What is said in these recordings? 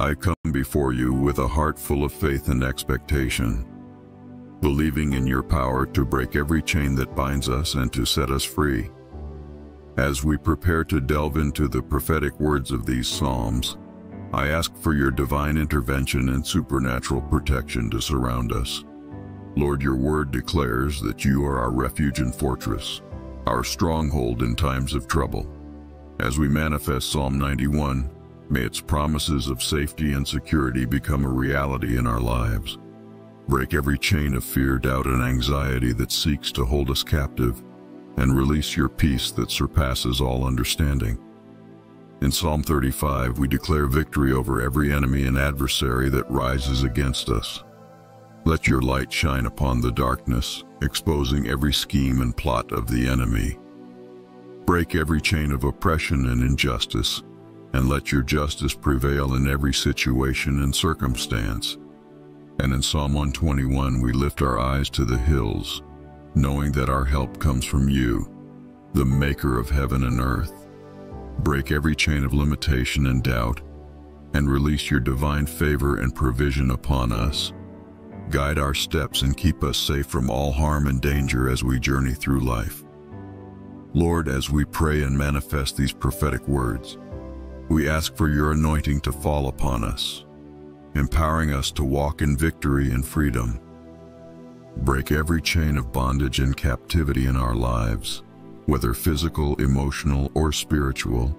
I come before you with a heart full of faith and expectation, believing in your power to break every chain that binds us and to set us free. As we prepare to delve into the prophetic words of these Psalms, I ask for your divine intervention and supernatural protection to surround us. Lord, your word declares that you are our refuge and fortress, our stronghold in times of trouble. As we manifest Psalm 91, may its promises of safety and security become a reality in our lives. Break every chain of fear, doubt, and anxiety that seeks to hold us captive, and release your peace that surpasses all understanding. In Psalm 35, we declare victory over every enemy and adversary that rises against us. Let your light shine upon the darkness, exposing every scheme and plot of the enemy. Break every chain of oppression and injustice, and let your justice prevail in every situation and circumstance. And in Psalm 121, we lift our eyes to the hills, knowing that our help comes from you, the maker of heaven and earth break every chain of limitation and doubt, and release your divine favor and provision upon us. Guide our steps and keep us safe from all harm and danger as we journey through life. Lord, as we pray and manifest these prophetic words, we ask for your anointing to fall upon us, empowering us to walk in victory and freedom. Break every chain of bondage and captivity in our lives, whether physical, emotional, or spiritual,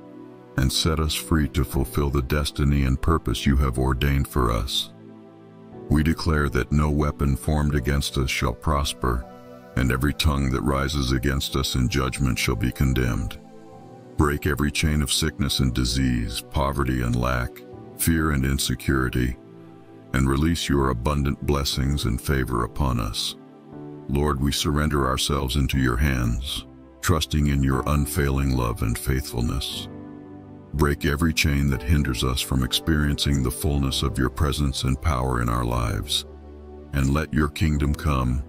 and set us free to fulfill the destiny and purpose you have ordained for us. We declare that no weapon formed against us shall prosper, and every tongue that rises against us in judgment shall be condemned. Break every chain of sickness and disease, poverty and lack, fear and insecurity, and release your abundant blessings and favor upon us. Lord, we surrender ourselves into your hands trusting in your unfailing love and faithfulness. Break every chain that hinders us from experiencing the fullness of your presence and power in our lives. And let your kingdom come,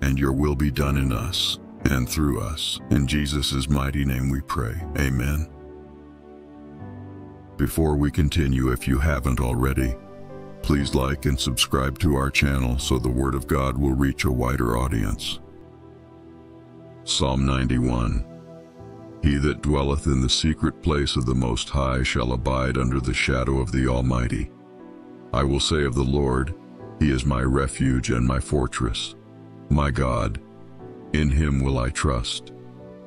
and your will be done in us and through us. In Jesus' mighty name we pray. Amen. Before we continue, if you haven't already, please like and subscribe to our channel so the Word of God will reach a wider audience. Psalm 91 He that dwelleth in the secret place of the Most High shall abide under the shadow of the Almighty. I will say of the Lord, He is my refuge and my fortress, my God. In him will I trust.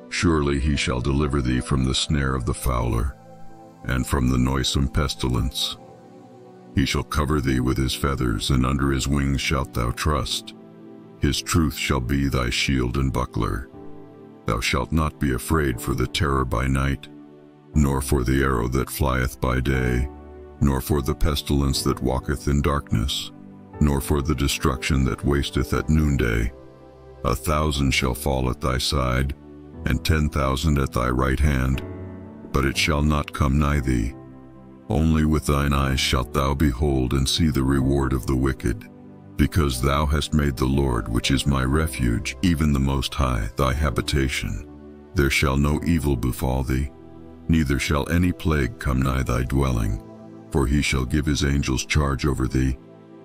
Surely he shall deliver thee from the snare of the fowler, and from the noisome pestilence. He shall cover thee with his feathers, and under his wings shalt thou trust. His truth shall be thy shield and buckler. Thou shalt not be afraid for the terror by night, nor for the arrow that flieth by day, nor for the pestilence that walketh in darkness, nor for the destruction that wasteth at noonday. A thousand shall fall at thy side, and ten thousand at thy right hand, but it shall not come nigh thee. Only with thine eyes shalt thou behold and see the reward of the wicked because thou hast made the Lord, which is my refuge, even the Most High, thy habitation. There shall no evil befall thee, neither shall any plague come nigh thy dwelling, for he shall give his angels charge over thee,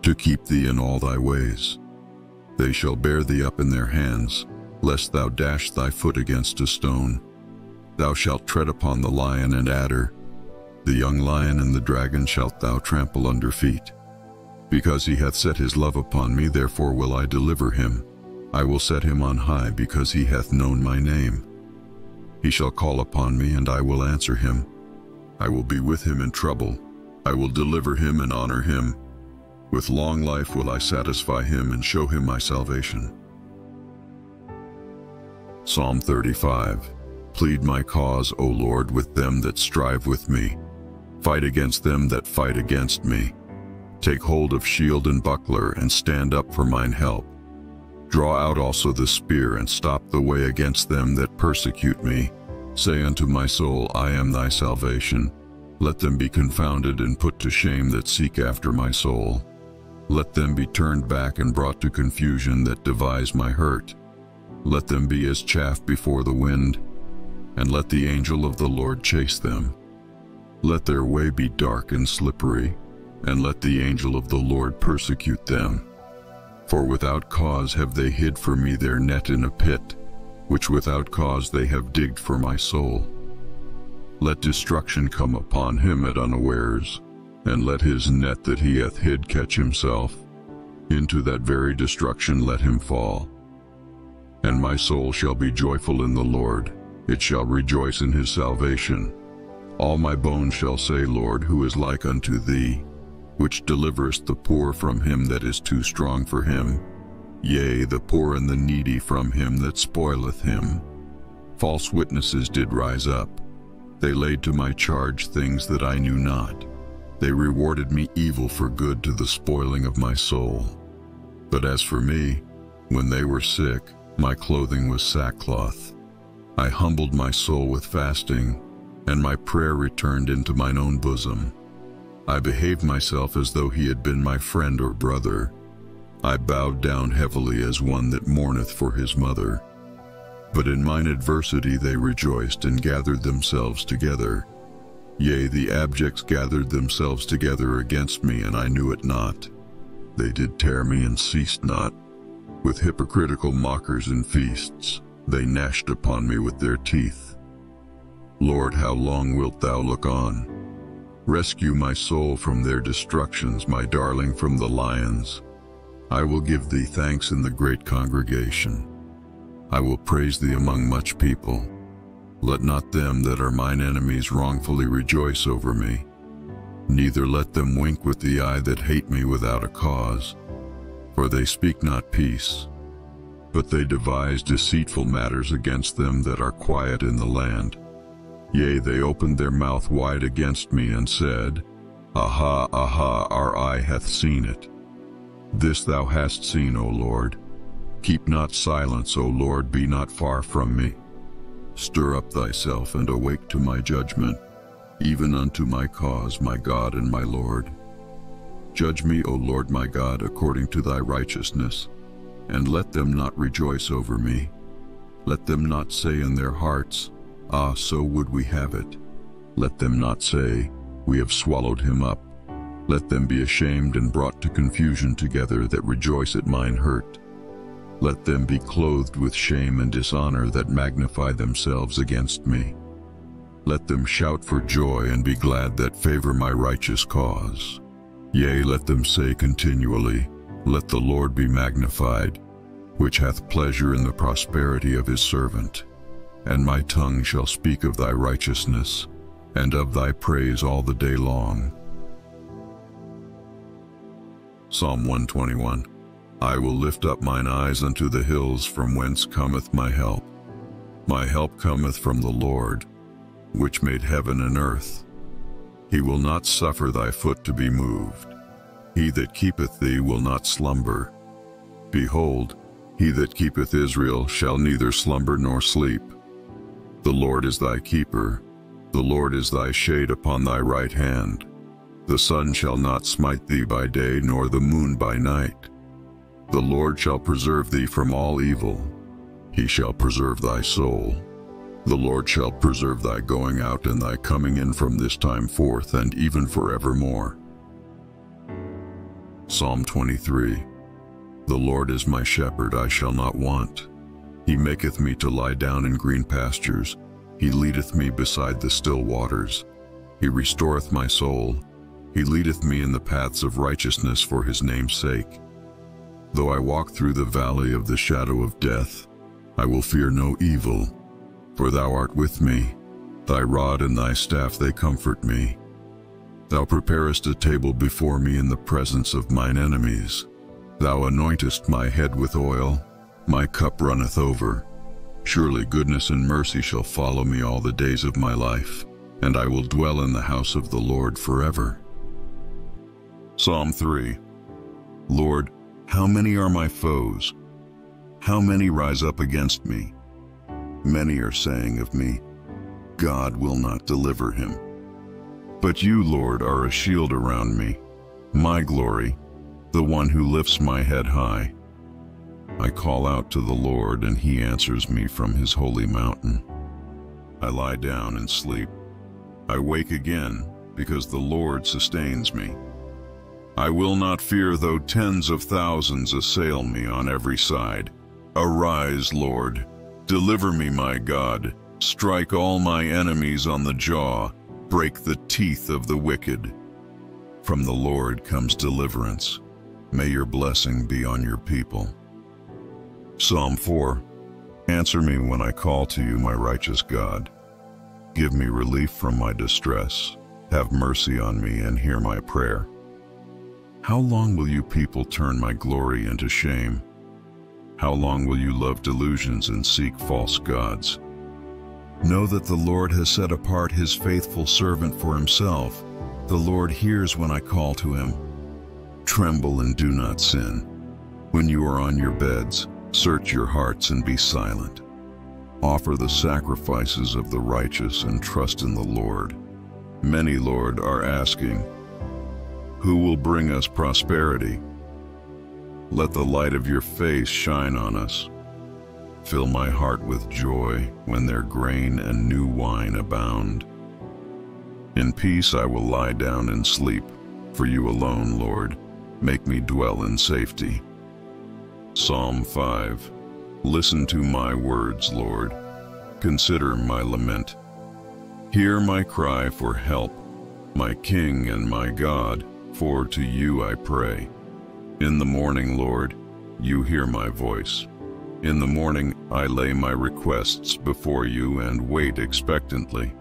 to keep thee in all thy ways. They shall bear thee up in their hands, lest thou dash thy foot against a stone. Thou shalt tread upon the lion and adder, the young lion and the dragon shalt thou trample under feet. Because he hath set his love upon me, therefore will I deliver him. I will set him on high, because he hath known my name. He shall call upon me, and I will answer him. I will be with him in trouble. I will deliver him and honor him. With long life will I satisfy him and show him my salvation. Psalm 35 Plead my cause, O Lord, with them that strive with me. Fight against them that fight against me. Take hold of shield and buckler, and stand up for mine help. Draw out also the spear, and stop the way against them that persecute me. Say unto my soul, I am thy salvation. Let them be confounded and put to shame that seek after my soul. Let them be turned back and brought to confusion that devise my hurt. Let them be as chaff before the wind, and let the angel of the Lord chase them. Let their way be dark and slippery, and let the angel of the Lord persecute them. For without cause have they hid for me their net in a pit, which without cause they have digged for my soul. Let destruction come upon him at unawares, and let his net that he hath hid catch himself. Into that very destruction let him fall. And my soul shall be joyful in the Lord, it shall rejoice in his salvation. All my bones shall say, Lord, who is like unto thee, which deliverest the poor from him that is too strong for him, yea, the poor and the needy from him that spoileth him. False witnesses did rise up. They laid to my charge things that I knew not. They rewarded me evil for good to the spoiling of my soul. But as for me, when they were sick, my clothing was sackcloth. I humbled my soul with fasting, and my prayer returned into mine own bosom. I behaved myself as though he had been my friend or brother. I bowed down heavily as one that mourneth for his mother. But in mine adversity they rejoiced and gathered themselves together. Yea, the abjects gathered themselves together against me, and I knew it not. They did tear me and ceased not. With hypocritical mockers and feasts, they gnashed upon me with their teeth. Lord, how long wilt thou look on? Rescue my soul from their destructions, my darling from the lions. I will give thee thanks in the great congregation. I will praise thee among much people. Let not them that are mine enemies wrongfully rejoice over me. Neither let them wink with the eye that hate me without a cause. For they speak not peace, but they devise deceitful matters against them that are quiet in the land. Yea, they opened their mouth wide against me and said, Aha, aha, our eye hath seen it. This thou hast seen, O Lord. Keep not silence, O Lord, be not far from me. Stir up thyself and awake to my judgment, even unto my cause, my God and my Lord. Judge me, O Lord my God, according to thy righteousness, and let them not rejoice over me. Let them not say in their hearts, Ah, so would we have it. Let them not say, We have swallowed him up. Let them be ashamed and brought to confusion together that rejoice at mine hurt. Let them be clothed with shame and dishonor that magnify themselves against me. Let them shout for joy and be glad that favor my righteous cause. Yea, let them say continually, Let the Lord be magnified, which hath pleasure in the prosperity of his servant and my tongue shall speak of thy righteousness, and of thy praise all the day long. Psalm 121 I will lift up mine eyes unto the hills from whence cometh my help. My help cometh from the Lord, which made heaven and earth. He will not suffer thy foot to be moved. He that keepeth thee will not slumber. Behold, he that keepeth Israel shall neither slumber nor sleep. The Lord is thy keeper. The Lord is thy shade upon thy right hand. The sun shall not smite thee by day, nor the moon by night. The Lord shall preserve thee from all evil. He shall preserve thy soul. The Lord shall preserve thy going out and thy coming in from this time forth and even forevermore. Psalm 23 The Lord is my shepherd, I shall not want. He maketh me to lie down in green pastures. He leadeth me beside the still waters. He restoreth my soul. He leadeth me in the paths of righteousness for his name's sake. Though I walk through the valley of the shadow of death, I will fear no evil, for thou art with me. Thy rod and thy staff, they comfort me. Thou preparest a table before me in the presence of mine enemies. Thou anointest my head with oil, my cup runneth over. Surely goodness and mercy shall follow me all the days of my life, and I will dwell in the house of the Lord forever. Psalm 3 Lord, how many are my foes? How many rise up against me? Many are saying of me, God will not deliver him. But you, Lord, are a shield around me, my glory, the one who lifts my head high. I call out to the Lord, and he answers me from his holy mountain. I lie down and sleep. I wake again, because the Lord sustains me. I will not fear though tens of thousands assail me on every side. Arise, Lord. Deliver me, my God. Strike all my enemies on the jaw. Break the teeth of the wicked. From the Lord comes deliverance. May your blessing be on your people. Psalm 4 Answer me when I call to you, my righteous God. Give me relief from my distress. Have mercy on me and hear my prayer. How long will you people turn my glory into shame? How long will you love delusions and seek false gods? Know that the Lord has set apart his faithful servant for himself. The Lord hears when I call to him. Tremble and do not sin. When you are on your beds, search your hearts and be silent. Offer the sacrifices of the righteous and trust in the Lord. Many, Lord, are asking, Who will bring us prosperity? Let the light of your face shine on us. Fill my heart with joy when their grain and new wine abound. In peace I will lie down and sleep, for you alone, Lord, make me dwell in safety. Psalm 5 Listen to my words, Lord. Consider my lament. Hear my cry for help, my King and my God, for to you I pray. In the morning, Lord, you hear my voice. In the morning I lay my requests before you and wait expectantly.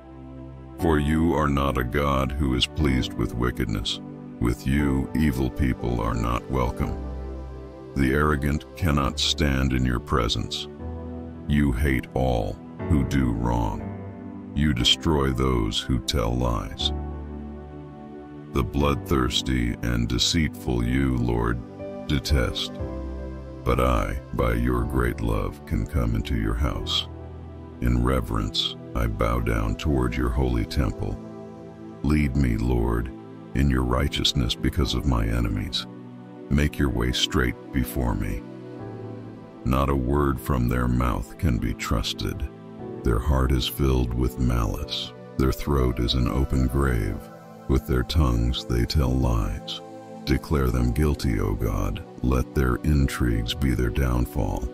For you are not a God who is pleased with wickedness. With you evil people are not welcome. The arrogant cannot stand in your presence. You hate all who do wrong. You destroy those who tell lies. The bloodthirsty and deceitful you, Lord, detest. But I, by your great love, can come into your house. In reverence, I bow down toward your holy temple. Lead me, Lord, in your righteousness because of my enemies. Make your way straight before me. Not a word from their mouth can be trusted. Their heart is filled with malice. Their throat is an open grave. With their tongues they tell lies. Declare them guilty, O God. Let their intrigues be their downfall.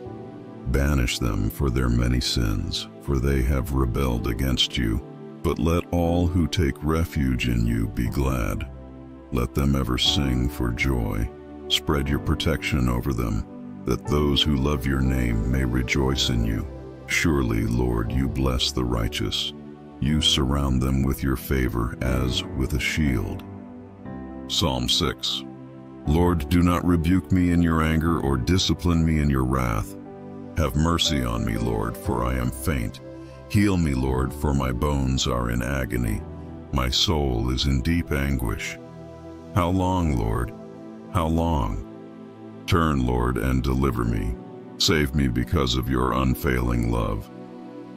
Banish them for their many sins, for they have rebelled against you. But let all who take refuge in you be glad. Let them ever sing for joy. Spread your protection over them, that those who love your name may rejoice in you. Surely, Lord, you bless the righteous. You surround them with your favor as with a shield. Psalm 6 Lord, do not rebuke me in your anger or discipline me in your wrath. Have mercy on me, Lord, for I am faint. Heal me, Lord, for my bones are in agony. My soul is in deep anguish. How long, Lord? How long? Turn, Lord, and deliver me. Save me because of your unfailing love.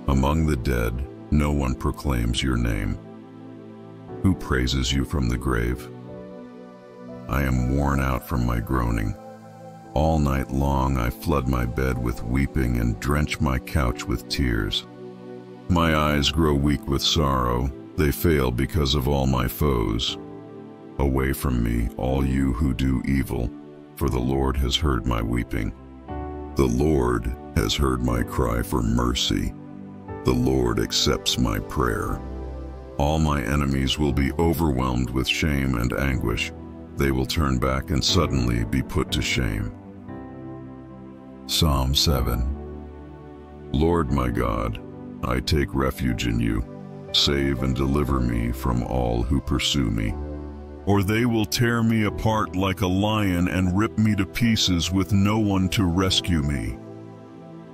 Among the dead, no one proclaims your name. Who praises you from the grave? I am worn out from my groaning. All night long I flood my bed with weeping and drench my couch with tears. My eyes grow weak with sorrow, they fail because of all my foes. Away from me, all you who do evil, for the Lord has heard my weeping. The Lord has heard my cry for mercy. The Lord accepts my prayer. All my enemies will be overwhelmed with shame and anguish. They will turn back and suddenly be put to shame. Psalm 7 Lord my God, I take refuge in you. Save and deliver me from all who pursue me. Or they will tear me apart like a lion and rip me to pieces with no one to rescue me.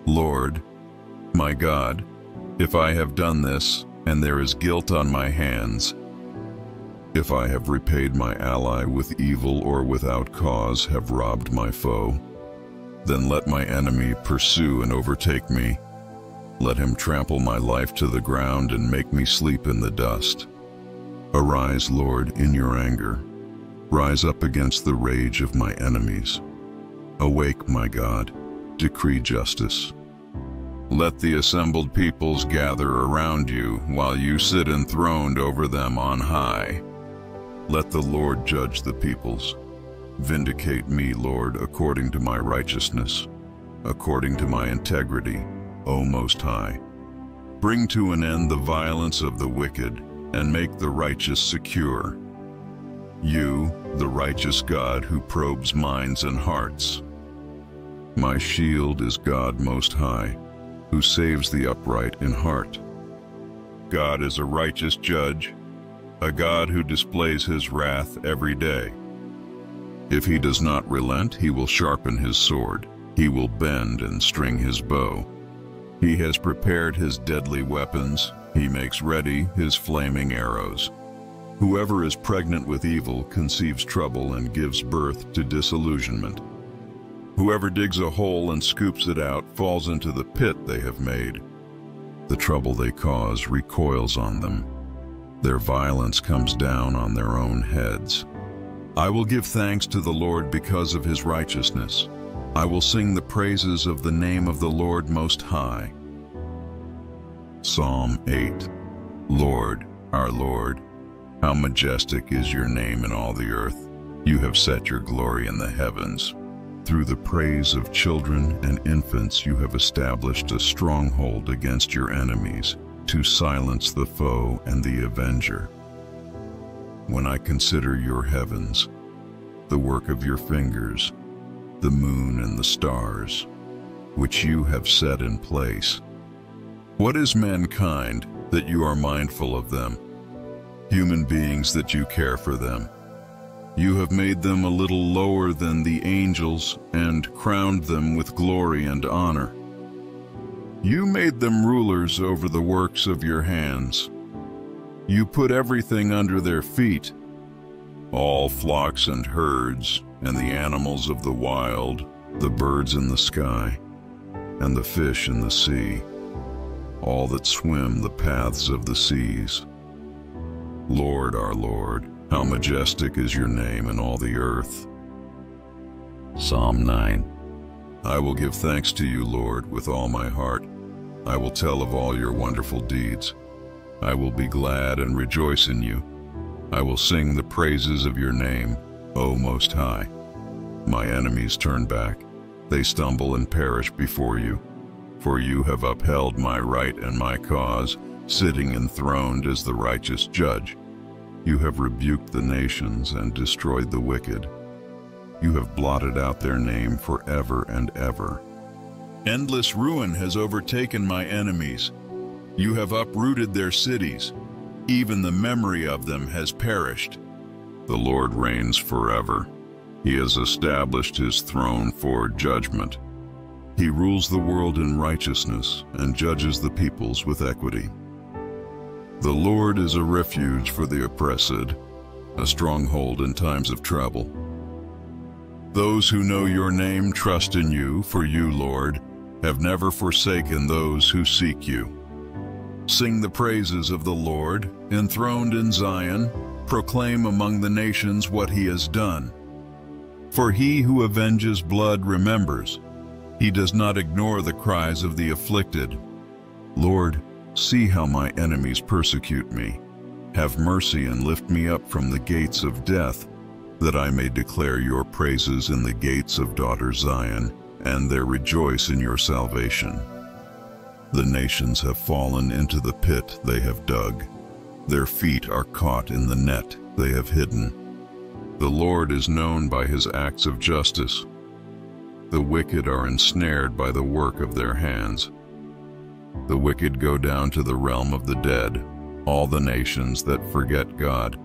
Lord, my God, if I have done this, and there is guilt on my hands, if I have repaid my ally with evil or without cause have robbed my foe, then let my enemy pursue and overtake me. Let him trample my life to the ground and make me sleep in the dust. Arise, Lord, in your anger. Rise up against the rage of my enemies. Awake, my God, decree justice. Let the assembled peoples gather around you while you sit enthroned over them on high. Let the Lord judge the peoples. Vindicate me, Lord, according to my righteousness, according to my integrity, O Most High. Bring to an end the violence of the wicked, and make the righteous secure. You, the righteous God who probes minds and hearts. My shield is God Most High, who saves the upright in heart. God is a righteous judge, a God who displays his wrath every day. If he does not relent, he will sharpen his sword. He will bend and string his bow. He has prepared his deadly weapons. He makes ready his flaming arrows. Whoever is pregnant with evil conceives trouble and gives birth to disillusionment. Whoever digs a hole and scoops it out falls into the pit they have made. The trouble they cause recoils on them. Their violence comes down on their own heads. I will give thanks to the Lord because of his righteousness. I will sing the praises of the name of the Lord Most High. Psalm 8 Lord, our Lord, how majestic is your name in all the earth. You have set your glory in the heavens. Through the praise of children and infants you have established a stronghold against your enemies to silence the foe and the avenger when I consider your heavens, the work of your fingers, the moon and the stars, which you have set in place. What is mankind that you are mindful of them? Human beings that you care for them. You have made them a little lower than the angels and crowned them with glory and honor. You made them rulers over the works of your hands. You put everything under their feet, all flocks and herds, and the animals of the wild, the birds in the sky, and the fish in the sea, all that swim the paths of the seas. Lord, our Lord, how majestic is your name in all the earth. Psalm 9 I will give thanks to you, Lord, with all my heart. I will tell of all your wonderful deeds. I will be glad and rejoice in you. I will sing the praises of your name, O Most High. My enemies turn back. They stumble and perish before you. For you have upheld my right and my cause, sitting enthroned as the righteous judge. You have rebuked the nations and destroyed the wicked. You have blotted out their name forever and ever. Endless ruin has overtaken my enemies. You have uprooted their cities. Even the memory of them has perished. The Lord reigns forever. He has established his throne for judgment. He rules the world in righteousness and judges the peoples with equity. The Lord is a refuge for the oppressed, a stronghold in times of trouble. Those who know your name trust in you, for you, Lord, have never forsaken those who seek you. Sing the praises of the Lord, enthroned in Zion, proclaim among the nations what he has done. For he who avenges blood remembers. He does not ignore the cries of the afflicted. Lord, see how my enemies persecute me. Have mercy and lift me up from the gates of death, that I may declare your praises in the gates of daughter Zion, and there rejoice in your salvation. The nations have fallen into the pit they have dug. Their feet are caught in the net they have hidden. The Lord is known by his acts of justice. The wicked are ensnared by the work of their hands. The wicked go down to the realm of the dead, all the nations that forget God.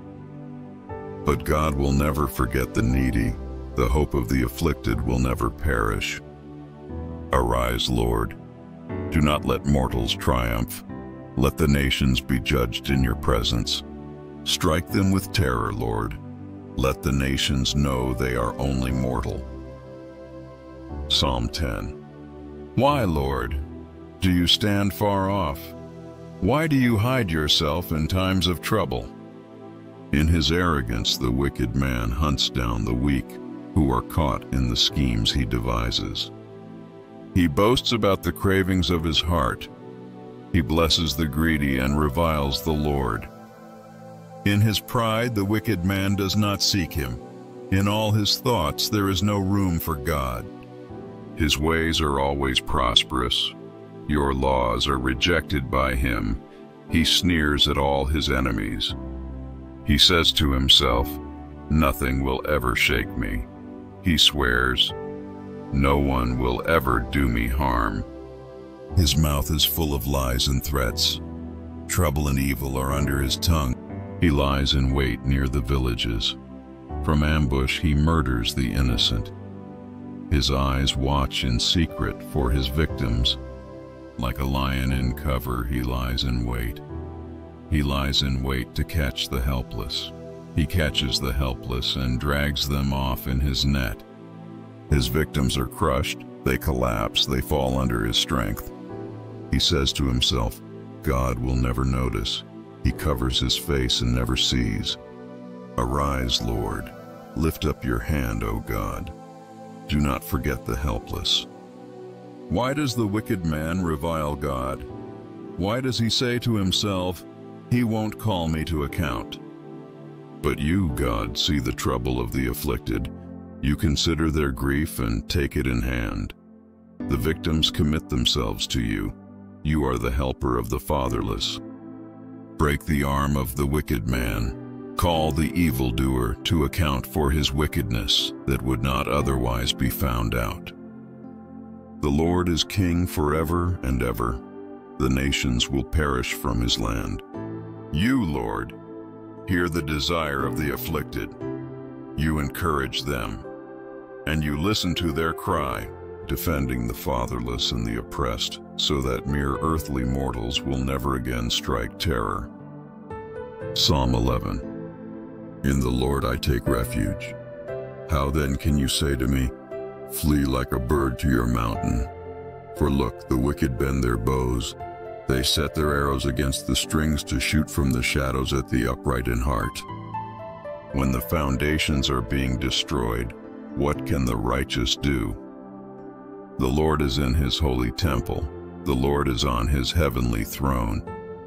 But God will never forget the needy. The hope of the afflicted will never perish. Arise, Lord. Do not let mortals triumph. Let the nations be judged in your presence. Strike them with terror, Lord. Let the nations know they are only mortal. Psalm 10 Why, Lord, do you stand far off? Why do you hide yourself in times of trouble? In his arrogance the wicked man hunts down the weak, who are caught in the schemes he devises. He boasts about the cravings of his heart. He blesses the greedy and reviles the Lord. In his pride, the wicked man does not seek him. In all his thoughts there is no room for God. His ways are always prosperous. Your laws are rejected by him. He sneers at all his enemies. He says to himself, Nothing will ever shake me. He swears, No one will ever do me harm. His mouth is full of lies and threats. Trouble and evil are under his tongue. He lies in wait near the villages. From ambush he murders the innocent. His eyes watch in secret for his victims. Like a lion in cover, he lies in wait. He lies in wait to catch the helpless. He catches the helpless and drags them off in his net. His victims are crushed, they collapse, they fall under his strength. He says to himself, God will never notice. He covers his face and never sees. Arise, Lord. Lift up your hand, O God. Do not forget the helpless. Why does the wicked man revile God? Why does he say to himself, He won't call me to account? But you, God, see the trouble of the afflicted. You consider their grief and take it in hand. The victims commit themselves to you. You are the helper of the fatherless. Break the arm of the wicked man. Call the evildoer to account for his wickedness that would not otherwise be found out. The Lord is king forever and ever. The nations will perish from his land. You, Lord, hear the desire of the afflicted. You encourage them, and you listen to their cry, defending the fatherless and the oppressed, so that mere earthly mortals will never again strike terror. Psalm 11 In the Lord I take refuge. How then can you say to me, Flee like a bird to your mountain. For look, the wicked bend their bows. They set their arrows against the strings to shoot from the shadows at the upright in heart. When the foundations are being destroyed, what can the righteous do? The Lord is in his holy temple. The Lord is on his heavenly throne.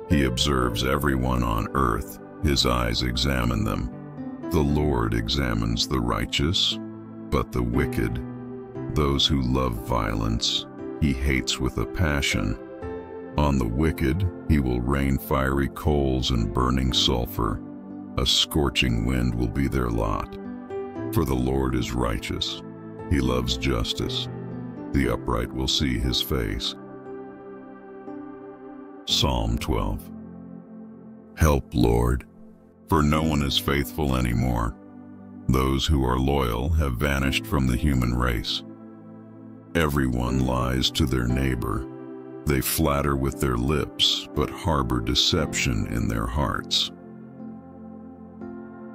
He observes everyone on earth. His eyes examine them. The Lord examines the righteous, but the wicked those who love violence, he hates with a passion. On the wicked, he will rain fiery coals and burning sulfur. A scorching wind will be their lot. For the Lord is righteous. He loves justice. The upright will see his face. Psalm 12 Help, Lord, for no one is faithful anymore. Those who are loyal have vanished from the human race. Everyone lies to their neighbor. They flatter with their lips, but harbor deception in their hearts.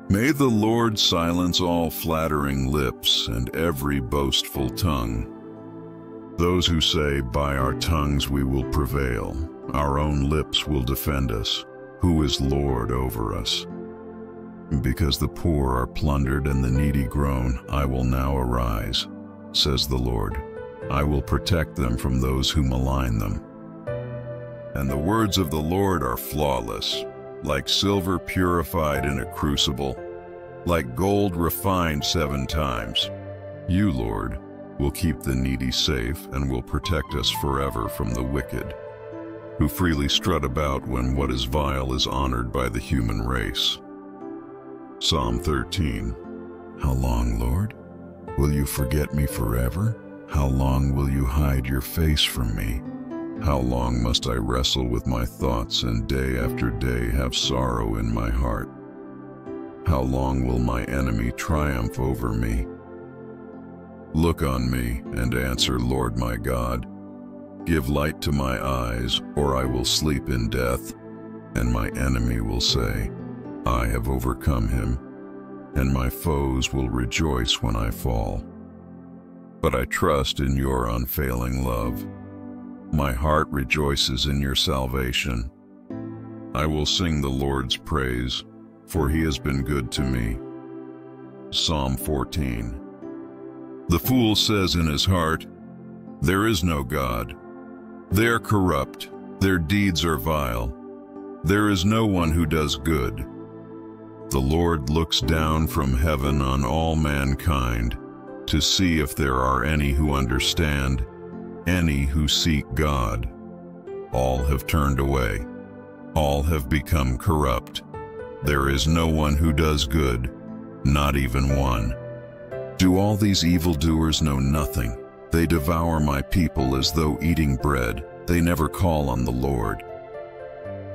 May the Lord silence all flattering lips and every boastful tongue. Those who say, by our tongues we will prevail, our own lips will defend us, who is Lord over us. Because the poor are plundered and the needy groan, I will now arise, says the Lord. I will protect them from those who malign them. And the words of the Lord are flawless, like silver purified in a crucible, like gold refined seven times. You, Lord, will keep the needy safe and will protect us forever from the wicked, who freely strut about when what is vile is honored by the human race. Psalm 13 How long, Lord? Will you forget me forever? How long will you hide your face from me? How long must I wrestle with my thoughts and day after day have sorrow in my heart? How long will my enemy triumph over me? Look on me and answer, Lord my God. Give light to my eyes, or I will sleep in death, and my enemy will say, I have overcome him, and my foes will rejoice when I fall but I trust in your unfailing love. My heart rejoices in your salvation. I will sing the Lord's praise, for he has been good to me. Psalm 14 The fool says in his heart, There is no God. They are corrupt, their deeds are vile. There is no one who does good. The Lord looks down from heaven on all mankind to see if there are any who understand, any who seek God. All have turned away. All have become corrupt. There is no one who does good, not even one. Do all these evildoers know nothing? They devour my people as though eating bread. They never call on the Lord.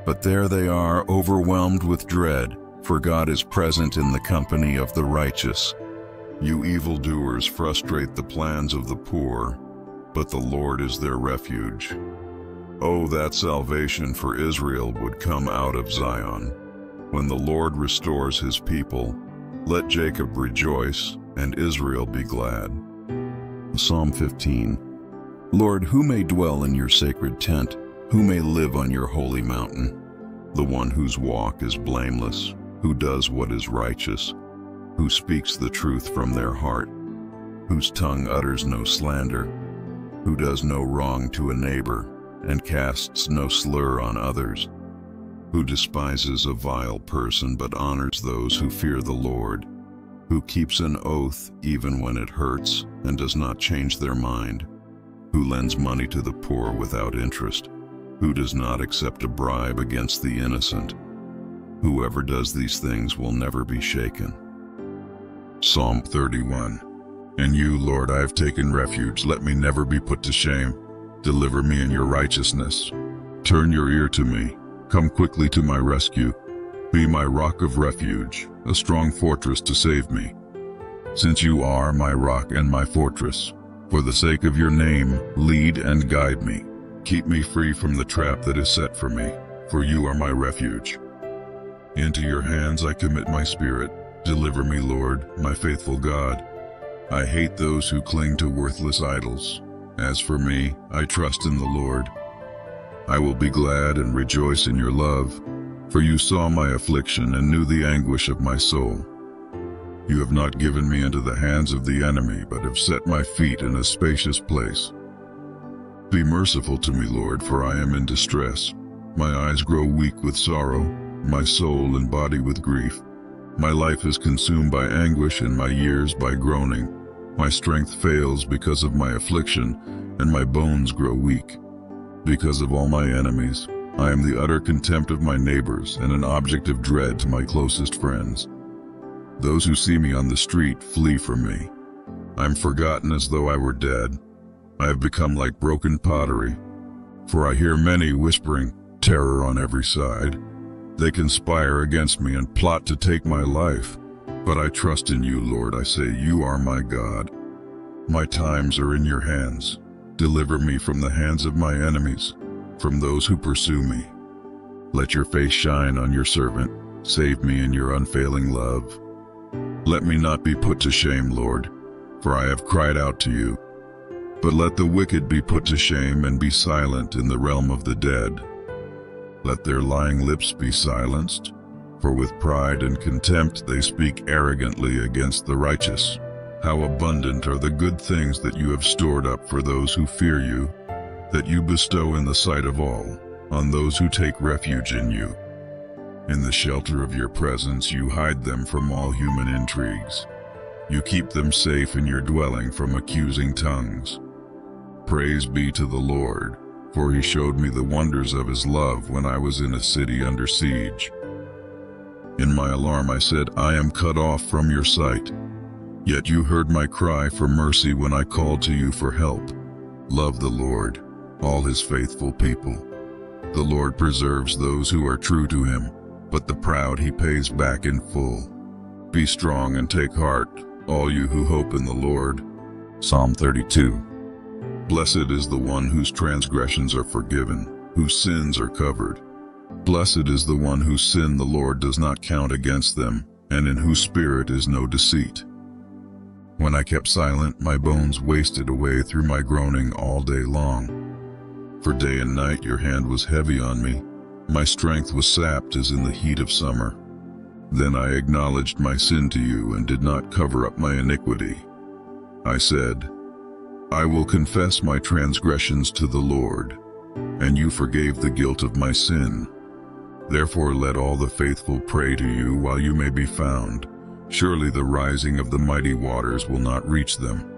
But there they are, overwhelmed with dread, for God is present in the company of the righteous. You evildoers frustrate the plans of the poor, but the Lord is their refuge. Oh, that salvation for Israel would come out of Zion. When the Lord restores his people, let Jacob rejoice and Israel be glad. Psalm 15 Lord, who may dwell in your sacred tent? Who may live on your holy mountain? The one whose walk is blameless, who does what is righteous, who speaks the truth from their heart, whose tongue utters no slander, who does no wrong to a neighbor, and casts no slur on others, who despises a vile person but honors those who fear the Lord, who keeps an oath even when it hurts and does not change their mind, who lends money to the poor without interest, who does not accept a bribe against the innocent. Whoever does these things will never be shaken. Psalm 31 In you, Lord, I have taken refuge. Let me never be put to shame. Deliver me in your righteousness. Turn your ear to me. Come quickly to my rescue. Be my rock of refuge, a strong fortress to save me. Since you are my rock and my fortress, for the sake of your name, lead and guide me. Keep me free from the trap that is set for me, for you are my refuge. Into your hands I commit my spirit. Deliver me, Lord, my faithful God. I hate those who cling to worthless idols. As for me, I trust in the Lord. I will be glad and rejoice in your love, for you saw my affliction and knew the anguish of my soul. You have not given me into the hands of the enemy, but have set my feet in a spacious place. Be merciful to me, Lord, for I am in distress. My eyes grow weak with sorrow, my soul and body with grief. My life is consumed by anguish and my years by groaning. My strength fails because of my affliction, and my bones grow weak. Because of all my enemies, I am the utter contempt of my neighbors and an object of dread to my closest friends. Those who see me on the street flee from me. I am forgotten as though I were dead. I have become like broken pottery, for I hear many whispering terror on every side. They conspire against me and plot to take my life. But I trust in you, Lord. I say, you are my God. My times are in your hands. Deliver me from the hands of my enemies from those who pursue me. Let your face shine on your servant. Save me in your unfailing love. Let me not be put to shame, Lord, for I have cried out to you. But let the wicked be put to shame and be silent in the realm of the dead. Let their lying lips be silenced, for with pride and contempt they speak arrogantly against the righteous. How abundant are the good things that you have stored up for those who fear you, that you bestow in the sight of all, on those who take refuge in you. In the shelter of your presence you hide them from all human intrigues. You keep them safe in your dwelling from accusing tongues. Praise be to the Lord, for he showed me the wonders of his love when I was in a city under siege. In my alarm I said, I am cut off from your sight. Yet you heard my cry for mercy when I called to you for help. Love the Lord all his faithful people. The Lord preserves those who are true to him, but the proud he pays back in full. Be strong and take heart, all you who hope in the Lord. Psalm 32 Blessed is the one whose transgressions are forgiven, whose sins are covered. Blessed is the one whose sin the Lord does not count against them, and in whose spirit is no deceit. When I kept silent, my bones wasted away through my groaning all day long. For day and night your hand was heavy on me. My strength was sapped as in the heat of summer. Then I acknowledged my sin to you and did not cover up my iniquity. I said, I will confess my transgressions to the Lord, and you forgave the guilt of my sin. Therefore let all the faithful pray to you while you may be found. Surely the rising of the mighty waters will not reach them.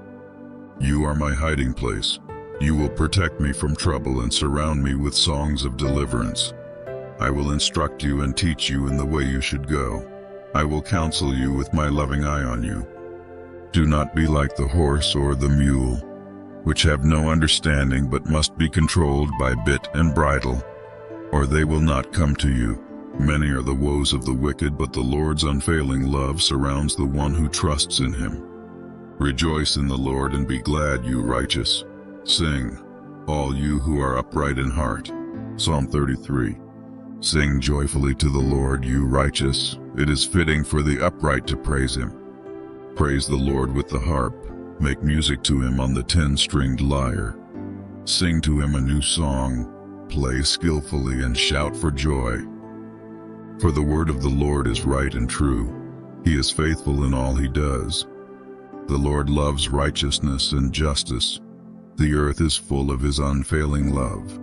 You are my hiding place. You will protect me from trouble and surround me with songs of deliverance. I will instruct you and teach you in the way you should go. I will counsel you with my loving eye on you. Do not be like the horse or the mule, which have no understanding but must be controlled by bit and bridle, or they will not come to you. Many are the woes of the wicked, but the Lord's unfailing love surrounds the one who trusts in him. Rejoice in the Lord and be glad, you righteous. Sing, all you who are upright in heart. Psalm 33. Sing joyfully to the Lord, you righteous. It is fitting for the upright to praise him. Praise the Lord with the harp. Make music to him on the ten-stringed lyre. Sing to him a new song. Play skillfully and shout for joy. For the word of the Lord is right and true. He is faithful in all he does. The Lord loves righteousness and justice. The earth is full of his unfailing love.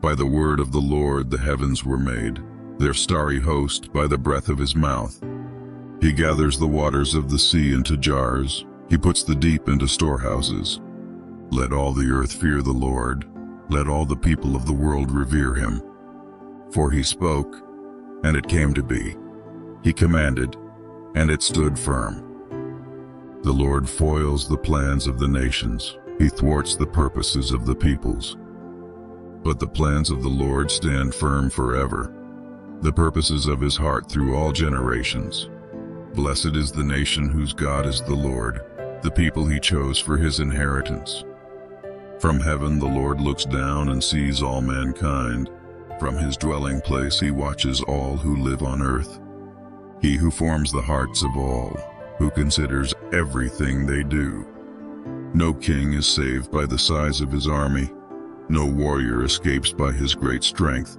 By the word of the Lord the heavens were made, their starry host by the breath of his mouth. He gathers the waters of the sea into jars, he puts the deep into storehouses. Let all the earth fear the Lord, let all the people of the world revere him. For he spoke, and it came to be. He commanded, and it stood firm. The Lord foils the plans of the nations. He thwarts the purposes of the peoples. But the plans of the Lord stand firm forever, the purposes of his heart through all generations. Blessed is the nation whose God is the Lord, the people he chose for his inheritance. From heaven the Lord looks down and sees all mankind. From his dwelling place he watches all who live on earth. He who forms the hearts of all, who considers everything they do. No king is saved by the size of his army. No warrior escapes by his great strength.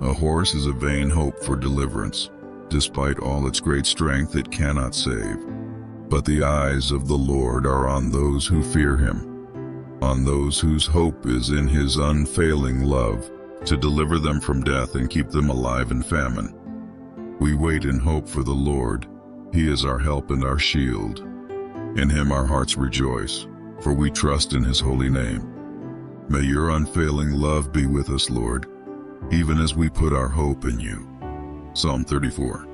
A horse is a vain hope for deliverance. Despite all its great strength, it cannot save. But the eyes of the Lord are on those who fear him, on those whose hope is in his unfailing love, to deliver them from death and keep them alive in famine. We wait in hope for the Lord. He is our help and our shield. In him our hearts rejoice, for we trust in his holy name. May your unfailing love be with us, Lord, even as we put our hope in you. Psalm 34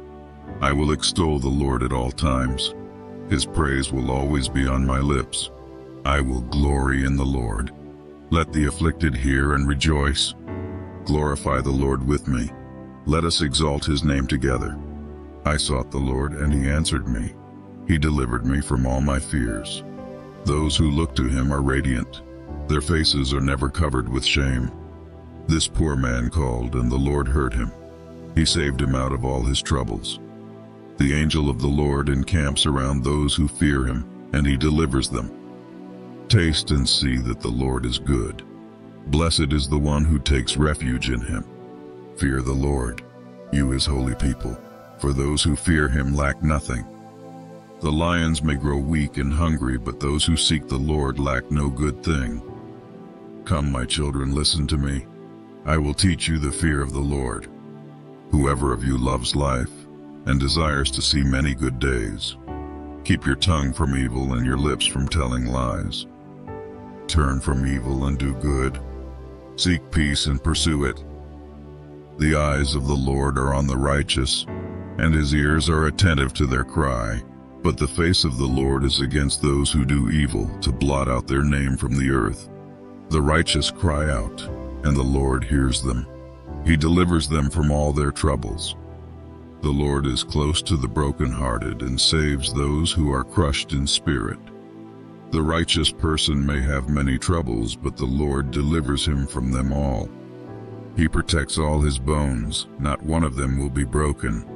I will extol the Lord at all times. His praise will always be on my lips. I will glory in the Lord. Let the afflicted hear and rejoice. Glorify the Lord with me. Let us exalt his name together. I sought the Lord, and he answered me. He delivered me from all my fears. Those who look to him are radiant. Their faces are never covered with shame. This poor man called, and the Lord heard him. He saved him out of all his troubles. The angel of the Lord encamps around those who fear him, and he delivers them. Taste and see that the Lord is good. Blessed is the one who takes refuge in him. Fear the Lord, you his holy people for those who fear him lack nothing. The lions may grow weak and hungry, but those who seek the Lord lack no good thing. Come, my children, listen to me. I will teach you the fear of the Lord. Whoever of you loves life and desires to see many good days, keep your tongue from evil and your lips from telling lies. Turn from evil and do good. Seek peace and pursue it. The eyes of the Lord are on the righteous, and his ears are attentive to their cry. But the face of the Lord is against those who do evil, to blot out their name from the earth. The righteous cry out, and the Lord hears them. He delivers them from all their troubles. The Lord is close to the brokenhearted and saves those who are crushed in spirit. The righteous person may have many troubles, but the Lord delivers him from them all. He protects all his bones, not one of them will be broken.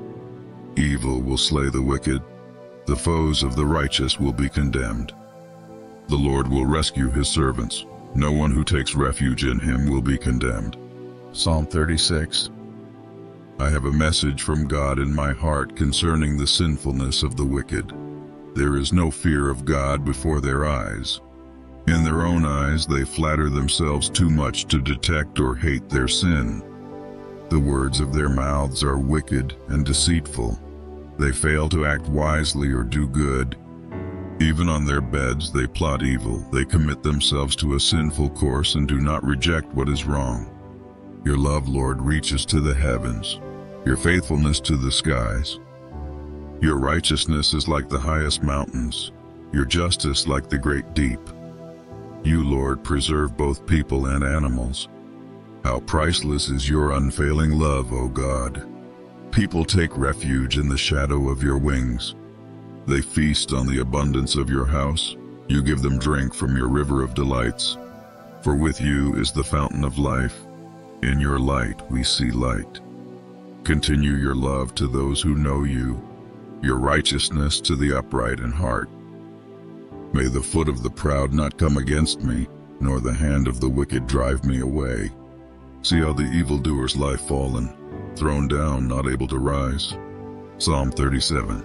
Evil will slay the wicked, the foes of the righteous will be condemned. The Lord will rescue his servants. No one who takes refuge in him will be condemned. Psalm 36 I have a message from God in my heart concerning the sinfulness of the wicked. There is no fear of God before their eyes. In their own eyes they flatter themselves too much to detect or hate their sin. The words of their mouths are wicked and deceitful. They fail to act wisely or do good. Even on their beds they plot evil. They commit themselves to a sinful course and do not reject what is wrong. Your love, Lord, reaches to the heavens, your faithfulness to the skies. Your righteousness is like the highest mountains, your justice like the great deep. You, Lord, preserve both people and animals. How priceless is your unfailing love, O God. People take refuge in the shadow of your wings. They feast on the abundance of your house. You give them drink from your river of delights. For with you is the fountain of life. In your light we see light. Continue your love to those who know you, your righteousness to the upright in heart. May the foot of the proud not come against me, nor the hand of the wicked drive me away. See how the evildoers lie fallen, thrown down, not able to rise. Psalm 37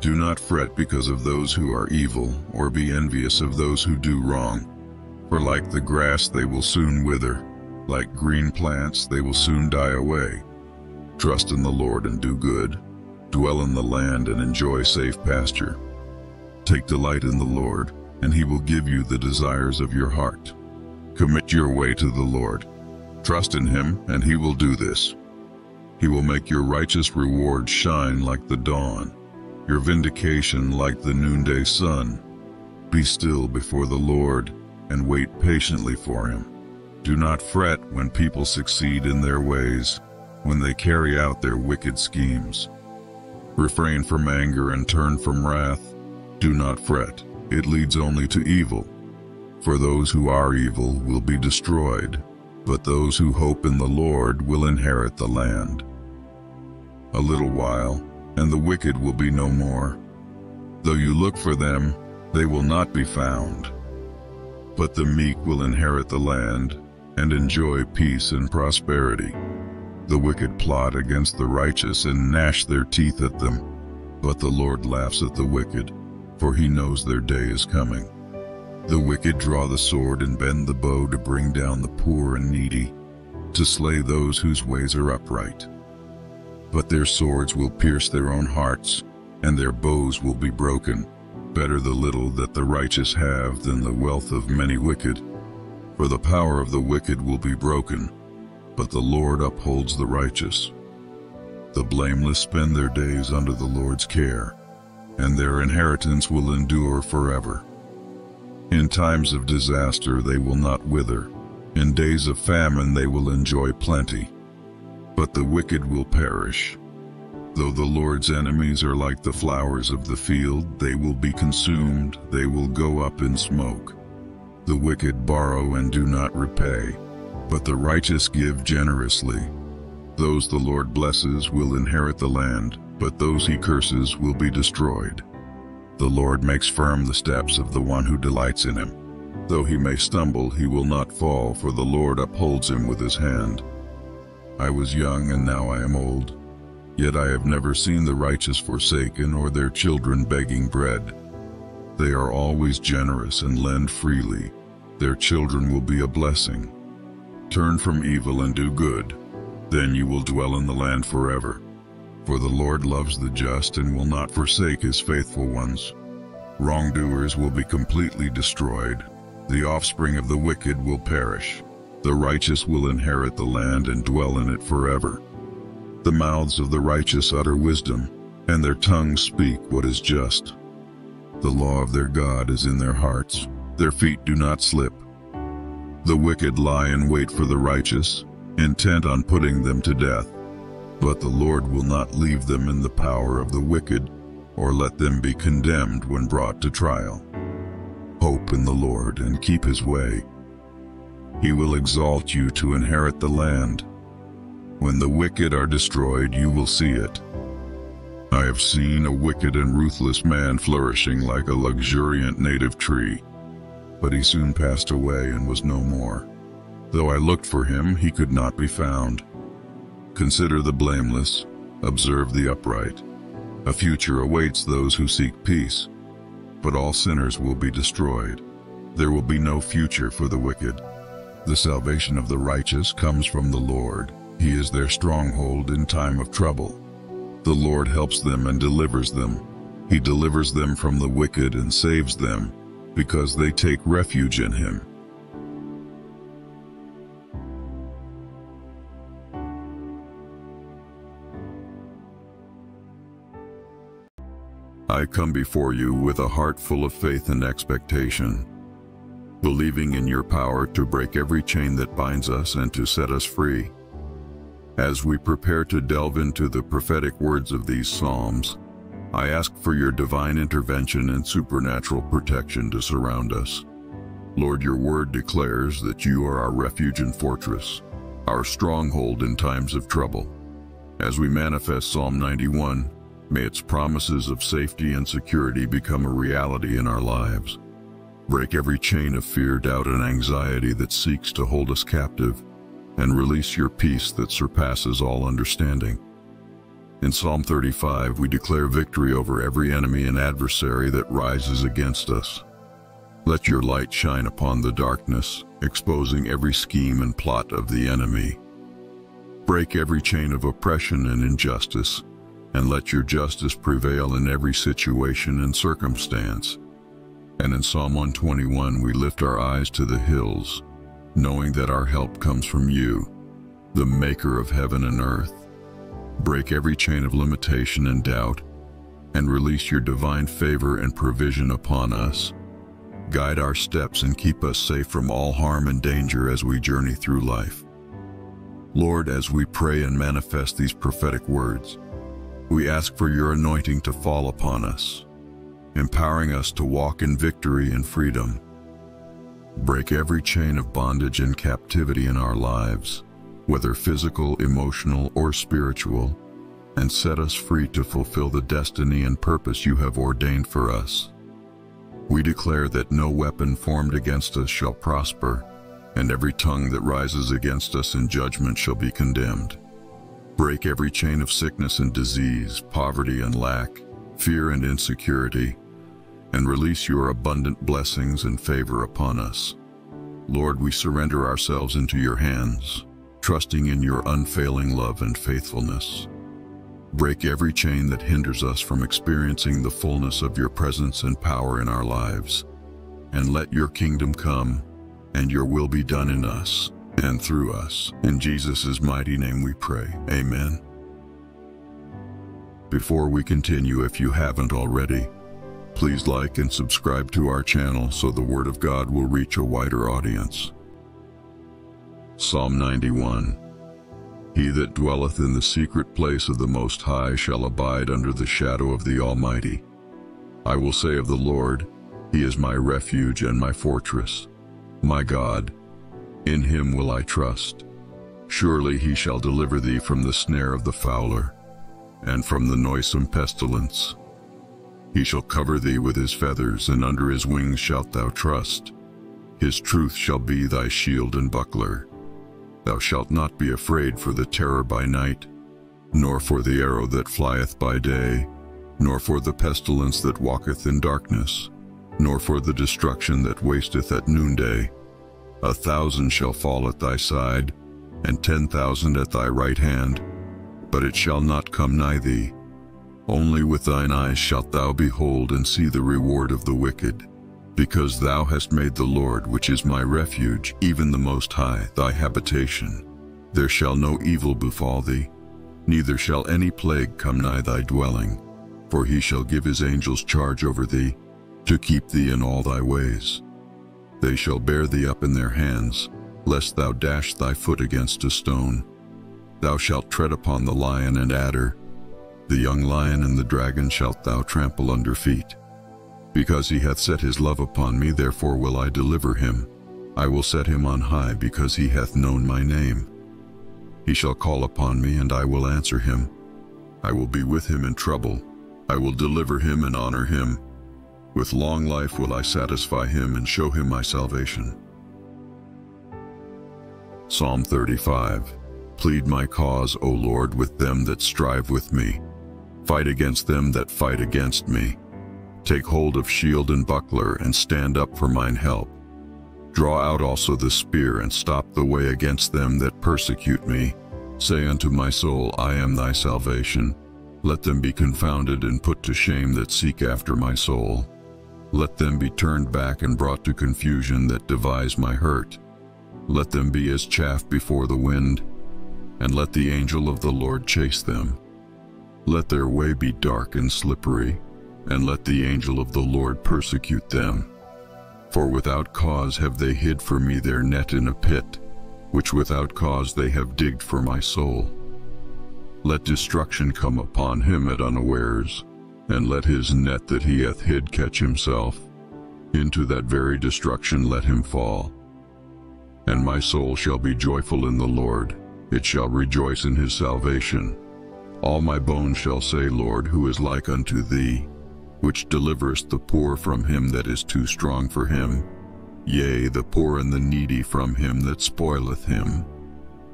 Do not fret because of those who are evil, or be envious of those who do wrong. For like the grass they will soon wither, like green plants they will soon die away. Trust in the Lord and do good. Dwell in the land and enjoy safe pasture. Take delight in the Lord, and he will give you the desires of your heart. Commit your way to the Lord. Trust in him, and he will do this. He will make your righteous reward shine like the dawn, your vindication like the noonday sun. Be still before the Lord, and wait patiently for him. Do not fret when people succeed in their ways, when they carry out their wicked schemes. Refrain from anger and turn from wrath. Do not fret, it leads only to evil. For those who are evil will be destroyed, but those who hope in the Lord will inherit the land. A little while, and the wicked will be no more. Though you look for them, they will not be found. But the meek will inherit the land and enjoy peace and prosperity. The wicked plot against the righteous and gnash their teeth at them, but the Lord laughs at the wicked for he knows their day is coming. The wicked draw the sword and bend the bow to bring down the poor and needy, to slay those whose ways are upright. But their swords will pierce their own hearts, and their bows will be broken. Better the little that the righteous have than the wealth of many wicked. For the power of the wicked will be broken, but the Lord upholds the righteous. The blameless spend their days under the Lord's care and their inheritance will endure forever. In times of disaster they will not wither, in days of famine they will enjoy plenty. But the wicked will perish. Though the Lord's enemies are like the flowers of the field, they will be consumed, they will go up in smoke. The wicked borrow and do not repay, but the righteous give generously. Those the Lord blesses will inherit the land, but those he curses will be destroyed. The Lord makes firm the steps of the one who delights in him. Though he may stumble, he will not fall, for the Lord upholds him with his hand. I was young, and now I am old. Yet I have never seen the righteous forsaken or their children begging bread. They are always generous and lend freely. Their children will be a blessing. Turn from evil and do good. Then you will dwell in the land forever. For the Lord loves the just and will not forsake his faithful ones. Wrongdoers will be completely destroyed. The offspring of the wicked will perish. The righteous will inherit the land and dwell in it forever. The mouths of the righteous utter wisdom, and their tongues speak what is just. The law of their God is in their hearts. Their feet do not slip. The wicked lie in wait for the righteous, intent on putting them to death. But the Lord will not leave them in the power of the wicked, or let them be condemned when brought to trial. Hope in the Lord and keep his way. He will exalt you to inherit the land. When the wicked are destroyed, you will see it. I have seen a wicked and ruthless man flourishing like a luxuriant native tree. But he soon passed away and was no more. Though I looked for him, he could not be found. Consider the blameless, observe the upright. A future awaits those who seek peace, but all sinners will be destroyed. There will be no future for the wicked. The salvation of the righteous comes from the Lord. He is their stronghold in time of trouble. The Lord helps them and delivers them. He delivers them from the wicked and saves them, because they take refuge in him. I come before you with a heart full of faith and expectation, believing in your power to break every chain that binds us and to set us free. As we prepare to delve into the prophetic words of these Psalms, I ask for your divine intervention and supernatural protection to surround us. Lord, your word declares that you are our refuge and fortress, our stronghold in times of trouble. As we manifest Psalm 91, May its promises of safety and security become a reality in our lives. Break every chain of fear, doubt, and anxiety that seeks to hold us captive, and release your peace that surpasses all understanding. In Psalm 35, we declare victory over every enemy and adversary that rises against us. Let your light shine upon the darkness, exposing every scheme and plot of the enemy. Break every chain of oppression and injustice, and let your justice prevail in every situation and circumstance. And in Psalm 121 we lift our eyes to the hills, knowing that our help comes from you, the maker of heaven and earth. Break every chain of limitation and doubt, and release your divine favor and provision upon us. Guide our steps and keep us safe from all harm and danger as we journey through life. Lord, as we pray and manifest these prophetic words, we ask for your anointing to fall upon us, empowering us to walk in victory and freedom. Break every chain of bondage and captivity in our lives, whether physical, emotional, or spiritual, and set us free to fulfill the destiny and purpose you have ordained for us. We declare that no weapon formed against us shall prosper, and every tongue that rises against us in judgment shall be condemned. Break every chain of sickness and disease, poverty and lack, fear and insecurity, and release your abundant blessings and favor upon us. Lord, we surrender ourselves into your hands, trusting in your unfailing love and faithfulness. Break every chain that hinders us from experiencing the fullness of your presence and power in our lives, and let your kingdom come and your will be done in us and through us. In Jesus' mighty name we pray. Amen. Before we continue, if you haven't already, please like and subscribe to our channel so the Word of God will reach a wider audience. Psalm 91 He that dwelleth in the secret place of the Most High shall abide under the shadow of the Almighty. I will say of the Lord, He is my refuge and my fortress, my God, in him will I trust. Surely he shall deliver thee from the snare of the fowler, and from the noisome pestilence. He shall cover thee with his feathers, and under his wings shalt thou trust. His truth shall be thy shield and buckler. Thou shalt not be afraid for the terror by night, nor for the arrow that flieth by day, nor for the pestilence that walketh in darkness, nor for the destruction that wasteth at noonday. A thousand shall fall at thy side, and ten thousand at thy right hand, but it shall not come nigh thee. Only with thine eyes shalt thou behold and see the reward of the wicked, because thou hast made the Lord, which is my refuge, even the Most High, thy habitation. There shall no evil befall thee, neither shall any plague come nigh thy dwelling, for he shall give his angels charge over thee, to keep thee in all thy ways. They shall bear thee up in their hands, lest thou dash thy foot against a stone. Thou shalt tread upon the lion and adder. The young lion and the dragon shalt thou trample under feet. Because he hath set his love upon me, therefore will I deliver him. I will set him on high, because he hath known my name. He shall call upon me, and I will answer him. I will be with him in trouble. I will deliver him and honor him. With long life will I satisfy him and show him my salvation. Psalm 35 Plead my cause, O Lord, with them that strive with me. Fight against them that fight against me. Take hold of shield and buckler, and stand up for mine help. Draw out also the spear, and stop the way against them that persecute me. Say unto my soul, I am thy salvation. Let them be confounded and put to shame that seek after my soul. Let them be turned back and brought to confusion that devise my hurt. Let them be as chaff before the wind, and let the angel of the Lord chase them. Let their way be dark and slippery, and let the angel of the Lord persecute them. For without cause have they hid for me their net in a pit, which without cause they have digged for my soul. Let destruction come upon him at unawares, and let his net that he hath hid catch himself. Into that very destruction let him fall. And my soul shall be joyful in the Lord, it shall rejoice in his salvation. All my bones shall say, Lord, who is like unto thee, which deliverest the poor from him that is too strong for him, yea, the poor and the needy from him that spoileth him.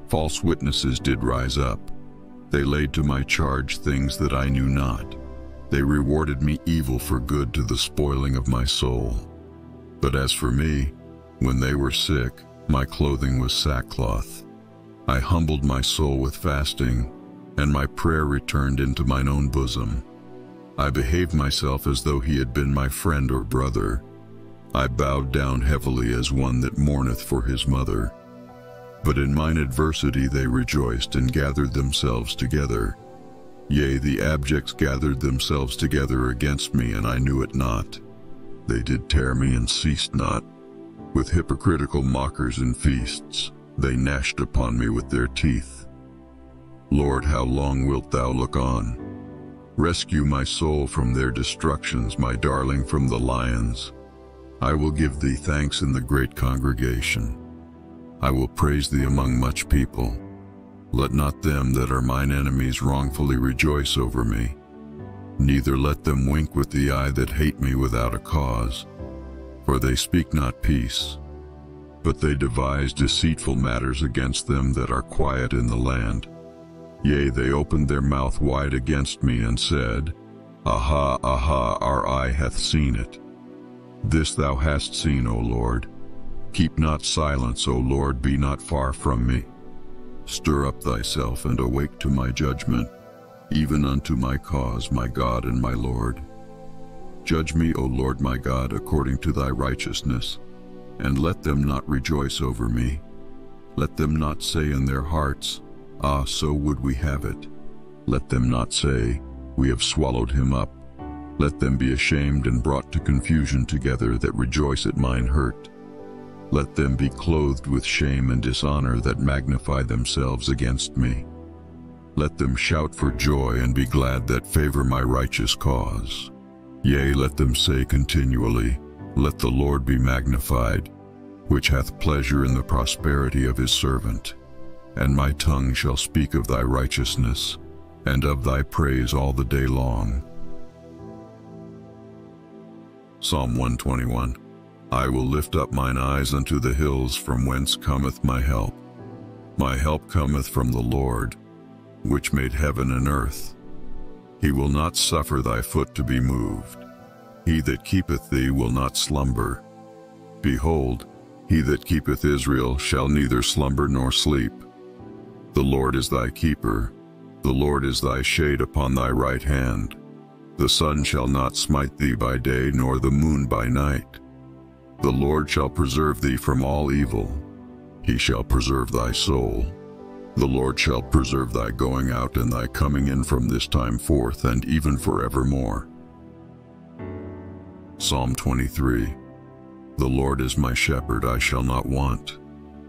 False witnesses did rise up. They laid to my charge things that I knew not. They rewarded me evil for good to the spoiling of my soul. But as for me, when they were sick, my clothing was sackcloth. I humbled my soul with fasting, and my prayer returned into mine own bosom. I behaved myself as though he had been my friend or brother. I bowed down heavily as one that mourneth for his mother. But in mine adversity they rejoiced and gathered themselves together. Yea, the abjects gathered themselves together against me, and I knew it not. They did tear me and ceased not. With hypocritical mockers and feasts, they gnashed upon me with their teeth. Lord, how long wilt thou look on? Rescue my soul from their destructions, my darling from the lions. I will give thee thanks in the great congregation. I will praise thee among much people. Let not them that are mine enemies wrongfully rejoice over me. Neither let them wink with the eye that hate me without a cause. For they speak not peace, but they devise deceitful matters against them that are quiet in the land. Yea, they opened their mouth wide against me and said, Aha, aha, our eye hath seen it. This thou hast seen, O Lord. Keep not silence, O Lord, be not far from me. Stir up thyself and awake to my judgment, even unto my cause, my God and my Lord. Judge me, O Lord my God, according to thy righteousness, and let them not rejoice over me. Let them not say in their hearts, Ah, so would we have it. Let them not say, We have swallowed him up. Let them be ashamed and brought to confusion together that rejoice at mine hurt. Let them be clothed with shame and dishonor that magnify themselves against me. Let them shout for joy and be glad that favor my righteous cause. Yea, let them say continually, Let the Lord be magnified, which hath pleasure in the prosperity of his servant. And my tongue shall speak of thy righteousness, and of thy praise all the day long. Psalm 121 I will lift up mine eyes unto the hills from whence cometh my help. My help cometh from the Lord, which made heaven and earth. He will not suffer thy foot to be moved. He that keepeth thee will not slumber. Behold, he that keepeth Israel shall neither slumber nor sleep. The Lord is thy keeper. The Lord is thy shade upon thy right hand. The sun shall not smite thee by day, nor the moon by night. The Lord shall preserve thee from all evil. He shall preserve thy soul. The Lord shall preserve thy going out and thy coming in from this time forth and even forevermore. Psalm 23 The Lord is my shepherd, I shall not want.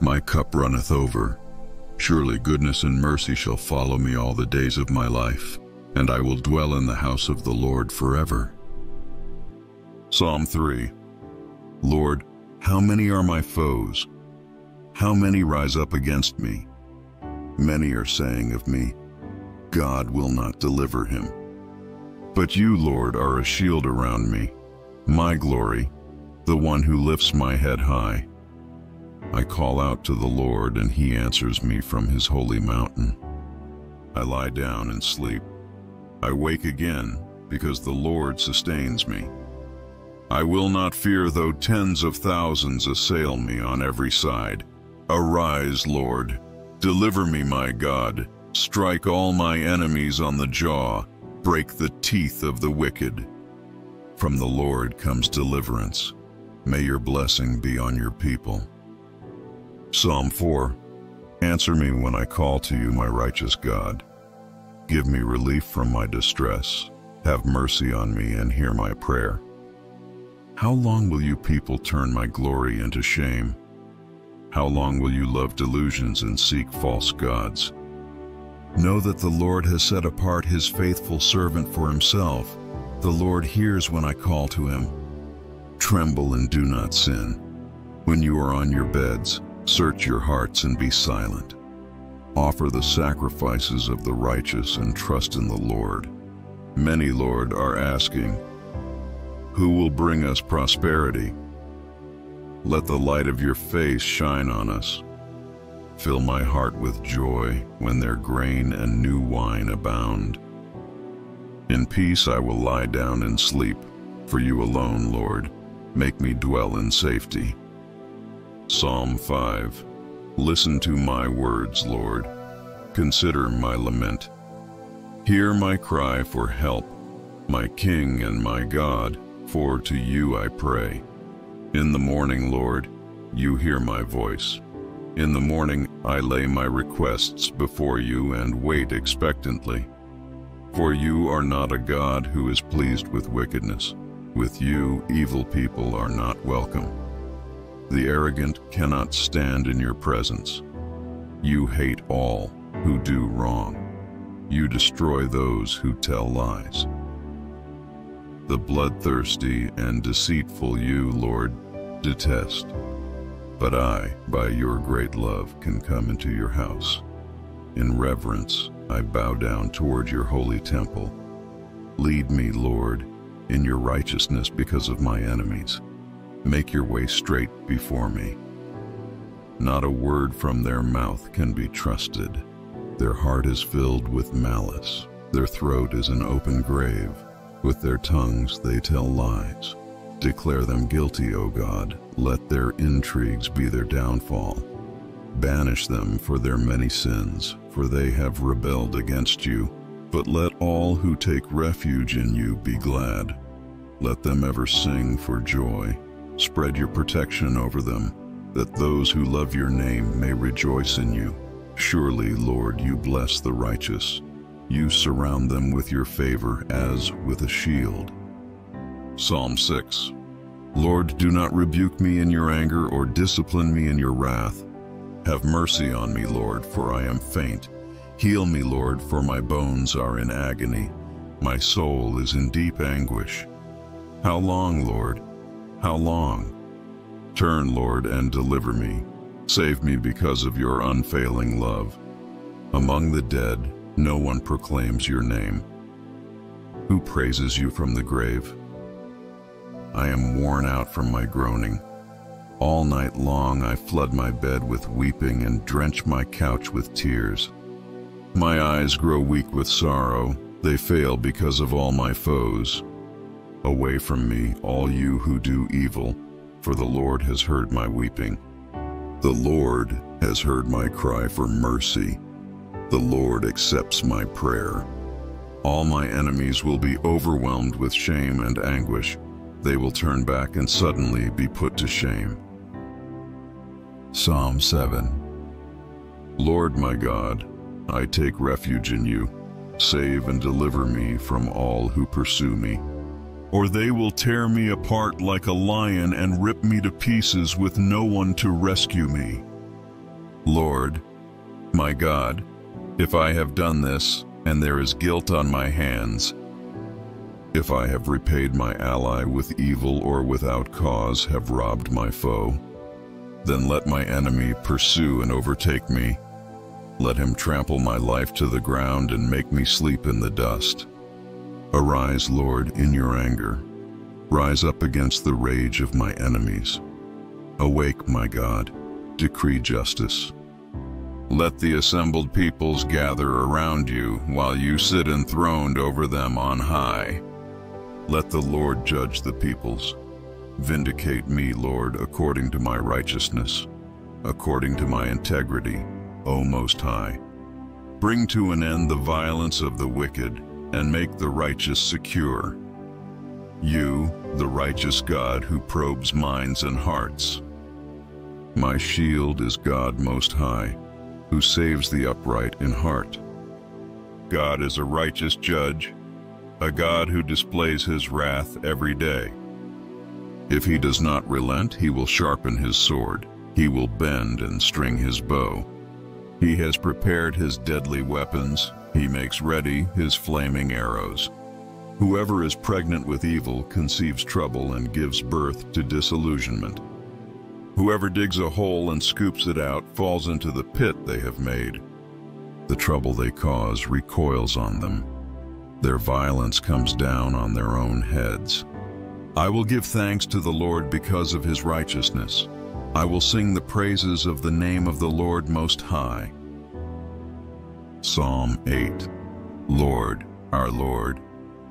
my cup runneth over. Surely goodness and mercy shall follow me all the days of my life, and I will dwell in the house of the Lord forever. Psalm 3 Lord, how many are my foes? How many rise up against me? Many are saying of me, God will not deliver him. But you, Lord, are a shield around me, my glory, the one who lifts my head high. I call out to the Lord, and he answers me from his holy mountain. I lie down and sleep. I wake again, because the Lord sustains me. I will not fear though tens of thousands assail me on every side. Arise, Lord. Deliver me, my God. Strike all my enemies on the jaw. Break the teeth of the wicked. From the Lord comes deliverance. May your blessing be on your people. Psalm 4 Answer me when I call to you, my righteous God. Give me relief from my distress. Have mercy on me and hear my prayer. How long will you people turn my glory into shame? How long will you love delusions and seek false gods? Know that the Lord has set apart his faithful servant for himself. The Lord hears when I call to him. Tremble and do not sin. When you are on your beds, search your hearts and be silent. Offer the sacrifices of the righteous and trust in the Lord. Many, Lord, are asking, Who will bring us prosperity? Let the light of your face shine on us. Fill my heart with joy when their grain and new wine abound. In peace I will lie down and sleep, for you alone, Lord, make me dwell in safety. Psalm 5 Listen to my words, Lord. Consider my lament. Hear my cry for help, my King and my God, for to you I pray. In the morning, Lord, you hear my voice. In the morning I lay my requests before you and wait expectantly. For you are not a God who is pleased with wickedness. With you evil people are not welcome. The arrogant cannot stand in your presence. You hate all who do wrong. You destroy those who tell lies. The bloodthirsty and deceitful you, Lord, detest. But I, by your great love, can come into your house. In reverence, I bow down toward your holy temple. Lead me, Lord, in your righteousness because of my enemies. Make your way straight before me. Not a word from their mouth can be trusted. Their heart is filled with malice. Their throat is an open grave. With their tongues they tell lies. Declare them guilty, O God. Let their intrigues be their downfall. Banish them for their many sins, for they have rebelled against you. But let all who take refuge in you be glad. Let them ever sing for joy. Spread your protection over them, that those who love your name may rejoice in you. Surely, Lord, you bless the righteous. You surround them with your favor as with a shield. Psalm 6 Lord, do not rebuke me in your anger or discipline me in your wrath. Have mercy on me, Lord, for I am faint. Heal me, Lord, for my bones are in agony. My soul is in deep anguish. How long, Lord? How long? Turn, Lord, and deliver me. Save me because of your unfailing love. Among the dead, no one proclaims your name. Who praises you from the grave? I am worn out from my groaning. All night long I flood my bed with weeping and drench my couch with tears. My eyes grow weak with sorrow, they fail because of all my foes. Away from me, all you who do evil, for the Lord has heard my weeping. The Lord has heard my cry for mercy. The Lord accepts my prayer. All my enemies will be overwhelmed with shame and anguish they will turn back and suddenly be put to shame. Psalm 7 Lord my God, I take refuge in you. Save and deliver me from all who pursue me. Or they will tear me apart like a lion and rip me to pieces with no one to rescue me. Lord, my God, if I have done this, and there is guilt on my hands, if I have repaid my ally with evil or without cause have robbed my foe, then let my enemy pursue and overtake me. Let him trample my life to the ground and make me sleep in the dust. Arise, Lord, in your anger. Rise up against the rage of my enemies. Awake, my God, decree justice. Let the assembled peoples gather around you while you sit enthroned over them on high. Let the Lord judge the peoples. Vindicate me, Lord, according to my righteousness, according to my integrity, O Most High. Bring to an end the violence of the wicked, and make the righteous secure. You, the righteous God who probes minds and hearts. My shield is God Most High, who saves the upright in heart. God is a righteous judge, a God who displays his wrath every day. If he does not relent, he will sharpen his sword. He will bend and string his bow. He has prepared his deadly weapons. He makes ready his flaming arrows. Whoever is pregnant with evil conceives trouble and gives birth to disillusionment. Whoever digs a hole and scoops it out falls into the pit they have made. The trouble they cause recoils on them. Their violence comes down on their own heads. I will give thanks to the Lord because of his righteousness. I will sing the praises of the name of the Lord Most High. Psalm 8 Lord, our Lord,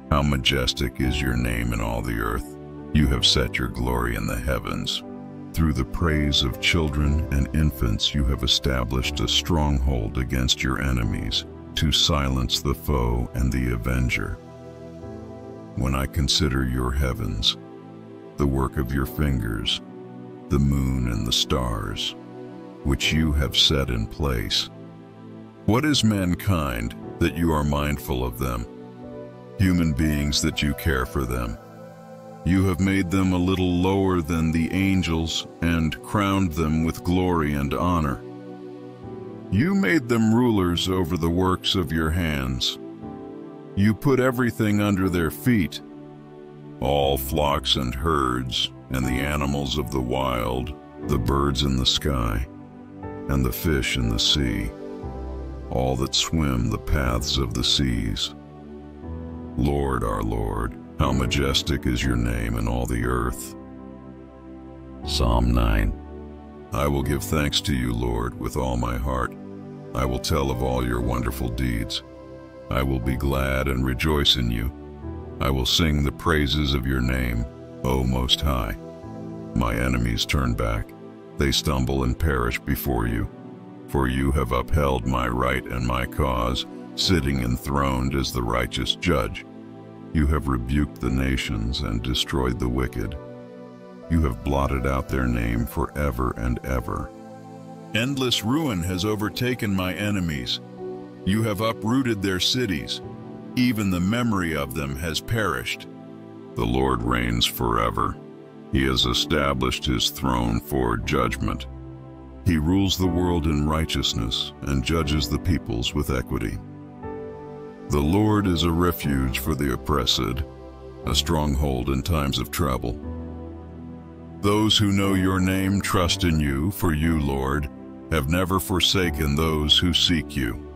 how majestic is your name in all the earth. You have set your glory in the heavens. Through the praise of children and infants you have established a stronghold against your enemies to silence the foe and the avenger when I consider your heavens, the work of your fingers, the moon and the stars, which you have set in place. What is mankind that you are mindful of them? Human beings that you care for them. You have made them a little lower than the angels and crowned them with glory and honor. You made them rulers over the works of your hands. You put everything under their feet, all flocks and herds, and the animals of the wild, the birds in the sky, and the fish in the sea, all that swim the paths of the seas. Lord, our Lord, how majestic is your name in all the earth. Psalm 9 I will give thanks to you, Lord, with all my heart. I will tell of all your wonderful deeds. I will be glad and rejoice in you. I will sing the praises of your name, O Most High. My enemies turn back. They stumble and perish before you. For you have upheld my right and my cause, sitting enthroned as the righteous judge. You have rebuked the nations and destroyed the wicked. You have blotted out their name forever and ever. Endless ruin has overtaken my enemies. You have uprooted their cities. Even the memory of them has perished. The Lord reigns forever. He has established his throne for judgment. He rules the world in righteousness and judges the peoples with equity. The Lord is a refuge for the oppressed, a stronghold in times of trouble. Those who know your name trust in you, for you, Lord, have never forsaken those who seek you.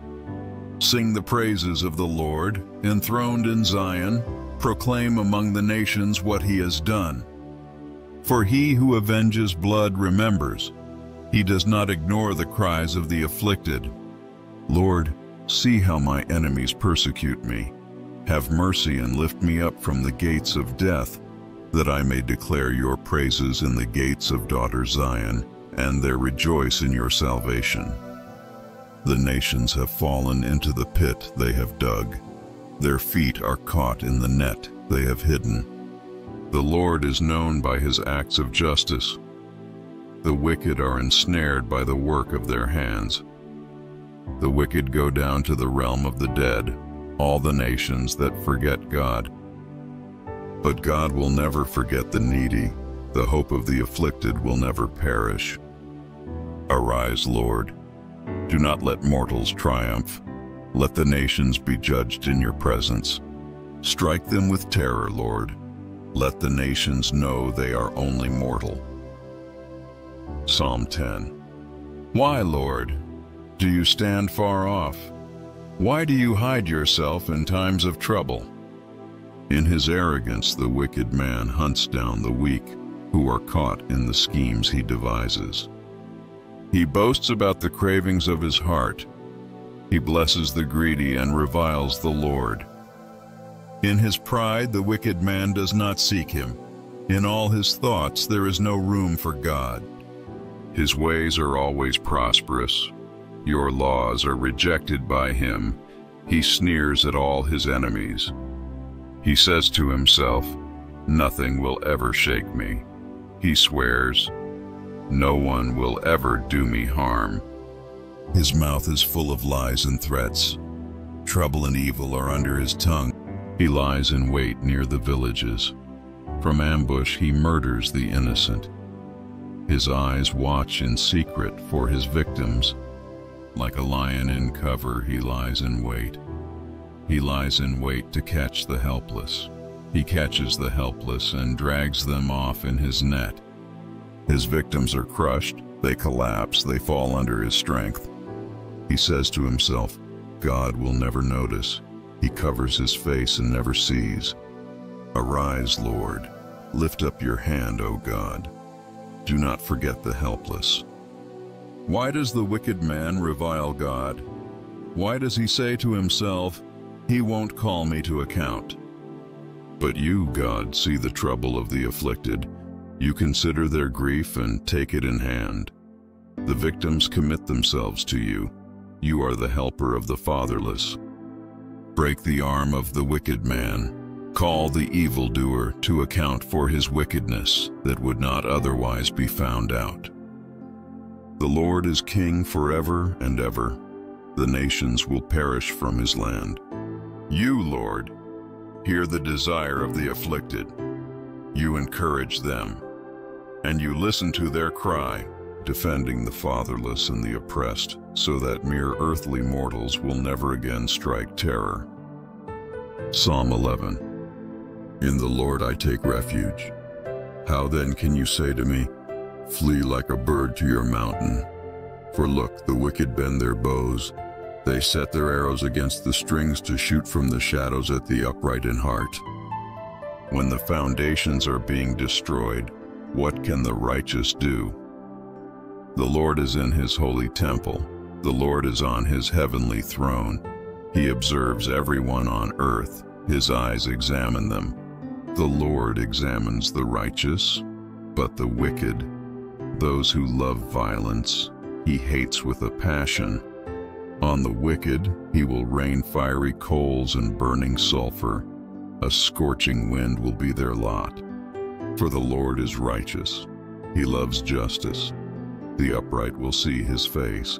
Sing the praises of the Lord, enthroned in Zion, proclaim among the nations what he has done. For he who avenges blood remembers. He does not ignore the cries of the afflicted. Lord, see how my enemies persecute me. Have mercy and lift me up from the gates of death, that I may declare your praises in the gates of daughter Zion, and there rejoice in your salvation. The nations have fallen into the pit they have dug. Their feet are caught in the net they have hidden. The Lord is known by his acts of justice. The wicked are ensnared by the work of their hands. The wicked go down to the realm of the dead, all the nations that forget God. But God will never forget the needy. The hope of the afflicted will never perish. Arise, Lord. Do not let mortals triumph. Let the nations be judged in your presence. Strike them with terror, Lord. Let the nations know they are only mortal. Psalm 10 Why, Lord? Do you stand far off? Why do you hide yourself in times of trouble? In his arrogance, the wicked man hunts down the weak, who are caught in the schemes he devises. He boasts about the cravings of his heart. He blesses the greedy and reviles the Lord. In his pride, the wicked man does not seek him. In all his thoughts, there is no room for God. His ways are always prosperous. Your laws are rejected by him. He sneers at all his enemies. He says to himself, Nothing will ever shake me. He swears, No one will ever do me harm. His mouth is full of lies and threats. Trouble and evil are under his tongue. He lies in wait near the villages. From ambush he murders the innocent. His eyes watch in secret for his victims. Like a lion in cover, he lies in wait. He lies in wait to catch the helpless. He catches the helpless and drags them off in his net. His victims are crushed, they collapse, they fall under his strength. He says to himself, God will never notice. He covers his face and never sees. Arise, Lord. Lift up your hand, O God. Do not forget the helpless. Why does the wicked man revile God? Why does he say to himself, He won't call me to account? But you, God, see the trouble of the afflicted. You consider their grief and take it in hand. The victims commit themselves to you. You are the helper of the fatherless. Break the arm of the wicked man. Call the evildoer to account for his wickedness that would not otherwise be found out. The Lord is king forever and ever. The nations will perish from his land. You, Lord, hear the desire of the afflicted. You encourage them, and you listen to their cry, defending the fatherless and the oppressed, so that mere earthly mortals will never again strike terror. Psalm 11 In the Lord I take refuge. How then can you say to me, Flee like a bird to your mountain? For look, the wicked bend their bows. They set their arrows against the strings to shoot from the shadows at the upright in heart. When the foundations are being destroyed, what can the righteous do? The Lord is in his holy temple. The Lord is on his heavenly throne. He observes everyone on earth. His eyes examine them. The Lord examines the righteous, but the wicked, those who love violence, he hates with a passion. On the wicked, he will rain fiery coals and burning sulfur. A scorching wind will be their lot. For the Lord is righteous. He loves justice. The upright will see his face.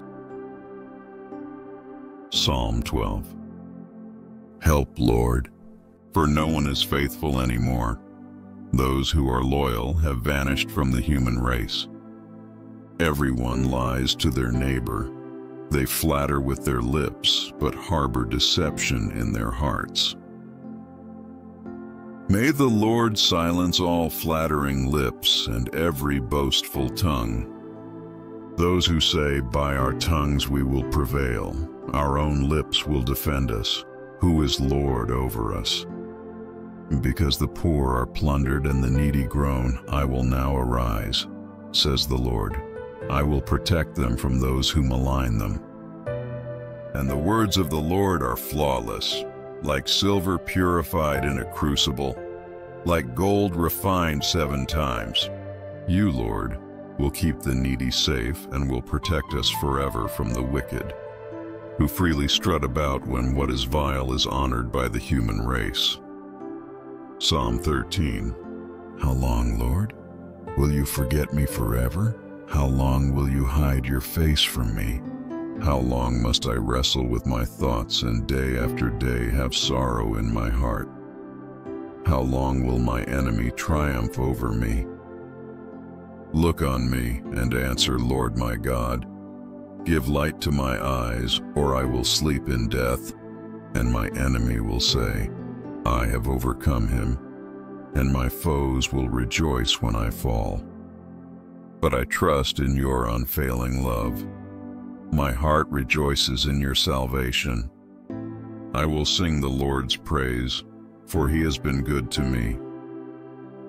Psalm 12 Help, Lord, for no one is faithful anymore. Those who are loyal have vanished from the human race. Everyone lies to their neighbor. They flatter with their lips, but harbor deception in their hearts. May the Lord silence all flattering lips and every boastful tongue. Those who say, by our tongues we will prevail, our own lips will defend us, who is Lord over us. Because the poor are plundered and the needy groan, I will now arise, says the Lord. I will protect them from those who malign them. And the words of the Lord are flawless, like silver purified in a crucible, like gold refined seven times. You, Lord, will keep the needy safe and will protect us forever from the wicked, who freely strut about when what is vile is honored by the human race. Psalm 13 How long, Lord? Will you forget me forever? How long will you hide your face from me? How long must I wrestle with my thoughts and day after day have sorrow in my heart? How long will my enemy triumph over me? Look on me and answer, Lord my God. Give light to my eyes, or I will sleep in death, and my enemy will say, I have overcome him, and my foes will rejoice when I fall but I trust in your unfailing love. My heart rejoices in your salvation. I will sing the Lord's praise, for he has been good to me.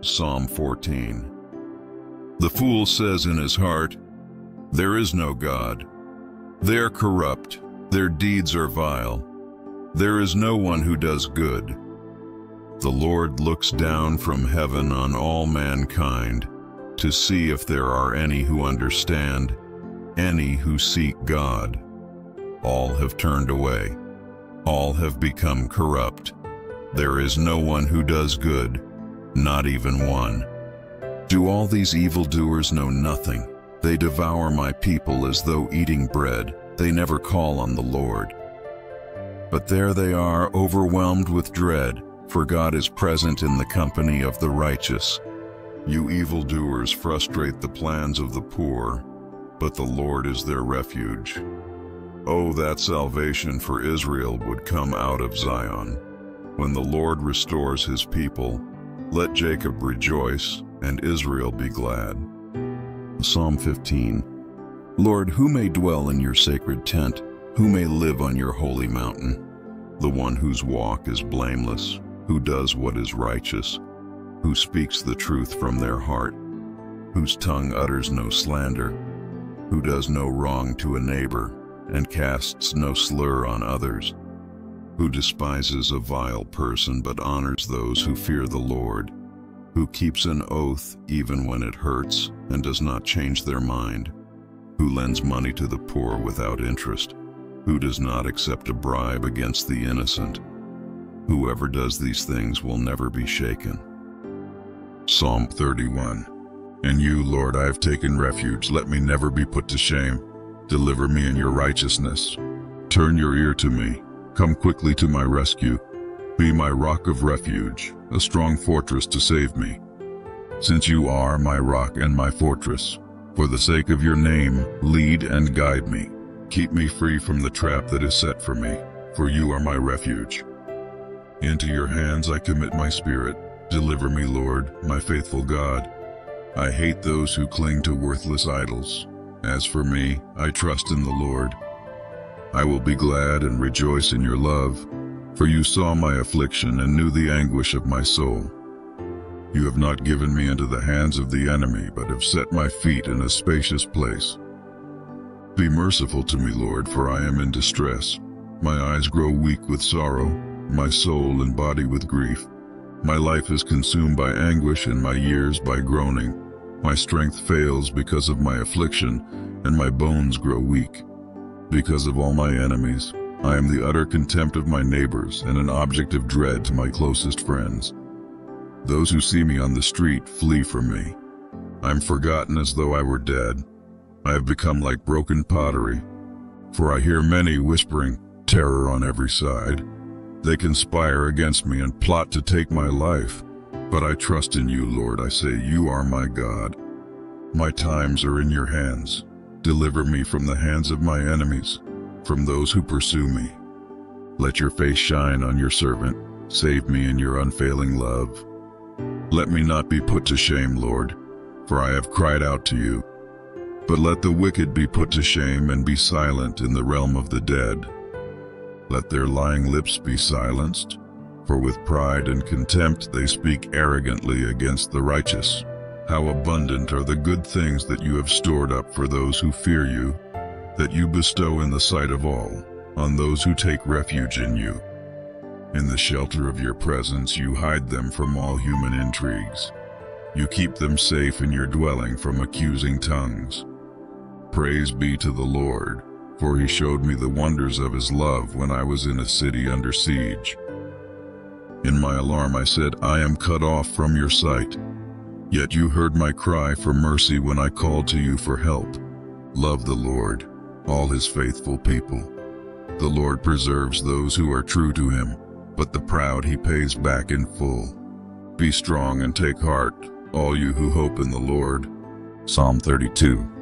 Psalm 14 The fool says in his heart, There is no God. They are corrupt, their deeds are vile. There is no one who does good. The Lord looks down from heaven on all mankind to see if there are any who understand, any who seek God. All have turned away. All have become corrupt. There is no one who does good, not even one. Do all these evildoers know nothing? They devour my people as though eating bread. They never call on the Lord. But there they are, overwhelmed with dread, for God is present in the company of the righteous. You evildoers frustrate the plans of the poor, but the Lord is their refuge. Oh, that salvation for Israel would come out of Zion. When the Lord restores his people, let Jacob rejoice and Israel be glad. Psalm 15 Lord, who may dwell in your sacred tent? Who may live on your holy mountain? The one whose walk is blameless, who does what is righteous, who speaks the truth from their heart, whose tongue utters no slander, who does no wrong to a neighbor, and casts no slur on others, who despises a vile person but honors those who fear the Lord, who keeps an oath even when it hurts and does not change their mind, who lends money to the poor without interest, who does not accept a bribe against the innocent. Whoever does these things will never be shaken. Psalm 31 In you, Lord, I have taken refuge. Let me never be put to shame. Deliver me in your righteousness. Turn your ear to me. Come quickly to my rescue. Be my rock of refuge, a strong fortress to save me. Since you are my rock and my fortress, for the sake of your name, lead and guide me. Keep me free from the trap that is set for me, for you are my refuge. Into your hands I commit my spirit. Deliver me, Lord, my faithful God. I hate those who cling to worthless idols. As for me, I trust in the Lord. I will be glad and rejoice in your love, for you saw my affliction and knew the anguish of my soul. You have not given me into the hands of the enemy, but have set my feet in a spacious place. Be merciful to me, Lord, for I am in distress. My eyes grow weak with sorrow, my soul and body with grief. My life is consumed by anguish and my years by groaning. My strength fails because of my affliction, and my bones grow weak. Because of all my enemies, I am the utter contempt of my neighbors and an object of dread to my closest friends. Those who see me on the street flee from me. I am forgotten as though I were dead. I have become like broken pottery, for I hear many whispering terror on every side. They conspire against me and plot to take my life. But I trust in you, Lord. I say, You are my God. My times are in your hands. Deliver me from the hands of my enemies, from those who pursue me. Let your face shine on your servant. Save me in your unfailing love. Let me not be put to shame, Lord, for I have cried out to you. But let the wicked be put to shame and be silent in the realm of the dead. Let their lying lips be silenced, for with pride and contempt they speak arrogantly against the righteous. How abundant are the good things that you have stored up for those who fear you, that you bestow in the sight of all, on those who take refuge in you. In the shelter of your presence you hide them from all human intrigues. You keep them safe in your dwelling from accusing tongues. Praise be to the Lord, for he showed me the wonders of his love when I was in a city under siege. In my alarm I said, I am cut off from your sight. Yet you heard my cry for mercy when I called to you for help. Love the Lord, all his faithful people. The Lord preserves those who are true to him, but the proud he pays back in full. Be strong and take heart, all you who hope in the Lord. Psalm 32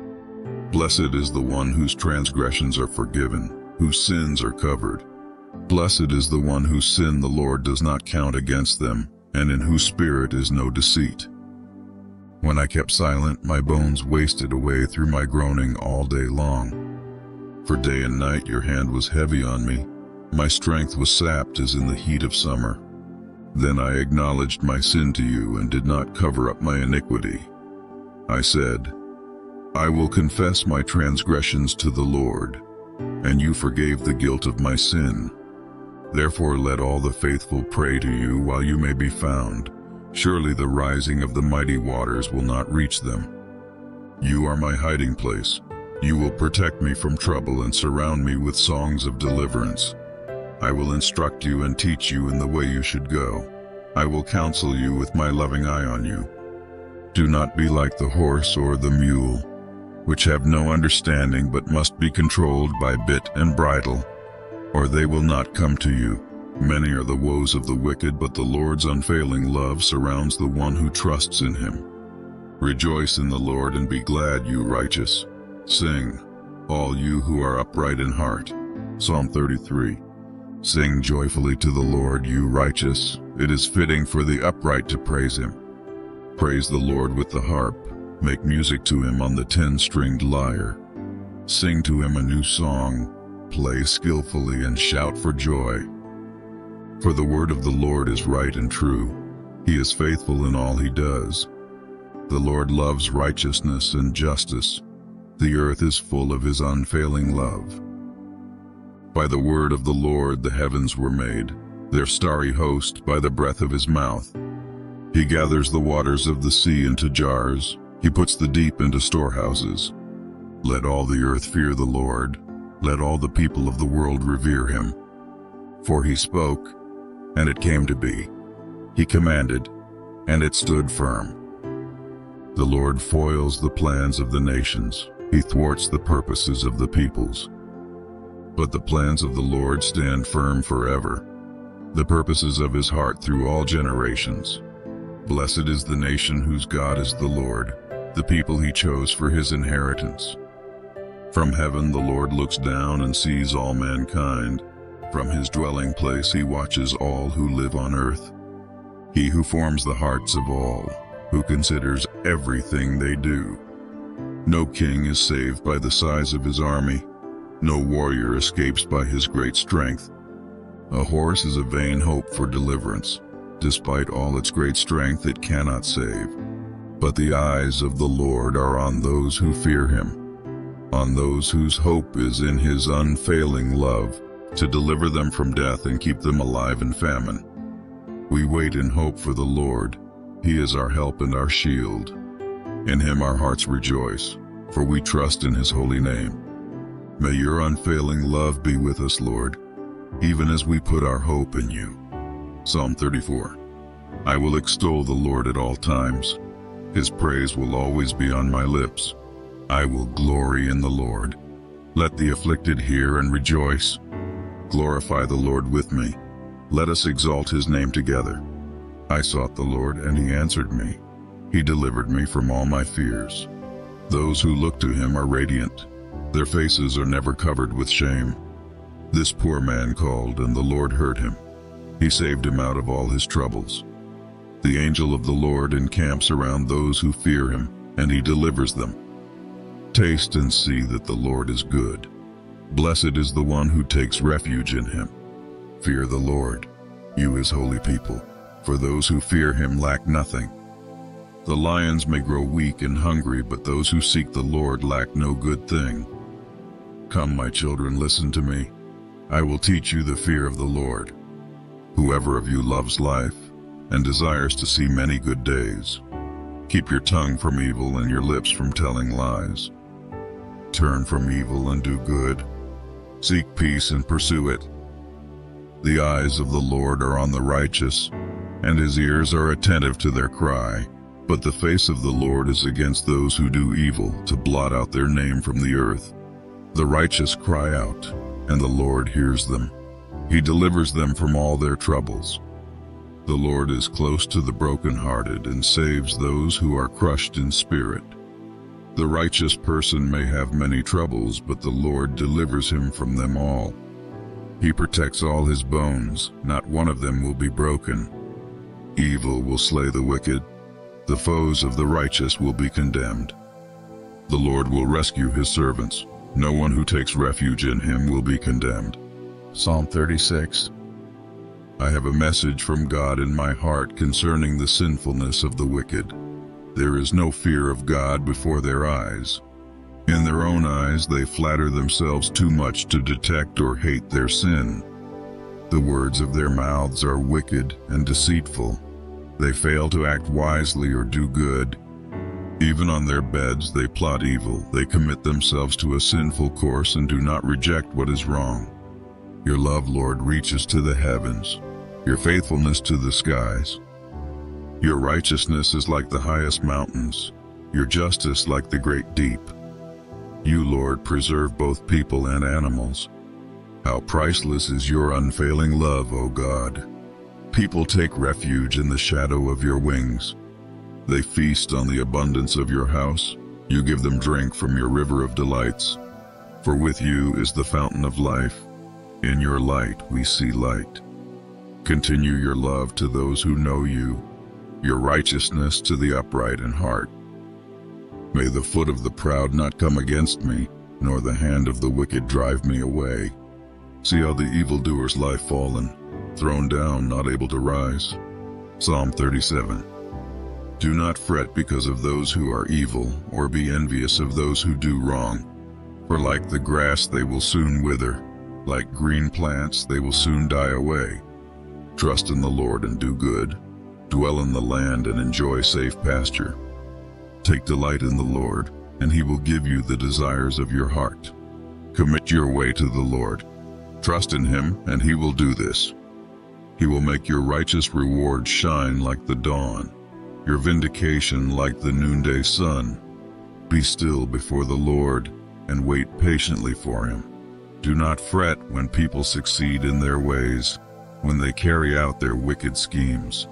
Blessed is the one whose transgressions are forgiven, whose sins are covered. Blessed is the one whose sin the Lord does not count against them, and in whose spirit is no deceit. When I kept silent, my bones wasted away through my groaning all day long. For day and night your hand was heavy on me. My strength was sapped as in the heat of summer. Then I acknowledged my sin to you and did not cover up my iniquity. I said, I will confess my transgressions to the Lord, and you forgave the guilt of my sin. Therefore let all the faithful pray to you while you may be found. Surely the rising of the mighty waters will not reach them. You are my hiding place. You will protect me from trouble and surround me with songs of deliverance. I will instruct you and teach you in the way you should go. I will counsel you with my loving eye on you. Do not be like the horse or the mule, which have no understanding but must be controlled by bit and bridle, or they will not come to you. Many are the woes of the wicked, but the Lord's unfailing love surrounds the one who trusts in him. Rejoice in the Lord and be glad, you righteous. Sing, all you who are upright in heart. Psalm 33. Sing joyfully to the Lord, you righteous. It is fitting for the upright to praise him. Praise the Lord with the harp. Make music to him on the ten-stringed lyre. Sing to him a new song. Play skillfully and shout for joy. For the word of the Lord is right and true. He is faithful in all he does. The Lord loves righteousness and justice. The earth is full of his unfailing love. By the word of the Lord the heavens were made, their starry host by the breath of his mouth. He gathers the waters of the sea into jars, he puts the deep into storehouses. Let all the earth fear the Lord, let all the people of the world revere him. For he spoke, and it came to be. He commanded, and it stood firm. The Lord foils the plans of the nations. He thwarts the purposes of the peoples. But the plans of the Lord stand firm forever, the purposes of his heart through all generations. Blessed is the nation whose God is the Lord, the people he chose for his inheritance. From heaven the Lord looks down and sees all mankind. From his dwelling place he watches all who live on earth. He who forms the hearts of all, who considers everything they do. No king is saved by the size of his army. No warrior escapes by his great strength. A horse is a vain hope for deliverance. Despite all its great strength, it cannot save. But the eyes of the Lord are on those who fear him, on those whose hope is in his unfailing love, to deliver them from death and keep them alive in famine. We wait in hope for the Lord. He is our help and our shield. In him our hearts rejoice, for we trust in his holy name. May your unfailing love be with us, Lord, even as we put our hope in you. Psalm 34 I will extol the Lord at all times. His praise will always be on my lips. I will glory in the Lord. Let the afflicted hear and rejoice. Glorify the Lord with me. Let us exalt his name together. I sought the Lord, and he answered me. He delivered me from all my fears. Those who look to him are radiant. Their faces are never covered with shame. This poor man called, and the Lord heard him. He saved him out of all his troubles. The angel of the Lord encamps around those who fear him, and he delivers them. Taste and see that the Lord is good. Blessed is the one who takes refuge in him. Fear the Lord, you his holy people, for those who fear him lack nothing. The lions may grow weak and hungry, but those who seek the Lord lack no good thing. Come, my children, listen to me. I will teach you the fear of the Lord. Whoever of you loves life and desires to see many good days, keep your tongue from evil and your lips from telling lies. Turn from evil and do good. Seek peace and pursue it. The eyes of the Lord are on the righteous, and his ears are attentive to their cry. But the face of the Lord is against those who do evil, to blot out their name from the earth. The righteous cry out, and the Lord hears them. He delivers them from all their troubles. The Lord is close to the brokenhearted and saves those who are crushed in spirit. The righteous person may have many troubles, but the Lord delivers him from them all. He protects all his bones, not one of them will be broken. Evil will slay the wicked, the foes of the righteous will be condemned. The Lord will rescue his servants, No one who takes refuge in him will be condemned. Psalm 36 I have a message from God in my heart concerning the sinfulness of the wicked. There is no fear of God before their eyes. In their own eyes they flatter themselves too much to detect or hate their sin. The words of their mouths are wicked and deceitful. They fail to act wisely or do good. Even on their beds they plot evil. They commit themselves to a sinful course and do not reject what is wrong. Your love, Lord, reaches to the heavens, your faithfulness to the skies. Your righteousness is like the highest mountains, your justice like the great deep. You, Lord, preserve both people and animals. How priceless is your unfailing love, O God. People take refuge in the shadow of your wings. They feast on the abundance of your house. You give them drink from your river of delights. For with you is the fountain of life. In your light we see light. Continue your love to those who know you, your righteousness to the upright in heart. May the foot of the proud not come against me, nor the hand of the wicked drive me away. See how the evildoers lie fallen, thrown down, not able to rise. Psalm 37 Do not fret because of those who are evil, or be envious of those who do wrong. For like the grass they will soon wither, like green plants they will soon die away. Trust in the Lord and do good. Dwell in the land and enjoy safe pasture. Take delight in the Lord, and he will give you the desires of your heart. Commit your way to the Lord. Trust in him, and he will do this. He will make your righteous reward shine like the dawn, your vindication like the noonday sun. Be still before the Lord, and wait patiently for him. Do not fret when people succeed in their ways, when they carry out their wicked schemes.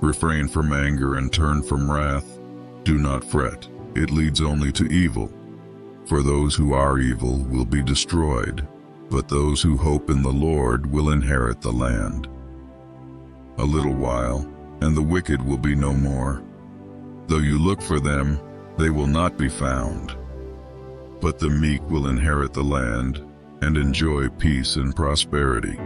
Refrain from anger and turn from wrath. Do not fret, it leads only to evil. For those who are evil will be destroyed, but those who hope in the Lord will inherit the land. A little while, and the wicked will be no more. Though you look for them, they will not be found. But the meek will inherit the land and enjoy peace and prosperity.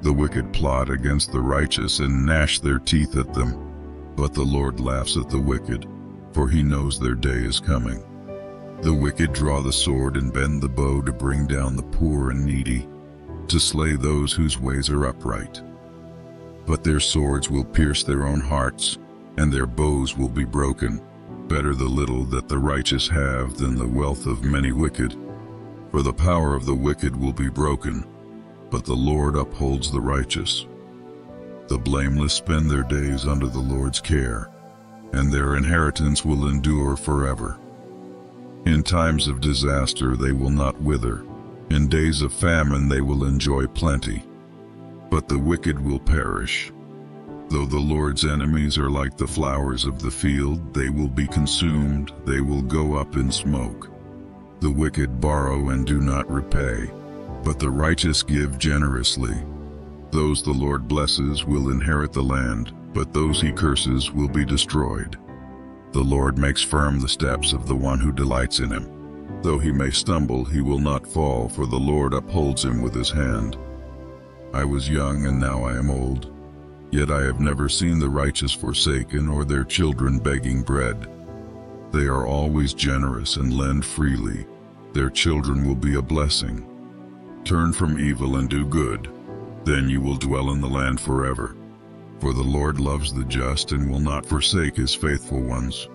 The wicked plot against the righteous and gnash their teeth at them. But the Lord laughs at the wicked, for he knows their day is coming. The wicked draw the sword and bend the bow to bring down the poor and needy, to slay those whose ways are upright. But their swords will pierce their own hearts, and their bows will be broken. Better the little that the righteous have than the wealth of many wicked. For the power of the wicked will be broken, but the Lord upholds the righteous. The blameless spend their days under the Lord's care, and their inheritance will endure forever. In times of disaster they will not wither. In days of famine they will enjoy plenty. But the wicked will perish. Though the Lord's enemies are like the flowers of the field, they will be consumed, they will go up in smoke. The wicked borrow and do not repay, but the righteous give generously. Those the Lord blesses will inherit the land, but those he curses will be destroyed. The Lord makes firm the steps of the one who delights in him. Though he may stumble, he will not fall, for the Lord upholds him with his hand. I was young and now I am old. Yet I have never seen the righteous forsaken or their children begging bread. They are always generous and lend freely. Their children will be a blessing. Turn from evil and do good. Then you will dwell in the land forever. For the Lord loves the just and will not forsake his faithful ones.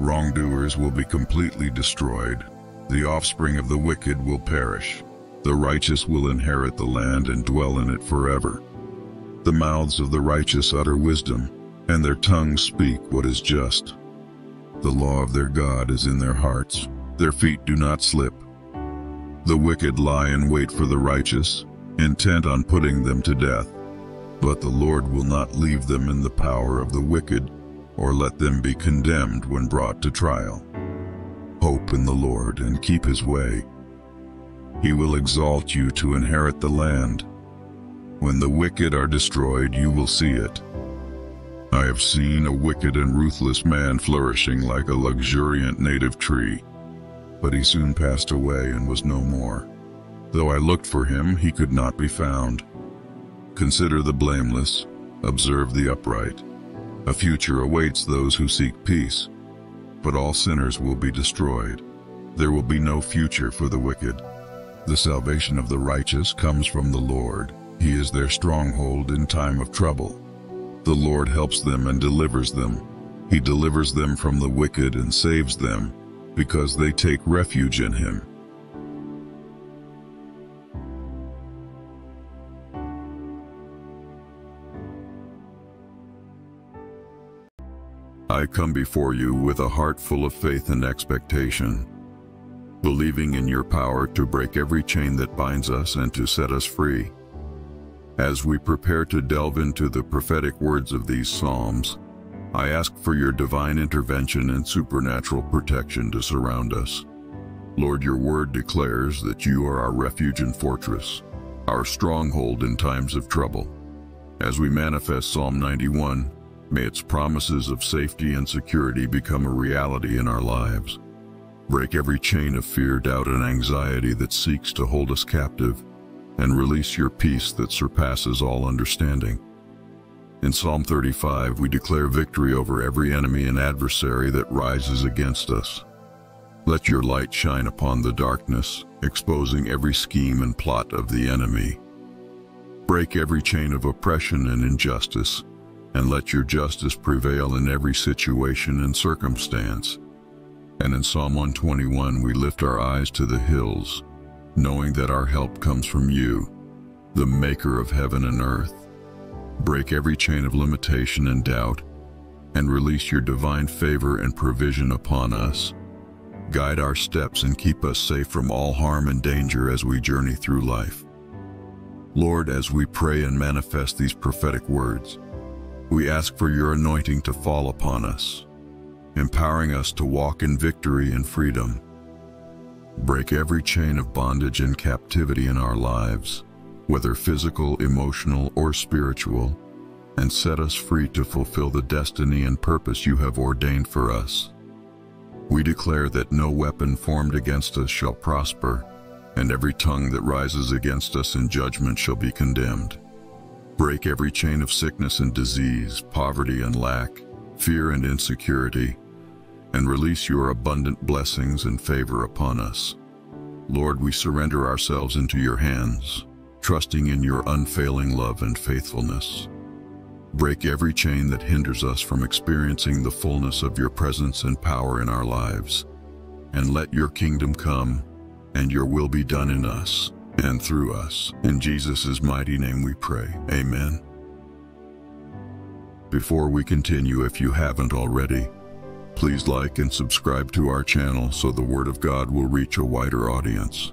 Wrongdoers will be completely destroyed. The offspring of the wicked will perish. The righteous will inherit the land and dwell in it forever. The mouths of the righteous utter wisdom, and their tongues speak what is just. The law of their God is in their hearts. Their feet do not slip. The wicked lie in wait for the righteous, intent on putting them to death. But the Lord will not leave them in the power of the wicked, or let them be condemned when brought to trial. Hope in the Lord and keep his way. He will exalt you to inherit the land. When the wicked are destroyed, you will see it. I have seen a wicked and ruthless man flourishing like a luxuriant native tree. But he soon passed away and was no more. Though I looked for him, he could not be found. Consider the blameless, observe the upright. A future awaits those who seek peace, but all sinners will be destroyed. There will be no future for the wicked. The salvation of the righteous comes from the Lord. He is their stronghold in time of trouble. The Lord helps them and delivers them. He delivers them from the wicked and saves them, because they take refuge in him. I come before you with a heart full of faith and expectation, believing in your power to break every chain that binds us and to set us free. As we prepare to delve into the prophetic words of these Psalms, I ask for your divine intervention and supernatural protection to surround us. Lord, your word declares that you are our refuge and fortress, our stronghold in times of trouble. As we manifest Psalm 91, may its promises of safety and security become a reality in our lives. Break every chain of fear, doubt, and anxiety that seeks to hold us captive and release your peace that surpasses all understanding. In Psalm 35, we declare victory over every enemy and adversary that rises against us. Let your light shine upon the darkness, exposing every scheme and plot of the enemy. Break every chain of oppression and injustice, and let your justice prevail in every situation and circumstance. And in Psalm 121, we lift our eyes to the hills, knowing that our help comes from you, the maker of heaven and earth. Break every chain of limitation and doubt, and release your divine favor and provision upon us. Guide our steps and keep us safe from all harm and danger as we journey through life. Lord, as we pray and manifest these prophetic words, we ask for your anointing to fall upon us, empowering us to walk in victory and freedom. Break every chain of bondage and captivity in our lives, whether physical, emotional, or spiritual, and set us free to fulfill the destiny and purpose you have ordained for us. We declare that no weapon formed against us shall prosper, and every tongue that rises against us in judgment shall be condemned. Break every chain of sickness and disease, poverty and lack, fear and insecurity, and release your abundant blessings and favor upon us. Lord, we surrender ourselves into your hands, trusting in your unfailing love and faithfulness. Break every chain that hinders us from experiencing the fullness of your presence and power in our lives, and let your kingdom come and your will be done in us and through us. In Jesus' mighty name we pray. Amen. Before we continue, if you haven't already, Please like and subscribe to our channel so the Word of God will reach a wider audience.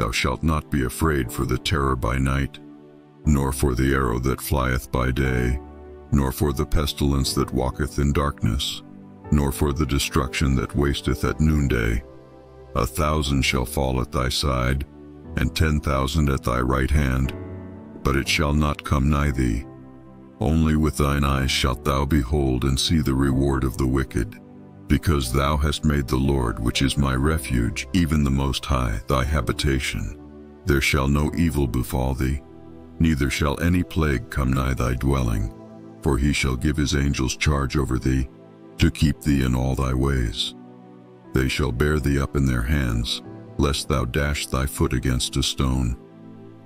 Thou shalt not be afraid for the terror by night, nor for the arrow that flieth by day, nor for the pestilence that walketh in darkness, nor for the destruction that wasteth at noonday. A thousand shall fall at thy side, and ten thousand at thy right hand, but it shall not come nigh thee. Only with thine eyes shalt thou behold and see the reward of the wicked, because thou hast made the Lord, which is my refuge, even the Most High, thy habitation. There shall no evil befall thee, neither shall any plague come nigh thy dwelling, for he shall give his angels charge over thee, to keep thee in all thy ways. They shall bear thee up in their hands, lest thou dash thy foot against a stone.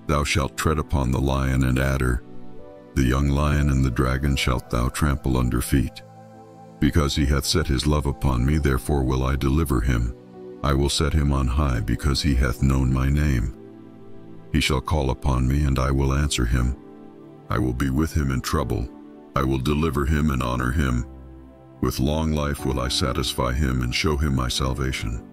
Thou shalt tread upon the lion and adder, the young lion and the dragon shalt thou trample under feet. Because he hath set his love upon me, therefore will I deliver him. I will set him on high, because he hath known my name. He shall call upon me, and I will answer him. I will be with him in trouble. I will deliver him and honor him. With long life will I satisfy him and show him my salvation.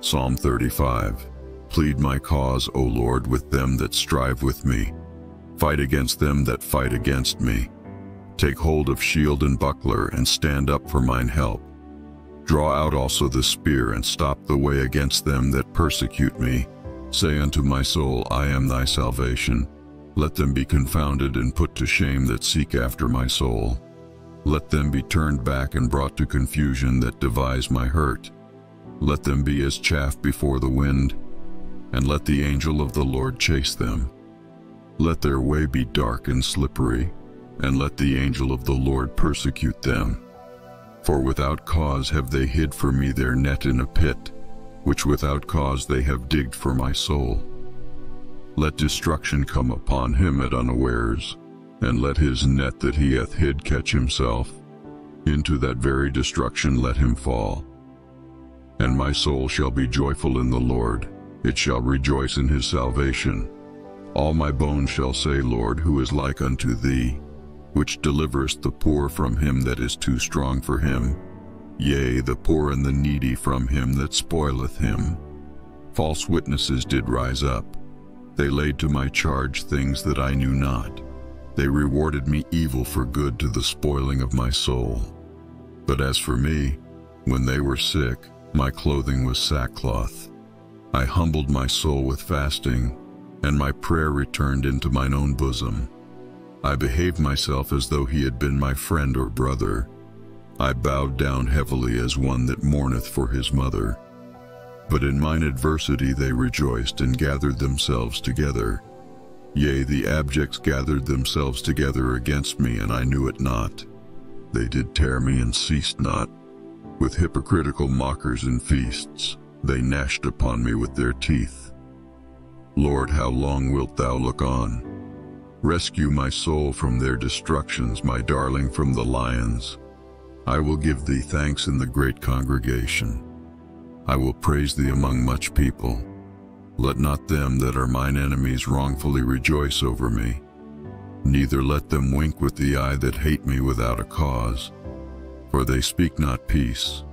Psalm 35 Plead my cause, O Lord, with them that strive with me. Fight against them that fight against me. Take hold of shield and buckler, and stand up for mine help. Draw out also the spear, and stop the way against them that persecute me. Say unto my soul, I am thy salvation. Let them be confounded and put to shame that seek after my soul. Let them be turned back and brought to confusion that devise my hurt. Let them be as chaff before the wind, and let the angel of the Lord chase them. Let their way be dark and slippery, and let the angel of the Lord persecute them. For without cause have they hid for me their net in a pit, which without cause they have digged for my soul. Let destruction come upon him at unawares, and let his net that he hath hid catch himself. Into that very destruction let him fall. And my soul shall be joyful in the Lord, it shall rejoice in his salvation. All my bones shall say, Lord, who is like unto thee, which deliverest the poor from him that is too strong for him, yea, the poor and the needy from him that spoileth him. False witnesses did rise up. They laid to my charge things that I knew not. They rewarded me evil for good to the spoiling of my soul. But as for me, when they were sick, my clothing was sackcloth. I humbled my soul with fasting, and my prayer returned into mine own bosom. I behaved myself as though he had been my friend or brother. I bowed down heavily as one that mourneth for his mother. But in mine adversity they rejoiced and gathered themselves together. Yea, the abjects gathered themselves together against me, and I knew it not. They did tear me and ceased not. With hypocritical mockers and feasts, they gnashed upon me with their teeth. Lord, how long wilt thou look on? Rescue my soul from their destructions, my darling from the lions. I will give thee thanks in the great congregation. I will praise thee among much people. Let not them that are mine enemies wrongfully rejoice over me. Neither let them wink with the eye that hate me without a cause. For they speak not peace,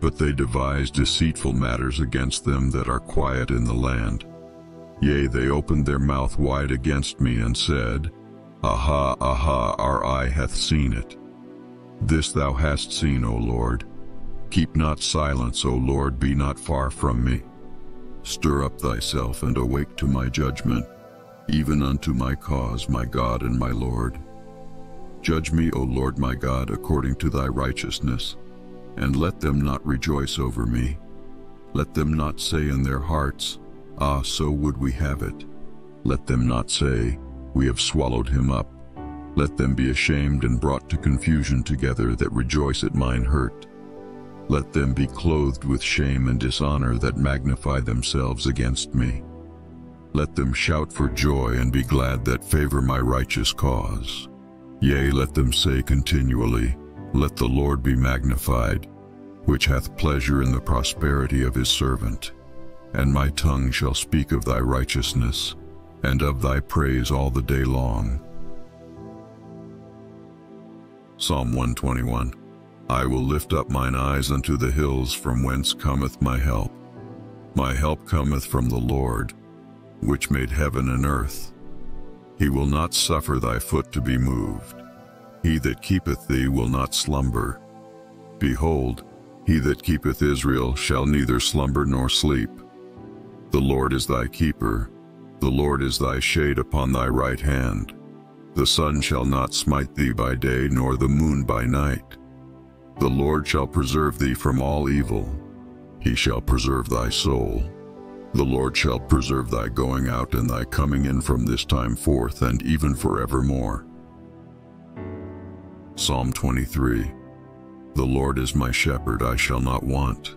but they devise deceitful matters against them that are quiet in the land. Yea, they opened their mouth wide against me and said, Aha, aha, our eye hath seen it. This thou hast seen, O Lord. Keep not silence, O Lord, be not far from me. Stir up thyself and awake to my judgment, even unto my cause, my God and my Lord. Judge me, O Lord my God, according to thy righteousness, and let them not rejoice over me. Let them not say in their hearts, Ah, so would we have it. Let them not say, We have swallowed him up. Let them be ashamed and brought to confusion together that rejoice at mine hurt. Let them be clothed with shame and dishonor that magnify themselves against me. Let them shout for joy and be glad that favor my righteous cause. Yea, let them say continually, Let the Lord be magnified, which hath pleasure in the prosperity of his servant and my tongue shall speak of thy righteousness, and of thy praise all the day long. Psalm 121 I will lift up mine eyes unto the hills from whence cometh my help. My help cometh from the Lord, which made heaven and earth. He will not suffer thy foot to be moved. He that keepeth thee will not slumber. Behold, he that keepeth Israel shall neither slumber nor sleep. The Lord is thy keeper. The Lord is thy shade upon thy right hand. The sun shall not smite thee by day, nor the moon by night. The Lord shall preserve thee from all evil. He shall preserve thy soul. The Lord shall preserve thy going out and thy coming in from this time forth and even forevermore. Psalm 23 The Lord is my shepherd, I shall not want.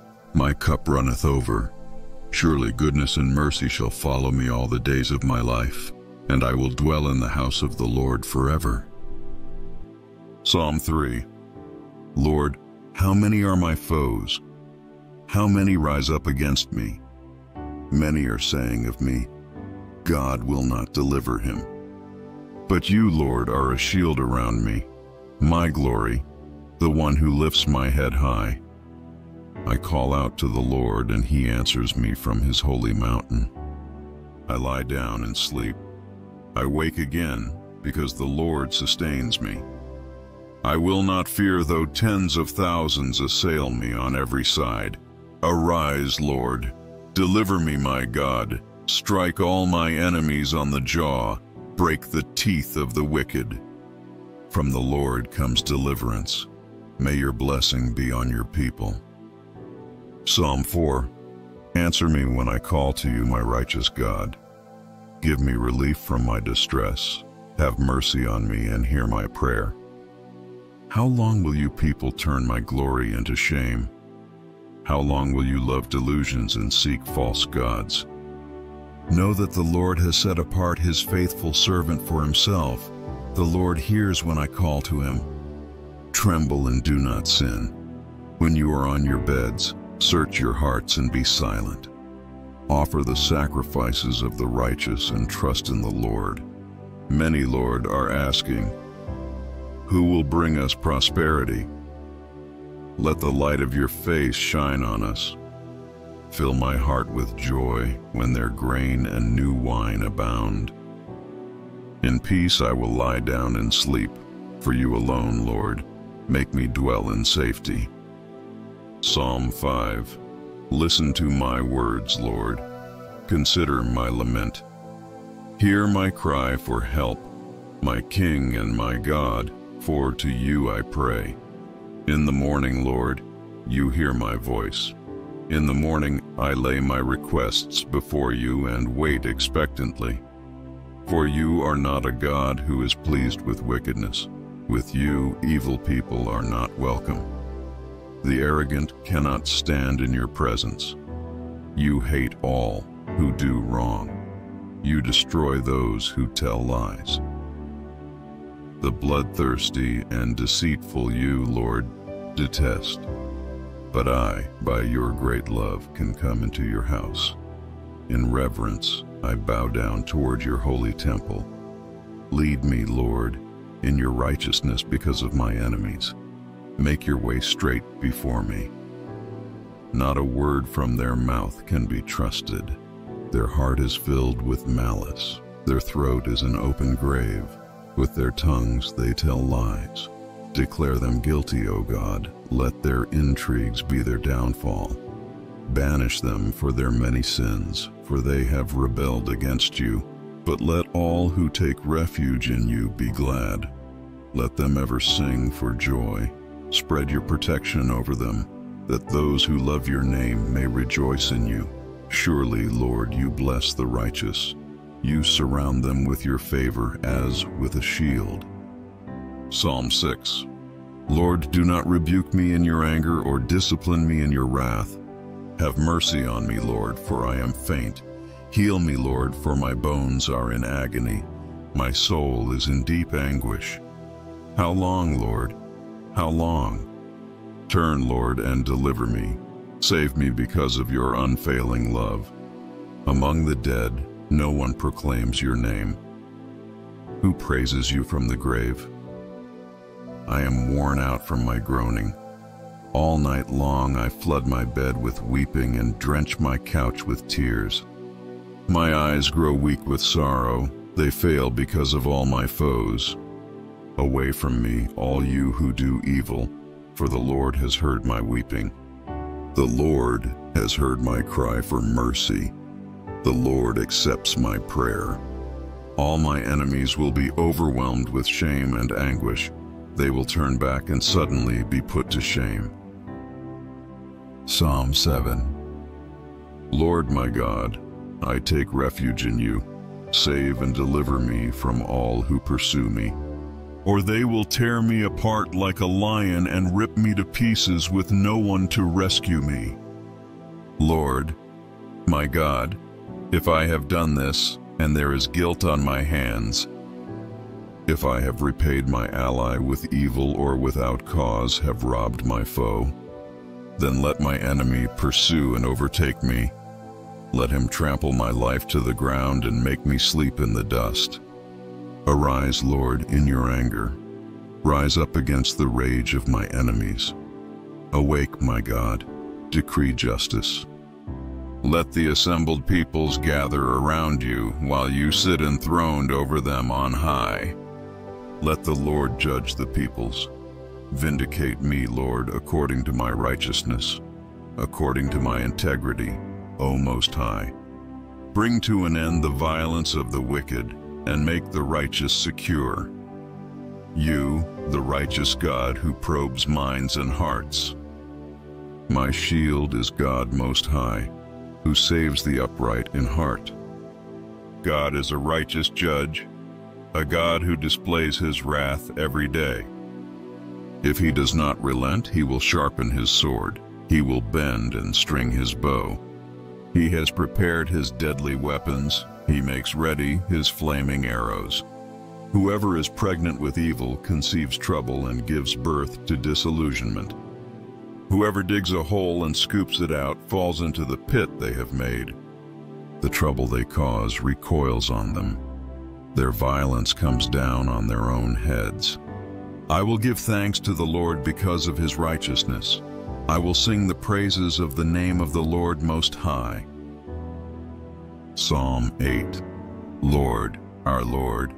my cup runneth over. Surely goodness and mercy shall follow me all the days of my life, and I will dwell in the house of the Lord forever. Psalm 3 Lord, how many are my foes? How many rise up against me? Many are saying of me, God will not deliver him. But you, Lord, are a shield around me, my glory, the one who lifts my head high. I call out to the Lord, and he answers me from his holy mountain. I lie down and sleep. I wake again, because the Lord sustains me. I will not fear though tens of thousands assail me on every side. Arise, Lord. Deliver me, my God. Strike all my enemies on the jaw. Break the teeth of the wicked. From the Lord comes deliverance. May your blessing be on your people. Psalm 4 Answer me when I call to you, my righteous God. Give me relief from my distress. Have mercy on me and hear my prayer. How long will you people turn my glory into shame? How long will you love delusions and seek false gods? Know that the Lord has set apart his faithful servant for himself. The Lord hears when I call to him. Tremble and do not sin. When you are on your beds, Search your hearts and be silent. Offer the sacrifices of the righteous and trust in the Lord. Many, Lord, are asking, Who will bring us prosperity? Let the light of your face shine on us. Fill my heart with joy when their grain and new wine abound. In peace I will lie down and sleep, for you alone, Lord, make me dwell in safety. Psalm 5 Listen to my words, Lord. Consider my lament. Hear my cry for help, my King and my God, for to you I pray. In the morning, Lord, you hear my voice. In the morning I lay my requests before you and wait expectantly. For you are not a God who is pleased with wickedness. With you evil people are not welcome. The arrogant cannot stand in your presence. You hate all who do wrong. You destroy those who tell lies. The bloodthirsty and deceitful you, Lord, detest. But I, by your great love, can come into your house. In reverence, I bow down toward your holy temple. Lead me, Lord, in your righteousness because of my enemies. Make your way straight before me. Not a word from their mouth can be trusted. Their heart is filled with malice. Their throat is an open grave. With their tongues they tell lies. Declare them guilty, O God. Let their intrigues be their downfall. Banish them for their many sins, for they have rebelled against you. But let all who take refuge in you be glad. Let them ever sing for joy. Spread your protection over them, that those who love your name may rejoice in you. Surely, Lord, you bless the righteous. You surround them with your favor as with a shield. Psalm 6 Lord, do not rebuke me in your anger or discipline me in your wrath. Have mercy on me, Lord, for I am faint. Heal me, Lord, for my bones are in agony. My soul is in deep anguish. How long, Lord? How long? Turn, Lord, and deliver me. Save me because of your unfailing love. Among the dead, no one proclaims your name. Who praises you from the grave? I am worn out from my groaning. All night long I flood my bed with weeping and drench my couch with tears. My eyes grow weak with sorrow, they fail because of all my foes. Away from me, all you who do evil, for the Lord has heard my weeping. The Lord has heard my cry for mercy. The Lord accepts my prayer. All my enemies will be overwhelmed with shame and anguish. They will turn back and suddenly be put to shame. Psalm 7 Lord my God, I take refuge in you. Save and deliver me from all who pursue me. Or they will tear me apart like a lion and rip me to pieces with no one to rescue me. Lord, my God, if I have done this, and there is guilt on my hands, if I have repaid my ally with evil or without cause have robbed my foe, then let my enemy pursue and overtake me. Let him trample my life to the ground and make me sleep in the dust. Arise, Lord, in your anger. Rise up against the rage of my enemies. Awake, my God, decree justice. Let the assembled peoples gather around you while you sit enthroned over them on high. Let the Lord judge the peoples. Vindicate me, Lord, according to my righteousness, according to my integrity, O Most High. Bring to an end the violence of the wicked, and make the righteous secure. You, the righteous God who probes minds and hearts. My shield is God Most High, who saves the upright in heart. God is a righteous judge, a God who displays his wrath every day. If he does not relent, he will sharpen his sword. He will bend and string his bow. He has prepared his deadly weapons. He makes ready his flaming arrows. Whoever is pregnant with evil conceives trouble and gives birth to disillusionment. Whoever digs a hole and scoops it out falls into the pit they have made. The trouble they cause recoils on them. Their violence comes down on their own heads. I will give thanks to the Lord because of his righteousness. I will sing the praises of the name of the Lord Most High. Psalm 8 Lord, our Lord,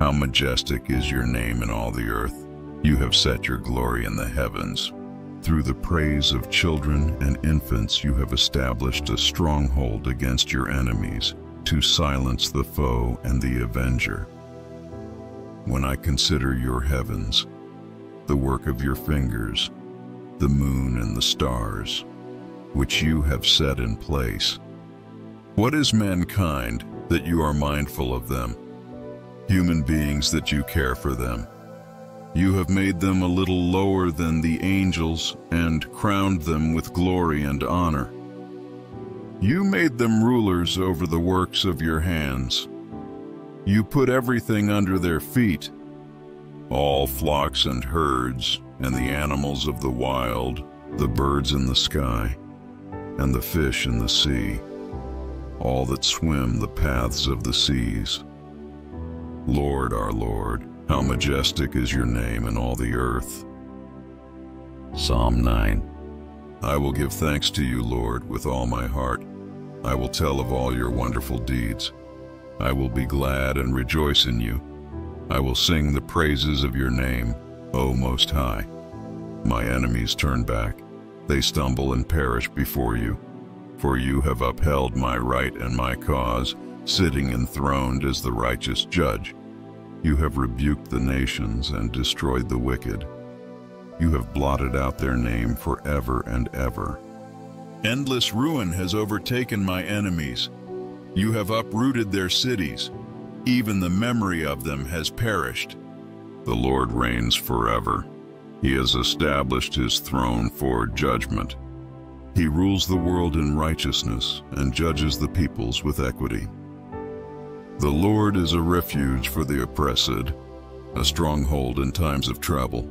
how majestic is your name in all the earth. You have set your glory in the heavens. Through the praise of children and infants you have established a stronghold against your enemies to silence the foe and the avenger. When I consider your heavens, the work of your fingers, the moon and the stars, which you have set in place. What is mankind that you are mindful of them? Human beings that you care for them. You have made them a little lower than the angels and crowned them with glory and honor. You made them rulers over the works of your hands. You put everything under their feet, all flocks and herds, and the animals of the wild, the birds in the sky, and the fish in the sea, all that swim the paths of the seas. Lord, our Lord, how majestic is your name in all the earth. Psalm 9 I will give thanks to you, Lord, with all my heart. I will tell of all your wonderful deeds. I will be glad and rejoice in you. I will sing the praises of your name, O Most High. My enemies turn back. They stumble and perish before you. For you have upheld my right and my cause, sitting enthroned as the righteous judge. You have rebuked the nations and destroyed the wicked. You have blotted out their name forever and ever. Endless ruin has overtaken my enemies. You have uprooted their cities. Even the memory of them has perished. The Lord reigns forever. He has established his throne for judgment. He rules the world in righteousness and judges the peoples with equity. The Lord is a refuge for the oppressed, a stronghold in times of trouble.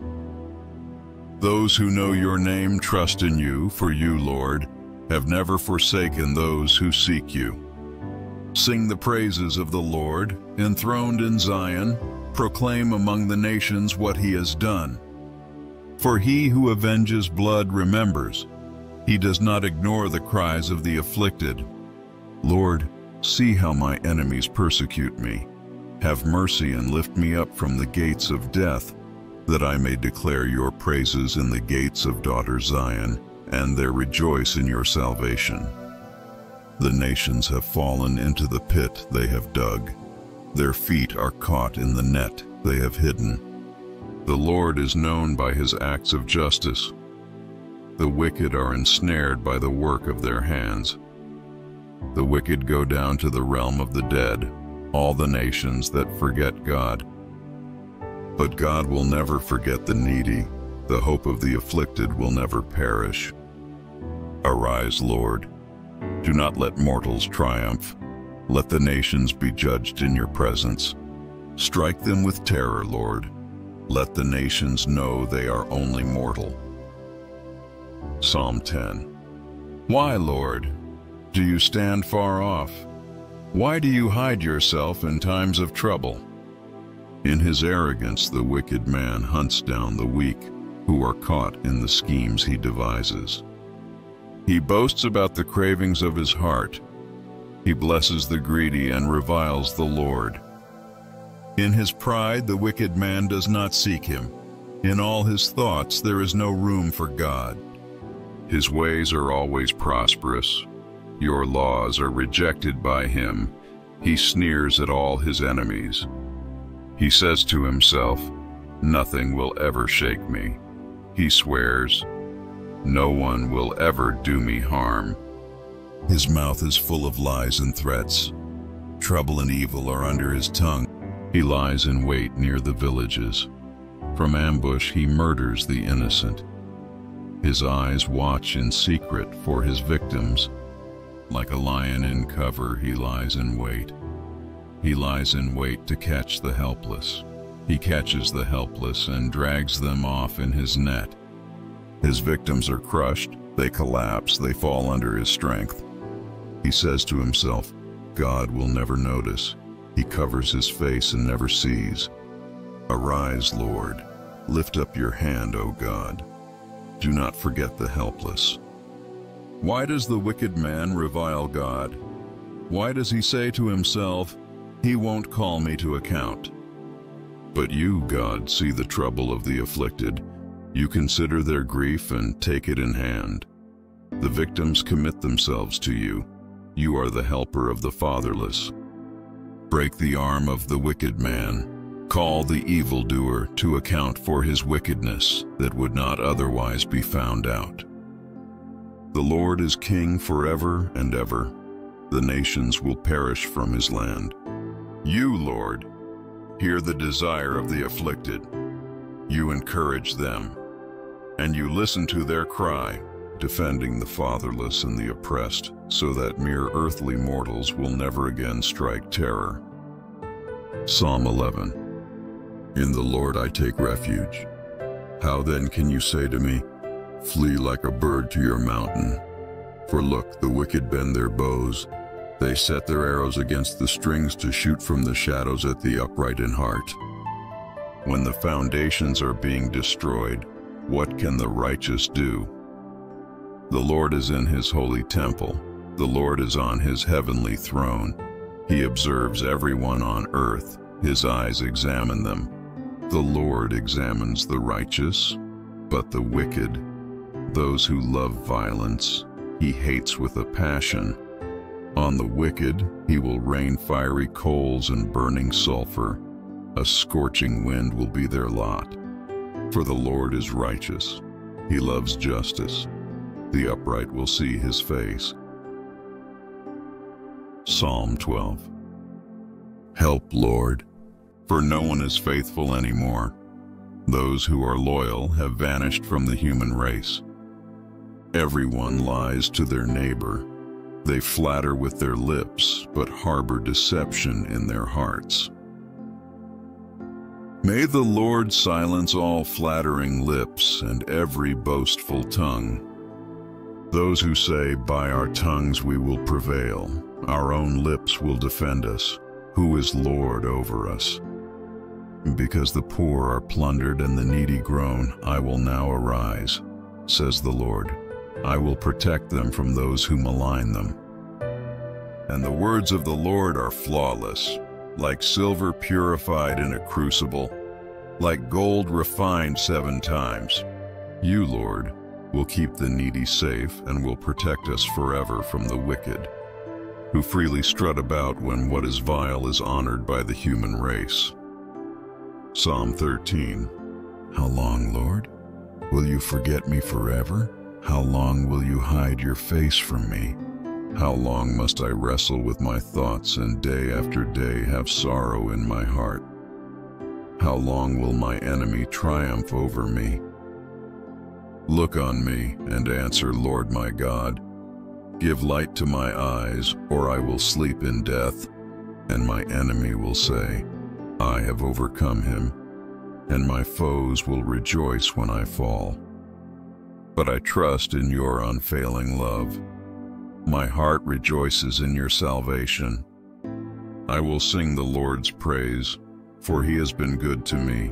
Those who know your name trust in you, for you, Lord, have never forsaken those who seek you. Sing the praises of the Lord, enthroned in Zion, proclaim among the nations what he has done. For he who avenges blood remembers. He does not ignore the cries of the afflicted. Lord, See how my enemies persecute me. Have mercy and lift me up from the gates of death, that I may declare your praises in the gates of daughter Zion, and there rejoice in your salvation. The nations have fallen into the pit they have dug. Their feet are caught in the net they have hidden. The Lord is known by his acts of justice. The wicked are ensnared by the work of their hands. The wicked go down to the realm of the dead, all the nations that forget God. But God will never forget the needy. The hope of the afflicted will never perish. Arise, Lord. Do not let mortals triumph. Let the nations be judged in your presence. Strike them with terror, Lord. Let the nations know they are only mortal. Psalm 10 Why, Lord, do you stand far off? Why do you hide yourself in times of trouble? In his arrogance the wicked man hunts down the weak, who are caught in the schemes he devises. He boasts about the cravings of his heart. He blesses the greedy and reviles the Lord. In his pride the wicked man does not seek him. In all his thoughts there is no room for God. His ways are always prosperous. Your laws are rejected by him. He sneers at all his enemies. He says to himself, Nothing will ever shake me. He swears, No one will ever do me harm. His mouth is full of lies and threats. Trouble and evil are under his tongue. He lies in wait near the villages. From ambush he murders the innocent. His eyes watch in secret for his victims. Like a lion in cover, he lies in wait. He lies in wait to catch the helpless. He catches the helpless and drags them off in his net. His victims are crushed, they collapse, they fall under his strength. He says to himself, God will never notice. He covers his face and never sees. Arise, Lord. Lift up your hand, O God. Do not forget the helpless. Why does the wicked man revile God? Why does he say to himself, He won't call me to account? But you, God, see the trouble of the afflicted. You consider their grief and take it in hand. The victims commit themselves to you. You are the helper of the fatherless. Break the arm of the wicked man. Call the evildoer to account for his wickedness that would not otherwise be found out. The Lord is king forever and ever. The nations will perish from his land. You, Lord, hear the desire of the afflicted. You encourage them, and you listen to their cry, defending the fatherless and the oppressed, so that mere earthly mortals will never again strike terror. Psalm 11 In the Lord I take refuge. How then can you say to me, Flee like a bird to your mountain? For look, the wicked bend their bows. They set their arrows against the strings to shoot from the shadows at the upright in heart. When the foundations are being destroyed, what can the righteous do? The Lord is in his holy temple. The Lord is on his heavenly throne. He observes everyone on earth. His eyes examine them. The Lord examines the righteous, but the wicked, those who love violence, he hates with a passion. On the wicked, he will rain fiery coals and burning sulfur. A scorching wind will be their lot. For the Lord is righteous. He loves justice. The upright will see his face. Psalm 12 Help, Lord, for no one is faithful anymore. Those who are loyal have vanished from the human race. Everyone lies to their neighbor. They flatter with their lips, but harbor deception in their hearts. May the Lord silence all flattering lips and every boastful tongue. Those who say, by our tongues we will prevail, our own lips will defend us, who is Lord over us. Because the poor are plundered and the needy groan, I will now arise, says the Lord. I will protect them from those who malign them. And the words of the Lord are flawless, like silver purified in a crucible, like gold refined seven times. You, Lord, will keep the needy safe and will protect us forever from the wicked, who freely strut about when what is vile is honored by the human race. Psalm 13 How long, Lord? Will you forget me forever? How long will you hide your face from me? How long must I wrestle with my thoughts and day after day have sorrow in my heart? How long will my enemy triumph over me? Look on me and answer, Lord my God. Give light to my eyes, or I will sleep in death, and my enemy will say, I have overcome him, and my foes will rejoice when I fall. But I trust in your unfailing love. My heart rejoices in your salvation. I will sing the Lord's praise, for he has been good to me.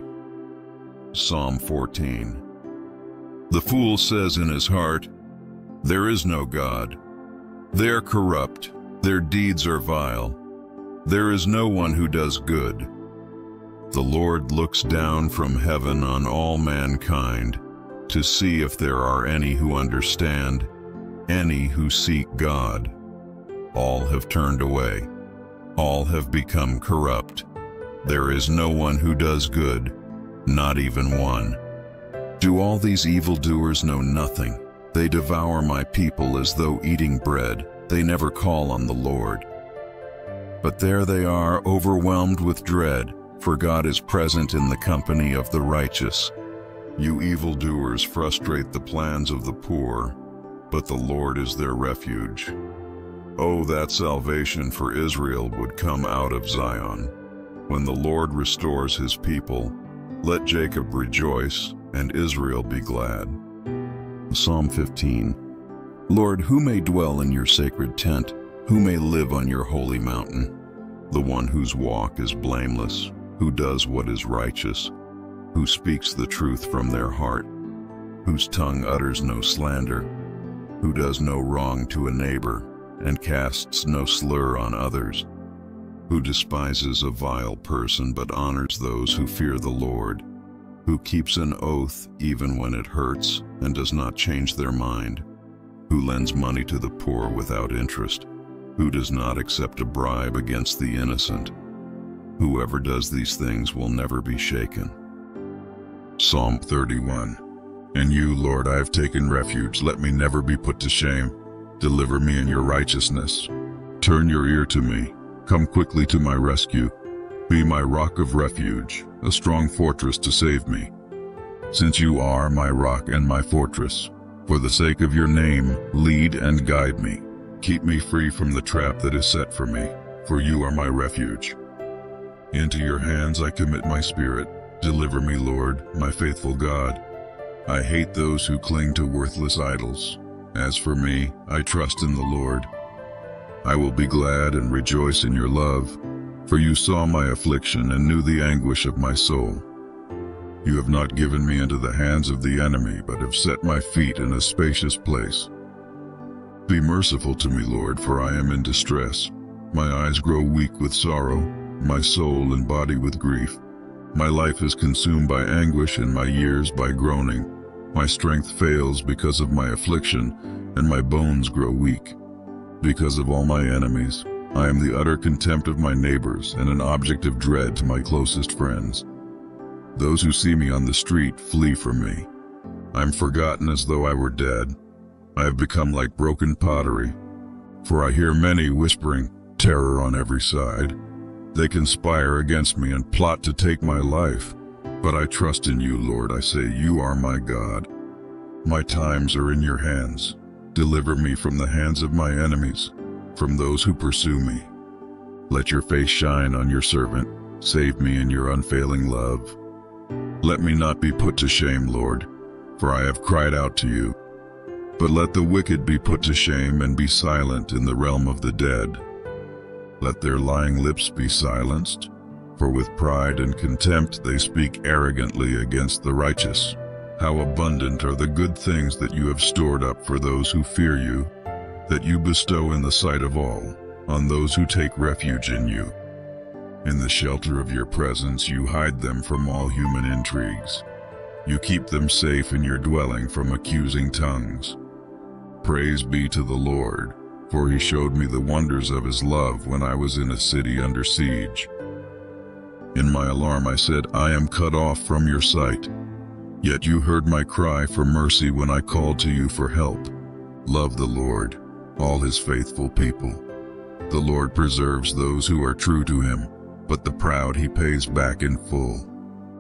Psalm 14 The fool says in his heart, There is no God. They are corrupt, their deeds are vile. There is no one who does good. The Lord looks down from heaven on all mankind to see if there are any who understand, any who seek God. All have turned away. All have become corrupt. There is no one who does good, not even one. Do all these evildoers know nothing? They devour my people as though eating bread. They never call on the Lord. But there they are, overwhelmed with dread, for God is present in the company of the righteous. You evildoers frustrate the plans of the poor, but the Lord is their refuge. Oh, that salvation for Israel would come out of Zion. When the Lord restores his people, let Jacob rejoice and Israel be glad. Psalm 15 Lord, who may dwell in your sacred tent? Who may live on your holy mountain? The one whose walk is blameless, who does what is righteous, who speaks the truth from their heart, whose tongue utters no slander, who does no wrong to a neighbor, and casts no slur on others, who despises a vile person but honors those who fear the Lord, who keeps an oath even when it hurts and does not change their mind, who lends money to the poor without interest, who does not accept a bribe against the innocent. Whoever does these things will never be shaken. Psalm 31 In you, Lord, I have taken refuge. Let me never be put to shame. Deliver me in your righteousness. Turn your ear to me. Come quickly to my rescue. Be my rock of refuge, a strong fortress to save me. Since you are my rock and my fortress, for the sake of your name, lead and guide me. Keep me free from the trap that is set for me, for you are my refuge. Into your hands I commit my spirit. Deliver me, Lord, my faithful God. I hate those who cling to worthless idols. As for me, I trust in the Lord. I will be glad and rejoice in your love, for you saw my affliction and knew the anguish of my soul. You have not given me into the hands of the enemy, but have set my feet in a spacious place. Be merciful to me, Lord, for I am in distress. My eyes grow weak with sorrow, my soul and body with grief. My life is consumed by anguish and my years by groaning. My strength fails because of my affliction, and my bones grow weak. Because of all my enemies, I am the utter contempt of my neighbors and an object of dread to my closest friends. Those who see me on the street flee from me. I am forgotten as though I were dead. I have become like broken pottery, for I hear many whispering terror on every side. They conspire against me and plot to take my life. But I trust in you, Lord. I say, You are my God. My times are in your hands. Deliver me from the hands of my enemies, from those who pursue me. Let your face shine on your servant. Save me in your unfailing love. Let me not be put to shame, Lord, for I have cried out to you. But let the wicked be put to shame and be silent in the realm of the dead. Let their lying lips be silenced, for with pride and contempt they speak arrogantly against the righteous. How abundant are the good things that you have stored up for those who fear you, that you bestow in the sight of all, on those who take refuge in you. In the shelter of your presence you hide them from all human intrigues. You keep them safe in your dwelling from accusing tongues. Praise be to the Lord, for he showed me the wonders of his love when I was in a city under siege. In my alarm I said, I am cut off from your sight. Yet you heard my cry for mercy when I called to you for help. Love the Lord, all his faithful people. The Lord preserves those who are true to him, but the proud he pays back in full.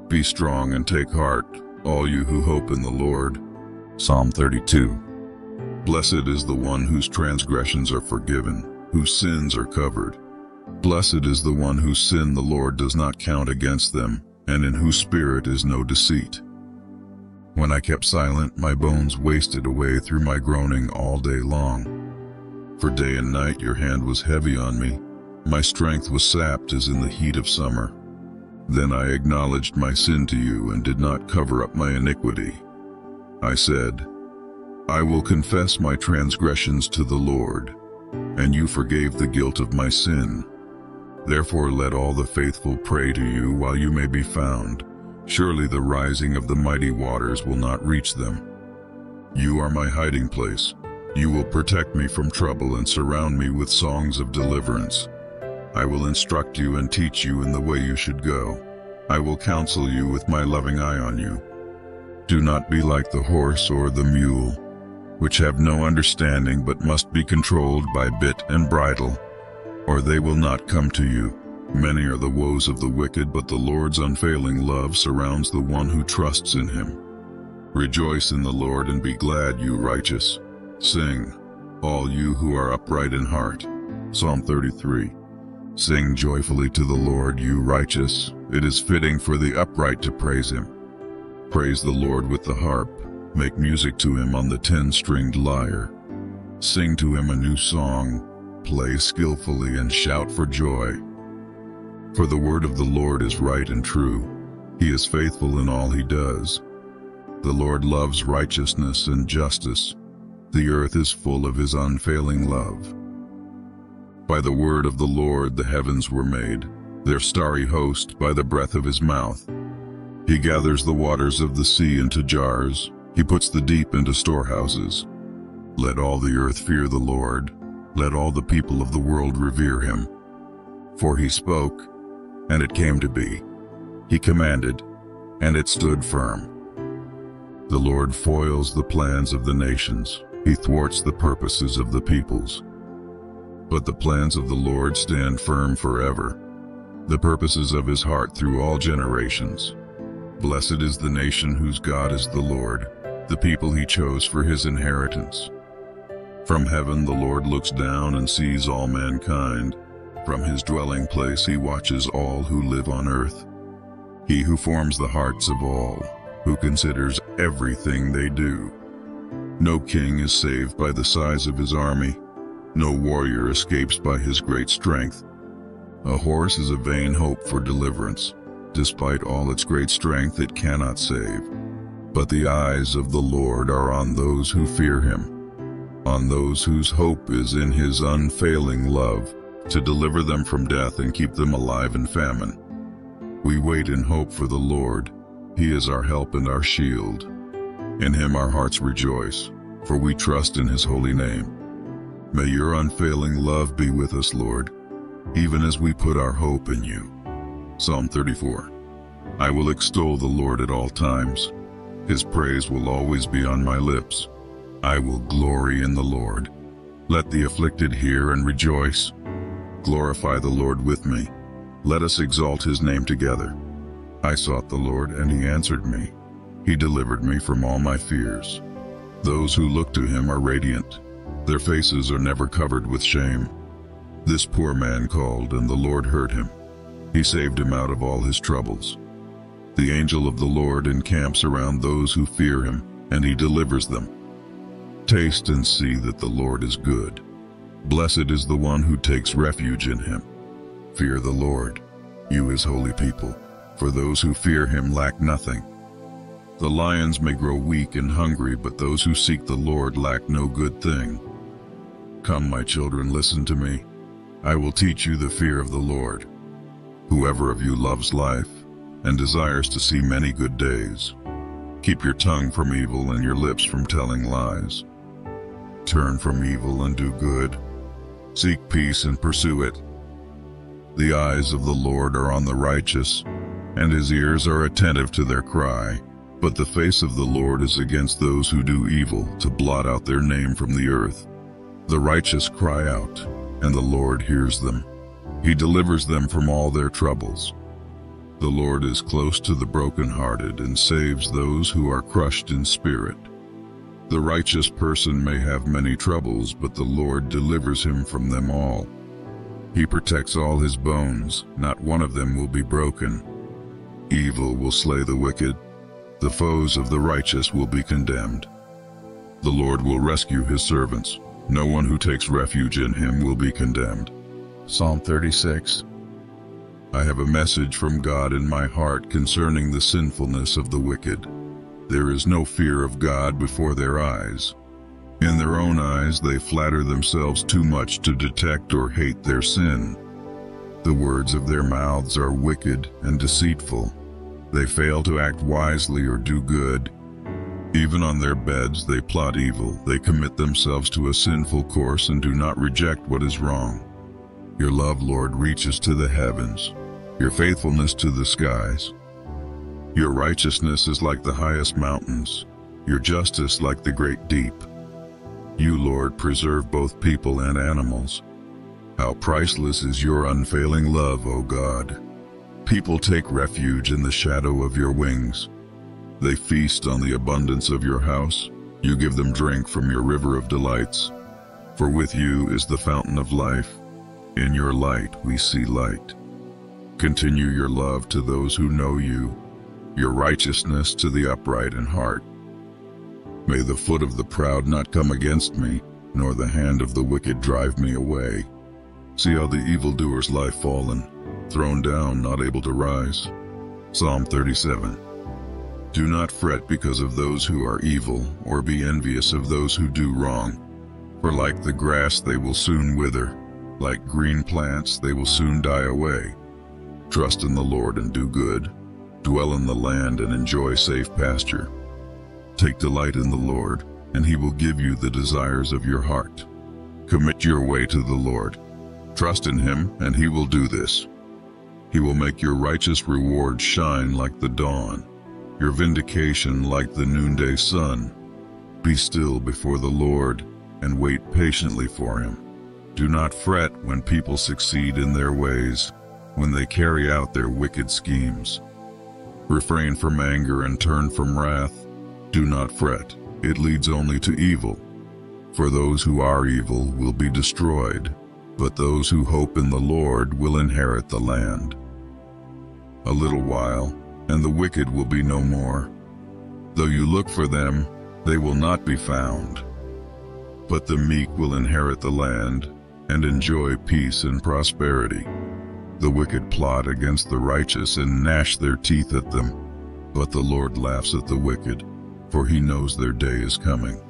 Be strong and take heart, all you who hope in the Lord. Psalm 32. Blessed is the one whose transgressions are forgiven, whose sins are covered. Blessed is the one whose sin the Lord does not count against them, and in whose spirit is no deceit. When I kept silent, my bones wasted away through my groaning all day long. For day and night your hand was heavy on me. My strength was sapped as in the heat of summer. Then I acknowledged my sin to you and did not cover up my iniquity. I said, I will confess my transgressions to the Lord, and you forgave the guilt of my sin. Therefore let all the faithful pray to you while you may be found. Surely the rising of the mighty waters will not reach them. You are my hiding place. You will protect me from trouble and surround me with songs of deliverance. I will instruct you and teach you in the way you should go. I will counsel you with my loving eye on you. Do not be like the horse or the mule, which have no understanding but must be controlled by bit and bridle, or they will not come to you. Many are the woes of the wicked, but the Lord's unfailing love surrounds the one who trusts in him. Rejoice in the Lord and be glad, you righteous. Sing, all you who are upright in heart. Psalm 33. Sing joyfully to the Lord, you righteous. It is fitting for the upright to praise him. Praise the Lord with the harp. Make music to him on the ten-stringed lyre. Sing to him a new song. Play skillfully and shout for joy. For the word of the Lord is right and true. He is faithful in all he does. The Lord loves righteousness and justice. The earth is full of his unfailing love. By the word of the Lord the heavens were made, their starry host by the breath of his mouth. He gathers the waters of the sea into jars, he puts the deep into storehouses. Let all the earth fear the Lord, let all the people of the world revere him. For he spoke, and it came to be. He commanded, and it stood firm. The Lord foils the plans of the nations, he thwarts the purposes of the peoples. But the plans of the Lord stand firm forever, the purposes of his heart through all generations. Blessed is the nation whose God is the Lord, the people he chose for his inheritance. From heaven the Lord looks down and sees all mankind. From his dwelling place he watches all who live on earth. He who forms the hearts of all, who considers everything they do. No king is saved by the size of his army, no warrior escapes by his great strength. A horse is a vain hope for deliverance. Despite all its great strength, it cannot save. But the eyes of the Lord are on those who fear him, on those whose hope is in his unfailing love, to deliver them from death and keep them alive in famine. We wait in hope for the Lord. He is our help and our shield. In him our hearts rejoice, for we trust in his holy name. May your unfailing love be with us, Lord, even as we put our hope in you. Psalm 34 I will extol the Lord at all times. His praise will always be on my lips. I will glory in the Lord. Let the afflicted hear and rejoice. Glorify the Lord with me. Let us exalt his name together. I sought the Lord, and he answered me. He delivered me from all my fears. Those who look to him are radiant. Their faces are never covered with shame. This poor man called, and the Lord heard him. He saved him out of all his troubles. The angel of the Lord encamps around those who fear him, and he delivers them. Taste and see that the Lord is good. Blessed is the one who takes refuge in him. Fear the Lord, you his holy people, for those who fear him lack nothing. The lions may grow weak and hungry, but those who seek the Lord lack no good thing. Come, my children, listen to me. I will teach you the fear of the Lord. Whoever of you loves life and desires to see many good days, keep your tongue from evil and your lips from telling lies. Turn from evil and do good. Seek peace and pursue it. The eyes of the Lord are on the righteous, and his ears are attentive to their cry. But the face of the Lord is against those who do evil, to blot out their name from the earth. The righteous cry out, and the Lord hears them. He delivers them from all their troubles. The Lord is close to the brokenhearted and saves those who are crushed in spirit. The righteous person may have many troubles, but the Lord delivers him from them all. He protects all his bones, not one of them will be broken. Evil will slay the wicked, the foes of the righteous will be condemned. The Lord will rescue his servants. No one who takes refuge in him will be condemned. Psalm 36 I have a message from God in my heart concerning the sinfulness of the wicked. There is no fear of God before their eyes. In their own eyes they flatter themselves too much to detect or hate their sin. The words of their mouths are wicked and deceitful. They fail to act wisely or do good. Even on their beds they plot evil. They commit themselves to a sinful course and do not reject what is wrong. Your love, Lord, reaches to the heavens, your faithfulness to the skies. Your righteousness is like the highest mountains, your justice like the great deep. You, Lord, preserve both people and animals. How priceless is your unfailing love, O God. People take refuge in the shadow of your wings. They feast on the abundance of your house. You give them drink from your river of delights. For with you is the fountain of life. In your light we see light. Continue your love to those who know you, your righteousness to the upright in heart. May the foot of the proud not come against me, nor the hand of the wicked drive me away. See how the evildoers lie fallen, thrown down, not able to rise. Psalm 37 Do not fret because of those who are evil, or be envious of those who do wrong. For like the grass they will soon wither, like green plants they will soon die away. Trust in the Lord and do good. Dwell in the land and enjoy safe pasture. Take delight in the Lord, and he will give you the desires of your heart. Commit your way to the Lord. Trust in him, and he will do this. He will make your righteous reward shine like the dawn, your vindication like the noonday sun. Be still before the Lord, and wait patiently for him. Do not fret when people succeed in their ways, when they carry out their wicked schemes. Refrain from anger and turn from wrath. Do not fret, it leads only to evil. For those who are evil will be destroyed, but those who hope in the Lord will inherit the land. A little while, and the wicked will be no more. Though you look for them, they will not be found. But the meek will inherit the land and enjoy peace and prosperity. The wicked plot against the righteous and gnash their teeth at them. But the Lord laughs at the wicked, for he knows their day is coming.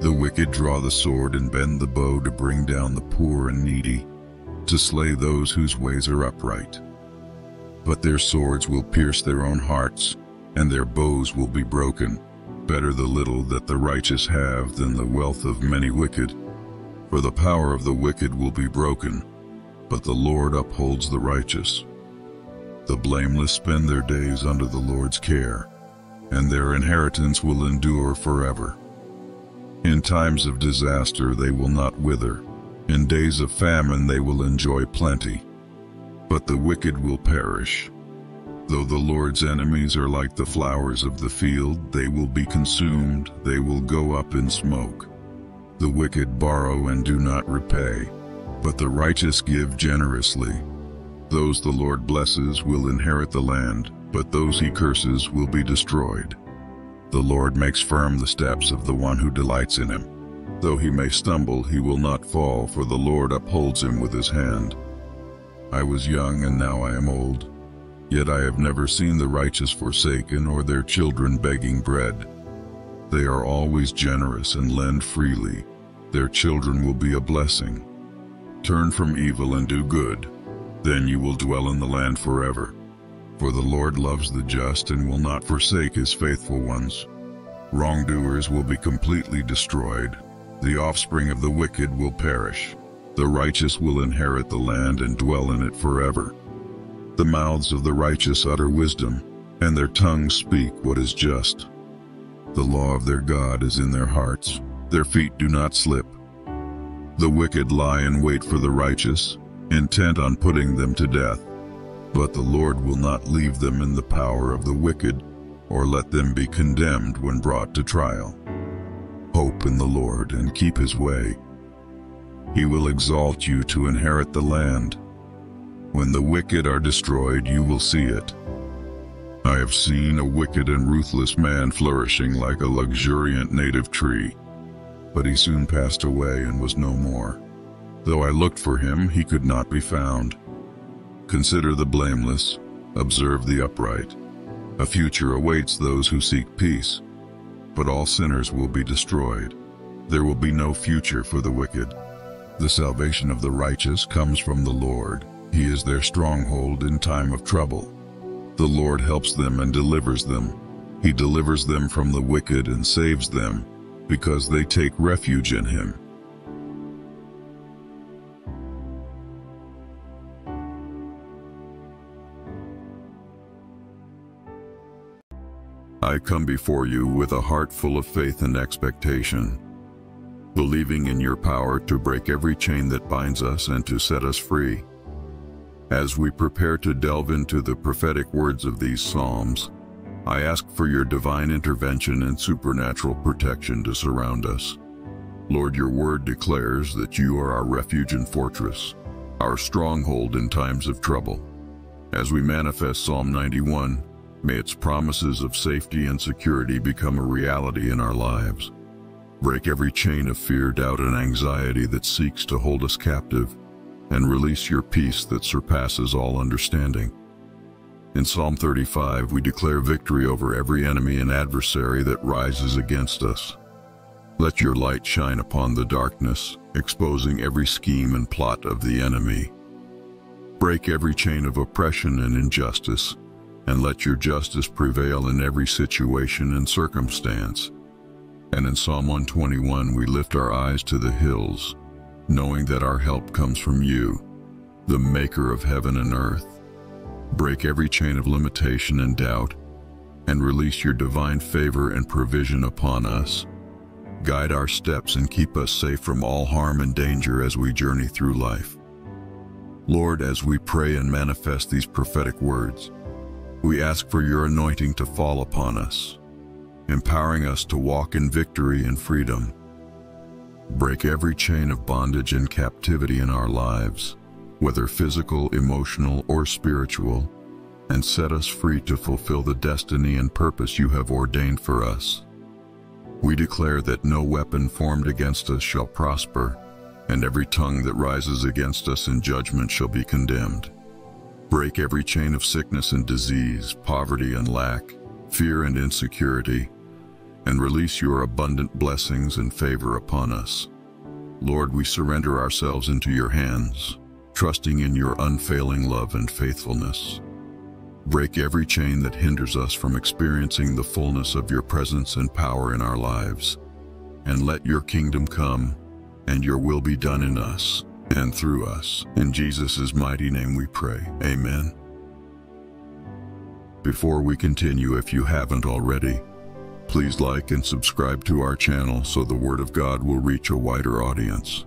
The wicked draw the sword and bend the bow to bring down the poor and needy, to slay those whose ways are upright. But their swords will pierce their own hearts, and their bows will be broken. Better the little that the righteous have than the wealth of many wicked. For the power of the wicked will be broken, but the Lord upholds the righteous. The blameless spend their days under the Lord's care, and their inheritance will endure forever. In times of disaster they will not wither, in days of famine they will enjoy plenty. But the wicked will perish. Though the Lord's enemies are like the flowers of the field, they will be consumed, they will go up in smoke. The wicked borrow and do not repay, but the righteous give generously. Those the Lord blesses will inherit the land, but those he curses will be destroyed. The Lord makes firm the steps of the one who delights in him. Though he may stumble, he will not fall, for the Lord upholds him with his hand. I was young and now I am old, yet I have never seen the righteous forsaken or their children begging bread. They are always generous and lend freely. Their children will be a blessing. Turn from evil and do good, then you will dwell in the land forever. For the Lord loves the just and will not forsake his faithful ones. Wrongdoers will be completely destroyed. The offspring of the wicked will perish. The righteous will inherit the land and dwell in it forever. The mouths of the righteous utter wisdom, and their tongues speak what is just. The law of their God is in their hearts. Their feet do not slip. The wicked lie in wait for the righteous, intent on putting them to death. But the Lord will not leave them in the power of the wicked, or let them be condemned when brought to trial. Hope in the Lord and keep his way. He will exalt you to inherit the land. When the wicked are destroyed, you will see it. I have seen a wicked and ruthless man flourishing like a luxuriant native tree. But he soon passed away and was no more. Though I looked for him, he could not be found. Consider the blameless, observe the upright. A future awaits those who seek peace, but all sinners will be destroyed. There will be no future for the wicked. The salvation of the righteous comes from the Lord. He is their stronghold in time of trouble. The Lord helps them and delivers them. He delivers them from the wicked and saves them, because they take refuge in him. I come before you with a heart full of faith and expectation, believing in your power to break every chain that binds us and to set us free. As we prepare to delve into the prophetic words of these Psalms, I ask for your divine intervention and supernatural protection to surround us. Lord, your word declares that you are our refuge and fortress, our stronghold in times of trouble. As we manifest Psalm 91, May its promises of safety and security become a reality in our lives. Break every chain of fear, doubt, and anxiety that seeks to hold us captive, and release your peace that surpasses all understanding. In Psalm 35, we declare victory over every enemy and adversary that rises against us. Let your light shine upon the darkness, exposing every scheme and plot of the enemy. Break every chain of oppression and injustice, and let your justice prevail in every situation and circumstance. And in Psalm 121 we lift our eyes to the hills, knowing that our help comes from you, the maker of heaven and earth. Break every chain of limitation and doubt, and release your divine favor and provision upon us. Guide our steps and keep us safe from all harm and danger as we journey through life. Lord, as we pray and manifest these prophetic words, we ask for your anointing to fall upon us, empowering us to walk in victory and freedom. Break every chain of bondage and captivity in our lives, whether physical, emotional, or spiritual, and set us free to fulfill the destiny and purpose you have ordained for us. We declare that no weapon formed against us shall prosper, and every tongue that rises against us in judgment shall be condemned. Break every chain of sickness and disease, poverty and lack, fear and insecurity, and release your abundant blessings and favor upon us. Lord, we surrender ourselves into your hands, trusting in your unfailing love and faithfulness. Break every chain that hinders us from experiencing the fullness of your presence and power in our lives, and let your kingdom come and your will be done in us and through us. In Jesus' mighty name we pray. Amen. Before we continue, if you haven't already, please like and subscribe to our channel so the Word of God will reach a wider audience.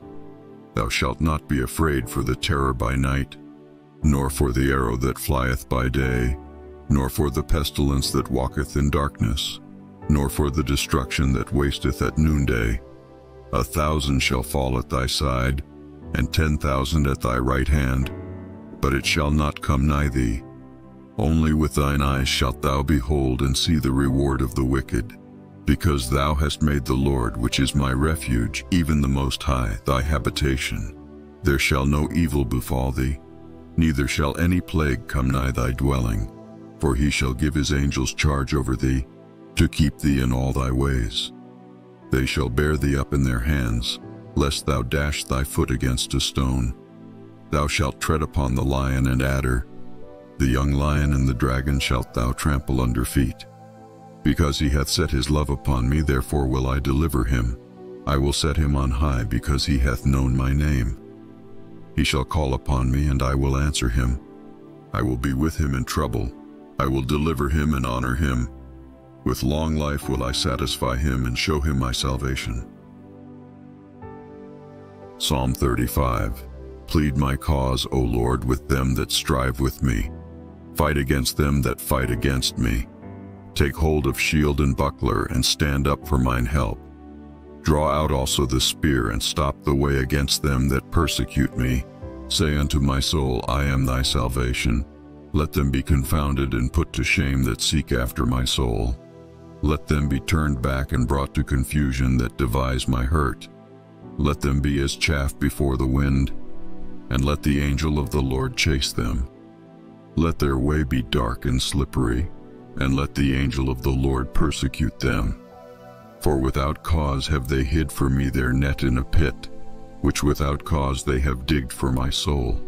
Thou shalt not be afraid for the terror by night, nor for the arrow that flieth by day, nor for the pestilence that walketh in darkness, nor for the destruction that wasteth at noonday. A thousand shall fall at thy side, and ten thousand at thy right hand, but it shall not come nigh thee. Only with thine eyes shalt thou behold and see the reward of the wicked. Because thou hast made the Lord, which is my refuge, even the Most High, thy habitation. There shall no evil befall thee, neither shall any plague come nigh thy dwelling. For he shall give his angels charge over thee, to keep thee in all thy ways. They shall bear thee up in their hands, lest thou dash thy foot against a stone. Thou shalt tread upon the lion and adder, the young lion and the dragon shalt thou trample under feet. Because he hath set his love upon me, therefore will I deliver him. I will set him on high, because he hath known my name. He shall call upon me, and I will answer him. I will be with him in trouble. I will deliver him and honor him. With long life will I satisfy him and show him my salvation. Psalm 35 Plead my cause, O Lord, with them that strive with me. Fight against them that fight against me. Take hold of shield and buckler, and stand up for mine help. Draw out also the spear, and stop the way against them that persecute me. Say unto my soul, I am thy salvation. Let them be confounded and put to shame that seek after my soul. Let them be turned back and brought to confusion that devise my hurt. Let them be as chaff before the wind, and let the angel of the Lord chase them. Let their way be dark and slippery, and let the angel of the Lord persecute them. For without cause have they hid for me their net in a pit, which without cause they have digged for my soul.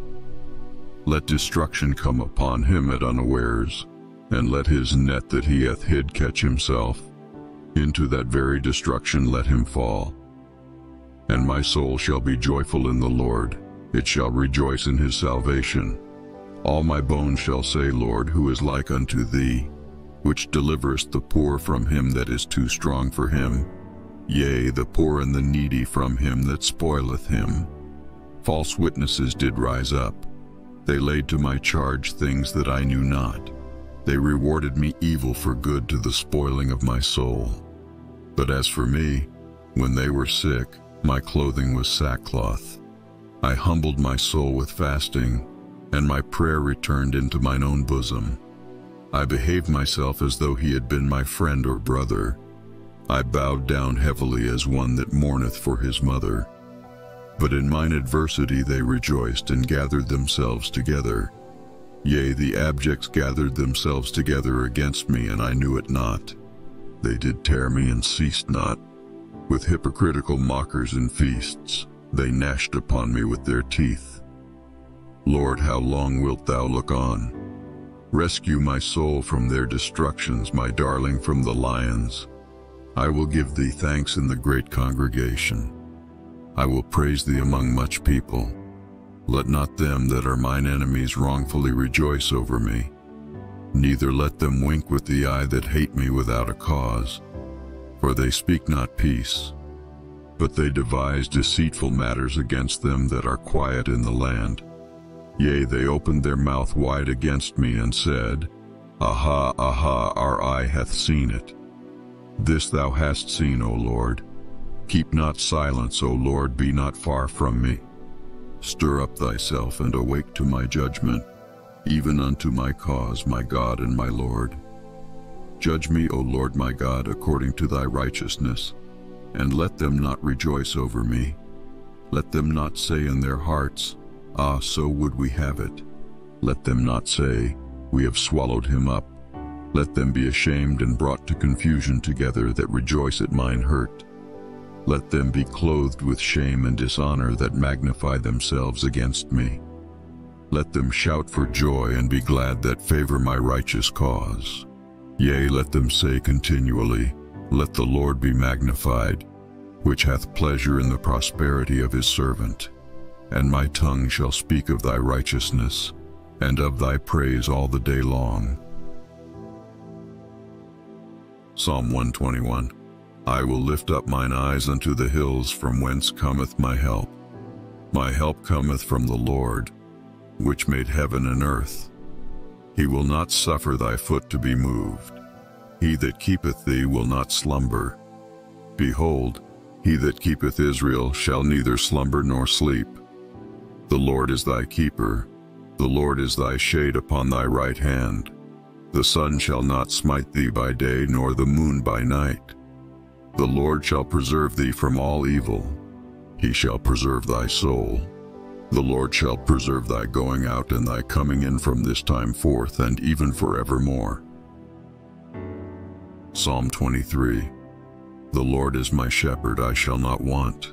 Let destruction come upon him at unawares, and let his net that he hath hid catch himself. Into that very destruction let him fall. And my soul shall be joyful in the Lord, it shall rejoice in his salvation. All my bones shall say, Lord, who is like unto thee, which deliverest the poor from him that is too strong for him, yea, the poor and the needy from him that spoileth him. False witnesses did rise up. They laid to my charge things that I knew not. They rewarded me evil for good to the spoiling of my soul. But as for me, when they were sick, my clothing was sackcloth. I humbled my soul with fasting, and my prayer returned into mine own bosom. I behaved myself as though he had been my friend or brother. I bowed down heavily as one that mourneth for his mother. But in mine adversity they rejoiced and gathered themselves together. Yea, the abjects gathered themselves together against me, and I knew it not. They did tear me and ceased not. With hypocritical mockers and feasts, they gnashed upon me with their teeth. Lord, how long wilt thou look on? Rescue my soul from their destructions, my darling from the lions. I will give thee thanks in the great congregation. I will praise thee among much people. Let not them that are mine enemies wrongfully rejoice over me. Neither let them wink with the eye that hate me without a cause. For they speak not peace, but they devise deceitful matters against them that are quiet in the land. Yea, they opened their mouth wide against me and said, Aha, aha, our eye hath seen it. This thou hast seen, O Lord. Keep not silence, O Lord, be not far from me. Stir up thyself and awake to my judgment, even unto my cause, my God and my Lord. Judge me, O Lord my God, according to thy righteousness, and let them not rejoice over me. Let them not say in their hearts, Ah, so would we have it. Let them not say, We have swallowed him up. Let them be ashamed and brought to confusion together that rejoice at mine hurt. Let them be clothed with shame and dishonor that magnify themselves against me. Let them shout for joy and be glad that favor my righteous cause. Yea, let them say continually, Let the Lord be magnified, which hath pleasure in the prosperity of his servant and my tongue shall speak of thy righteousness, and of thy praise all the day long. Psalm 121 I will lift up mine eyes unto the hills from whence cometh my help. My help cometh from the Lord, which made heaven and earth. He will not suffer thy foot to be moved. He that keepeth thee will not slumber. Behold, he that keepeth Israel shall neither slumber nor sleep. The Lord is thy keeper. The Lord is thy shade upon thy right hand. The sun shall not smite thee by day, nor the moon by night. The Lord shall preserve thee from all evil. He shall preserve thy soul. The Lord shall preserve thy going out and thy coming in from this time forth and even forevermore. Psalm 23 The Lord is my shepherd, I shall not want.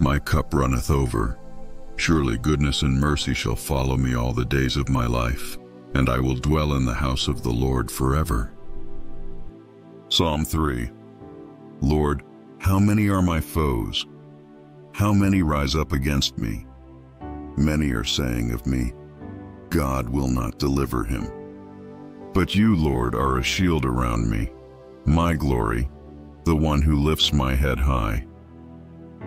my cup runneth over. Surely goodness and mercy shall follow me all the days of my life, and I will dwell in the house of the Lord forever. Psalm 3 Lord, how many are my foes? How many rise up against me? Many are saying of me, God will not deliver him. But you, Lord, are a shield around me, my glory, the one who lifts my head high.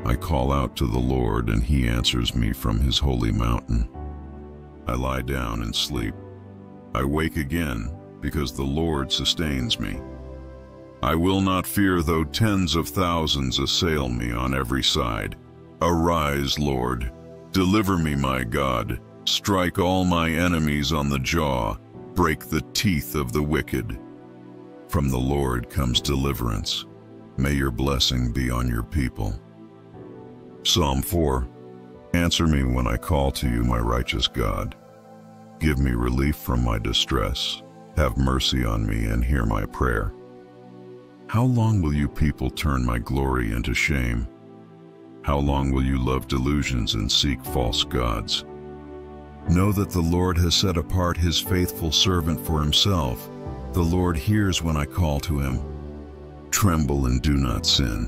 I call out to the Lord, and he answers me from his holy mountain. I lie down and sleep. I wake again, because the Lord sustains me. I will not fear though tens of thousands assail me on every side. Arise, Lord. Deliver me, my God. Strike all my enemies on the jaw. Break the teeth of the wicked. From the Lord comes deliverance. May your blessing be on your people. Psalm 4 Answer me when I call to you, my righteous God. Give me relief from my distress. Have mercy on me and hear my prayer. How long will you people turn my glory into shame? How long will you love delusions and seek false gods? Know that the Lord has set apart his faithful servant for himself. The Lord hears when I call to him. Tremble and do not sin.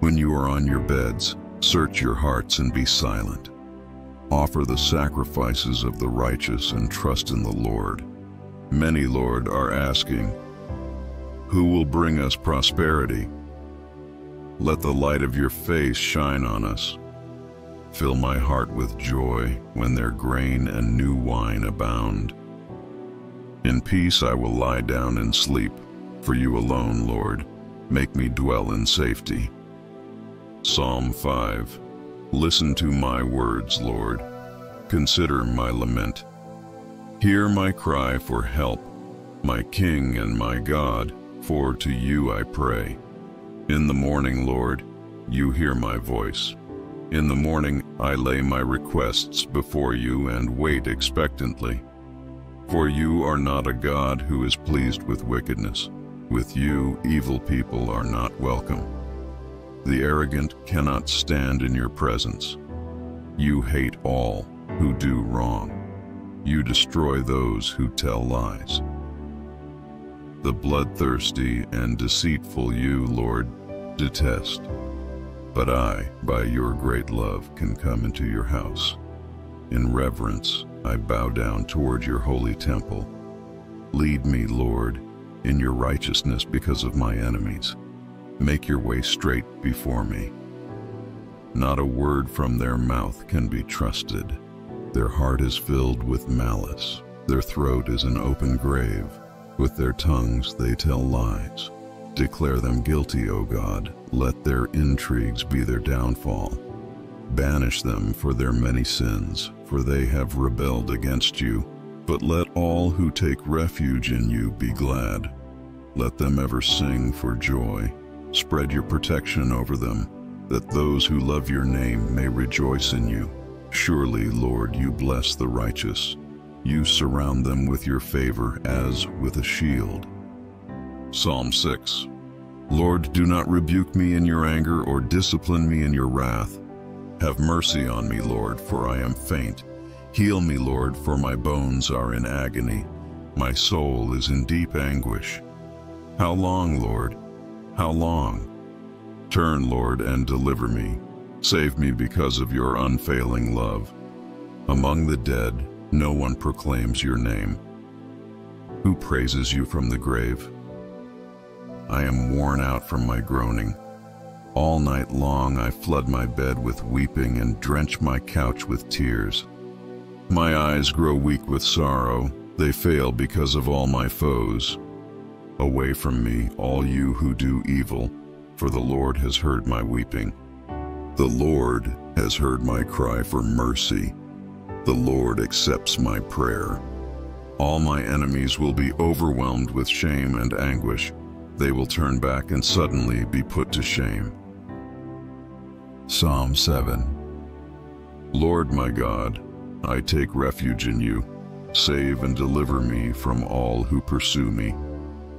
When you are on your beds, search your hearts and be silent. Offer the sacrifices of the righteous and trust in the Lord. Many, Lord, are asking, Who will bring us prosperity? Let the light of your face shine on us. Fill my heart with joy when their grain and new wine abound. In peace I will lie down and sleep, for you alone, Lord, make me dwell in safety. Psalm 5 Listen to my words, Lord. Consider my lament. Hear my cry for help, my King and my God, for to you I pray. In the morning, Lord, you hear my voice. In the morning I lay my requests before you and wait expectantly. For you are not a God who is pleased with wickedness. With you evil people are not welcome. The arrogant cannot stand in your presence. You hate all who do wrong. You destroy those who tell lies. The bloodthirsty and deceitful you, Lord, detest. But I, by your great love, can come into your house. In reverence, I bow down toward your holy temple. Lead me, Lord, in your righteousness because of my enemies. Make your way straight before me. Not a word from their mouth can be trusted. Their heart is filled with malice. Their throat is an open grave. With their tongues they tell lies. Declare them guilty, O God. Let their intrigues be their downfall. Banish them for their many sins, for they have rebelled against you. But let all who take refuge in you be glad. Let them ever sing for joy. Spread your protection over them, that those who love your name may rejoice in you. Surely, Lord, you bless the righteous. You surround them with your favor as with a shield. Psalm 6 Lord, do not rebuke me in your anger or discipline me in your wrath. Have mercy on me, Lord, for I am faint. Heal me, Lord, for my bones are in agony. My soul is in deep anguish. How long, Lord? How long? Turn, Lord, and deliver me. Save me because of your unfailing love. Among the dead, no one proclaims your name. Who praises you from the grave? I am worn out from my groaning. All night long I flood my bed with weeping and drench my couch with tears. My eyes grow weak with sorrow, they fail because of all my foes. Away from me, all you who do evil, for the Lord has heard my weeping. The Lord has heard my cry for mercy. The Lord accepts my prayer. All my enemies will be overwhelmed with shame and anguish. They will turn back and suddenly be put to shame. Psalm 7 Lord my God, I take refuge in you. Save and deliver me from all who pursue me.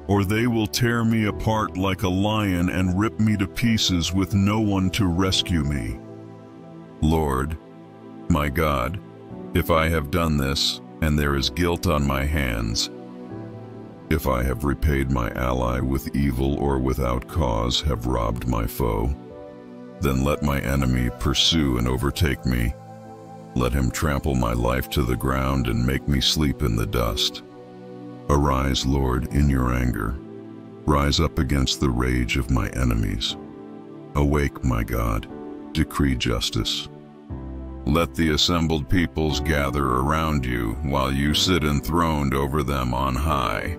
Or they will tear me apart like a lion and rip me to pieces with no one to rescue me. Lord, my God, if I have done this, and there is guilt on my hands, if I have repaid my ally with evil or without cause have robbed my foe, then let my enemy pursue and overtake me. Let him trample my life to the ground and make me sleep in the dust. Arise, Lord, in your anger. Rise up against the rage of my enemies. Awake, my God, decree justice. Let the assembled peoples gather around you while you sit enthroned over them on high.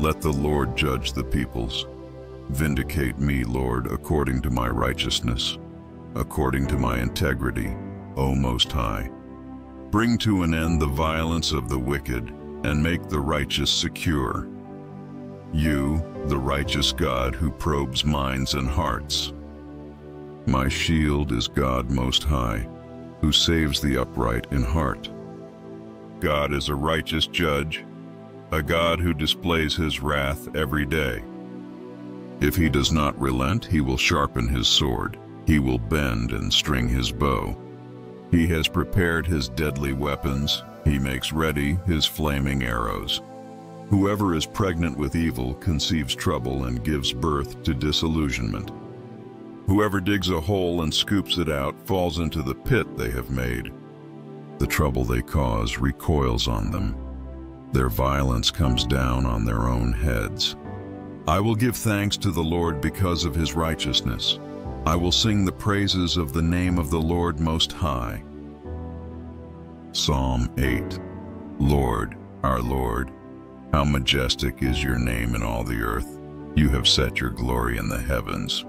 Let the Lord judge the peoples. Vindicate me, Lord, according to my righteousness, according to my integrity, O Most High. Bring to an end the violence of the wicked, and make the righteous secure. You, the righteous God who probes minds and hearts. My shield is God Most High, who saves the upright in heart. God is a righteous judge, a God who displays his wrath every day. If he does not relent, he will sharpen his sword. He will bend and string his bow. He has prepared his deadly weapons. He makes ready his flaming arrows. Whoever is pregnant with evil conceives trouble and gives birth to disillusionment. Whoever digs a hole and scoops it out falls into the pit they have made. The trouble they cause recoils on them. Their violence comes down on their own heads. I will give thanks to the Lord because of his righteousness. I will sing the praises of the name of the Lord Most High. Psalm 8 Lord, our Lord, how majestic is your name in all the earth. You have set your glory in the heavens.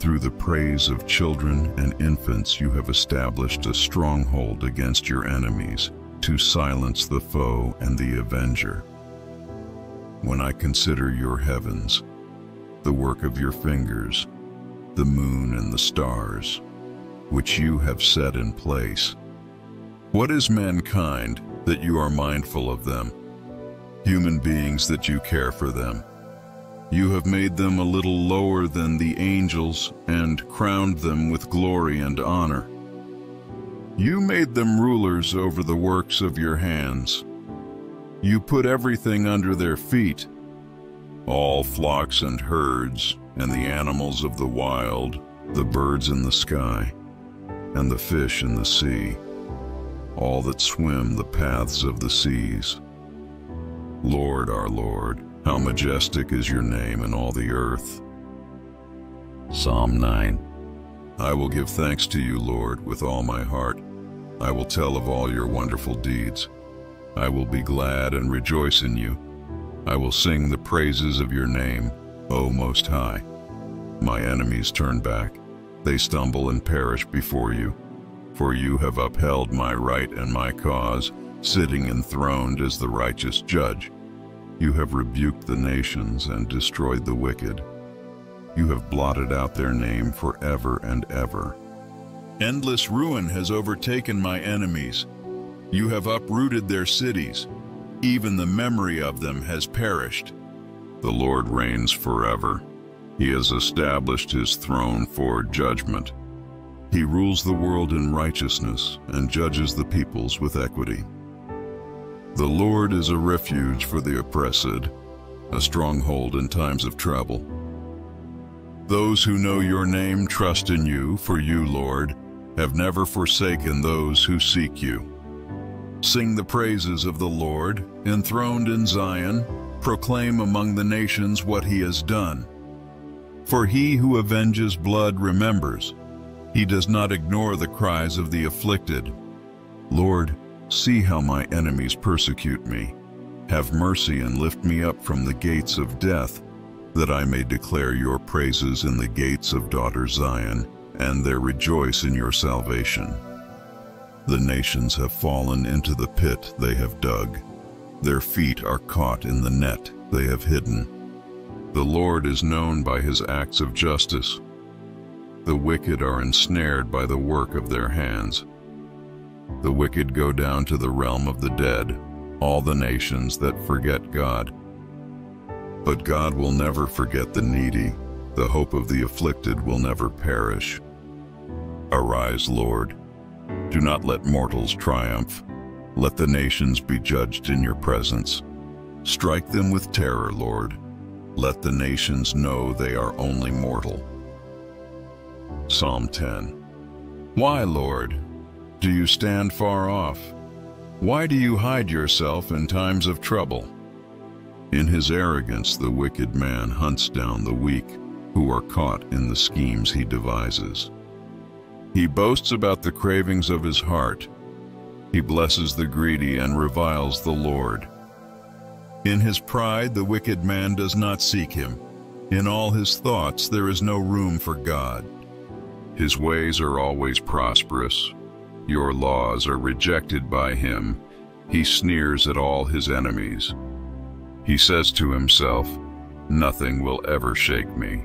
Through the praise of children and infants you have established a stronghold against your enemies to silence the foe and the avenger. When I consider your heavens, the work of your fingers, the moon and the stars, which you have set in place. What is mankind that you are mindful of them? Human beings that you care for them. You have made them a little lower than the angels and crowned them with glory and honor. You made them rulers over the works of your hands. You put everything under their feet, all flocks and herds, and the animals of the wild, the birds in the sky, and the fish in the sea, all that swim the paths of the seas. Lord, our Lord, how majestic is your name in all the earth. Psalm 9 I will give thanks to you, Lord, with all my heart. I will tell of all your wonderful deeds. I will be glad and rejoice in you. I will sing the praises of your name, O Most High. My enemies turn back. They stumble and perish before you. For you have upheld my right and my cause, sitting enthroned as the righteous judge. You have rebuked the nations and destroyed the wicked. You have blotted out their name forever and ever. Endless ruin has overtaken my enemies. You have uprooted their cities. Even the memory of them has perished. The Lord reigns forever. He has established his throne for judgment. He rules the world in righteousness and judges the peoples with equity. The Lord is a refuge for the oppressed, a stronghold in times of trouble. Those who know your name trust in you, for you, Lord, have never forsaken those who seek you. Sing the praises of the Lord, enthroned in Zion, proclaim among the nations what he has done. For he who avenges blood remembers. He does not ignore the cries of the afflicted. Lord, See how my enemies persecute me. Have mercy and lift me up from the gates of death, that I may declare your praises in the gates of daughter Zion, and there rejoice in your salvation. The nations have fallen into the pit they have dug. Their feet are caught in the net they have hidden. The Lord is known by his acts of justice. The wicked are ensnared by the work of their hands. The wicked go down to the realm of the dead, all the nations that forget God. But God will never forget the needy. The hope of the afflicted will never perish. Arise, Lord. Do not let mortals triumph. Let the nations be judged in your presence. Strike them with terror, Lord. Let the nations know they are only mortal. Psalm 10 Why, Lord, do you stand far off? Why do you hide yourself in times of trouble? In his arrogance the wicked man hunts down the weak, who are caught in the schemes he devises. He boasts about the cravings of his heart. He blesses the greedy and reviles the Lord. In his pride the wicked man does not seek him. In all his thoughts there is no room for God. His ways are always prosperous. Your laws are rejected by him. He sneers at all his enemies. He says to himself, Nothing will ever shake me.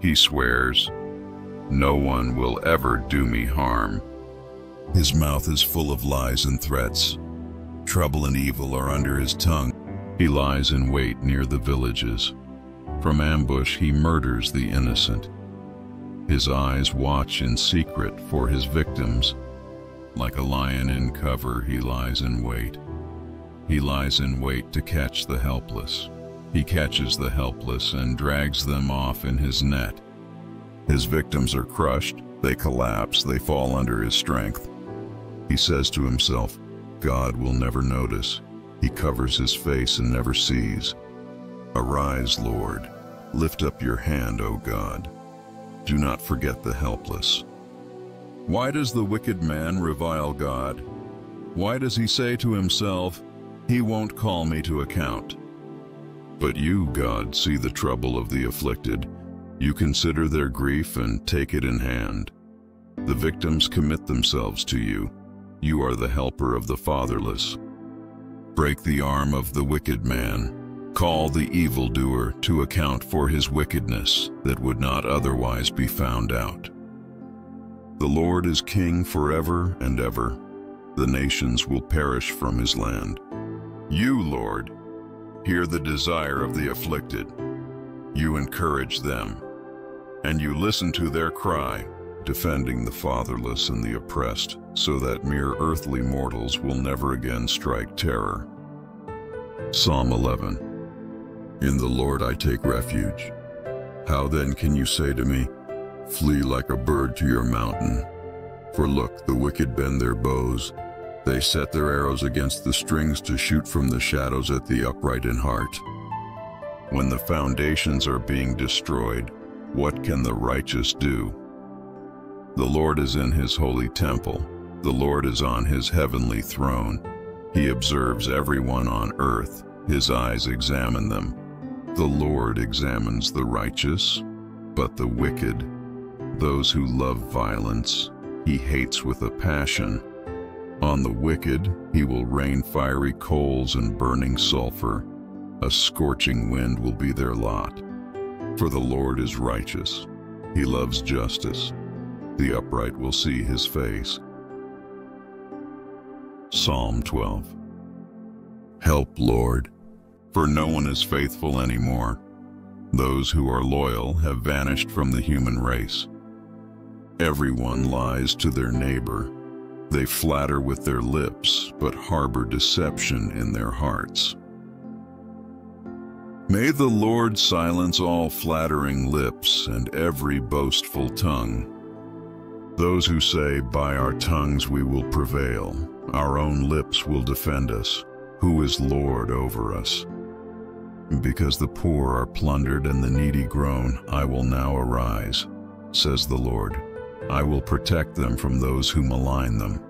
He swears, No one will ever do me harm. His mouth is full of lies and threats. Trouble and evil are under his tongue. He lies in wait near the villages. From ambush he murders the innocent. His eyes watch in secret for his victims. Like a lion in cover, he lies in wait. He lies in wait to catch the helpless. He catches the helpless and drags them off in his net. His victims are crushed, they collapse, they fall under his strength. He says to himself, God will never notice. He covers his face and never sees. Arise, Lord. Lift up your hand, O God. Do not forget the helpless. Why does the wicked man revile God? Why does he say to himself, He won't call me to account? But you, God, see the trouble of the afflicted. You consider their grief and take it in hand. The victims commit themselves to you. You are the helper of the fatherless. Break the arm of the wicked man. Call the evildoer to account for his wickedness that would not otherwise be found out. The Lord is king forever and ever. The nations will perish from his land. You, Lord, hear the desire of the afflicted. You encourage them, and you listen to their cry, defending the fatherless and the oppressed, so that mere earthly mortals will never again strike terror. Psalm 11 In the Lord I take refuge. How then can you say to me, Flee like a bird to your mountain? For look, the wicked bend their bows, they set their arrows against the strings to shoot from the shadows at the upright in heart. When the foundations are being destroyed, what can the righteous do? The Lord is in his holy temple. The Lord is on his heavenly throne. He observes everyone on earth. His eyes examine them. The Lord examines the righteous, but the wicked, those who love violence, he hates with a passion. On the wicked he will rain fiery coals and burning sulfur. A scorching wind will be their lot. For the Lord is righteous. He loves justice. The upright will see his face. Psalm 12 Help, Lord, for no one is faithful anymore. Those who are loyal have vanished from the human race. Everyone lies to their neighbor they flatter with their lips, but harbor deception in their hearts. May the Lord silence all flattering lips and every boastful tongue. Those who say, by our tongues we will prevail, our own lips will defend us, who is Lord over us. Because the poor are plundered and the needy groan, I will now arise, says the Lord. I will protect them from those who malign them.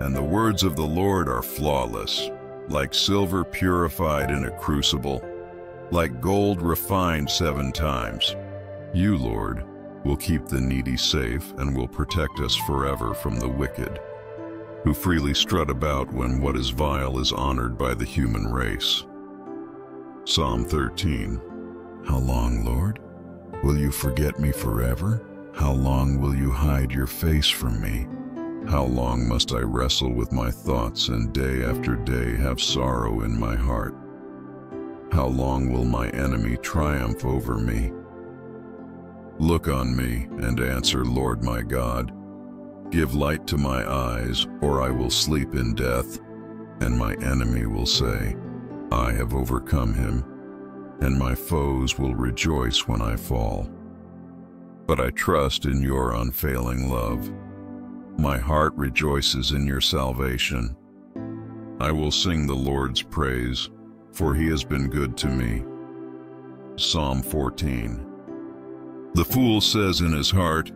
And the words of the Lord are flawless, like silver purified in a crucible, like gold refined seven times. You, Lord, will keep the needy safe and will protect us forever from the wicked. who freely strut about when what is vile is honored by the human race. Psalm 13 How long, Lord? Will you forget me forever? How long will you hide your face from me? How long must I wrestle with my thoughts and day after day have sorrow in my heart? How long will my enemy triumph over me? Look on me and answer, Lord my God. Give light to my eyes, or I will sleep in death, and my enemy will say, I have overcome him, and my foes will rejoice when I fall. But I trust in your unfailing love. My heart rejoices in your salvation. I will sing the Lord's praise, for he has been good to me. Psalm 14 The fool says in his heart,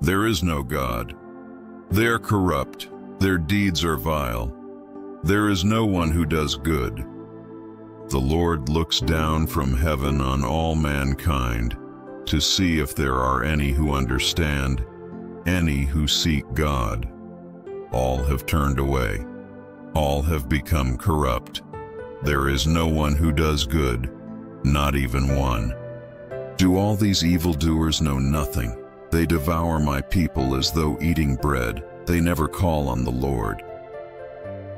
There is no God. They are corrupt, their deeds are vile. There is no one who does good. The Lord looks down from heaven on all mankind to see if there are any who understand any who seek God. All have turned away. All have become corrupt. There is no one who does good, not even one. Do all these evildoers know nothing? They devour my people as though eating bread. They never call on the Lord.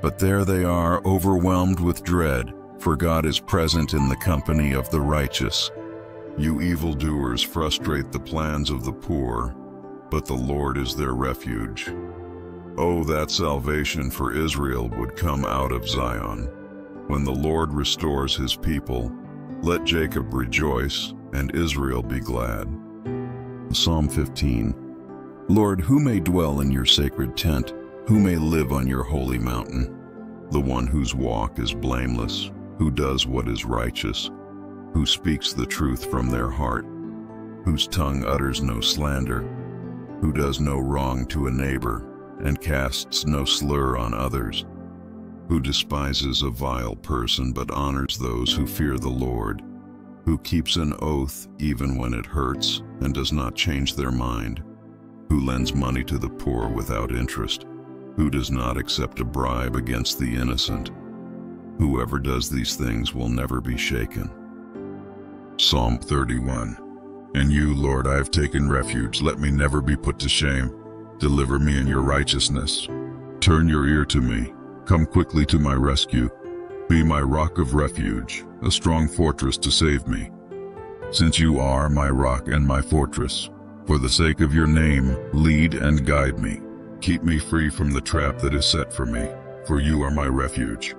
But there they are, overwhelmed with dread, for God is present in the company of the righteous. You evildoers frustrate the plans of the poor, but the Lord is their refuge. Oh, that salvation for Israel would come out of Zion. When the Lord restores his people, let Jacob rejoice and Israel be glad. Psalm 15 Lord, who may dwell in your sacred tent? Who may live on your holy mountain? The one whose walk is blameless, who does what is righteous, who speaks the truth from their heart, whose tongue utters no slander, who does no wrong to a neighbor and casts no slur on others, who despises a vile person but honors those who fear the Lord, who keeps an oath even when it hurts and does not change their mind, who lends money to the poor without interest, who does not accept a bribe against the innocent. Whoever does these things will never be shaken. Psalm 31 in you, Lord, I have taken refuge. Let me never be put to shame. Deliver me in your righteousness. Turn your ear to me. Come quickly to my rescue. Be my rock of refuge, a strong fortress to save me. Since you are my rock and my fortress, for the sake of your name, lead and guide me. Keep me free from the trap that is set for me, for you are my refuge.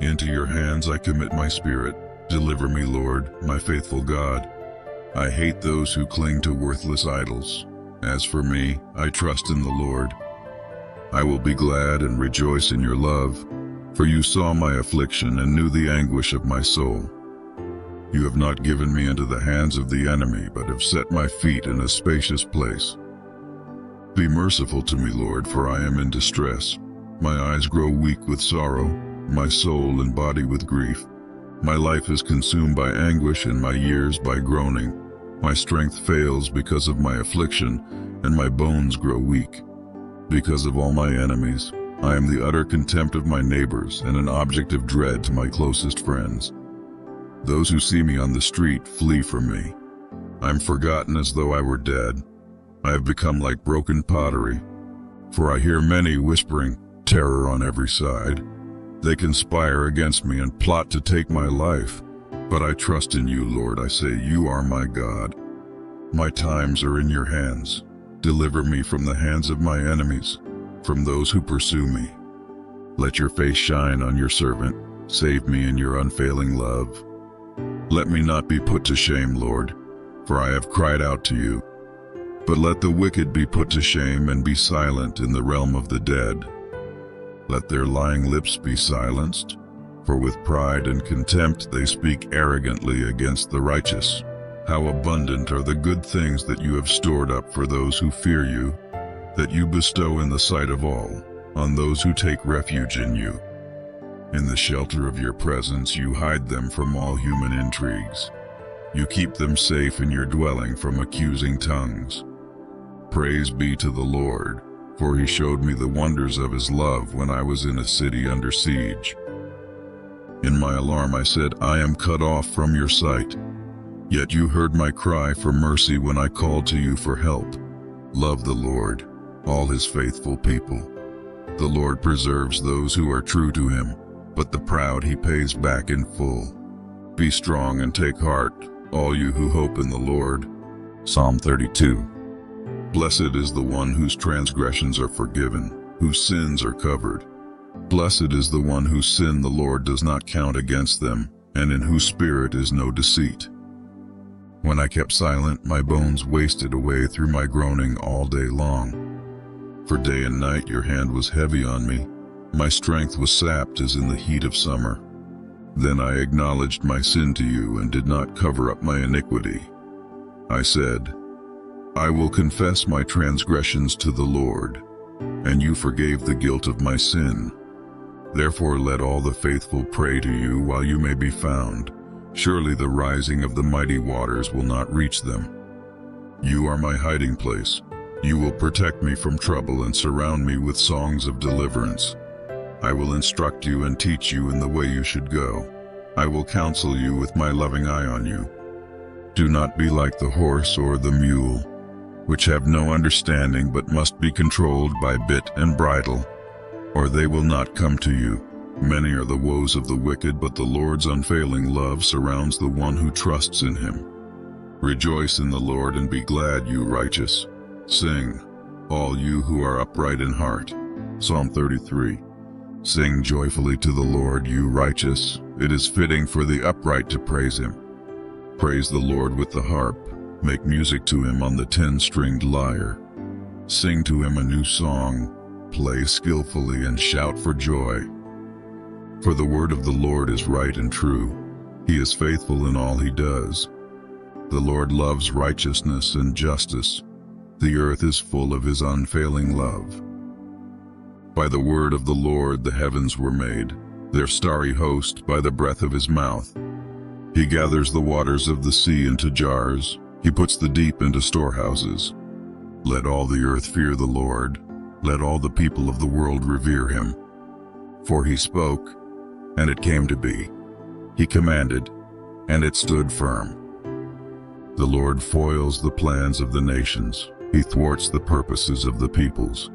Into your hands I commit my spirit. Deliver me, Lord, my faithful God. I hate those who cling to worthless idols. As for me, I trust in the Lord. I will be glad and rejoice in your love, for you saw my affliction and knew the anguish of my soul. You have not given me into the hands of the enemy, but have set my feet in a spacious place. Be merciful to me, Lord, for I am in distress. My eyes grow weak with sorrow, my soul and body with grief. My life is consumed by anguish and my years by groaning. My strength fails because of my affliction, and my bones grow weak. Because of all my enemies, I am the utter contempt of my neighbors and an object of dread to my closest friends. Those who see me on the street flee from me. I am forgotten as though I were dead. I have become like broken pottery, for I hear many whispering terror on every side. They conspire against me and plot to take my life. But I trust in you, Lord. I say, You are my God. My times are in your hands. Deliver me from the hands of my enemies, from those who pursue me. Let your face shine on your servant. Save me in your unfailing love. Let me not be put to shame, Lord, for I have cried out to you. But let the wicked be put to shame and be silent in the realm of the dead. Let their lying lips be silenced, for with pride and contempt they speak arrogantly against the righteous. How abundant are the good things that you have stored up for those who fear you, that you bestow in the sight of all, on those who take refuge in you. In the shelter of your presence you hide them from all human intrigues. You keep them safe in your dwelling from accusing tongues. Praise be to the Lord, for he showed me the wonders of his love when I was in a city under siege. In my alarm I said, I am cut off from your sight. Yet you heard my cry for mercy when I called to you for help. Love the Lord, all his faithful people. The Lord preserves those who are true to him, but the proud he pays back in full. Be strong and take heart, all you who hope in the Lord. Psalm 32 Blessed is the one whose transgressions are forgiven, whose sins are covered. Blessed is the one whose sin the Lord does not count against them, and in whose spirit is no deceit. When I kept silent, my bones wasted away through my groaning all day long. For day and night your hand was heavy on me. My strength was sapped as in the heat of summer. Then I acknowledged my sin to you and did not cover up my iniquity. I said, I will confess my transgressions to the Lord, and you forgave the guilt of my sin. Therefore let all the faithful pray to you while you may be found. Surely the rising of the mighty waters will not reach them. You are my hiding place. You will protect me from trouble and surround me with songs of deliverance. I will instruct you and teach you in the way you should go. I will counsel you with my loving eye on you. Do not be like the horse or the mule, which have no understanding but must be controlled by bit and bridle, or they will not come to you. Many are the woes of the wicked, but the Lord's unfailing love surrounds the one who trusts in him. Rejoice in the Lord and be glad, you righteous. Sing, all you who are upright in heart. Psalm 33. Sing joyfully to the Lord, you righteous. It is fitting for the upright to praise him. Praise the Lord with the harp. Make music to him on the ten-stringed lyre. Sing to him a new song. Play skillfully and shout for joy. For the word of the Lord is right and true. He is faithful in all he does. The Lord loves righteousness and justice. The earth is full of his unfailing love. By the word of the Lord the heavens were made, their starry host by the breath of his mouth. He gathers the waters of the sea into jars, he puts the deep into storehouses. Let all the earth fear the Lord, let all the people of the world revere him. For he spoke, and it came to be. He commanded, and it stood firm. The Lord foils the plans of the nations, he thwarts the purposes of the peoples.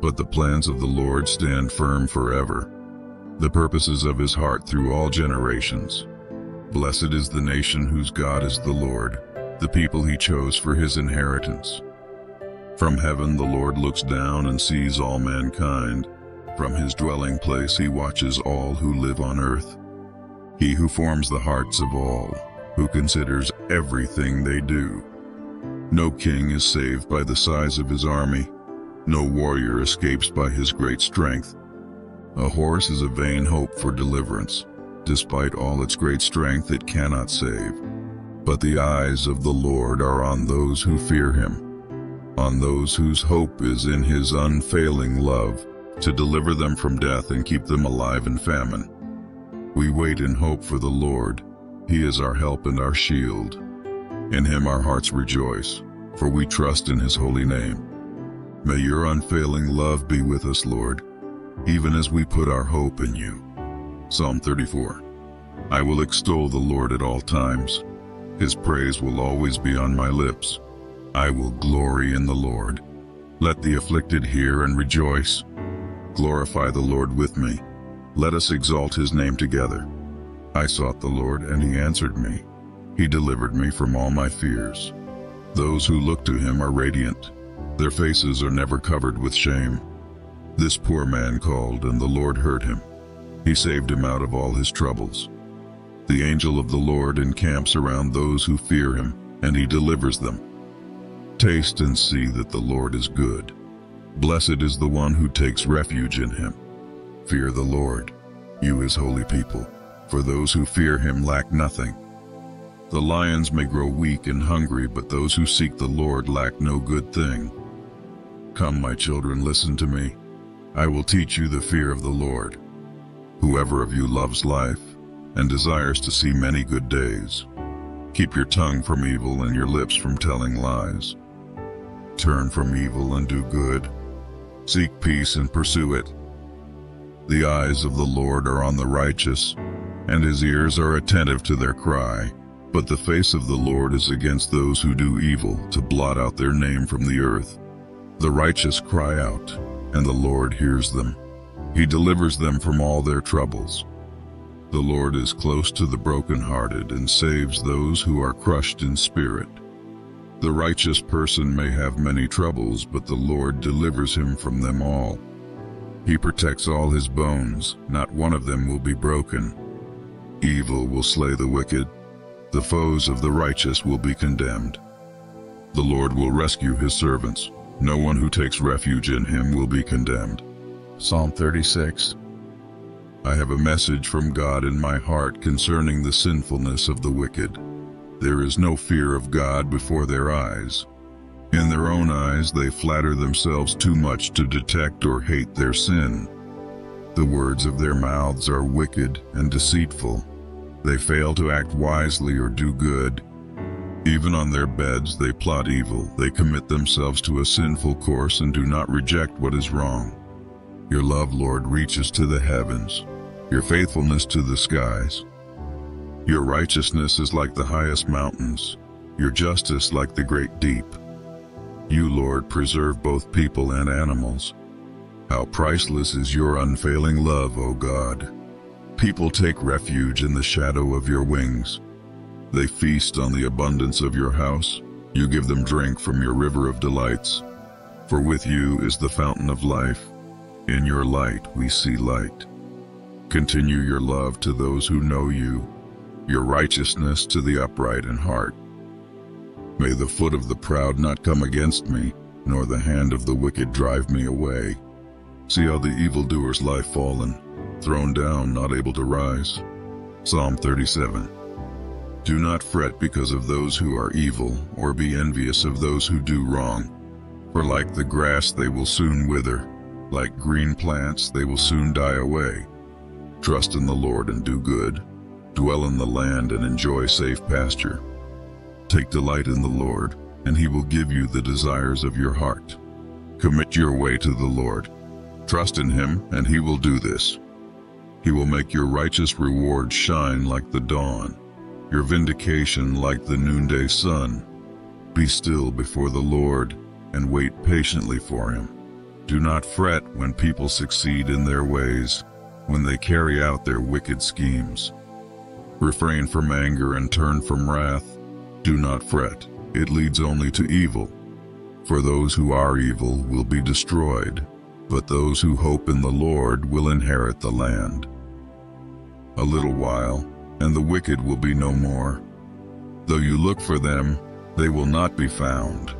But the plans of the Lord stand firm forever, the purposes of his heart through all generations. Blessed is the nation whose God is the Lord, the people he chose for his inheritance. From heaven the Lord looks down and sees all mankind. From his dwelling place he watches all who live on earth. He who forms the hearts of all, who considers everything they do. No king is saved by the size of his army, no warrior escapes by his great strength. A horse is a vain hope for deliverance. Despite all its great strength, it cannot save. But the eyes of the Lord are on those who fear him, on those whose hope is in his unfailing love, to deliver them from death and keep them alive in famine. We wait in hope for the Lord. He is our help and our shield. In him our hearts rejoice, for we trust in his holy name. May your unfailing love be with us, Lord, even as we put our hope in you. Psalm 34 I will extol the Lord at all times. His praise will always be on my lips. I will glory in the Lord. Let the afflicted hear and rejoice. Glorify the Lord with me. Let us exalt his name together. I sought the Lord, and he answered me. He delivered me from all my fears. Those who look to him are radiant. Their faces are never covered with shame. This poor man called, and the Lord heard him. He saved him out of all his troubles. The angel of the Lord encamps around those who fear him, and he delivers them. Taste and see that the Lord is good. Blessed is the one who takes refuge in him. Fear the Lord, you his holy people, for those who fear him lack nothing. The lions may grow weak and hungry, but those who seek the Lord lack no good thing. Come, my children, listen to me. I will teach you the fear of the Lord. Whoever of you loves life and desires to see many good days, keep your tongue from evil and your lips from telling lies. Turn from evil and do good, Seek peace and pursue it. The eyes of the Lord are on the righteous, and his ears are attentive to their cry. But the face of the Lord is against those who do evil, to blot out their name from the earth. The righteous cry out, and the Lord hears them. He delivers them from all their troubles. The Lord is close to the brokenhearted and saves those who are crushed in spirit. The righteous person may have many troubles, but the Lord delivers him from them all. He protects all his bones, not one of them will be broken. Evil will slay the wicked, the foes of the righteous will be condemned. The Lord will rescue his servants. No one who takes refuge in him will be condemned. Psalm 36 I have a message from God in my heart concerning the sinfulness of the wicked. There is no fear of God before their eyes. In their own eyes they flatter themselves too much to detect or hate their sin. The words of their mouths are wicked and deceitful. They fail to act wisely or do good. Even on their beds they plot evil. They commit themselves to a sinful course and do not reject what is wrong. Your love, Lord, reaches to the heavens, your faithfulness to the skies. Your righteousness is like the highest mountains, your justice like the great deep. You, Lord, preserve both people and animals. How priceless is your unfailing love, O God. People take refuge in the shadow of your wings. They feast on the abundance of your house. You give them drink from your river of delights. For with you is the fountain of life. In your light we see light. Continue your love to those who know you, your righteousness to the upright in heart. May the foot of the proud not come against me, nor the hand of the wicked drive me away. See how the evildoers lie fallen, thrown down, not able to rise. Psalm 37 Do not fret because of those who are evil, or be envious of those who do wrong. For like the grass they will soon wither, like green plants, they will soon die away. Trust in the Lord and do good. Dwell in the land and enjoy safe pasture. Take delight in the Lord, and he will give you the desires of your heart. Commit your way to the Lord. Trust in him, and he will do this. He will make your righteous reward shine like the dawn, your vindication like the noonday sun. Be still before the Lord, and wait patiently for him. Do not fret when people succeed in their ways, when they carry out their wicked schemes. Refrain from anger and turn from wrath. Do not fret, it leads only to evil. For those who are evil will be destroyed, but those who hope in the Lord will inherit the land. A little while, and the wicked will be no more. Though you look for them, they will not be found.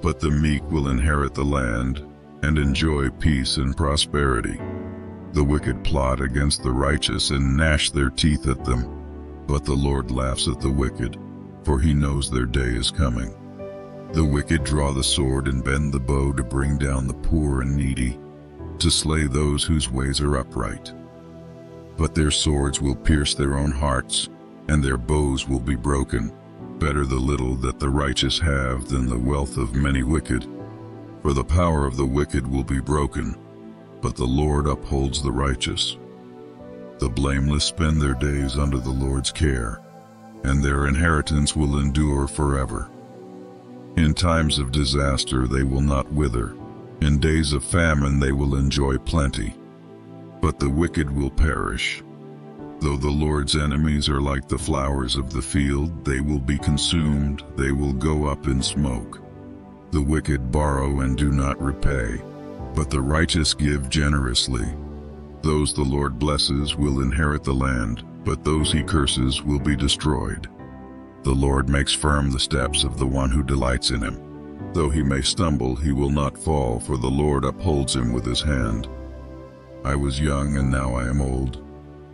But the meek will inherit the land, and enjoy peace and prosperity. The wicked plot against the righteous and gnash their teeth at them, but the Lord laughs at the wicked, for he knows their day is coming. The wicked draw the sword and bend the bow to bring down the poor and needy, to slay those whose ways are upright. But their swords will pierce their own hearts, and their bows will be broken. Better the little that the righteous have than the wealth of many wicked. For the power of the wicked will be broken, but the Lord upholds the righteous. The blameless spend their days under the Lord's care, and their inheritance will endure forever. In times of disaster they will not wither, in days of famine they will enjoy plenty. But the wicked will perish. Though the Lord's enemies are like the flowers of the field, they will be consumed, they will go up in smoke. The wicked borrow and do not repay, but the righteous give generously. Those the Lord blesses will inherit the land, but those he curses will be destroyed. The Lord makes firm the steps of the one who delights in him. Though he may stumble, he will not fall, for the Lord upholds him with his hand. I was young and now I am old,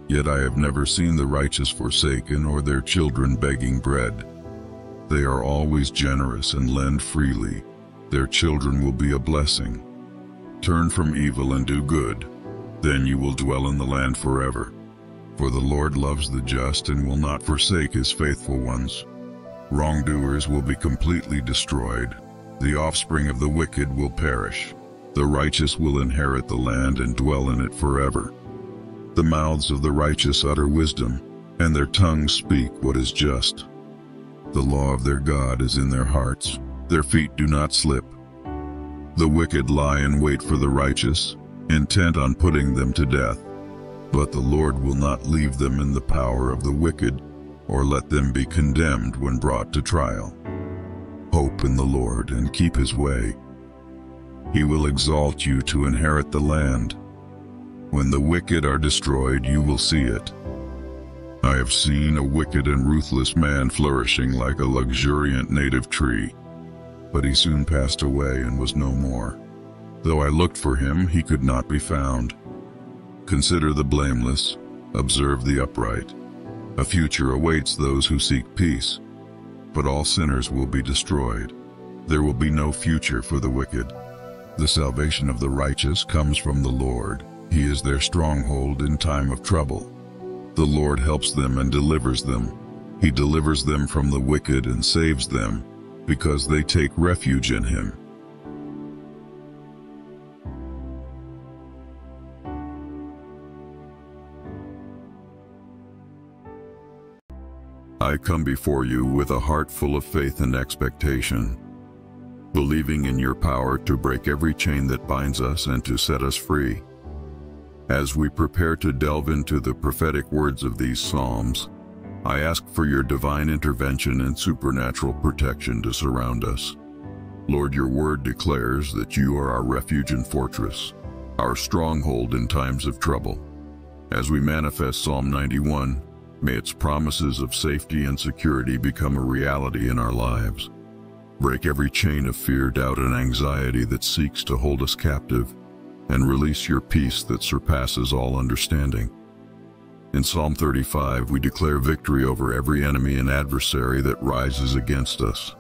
yet I have never seen the righteous forsaken or their children begging bread. They are always generous and lend freely. Their children will be a blessing. Turn from evil and do good, then you will dwell in the land forever. For the Lord loves the just and will not forsake his faithful ones. Wrongdoers will be completely destroyed. The offspring of the wicked will perish. The righteous will inherit the land and dwell in it forever. The mouths of the righteous utter wisdom, and their tongues speak what is just. The law of their God is in their hearts, their feet do not slip. The wicked lie in wait for the righteous, intent on putting them to death. But the Lord will not leave them in the power of the wicked, or let them be condemned when brought to trial. Hope in the Lord and keep his way. He will exalt you to inherit the land. When the wicked are destroyed, you will see it. I have seen a wicked and ruthless man flourishing like a luxuriant native tree. But he soon passed away and was no more. Though I looked for him, he could not be found. Consider the blameless, observe the upright. A future awaits those who seek peace, but all sinners will be destroyed. There will be no future for the wicked. The salvation of the righteous comes from the Lord. He is their stronghold in time of trouble. The Lord helps them and delivers them. He delivers them from the wicked and saves them, because they take refuge in him. I come before you with a heart full of faith and expectation, believing in your power to break every chain that binds us and to set us free. As we prepare to delve into the prophetic words of these Psalms, I ask for your divine intervention and supernatural protection to surround us. Lord, your word declares that you are our refuge and fortress, our stronghold in times of trouble. As we manifest Psalm 91, May its promises of safety and security become a reality in our lives. Break every chain of fear, doubt, and anxiety that seeks to hold us captive, and release your peace that surpasses all understanding. In Psalm 35, we declare victory over every enemy and adversary that rises against us.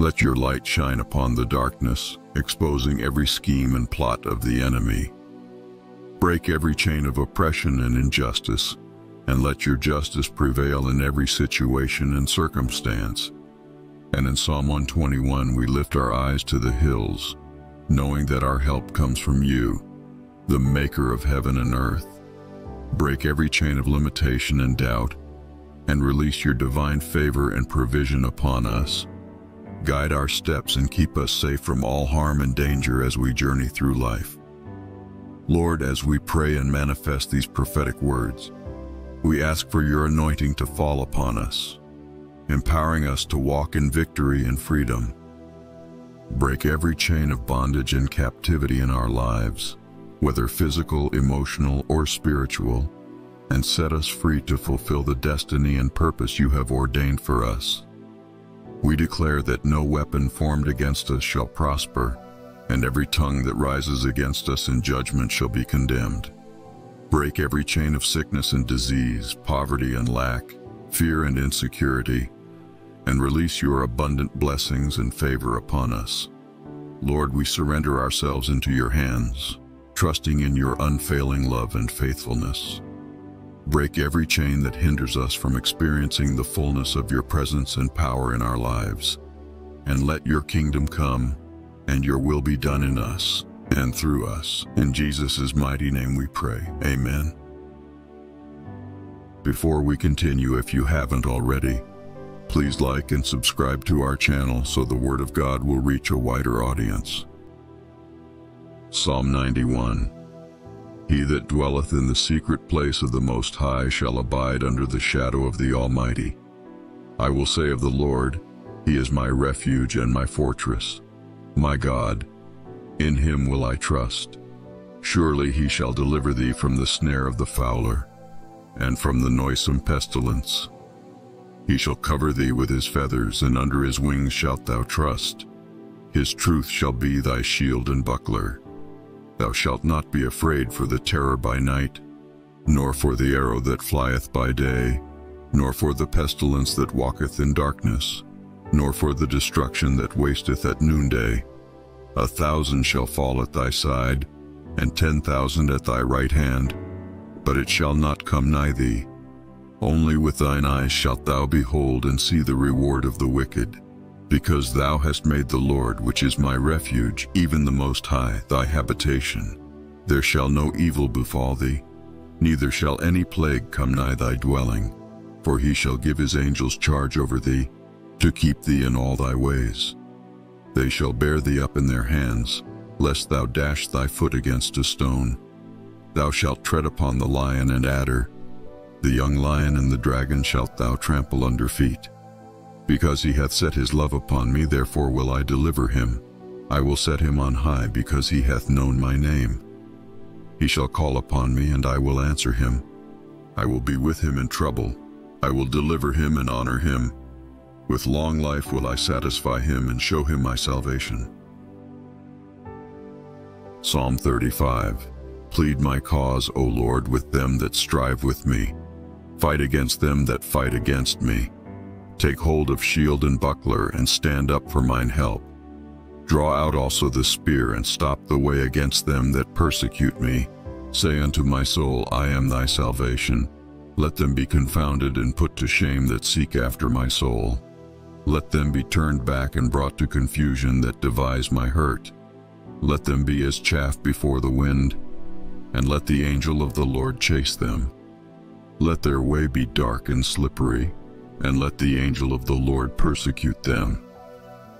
Let your light shine upon the darkness, exposing every scheme and plot of the enemy. Break every chain of oppression and injustice, and let your justice prevail in every situation and circumstance. And in Psalm 121 we lift our eyes to the hills, knowing that our help comes from you, the maker of heaven and earth. Break every chain of limitation and doubt, and release your divine favor and provision upon us. Guide our steps and keep us safe from all harm and danger as we journey through life. Lord, as we pray and manifest these prophetic words, we ask for your anointing to fall upon us, empowering us to walk in victory and freedom. Break every chain of bondage and captivity in our lives, whether physical, emotional, or spiritual, and set us free to fulfill the destiny and purpose you have ordained for us. We declare that no weapon formed against us shall prosper, and every tongue that rises against us in judgment shall be condemned. Break every chain of sickness and disease, poverty and lack, fear and insecurity, and release your abundant blessings and favor upon us. Lord, we surrender ourselves into your hands, trusting in your unfailing love and faithfulness. Break every chain that hinders us from experiencing the fullness of your presence and power in our lives, and let your kingdom come and your will be done in us and through us. In Jesus' mighty name we pray. Amen. Before we continue, if you haven't already, please like and subscribe to our channel so the Word of God will reach a wider audience. Psalm 91 He that dwelleth in the secret place of the Most High shall abide under the shadow of the Almighty. I will say of the Lord, He is my refuge and my fortress, my God, in him will I trust. Surely he shall deliver thee from the snare of the fowler, and from the noisome pestilence. He shall cover thee with his feathers, and under his wings shalt thou trust. His truth shall be thy shield and buckler. Thou shalt not be afraid for the terror by night, nor for the arrow that flieth by day, nor for the pestilence that walketh in darkness, nor for the destruction that wasteth at noonday. A thousand shall fall at thy side, and ten thousand at thy right hand, but it shall not come nigh thee. Only with thine eyes shalt thou behold and see the reward of the wicked. Because thou hast made the Lord, which is my refuge, even the Most High, thy habitation. There shall no evil befall thee, neither shall any plague come nigh thy dwelling. For he shall give his angels charge over thee, to keep thee in all thy ways. They shall bear thee up in their hands, lest thou dash thy foot against a stone. Thou shalt tread upon the lion and adder, the young lion and the dragon shalt thou trample under feet. Because he hath set his love upon me, therefore will I deliver him. I will set him on high, because he hath known my name. He shall call upon me, and I will answer him. I will be with him in trouble. I will deliver him and honor him. With long life will I satisfy him and show him my salvation. Psalm 35 Plead my cause, O Lord, with them that strive with me. Fight against them that fight against me. Take hold of shield and buckler, and stand up for mine help. Draw out also the spear, and stop the way against them that persecute me. Say unto my soul, I am thy salvation. Let them be confounded and put to shame that seek after my soul. Let them be turned back and brought to confusion that devise my hurt. Let them be as chaff before the wind, and let the angel of the Lord chase them. Let their way be dark and slippery, and let the angel of the Lord persecute them.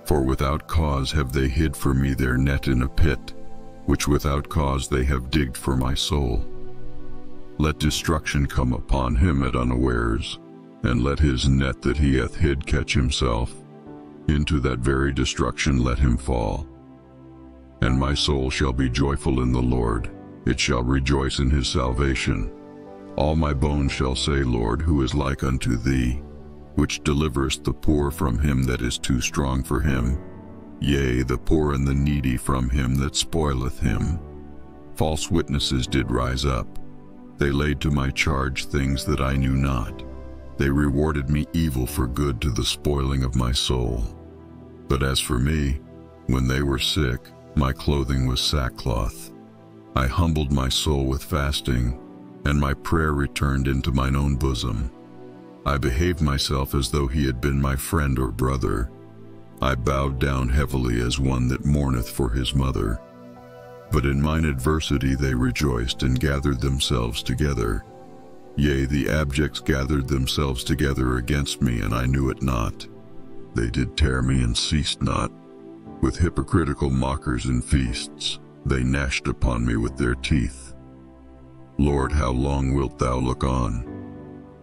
For without cause have they hid for me their net in a pit, which without cause they have digged for my soul. Let destruction come upon him at unawares, and let his net that he hath hid catch himself. Into that very destruction let him fall. And my soul shall be joyful in the Lord, it shall rejoice in his salvation. All my bones shall say, Lord, who is like unto thee, which deliverest the poor from him that is too strong for him, yea, the poor and the needy from him that spoileth him. False witnesses did rise up. They laid to my charge things that I knew not. They rewarded me evil for good to the spoiling of my soul. But as for me, when they were sick, my clothing was sackcloth. I humbled my soul with fasting, and my prayer returned into mine own bosom. I behaved myself as though he had been my friend or brother. I bowed down heavily as one that mourneth for his mother. But in mine adversity they rejoiced and gathered themselves together. Yea, the abjects gathered themselves together against me, and I knew it not. They did tear me and ceased not. With hypocritical mockers and feasts, they gnashed upon me with their teeth. Lord, how long wilt thou look on?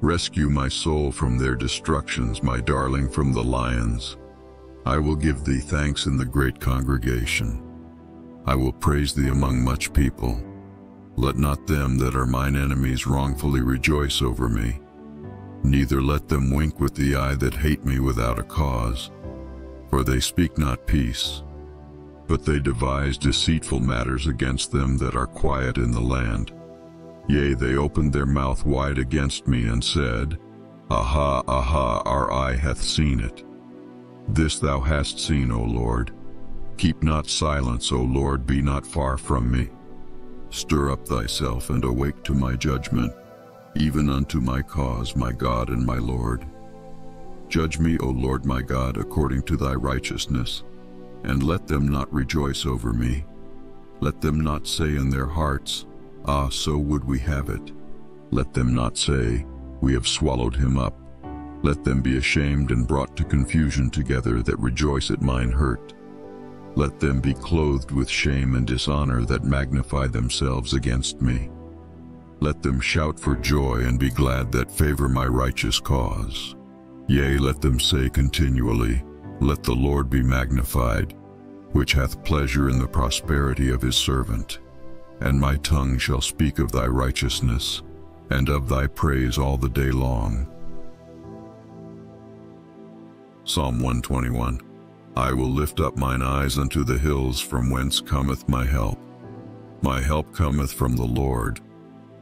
Rescue my soul from their destructions, my darling from the lions. I will give thee thanks in the great congregation. I will praise thee among much people. Let not them that are mine enemies wrongfully rejoice over me. Neither let them wink with the eye that hate me without a cause. For they speak not peace, but they devise deceitful matters against them that are quiet in the land. Yea, they opened their mouth wide against me and said, Aha, aha, our eye hath seen it. This thou hast seen, O Lord. Keep not silence, O Lord, be not far from me. Stir up thyself and awake to my judgment, even unto my cause, my God and my Lord. Judge me, O Lord my God, according to thy righteousness, and let them not rejoice over me. Let them not say in their hearts, Ah, so would we have it. Let them not say, We have swallowed him up. Let them be ashamed and brought to confusion together that rejoice at mine hurt. Let them be clothed with shame and dishonor that magnify themselves against me. Let them shout for joy and be glad that favor my righteous cause. Yea, let them say continually, Let the Lord be magnified, which hath pleasure in the prosperity of his servant and my tongue shall speak of thy righteousness, and of thy praise all the day long. Psalm 121 I will lift up mine eyes unto the hills from whence cometh my help. My help cometh from the Lord,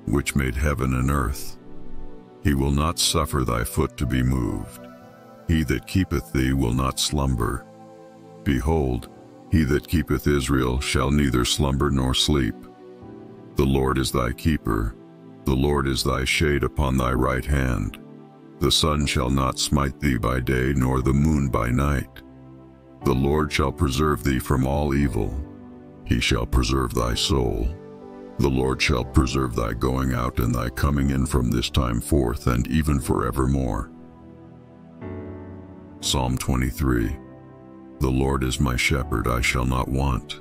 which made heaven and earth. He will not suffer thy foot to be moved. He that keepeth thee will not slumber. Behold, he that keepeth Israel shall neither slumber nor sleep. The Lord is thy keeper. The Lord is thy shade upon thy right hand. The sun shall not smite thee by day, nor the moon by night. The Lord shall preserve thee from all evil. He shall preserve thy soul. The Lord shall preserve thy going out and thy coming in from this time forth and even forevermore. Psalm 23 The Lord is my shepherd, I shall not want.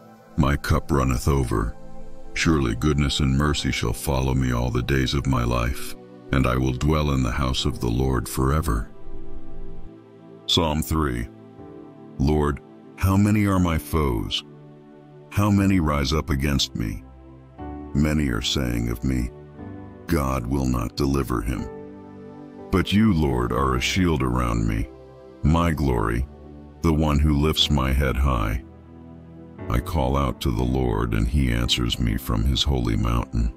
my cup runneth over. Surely goodness and mercy shall follow me all the days of my life, and I will dwell in the house of the Lord forever. Psalm 3 Lord, how many are my foes? How many rise up against me? Many are saying of me, God will not deliver him. But you, Lord, are a shield around me, my glory, the one who lifts my head high. I call out to the Lord, and he answers me from his holy mountain.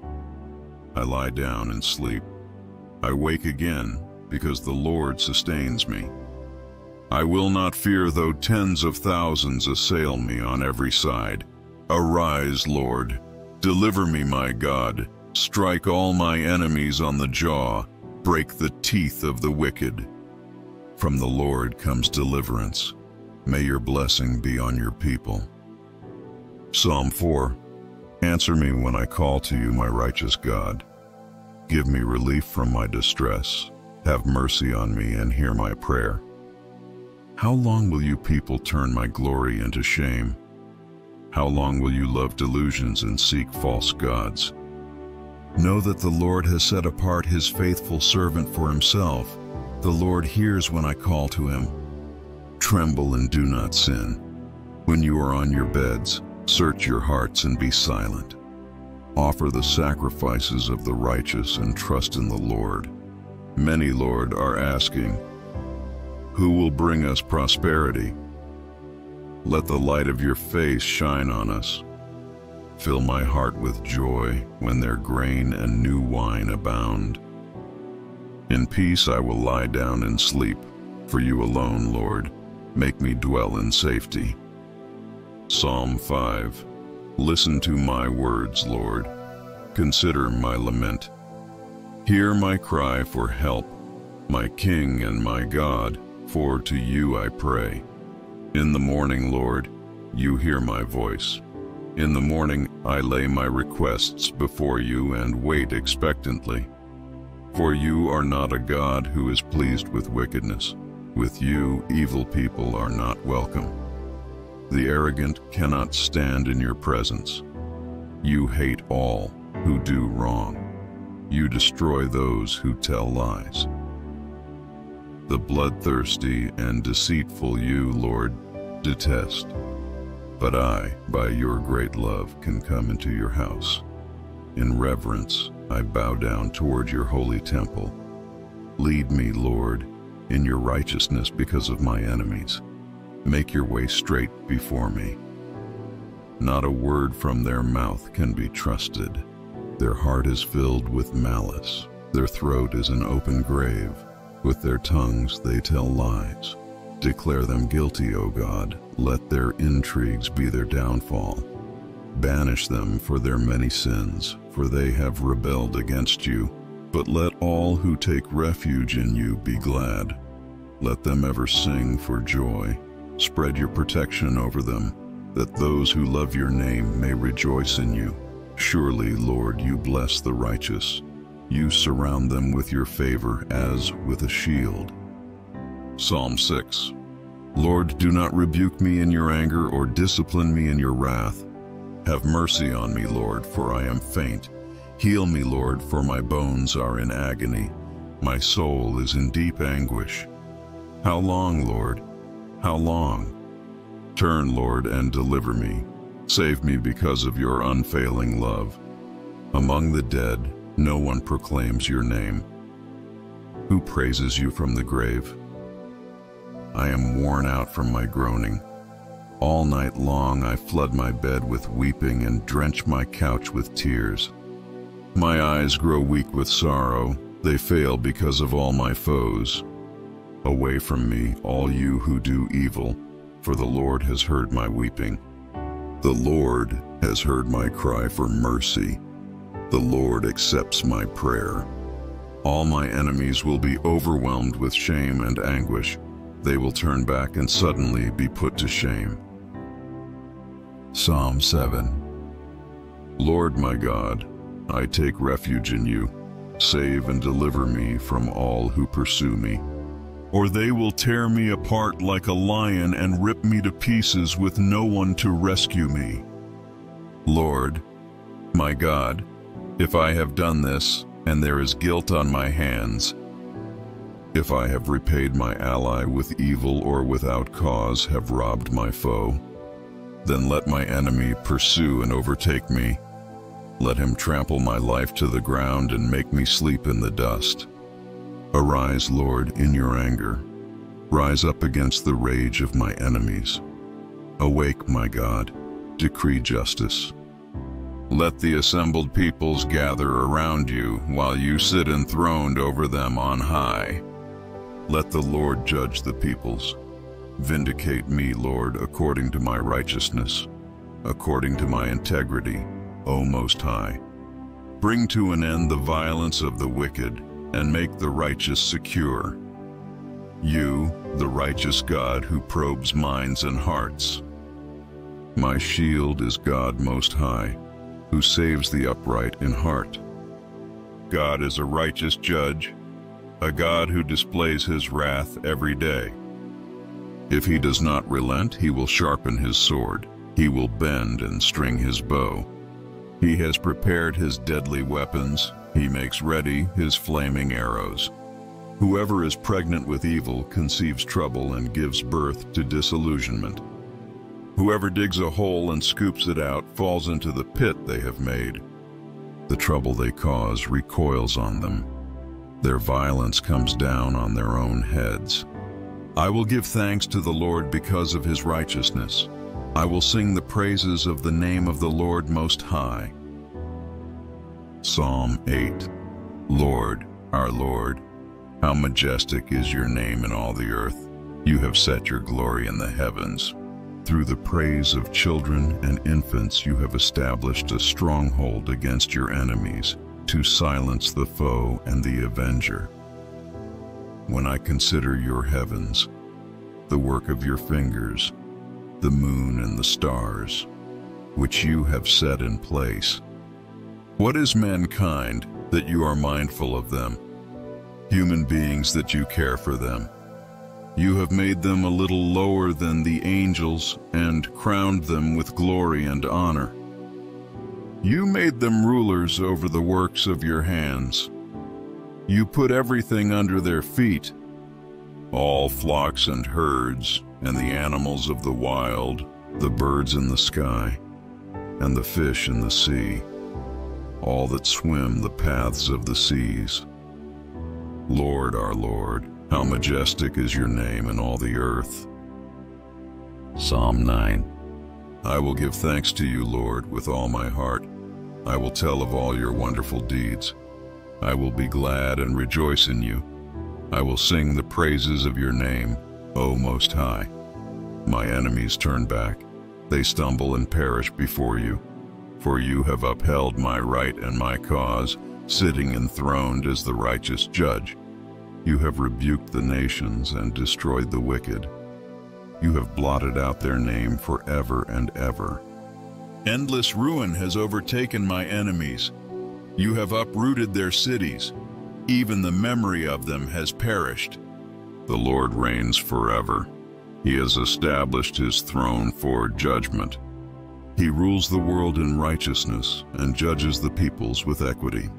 I lie down and sleep. I wake again, because the Lord sustains me. I will not fear though tens of thousands assail me on every side. Arise, Lord. Deliver me, my God. Strike all my enemies on the jaw. Break the teeth of the wicked. From the Lord comes deliverance. May your blessing be on your people. Psalm 4 Answer me when I call to you, my righteous God. Give me relief from my distress. Have mercy on me and hear my prayer. How long will you people turn my glory into shame? How long will you love delusions and seek false gods? Know that the Lord has set apart his faithful servant for himself. The Lord hears when I call to him. Tremble and do not sin. When you are on your beds, search your hearts and be silent. Offer the sacrifices of the righteous and trust in the Lord. Many, Lord, are asking, who will bring us prosperity. Let the light of your face shine on us. Fill my heart with joy when their grain and new wine abound. In peace I will lie down and sleep, for you alone, Lord, make me dwell in safety. Psalm 5 Listen to my words, Lord. Consider my lament. Hear my cry for help, my King and my God for to you I pray. In the morning, Lord, you hear my voice. In the morning I lay my requests before you and wait expectantly. For you are not a God who is pleased with wickedness. With you evil people are not welcome. The arrogant cannot stand in your presence. You hate all who do wrong. You destroy those who tell lies. The bloodthirsty and deceitful you, Lord, detest. But I, by your great love, can come into your house. In reverence, I bow down toward your holy temple. Lead me, Lord, in your righteousness because of my enemies. Make your way straight before me. Not a word from their mouth can be trusted. Their heart is filled with malice. Their throat is an open grave. With their tongues they tell lies. Declare them guilty, O God. Let their intrigues be their downfall. Banish them for their many sins, for they have rebelled against you. But let all who take refuge in you be glad. Let them ever sing for joy. Spread your protection over them, that those who love your name may rejoice in you. Surely, Lord, you bless the righteous. You surround them with your favor as with a shield. Psalm 6 Lord, do not rebuke me in your anger or discipline me in your wrath. Have mercy on me, Lord, for I am faint. Heal me, Lord, for my bones are in agony. My soul is in deep anguish. How long, Lord? How long? Turn, Lord, and deliver me. Save me because of your unfailing love. Among the dead, no one proclaims your name. Who praises you from the grave? I am worn out from my groaning. All night long I flood my bed with weeping and drench my couch with tears. My eyes grow weak with sorrow, they fail because of all my foes. Away from me, all you who do evil, for the Lord has heard my weeping. The Lord has heard my cry for mercy. The Lord accepts my prayer. All my enemies will be overwhelmed with shame and anguish. They will turn back and suddenly be put to shame. Psalm 7 Lord my God, I take refuge in you. Save and deliver me from all who pursue me. Or they will tear me apart like a lion and rip me to pieces with no one to rescue me. Lord, my God, if I have done this, and there is guilt on my hands, if I have repaid my ally with evil or without cause have robbed my foe, then let my enemy pursue and overtake me. Let him trample my life to the ground and make me sleep in the dust. Arise, Lord, in your anger. Rise up against the rage of my enemies. Awake, my God, decree justice. Let the assembled peoples gather around you while you sit enthroned over them on high. Let the Lord judge the peoples. Vindicate me, Lord, according to my righteousness, according to my integrity, O Most High. Bring to an end the violence of the wicked, and make the righteous secure. You, the righteous God who probes minds and hearts. My shield is God Most High, who saves the upright in heart. God is a righteous judge, a God who displays his wrath every day. If he does not relent, he will sharpen his sword. He will bend and string his bow. He has prepared his deadly weapons. He makes ready his flaming arrows. Whoever is pregnant with evil conceives trouble and gives birth to disillusionment. Whoever digs a hole and scoops it out falls into the pit they have made. The trouble they cause recoils on them. Their violence comes down on their own heads. I will give thanks to the Lord because of his righteousness. I will sing the praises of the name of the Lord Most High. Psalm 8 Lord, our Lord, how majestic is your name in all the earth. You have set your glory in the heavens. Through the praise of children and infants you have established a stronghold against your enemies to silence the foe and the avenger when I consider your heavens, the work of your fingers, the moon and the stars, which you have set in place. What is mankind that you are mindful of them? Human beings that you care for them. You have made them a little lower than the angels and crowned them with glory and honor. You made them rulers over the works of your hands. You put everything under their feet, all flocks and herds, and the animals of the wild, the birds in the sky, and the fish in the sea, all that swim the paths of the seas. Lord, our Lord, how majestic is your name in all the earth. Psalm 9 I will give thanks to you, Lord, with all my heart. I will tell of all your wonderful deeds. I will be glad and rejoice in you. I will sing the praises of your name, O Most High. My enemies turn back. They stumble and perish before you. For you have upheld my right and my cause, sitting enthroned as the righteous judge. You have rebuked the nations and destroyed the wicked. You have blotted out their name forever and ever. Endless ruin has overtaken my enemies. You have uprooted their cities. Even the memory of them has perished. The Lord reigns forever. He has established his throne for judgment. He rules the world in righteousness and judges the peoples with equity.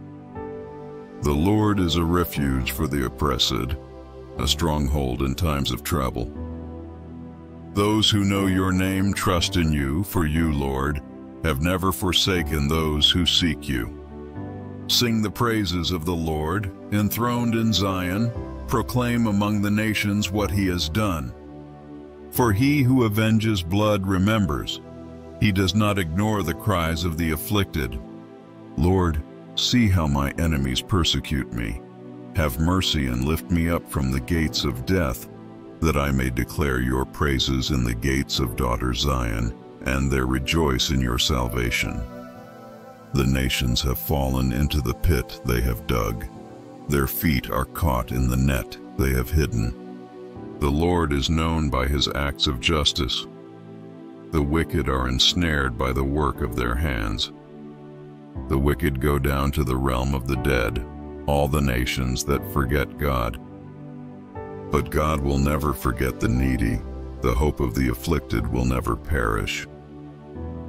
The Lord is a refuge for the oppressed, a stronghold in times of trouble. Those who know your name trust in you, for you, Lord, have never forsaken those who seek you. Sing the praises of the Lord, enthroned in Zion, proclaim among the nations what he has done. For he who avenges blood remembers. He does not ignore the cries of the afflicted. Lord, see how my enemies persecute me. Have mercy and lift me up from the gates of death, that I may declare your praises in the gates of daughter Zion, and there rejoice in your salvation. The nations have fallen into the pit they have dug. Their feet are caught in the net they have hidden. The Lord is known by his acts of justice. The wicked are ensnared by the work of their hands. The wicked go down to the realm of the dead, all the nations that forget God. But God will never forget the needy. The hope of the afflicted will never perish.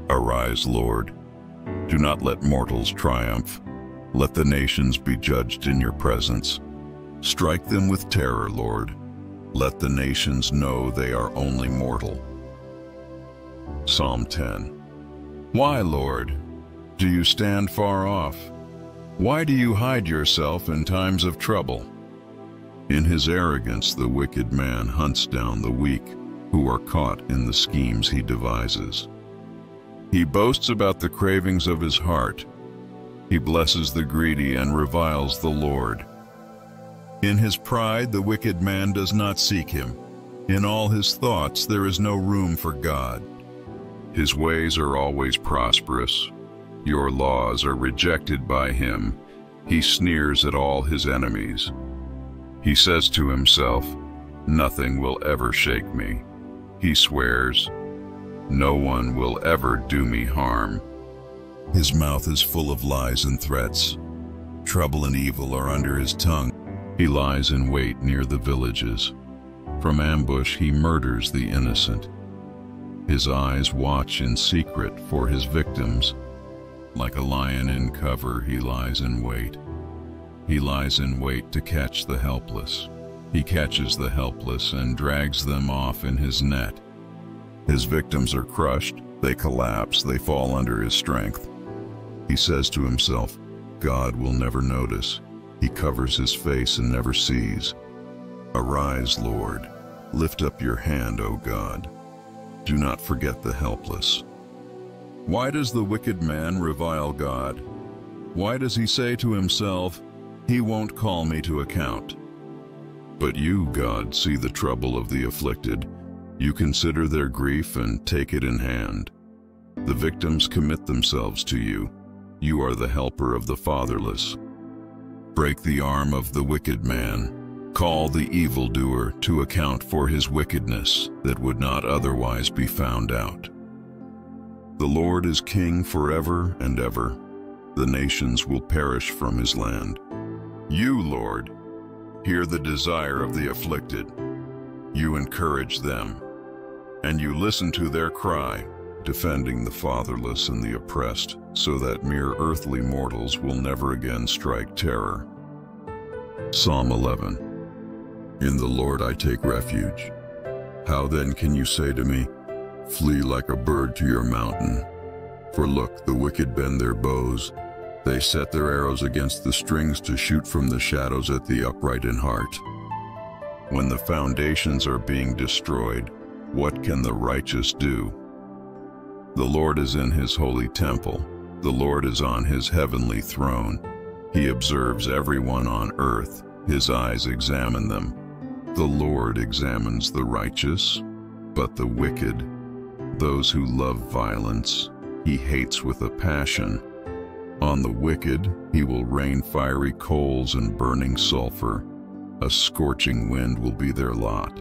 Arise, Lord. Do not let mortals triumph. Let the nations be judged in your presence. Strike them with terror, Lord. Let the nations know they are only mortal. Psalm 10 Why, Lord, do you stand far off? Why do you hide yourself in times of trouble? In his arrogance the wicked man hunts down the weak, who are caught in the schemes he devises. He boasts about the cravings of his heart. He blesses the greedy and reviles the Lord. In his pride the wicked man does not seek him. In all his thoughts there is no room for God. His ways are always prosperous. Your laws are rejected by him. He sneers at all his enemies. He says to himself, Nothing will ever shake me. He swears, no one will ever do me harm. His mouth is full of lies and threats. Trouble and evil are under his tongue. He lies in wait near the villages. From ambush he murders the innocent. His eyes watch in secret for his victims. Like a lion in cover, he lies in wait. He lies in wait to catch the helpless. He catches the helpless and drags them off in his net. His victims are crushed, they collapse, they fall under his strength. He says to himself, God will never notice. He covers his face and never sees. Arise, Lord. Lift up your hand, O God. Do not forget the helpless. Why does the wicked man revile God? Why does he say to himself, He won't call me to account? But you, God, see the trouble of the afflicted you consider their grief and take it in hand. The victims commit themselves to you. You are the helper of the fatherless. Break the arm of the wicked man. Call the evildoer to account for his wickedness that would not otherwise be found out. The Lord is king forever and ever. The nations will perish from his land. You, Lord, hear the desire of the afflicted. You encourage them and you listen to their cry, defending the fatherless and the oppressed, so that mere earthly mortals will never again strike terror. Psalm 11 In the Lord I take refuge. How then can you say to me, Flee like a bird to your mountain? For look, the wicked bend their bows. They set their arrows against the strings to shoot from the shadows at the upright in heart. When the foundations are being destroyed, what can the righteous do? The Lord is in his holy temple. The Lord is on his heavenly throne. He observes everyone on earth. His eyes examine them. The Lord examines the righteous, but the wicked, those who love violence, he hates with a passion. On the wicked he will rain fiery coals and burning sulfur. A scorching wind will be their lot.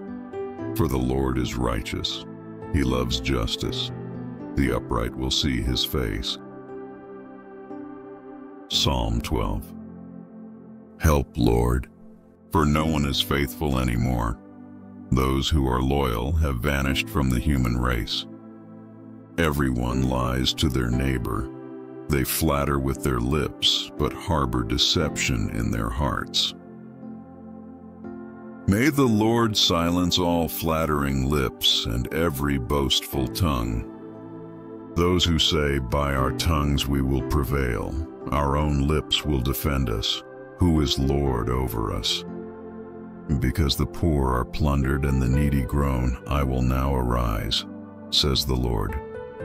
For the Lord is righteous. He loves justice. The upright will see his face. Psalm 12 Help, Lord, for no one is faithful anymore. Those who are loyal have vanished from the human race. Everyone lies to their neighbor. They flatter with their lips, but harbor deception in their hearts. May the Lord silence all flattering lips and every boastful tongue. Those who say, by our tongues we will prevail, our own lips will defend us, who is Lord over us. Because the poor are plundered and the needy groan, I will now arise, says the Lord.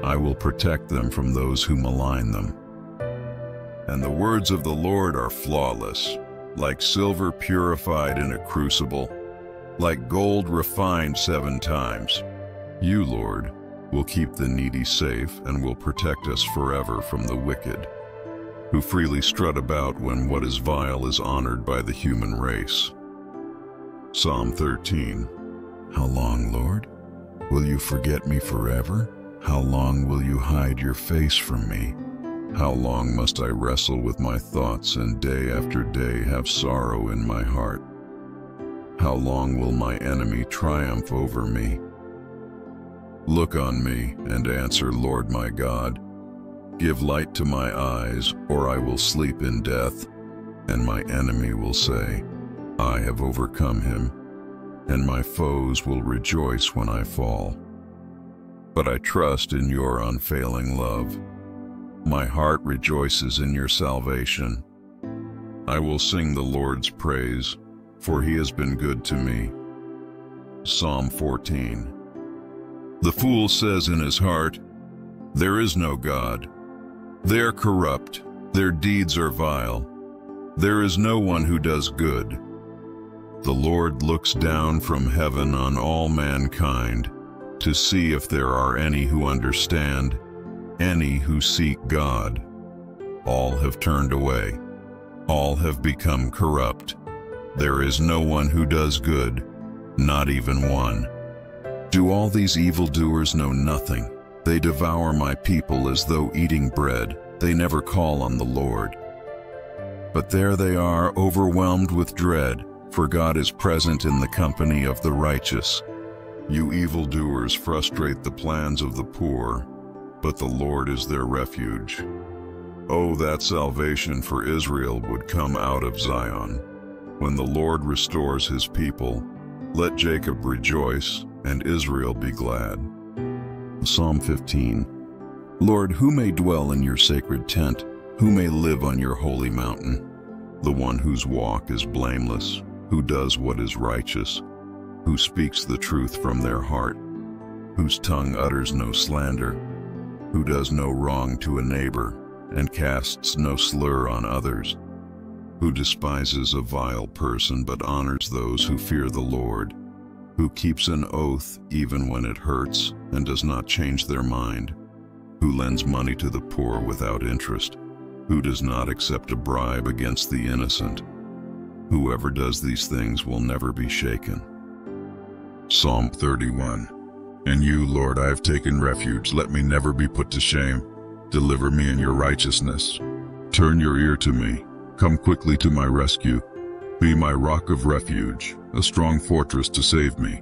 I will protect them from those who malign them. And the words of the Lord are flawless, like silver purified in a crucible, like gold refined seven times. You, Lord, will keep the needy safe and will protect us forever from the wicked, who freely strut about when what is vile is honored by the human race. Psalm 13 How long, Lord? Will you forget me forever? How long will you hide your face from me? How long must I wrestle with my thoughts and day after day have sorrow in my heart? How long will my enemy triumph over me? Look on me and answer, Lord my God. Give light to my eyes, or I will sleep in death, and my enemy will say, I have overcome him, and my foes will rejoice when I fall. But I trust in your unfailing love. My heart rejoices in your salvation. I will sing the Lord's praise, for he has been good to me. Psalm 14 the fool says in his heart, There is no God. They are corrupt, their deeds are vile. There is no one who does good. The Lord looks down from heaven on all mankind to see if there are any who understand, any who seek God. All have turned away. All have become corrupt. There is no one who does good, not even one. Do all these evildoers know nothing? They devour my people as though eating bread. They never call on the Lord. But there they are, overwhelmed with dread, for God is present in the company of the righteous. You evildoers frustrate the plans of the poor, but the Lord is their refuge. Oh, that salvation for Israel would come out of Zion. When the Lord restores his people, let Jacob rejoice and Israel be glad. Psalm 15 Lord, who may dwell in your sacred tent? Who may live on your holy mountain? The one whose walk is blameless, who does what is righteous, who speaks the truth from their heart, whose tongue utters no slander, who does no wrong to a neighbor, and casts no slur on others, who despises a vile person but honors those who fear the Lord, who keeps an oath even when it hurts and does not change their mind, who lends money to the poor without interest, who does not accept a bribe against the innocent. Whoever does these things will never be shaken. Psalm 31 In you, Lord, I have taken refuge. Let me never be put to shame. Deliver me in your righteousness. Turn your ear to me. Come quickly to my rescue. Be my rock of refuge, a strong fortress to save me.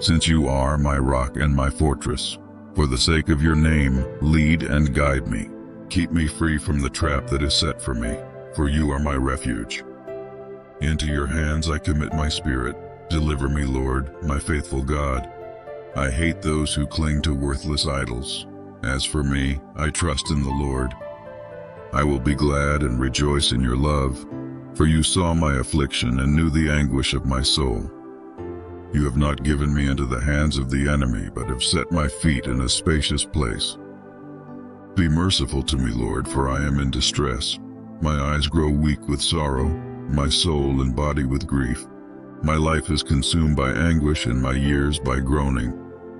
Since you are my rock and my fortress, for the sake of your name, lead and guide me. Keep me free from the trap that is set for me, for you are my refuge. Into your hands I commit my spirit. Deliver me, Lord, my faithful God. I hate those who cling to worthless idols. As for me, I trust in the Lord. I will be glad and rejoice in your love, for you saw my affliction and knew the anguish of my soul. You have not given me into the hands of the enemy, but have set my feet in a spacious place. Be merciful to me, Lord, for I am in distress. My eyes grow weak with sorrow, my soul and body with grief. My life is consumed by anguish and my years by groaning.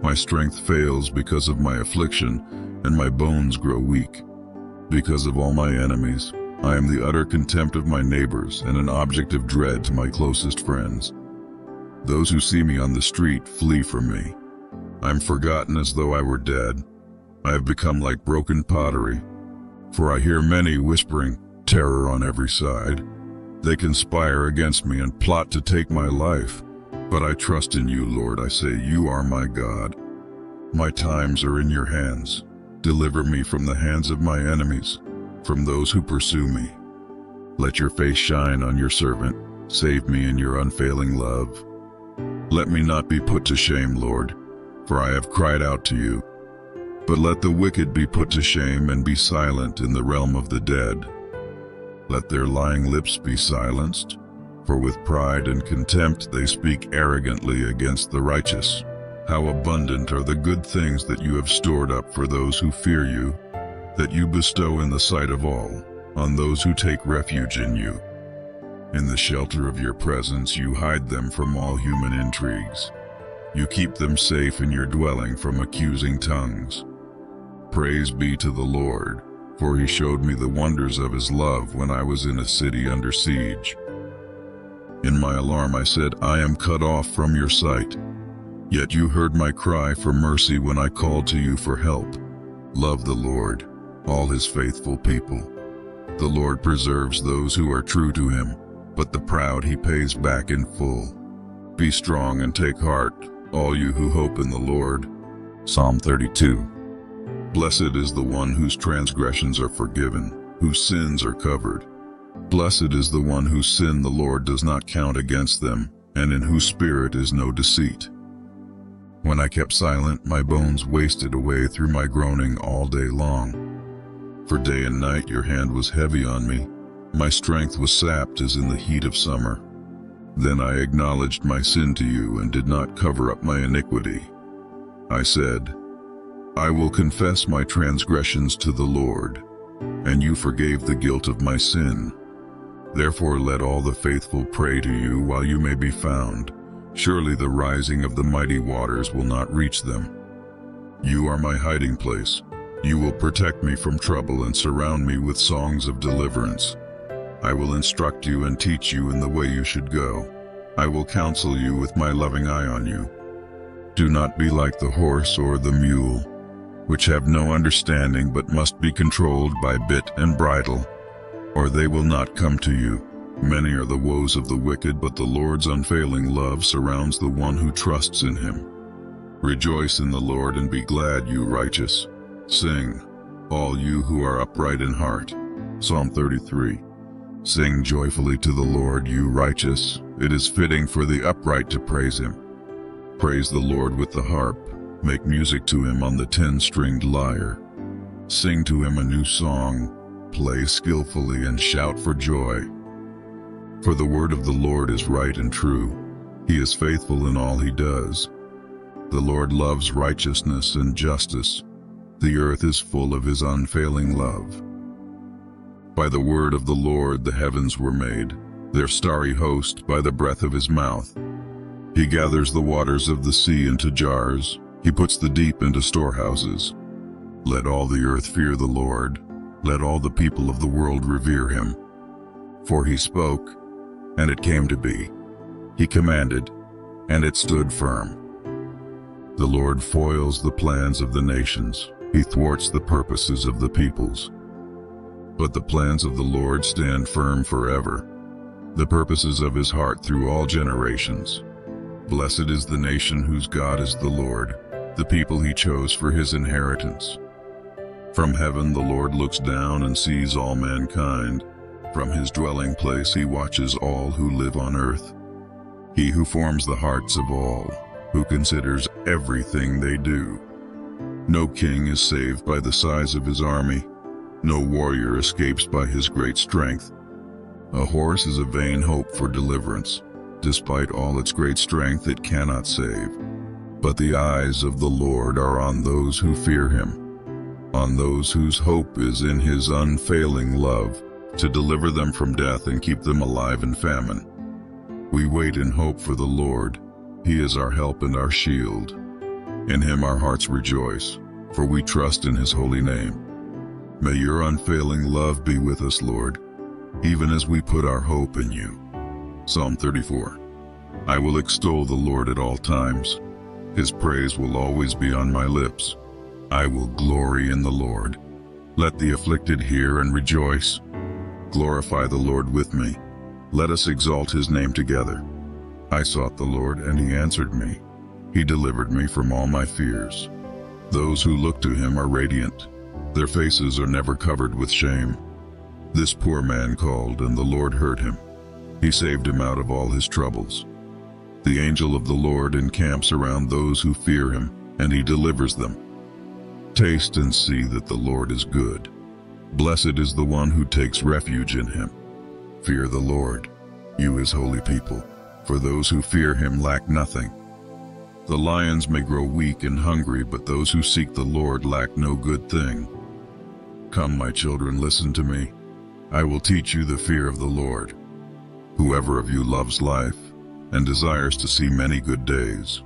My strength fails because of my affliction, and my bones grow weak. Because of all my enemies, I am the utter contempt of my neighbors and an object of dread to my closest friends. Those who see me on the street flee from me. I am forgotten as though I were dead. I have become like broken pottery, for I hear many whispering terror on every side. They conspire against me and plot to take my life. But I trust in you, Lord. I say, you are my God. My times are in your hands. Deliver me from the hands of my enemies from those who pursue me. Let your face shine on your servant. Save me in your unfailing love. Let me not be put to shame, Lord, for I have cried out to you. But let the wicked be put to shame and be silent in the realm of the dead. Let their lying lips be silenced, For with pride and contempt they speak arrogantly against the righteous. How abundant are the good things that you have stored up for those who fear you, that you bestow in the sight of all, on those who take refuge in you. In the shelter of your presence you hide them from all human intrigues. You keep them safe in your dwelling from accusing tongues. Praise be to the Lord, for he showed me the wonders of his love when I was in a city under siege. In my alarm I said, I am cut off from your sight. Yet you heard my cry for mercy when I called to you for help. Love the Lord, all his faithful people. The Lord preserves those who are true to him, but the proud he pays back in full. Be strong and take heart, all you who hope in the Lord. Psalm 32 Blessed is the one whose transgressions are forgiven, whose sins are covered. Blessed is the one whose sin the Lord does not count against them, and in whose spirit is no deceit. When I kept silent, my bones wasted away through my groaning all day long. For day and night your hand was heavy on me. My strength was sapped as in the heat of summer. Then I acknowledged my sin to you and did not cover up my iniquity. I said, I will confess my transgressions to the Lord, and you forgave the guilt of my sin. Therefore let all the faithful pray to you while you may be found. Surely the rising of the mighty waters will not reach them. You are my hiding place. You will protect me from trouble and surround me with songs of deliverance. I will instruct you and teach you in the way you should go. I will counsel you with my loving eye on you. Do not be like the horse or the mule, which have no understanding but must be controlled by bit and bridle, or they will not come to you. Many are the woes of the wicked, but the Lord's unfailing love surrounds the one who trusts in him. Rejoice in the Lord and be glad, you righteous. Sing, all you who are upright in heart. Psalm 33. Sing joyfully to the Lord, you righteous. It is fitting for the upright to praise him. Praise the Lord with the harp. Make music to him on the ten-stringed lyre. Sing to him a new song. Play skillfully and shout for joy. For the word of the Lord is right and true. He is faithful in all he does. The Lord loves righteousness and justice. The earth is full of his unfailing love. By the word of the Lord the heavens were made, their starry host by the breath of his mouth. He gathers the waters of the sea into jars, he puts the deep into storehouses. Let all the earth fear the Lord, let all the people of the world revere him. For he spoke, and it came to be. He commanded, and it stood firm. The Lord foils the plans of the nations. He thwarts the purposes of the peoples. But the plans of the Lord stand firm forever, the purposes of his heart through all generations. Blessed is the nation whose God is the Lord, the people he chose for his inheritance. From heaven the Lord looks down and sees all mankind. From his dwelling place he watches all who live on earth. He who forms the hearts of all, who considers everything they do. No king is saved by the size of his army. No warrior escapes by his great strength. A horse is a vain hope for deliverance. Despite all its great strength, it cannot save. But the eyes of the Lord are on those who fear him, on those whose hope is in his unfailing love to deliver them from death and keep them alive in famine. We wait in hope for the Lord. He is our help and our shield. In him our hearts rejoice, for we trust in his holy name. May your unfailing love be with us, Lord, even as we put our hope in you. Psalm 34 I will extol the Lord at all times. His praise will always be on my lips. I will glory in the Lord. Let the afflicted hear and rejoice. Glorify the Lord with me. Let us exalt his name together. I sought the Lord, and he answered me. He delivered me from all my fears. Those who look to him are radiant. Their faces are never covered with shame. This poor man called, and the Lord heard him. He saved him out of all his troubles. The angel of the Lord encamps around those who fear him, and he delivers them. Taste and see that the Lord is good. Blessed is the one who takes refuge in him. Fear the Lord, you his holy people, for those who fear him lack nothing. The lions may grow weak and hungry, but those who seek the Lord lack no good thing. Come, my children, listen to me. I will teach you the fear of the Lord. Whoever of you loves life and desires to see many good days,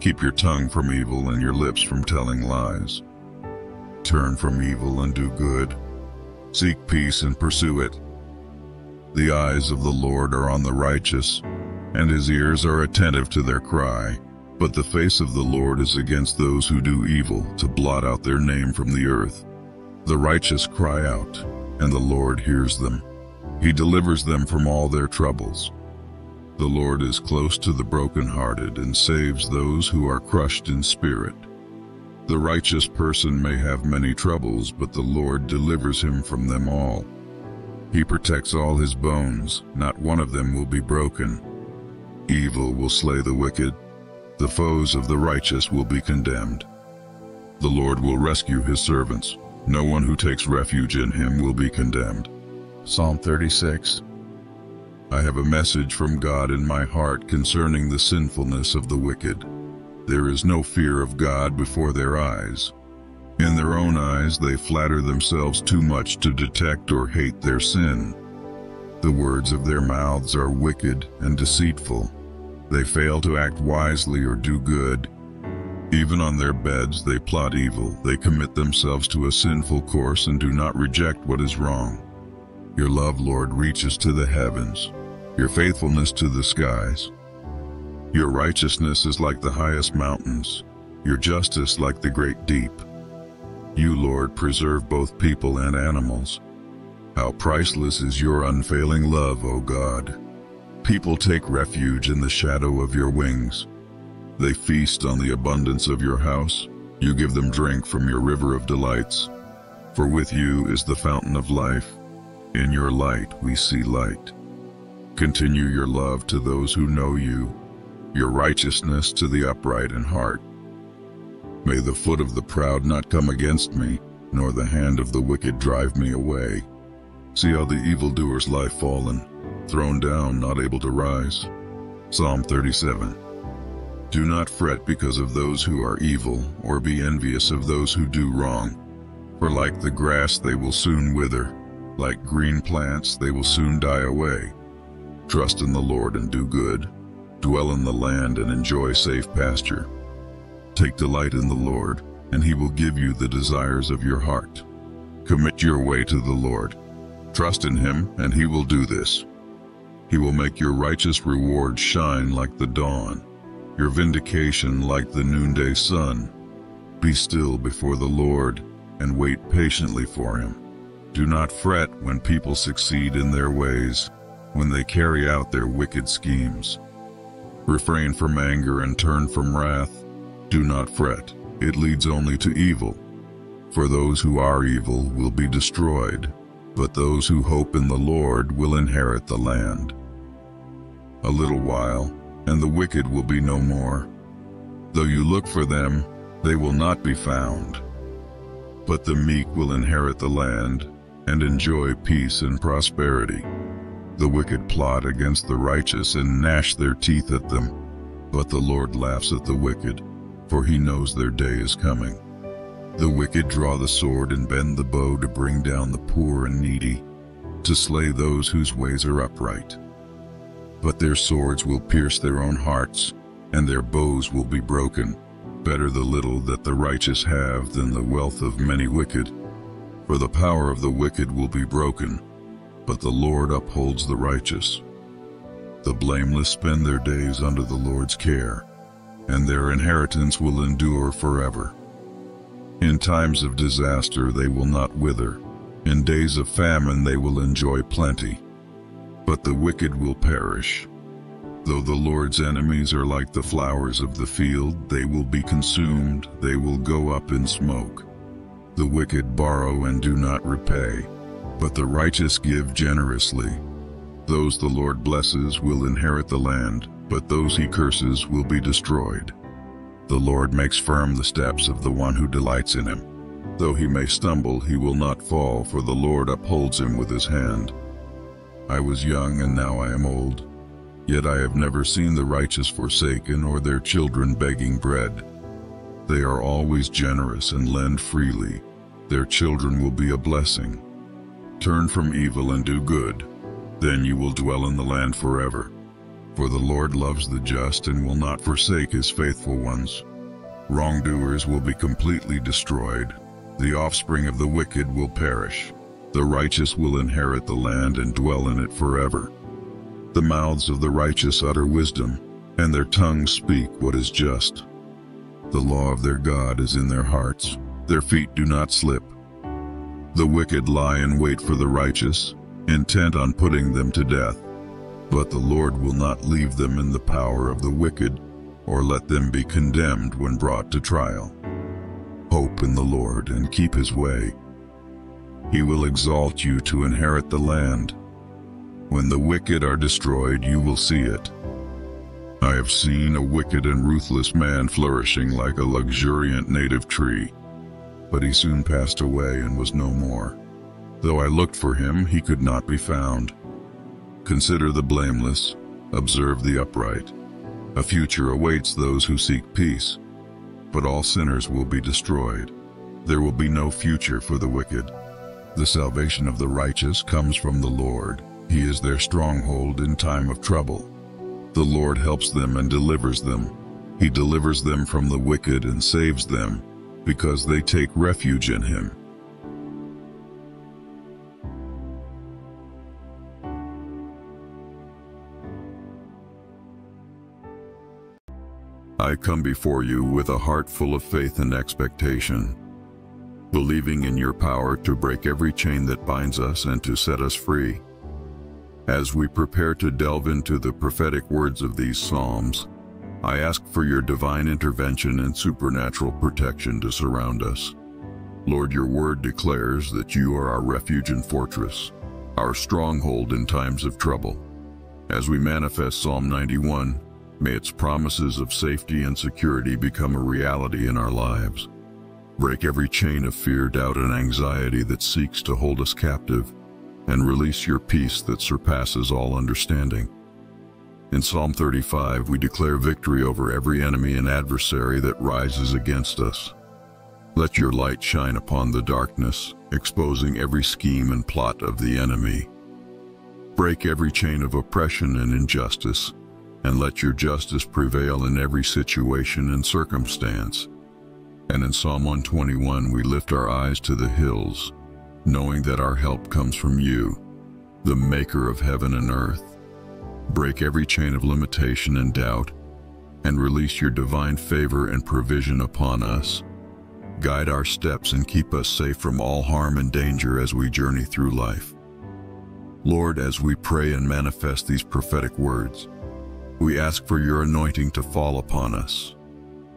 keep your tongue from evil and your lips from telling lies. Turn from evil and do good. Seek peace and pursue it. The eyes of the Lord are on the righteous, and his ears are attentive to their cry. But the face of the Lord is against those who do evil, to blot out their name from the earth. The righteous cry out, and the Lord hears them. He delivers them from all their troubles. The Lord is close to the brokenhearted and saves those who are crushed in spirit. The righteous person may have many troubles, but the Lord delivers him from them all. He protects all his bones, not one of them will be broken. Evil will slay the wicked, the foes of the righteous will be condemned. The Lord will rescue his servants. No one who takes refuge in him will be condemned. Psalm 36 I have a message from God in my heart concerning the sinfulness of the wicked. There is no fear of God before their eyes. In their own eyes they flatter themselves too much to detect or hate their sin. The words of their mouths are wicked and deceitful. They fail to act wisely or do good. Even on their beds they plot evil. They commit themselves to a sinful course and do not reject what is wrong. Your love, Lord, reaches to the heavens, your faithfulness to the skies. Your righteousness is like the highest mountains, your justice like the great deep. You, Lord, preserve both people and animals. How priceless is your unfailing love, O God. People take refuge in the shadow of your wings. They feast on the abundance of your house. You give them drink from your river of delights. For with you is the fountain of life. In your light we see light. Continue your love to those who know you, your righteousness to the upright in heart. May the foot of the proud not come against me, nor the hand of the wicked drive me away. See how the evildoers lie fallen, thrown down, not able to rise. Psalm 37 Do not fret because of those who are evil, or be envious of those who do wrong. For like the grass they will soon wither, like green plants they will soon die away. Trust in the Lord and do good. Dwell in the land and enjoy safe pasture. Take delight in the Lord, and he will give you the desires of your heart. Commit your way to the Lord. Trust in him, and he will do this. He will make your righteous reward shine like the dawn, your vindication like the noonday sun. Be still before the Lord and wait patiently for him. Do not fret when people succeed in their ways, when they carry out their wicked schemes. Refrain from anger and turn from wrath. Do not fret, it leads only to evil. For those who are evil will be destroyed, but those who hope in the Lord will inherit the land. A little while, and the wicked will be no more. Though you look for them, they will not be found. But the meek will inherit the land and enjoy peace and prosperity. The wicked plot against the righteous and gnash their teeth at them. But the Lord laughs at the wicked, for he knows their day is coming. The wicked draw the sword and bend the bow to bring down the poor and needy, to slay those whose ways are upright. But their swords will pierce their own hearts, and their bows will be broken. Better the little that the righteous have than the wealth of many wicked. For the power of the wicked will be broken, but the Lord upholds the righteous. The blameless spend their days under the Lord's care, and their inheritance will endure forever. In times of disaster they will not wither, in days of famine they will enjoy plenty but the wicked will perish. Though the Lord's enemies are like the flowers of the field, they will be consumed, they will go up in smoke. The wicked borrow and do not repay, but the righteous give generously. Those the Lord blesses will inherit the land, but those he curses will be destroyed. The Lord makes firm the steps of the one who delights in him. Though he may stumble, he will not fall, for the Lord upholds him with his hand. I was young and now I am old. Yet I have never seen the righteous forsaken or their children begging bread. They are always generous and lend freely. Their children will be a blessing. Turn from evil and do good. Then you will dwell in the land forever. For the Lord loves the just and will not forsake his faithful ones. Wrongdoers will be completely destroyed. The offspring of the wicked will perish. The righteous will inherit the land and dwell in it forever. The mouths of the righteous utter wisdom, and their tongues speak what is just. The law of their God is in their hearts, their feet do not slip. The wicked lie in wait for the righteous, intent on putting them to death. But the Lord will not leave them in the power of the wicked, or let them be condemned when brought to trial. Hope in the Lord and keep his way. He will exalt you to inherit the land. When the wicked are destroyed, you will see it. I have seen a wicked and ruthless man flourishing like a luxuriant native tree. But he soon passed away and was no more. Though I looked for him, he could not be found. Consider the blameless, observe the upright. A future awaits those who seek peace, but all sinners will be destroyed. There will be no future for the wicked. The salvation of the righteous comes from the Lord. He is their stronghold in time of trouble. The Lord helps them and delivers them. He delivers them from the wicked and saves them, because they take refuge in him. I come before you with a heart full of faith and expectation, believing in your power to break every chain that binds us and to set us free. As we prepare to delve into the prophetic words of these Psalms, I ask for your divine intervention and supernatural protection to surround us. Lord, your word declares that you are our refuge and fortress, our stronghold in times of trouble. As we manifest Psalm 91, may its promises of safety and security become a reality in our lives. Break every chain of fear, doubt, and anxiety that seeks to hold us captive and release your peace that surpasses all understanding. In Psalm 35, we declare victory over every enemy and adversary that rises against us. Let your light shine upon the darkness, exposing every scheme and plot of the enemy. Break every chain of oppression and injustice, and let your justice prevail in every situation and circumstance. And in Psalm 121, we lift our eyes to the hills, knowing that our help comes from you, the maker of heaven and earth. Break every chain of limitation and doubt, and release your divine favor and provision upon us. Guide our steps and keep us safe from all harm and danger as we journey through life. Lord, as we pray and manifest these prophetic words, we ask for your anointing to fall upon us,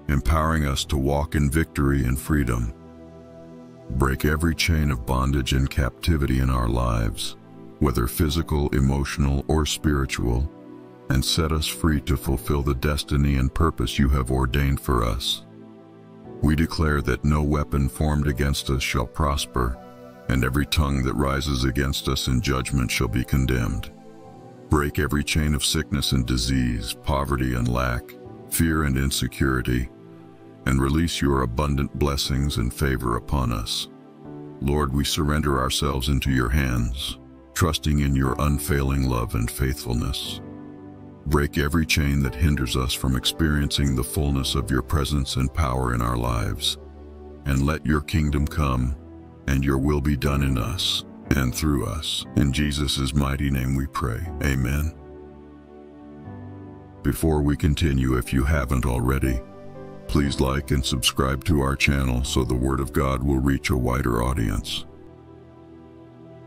empowering us to walk in victory and freedom. Break every chain of bondage and captivity in our lives, whether physical, emotional, or spiritual, and set us free to fulfill the destiny and purpose you have ordained for us. We declare that no weapon formed against us shall prosper, and every tongue that rises against us in judgment shall be condemned. Break every chain of sickness and disease, poverty and lack, fear and insecurity, and release your abundant blessings and favor upon us. Lord, we surrender ourselves into your hands, trusting in your unfailing love and faithfulness. Break every chain that hinders us from experiencing the fullness of your presence and power in our lives, and let your kingdom come and your will be done in us and through us. In Jesus' mighty name we pray. Amen. Before we continue, if you haven't already, please like and subscribe to our channel so the Word of God will reach a wider audience.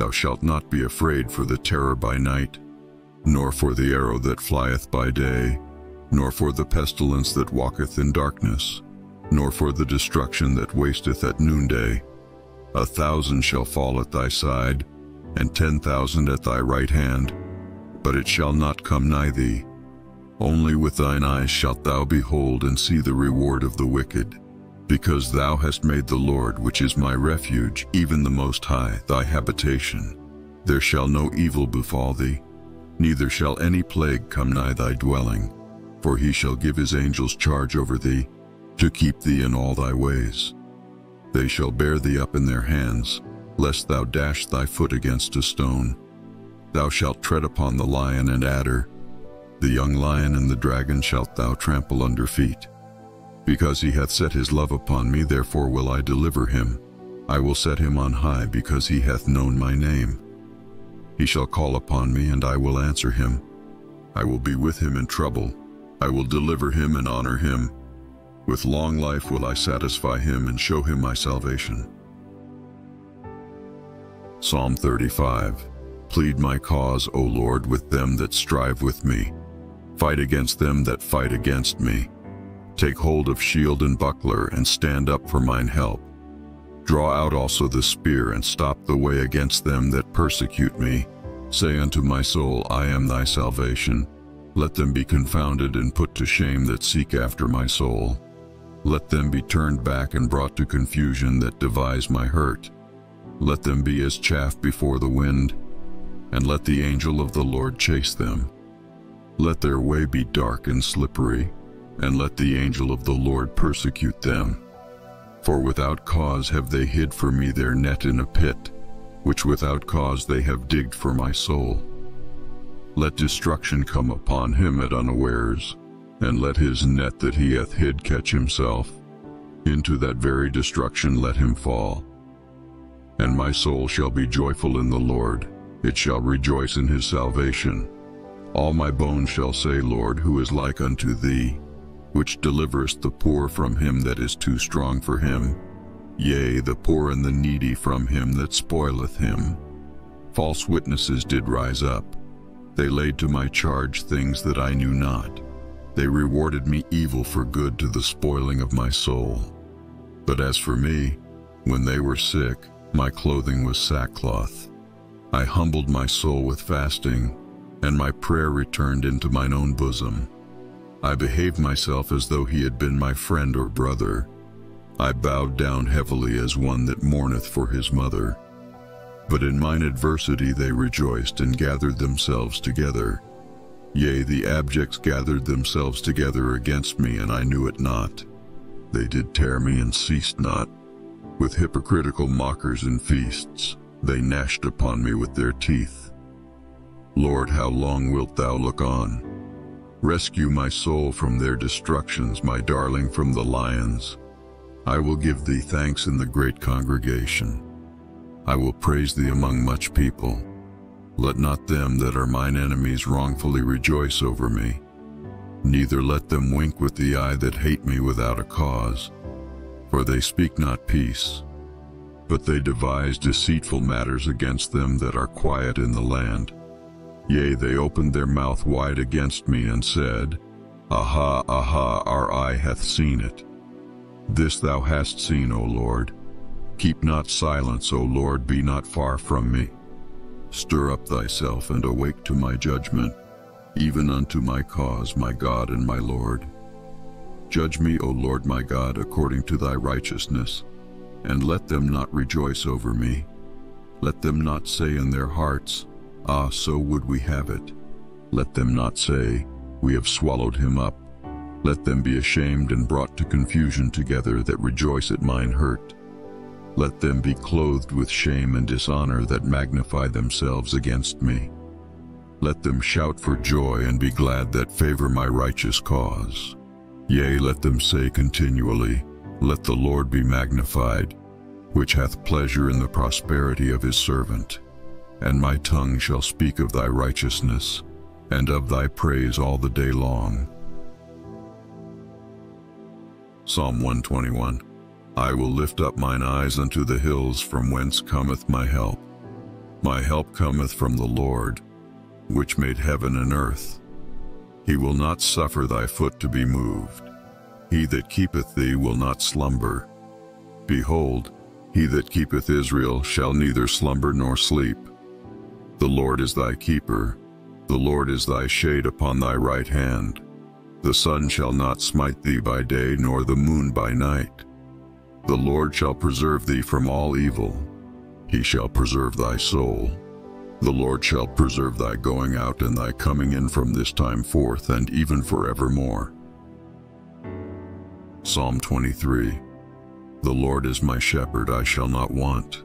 Thou shalt not be afraid for the terror by night, nor for the arrow that flieth by day, nor for the pestilence that walketh in darkness, nor for the destruction that wasteth at noonday. A thousand shall fall at thy side, and ten thousand at thy right hand, but it shall not come nigh thee. Only with thine eyes shalt thou behold and see the reward of the wicked, because thou hast made the Lord, which is my refuge, even the Most High, thy habitation. There shall no evil befall thee, neither shall any plague come nigh thy dwelling, for he shall give his angels charge over thee, to keep thee in all thy ways. They shall bear thee up in their hands, lest thou dash thy foot against a stone. Thou shalt tread upon the lion and adder, the young lion and the dragon shalt thou trample under feet. Because he hath set his love upon me, therefore will I deliver him. I will set him on high, because he hath known my name. He shall call upon me, and I will answer him. I will be with him in trouble. I will deliver him and honor him. With long life will I satisfy him and show him my salvation. Psalm 35 Plead my cause, O Lord, with them that strive with me. Fight against them that fight against me. Take hold of shield and buckler, and stand up for mine help. Draw out also the spear, and stop the way against them that persecute me. Say unto my soul, I am thy salvation. Let them be confounded and put to shame that seek after my soul. Let them be turned back and brought to confusion that devise my hurt. Let them be as chaff before the wind, and let the angel of the Lord chase them. Let their way be dark and slippery, and let the angel of the Lord persecute them. For without cause have they hid for me their net in a pit, which without cause they have digged for my soul. Let destruction come upon him at unawares, and let his net that he hath hid catch himself. Into that very destruction let him fall. And my soul shall be joyful in the Lord, it shall rejoice in his salvation. All my bones shall say, Lord, who is like unto thee, which deliverest the poor from him that is too strong for him, yea, the poor and the needy from him that spoileth him. False witnesses did rise up. They laid to my charge things that I knew not. They rewarded me evil for good to the spoiling of my soul. But as for me, when they were sick, my clothing was sackcloth. I humbled my soul with fasting, and my prayer returned into mine own bosom. I behaved myself as though he had been my friend or brother. I bowed down heavily as one that mourneth for his mother. But in mine adversity they rejoiced and gathered themselves together. Yea, the abjects gathered themselves together against me, and I knew it not. They did tear me and ceased not. With hypocritical mockers and feasts, they gnashed upon me with their teeth. Lord, how long wilt thou look on? Rescue my soul from their destructions, my darling from the lions. I will give thee thanks in the great congregation. I will praise thee among much people. Let not them that are mine enemies wrongfully rejoice over me. Neither let them wink with the eye that hate me without a cause. For they speak not peace, but they devise deceitful matters against them that are quiet in the land. Yea, they opened their mouth wide against me and said, Aha, aha, our eye hath seen it. This thou hast seen, O Lord. Keep not silence, O Lord, be not far from me. Stir up thyself and awake to my judgment, even unto my cause, my God and my Lord. Judge me, O Lord my God, according to thy righteousness, and let them not rejoice over me. Let them not say in their hearts, Ah, so would we have it. Let them not say, We have swallowed him up. Let them be ashamed and brought to confusion together that rejoice at mine hurt. Let them be clothed with shame and dishonor that magnify themselves against me. Let them shout for joy and be glad that favor my righteous cause. Yea, let them say continually, Let the Lord be magnified, which hath pleasure in the prosperity of his servant and my tongue shall speak of thy righteousness, and of thy praise all the day long. Psalm 121 I will lift up mine eyes unto the hills from whence cometh my help. My help cometh from the Lord, which made heaven and earth. He will not suffer thy foot to be moved. He that keepeth thee will not slumber. Behold, he that keepeth Israel shall neither slumber nor sleep. The Lord is thy keeper, the Lord is thy shade upon thy right hand. The sun shall not smite thee by day, nor the moon by night. The Lord shall preserve thee from all evil. He shall preserve thy soul. The Lord shall preserve thy going out and thy coming in from this time forth and even forevermore. Psalm 23 The Lord is my shepherd, I shall not want.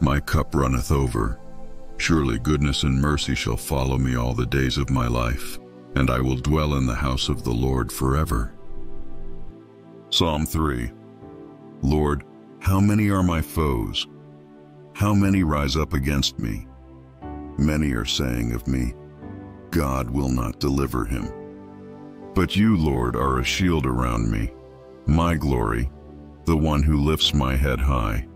my cup runneth over. Surely goodness and mercy shall follow me all the days of my life, and I will dwell in the house of the Lord forever. Psalm 3 Lord, how many are my foes? How many rise up against me? Many are saying of me, God will not deliver him. But you, Lord, are a shield around me, my glory, the one who lifts my head high.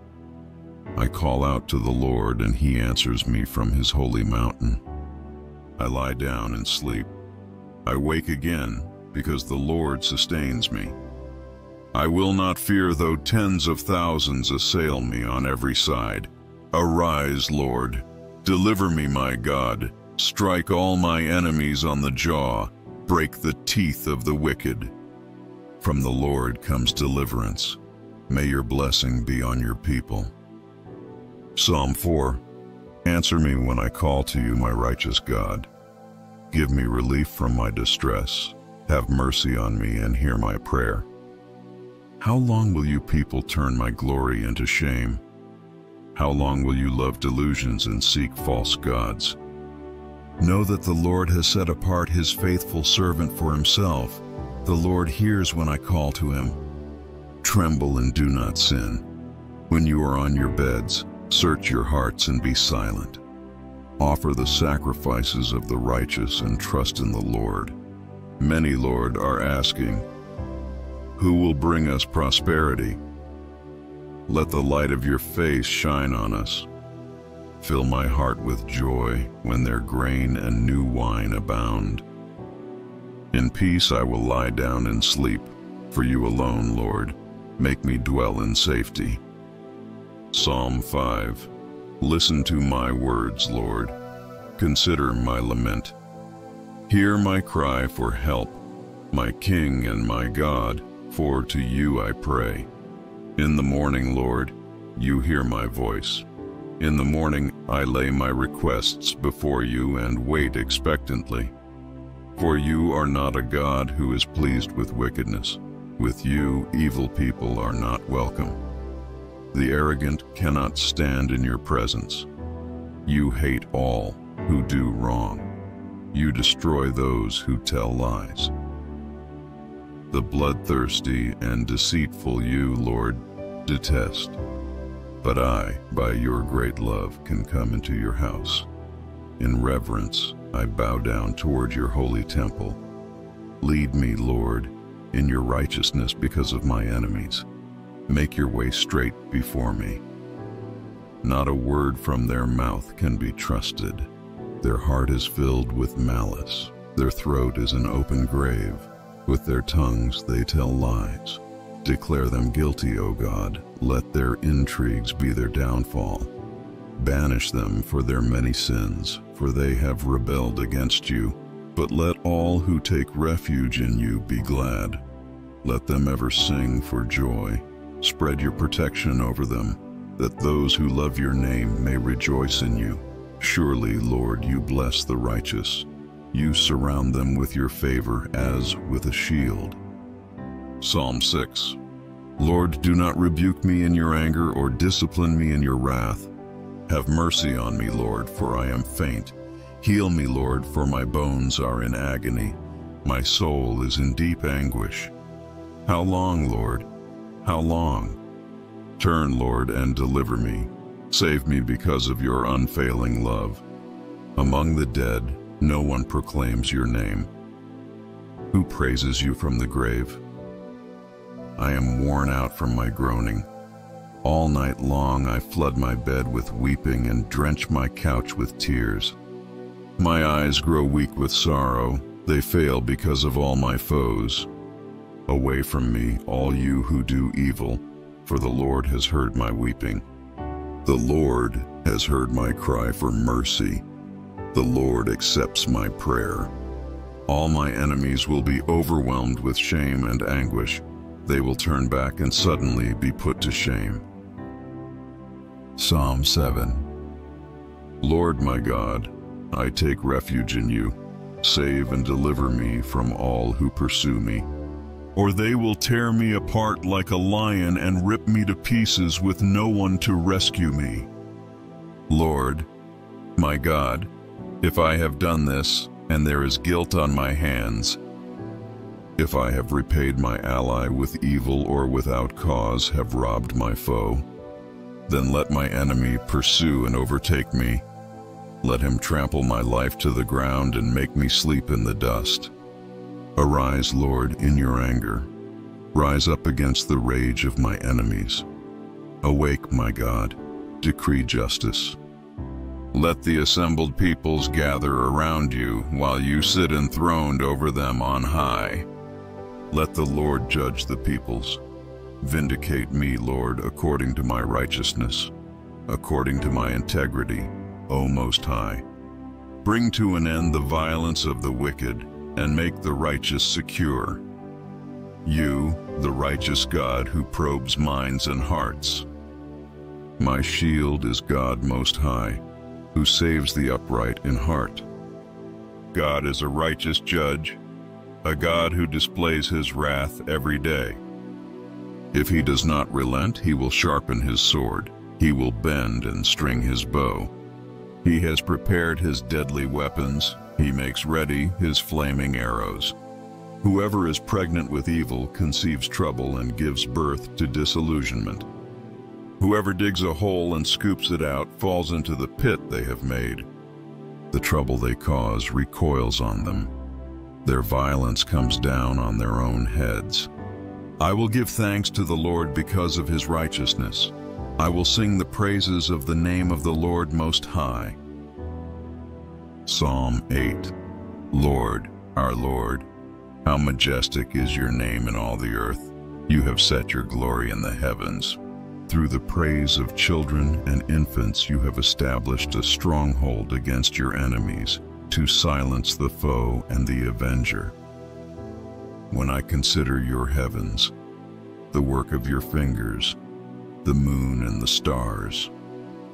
I call out to the Lord, and he answers me from his holy mountain. I lie down and sleep. I wake again, because the Lord sustains me. I will not fear though tens of thousands assail me on every side. Arise, Lord. Deliver me, my God. Strike all my enemies on the jaw. Break the teeth of the wicked. From the Lord comes deliverance. May your blessing be on your people. Psalm 4 Answer me when I call to you, my righteous God. Give me relief from my distress. Have mercy on me and hear my prayer. How long will you people turn my glory into shame? How long will you love delusions and seek false gods? Know that the Lord has set apart his faithful servant for himself. The Lord hears when I call to him. Tremble and do not sin. When you are on your beds, Search your hearts and be silent. Offer the sacrifices of the righteous and trust in the Lord. Many, Lord, are asking, Who will bring us prosperity? Let the light of your face shine on us. Fill my heart with joy when their grain and new wine abound. In peace I will lie down and sleep, for you alone, Lord, make me dwell in safety. Psalm 5 Listen to my words, Lord. Consider my lament. Hear my cry for help, my King and my God, for to you I pray. In the morning, Lord, you hear my voice. In the morning I lay my requests before you and wait expectantly. For you are not a God who is pleased with wickedness. With you evil people are not welcome. The arrogant cannot stand in your presence. You hate all who do wrong. You destroy those who tell lies. The bloodthirsty and deceitful you, Lord, detest. But I, by your great love, can come into your house. In reverence, I bow down toward your holy temple. Lead me, Lord, in your righteousness because of my enemies. Make your way straight before me. Not a word from their mouth can be trusted. Their heart is filled with malice. Their throat is an open grave. With their tongues they tell lies. Declare them guilty, O God. Let their intrigues be their downfall. Banish them for their many sins, for they have rebelled against you. But let all who take refuge in you be glad. Let them ever sing for joy. Spread your protection over them, that those who love your name may rejoice in you. Surely, Lord, you bless the righteous. You surround them with your favor as with a shield. Psalm 6 Lord, do not rebuke me in your anger or discipline me in your wrath. Have mercy on me, Lord, for I am faint. Heal me, Lord, for my bones are in agony. My soul is in deep anguish. How long, Lord? How long? Turn, Lord, and deliver me. Save me because of your unfailing love. Among the dead, no one proclaims your name. Who praises you from the grave? I am worn out from my groaning. All night long I flood my bed with weeping and drench my couch with tears. My eyes grow weak with sorrow, they fail because of all my foes. Away from me, all you who do evil, for the Lord has heard my weeping. The Lord has heard my cry for mercy. The Lord accepts my prayer. All my enemies will be overwhelmed with shame and anguish. They will turn back and suddenly be put to shame. Psalm 7 Lord my God, I take refuge in you. Save and deliver me from all who pursue me. Or they will tear me apart like a lion and rip me to pieces with no one to rescue me. Lord, my God, if I have done this, and there is guilt on my hands, if I have repaid my ally with evil or without cause have robbed my foe, then let my enemy pursue and overtake me. Let him trample my life to the ground and make me sleep in the dust. Arise, Lord, in your anger. Rise up against the rage of my enemies. Awake, my God, decree justice. Let the assembled peoples gather around you while you sit enthroned over them on high. Let the Lord judge the peoples. Vindicate me, Lord, according to my righteousness, according to my integrity, O Most High. Bring to an end the violence of the wicked, and make the righteous secure. You, the righteous God who probes minds and hearts. My shield is God Most High, who saves the upright in heart. God is a righteous judge, a God who displays his wrath every day. If he does not relent, he will sharpen his sword. He will bend and string his bow. He has prepared his deadly weapons. He makes ready his flaming arrows. Whoever is pregnant with evil conceives trouble and gives birth to disillusionment. Whoever digs a hole and scoops it out falls into the pit they have made. The trouble they cause recoils on them. Their violence comes down on their own heads. I will give thanks to the Lord because of his righteousness. I will sing the praises of the name of the Lord Most High. Psalm 8 Lord, our Lord, how majestic is your name in all the earth. You have set your glory in the heavens. Through the praise of children and infants you have established a stronghold against your enemies to silence the foe and the avenger when I consider your heavens, the work of your fingers, the moon and the stars,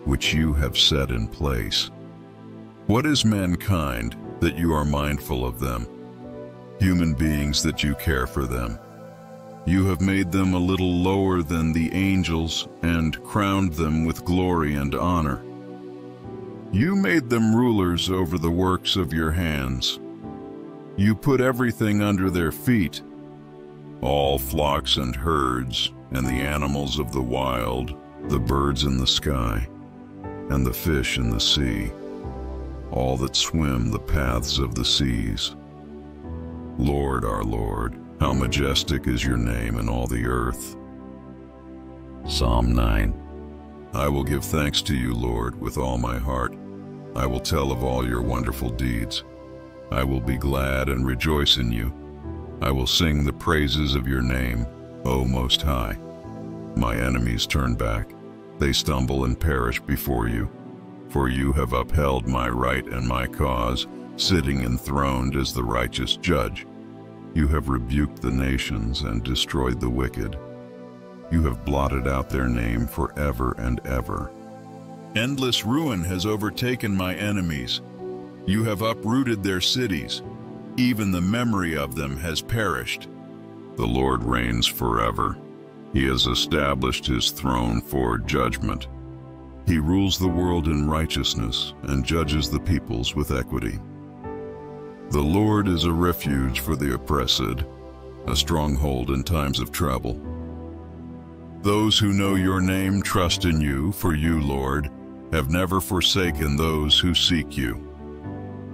which you have set in place. What is mankind that you are mindful of them? Human beings that you care for them. You have made them a little lower than the angels and crowned them with glory and honor. You made them rulers over the works of your hands. You put everything under their feet, all flocks and herds, and the animals of the wild, the birds in the sky, and the fish in the sea, all that swim the paths of the seas. Lord, our Lord, how majestic is your name in all the earth. Psalm 9 I will give thanks to you, Lord, with all my heart. I will tell of all your wonderful deeds. I will be glad and rejoice in you. I will sing the praises of your name, O Most High. My enemies turn back. They stumble and perish before you. For you have upheld my right and my cause, sitting enthroned as the righteous judge. You have rebuked the nations and destroyed the wicked. You have blotted out their name forever and ever. Endless ruin has overtaken my enemies. You have uprooted their cities. Even the memory of them has perished. The Lord reigns forever. He has established his throne for judgment. He rules the world in righteousness and judges the peoples with equity. The Lord is a refuge for the oppressed, a stronghold in times of trouble. Those who know your name trust in you, for you, Lord, have never forsaken those who seek you.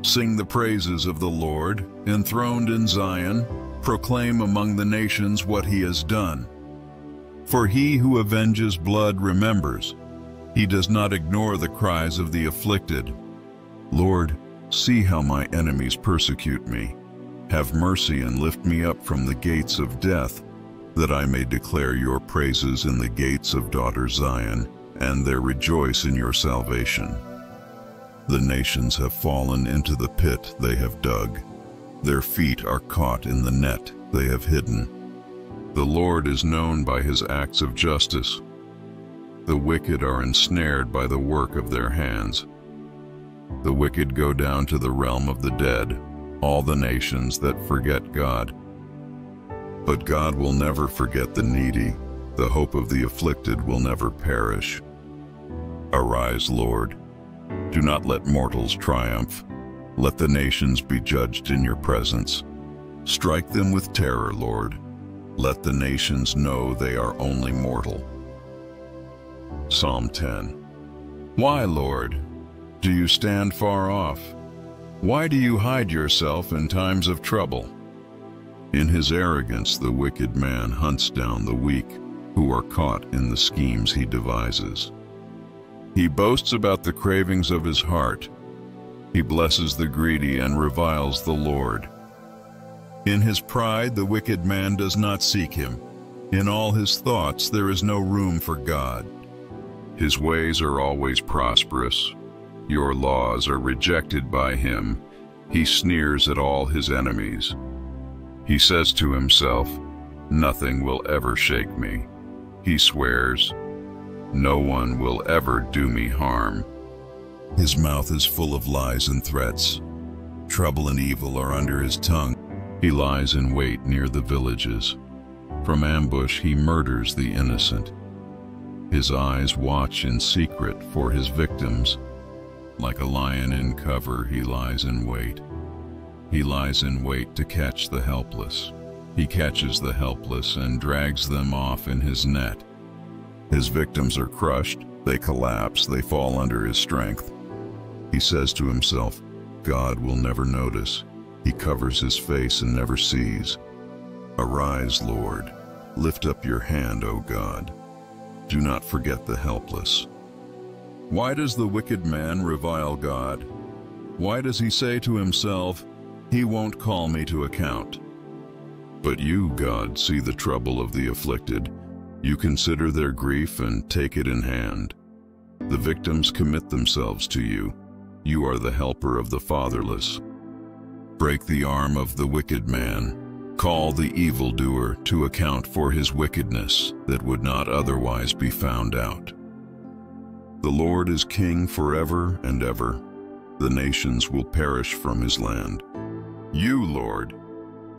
Sing the praises of the Lord, enthroned in Zion, proclaim among the nations what he has done. For he who avenges blood remembers. He does not ignore the cries of the afflicted. Lord, see how my enemies persecute me. Have mercy and lift me up from the gates of death, that I may declare your praises in the gates of daughter Zion, and there rejoice in your salvation. The nations have fallen into the pit they have dug. Their feet are caught in the net they have hidden. The Lord is known by his acts of justice. The wicked are ensnared by the work of their hands. The wicked go down to the realm of the dead, all the nations that forget God. But God will never forget the needy. The hope of the afflicted will never perish. Arise, Lord. Do not let mortals triumph. Let the nations be judged in your presence. Strike them with terror, Lord. Let the nations know they are only mortal. Psalm 10 Why, Lord, do you stand far off? Why do you hide yourself in times of trouble? In his arrogance the wicked man hunts down the weak, who are caught in the schemes he devises. He boasts about the cravings of his heart. He blesses the greedy and reviles the Lord. In his pride the wicked man does not seek him. In all his thoughts there is no room for God. His ways are always prosperous. Your laws are rejected by him. He sneers at all his enemies. He says to himself, Nothing will ever shake me. He swears, No one will ever do me harm. His mouth is full of lies and threats. Trouble and evil are under his tongue. He lies in wait near the villages. From ambush he murders the innocent. His eyes watch in secret for his victims. Like a lion in cover, he lies in wait. He lies in wait to catch the helpless. He catches the helpless and drags them off in his net. His victims are crushed, they collapse, they fall under his strength. He says to himself, God will never notice. He covers his face and never sees. Arise, Lord. Lift up your hand, O God. Do not forget the helpless. Why does the wicked man revile God? Why does he say to himself, He won't call me to account? But you, God, see the trouble of the afflicted. You consider their grief and take it in hand. The victims commit themselves to you. You are the helper of the fatherless. Break the arm of the wicked man. Call the evildoer to account for his wickedness that would not otherwise be found out. The Lord is king forever and ever. The nations will perish from his land. You, Lord,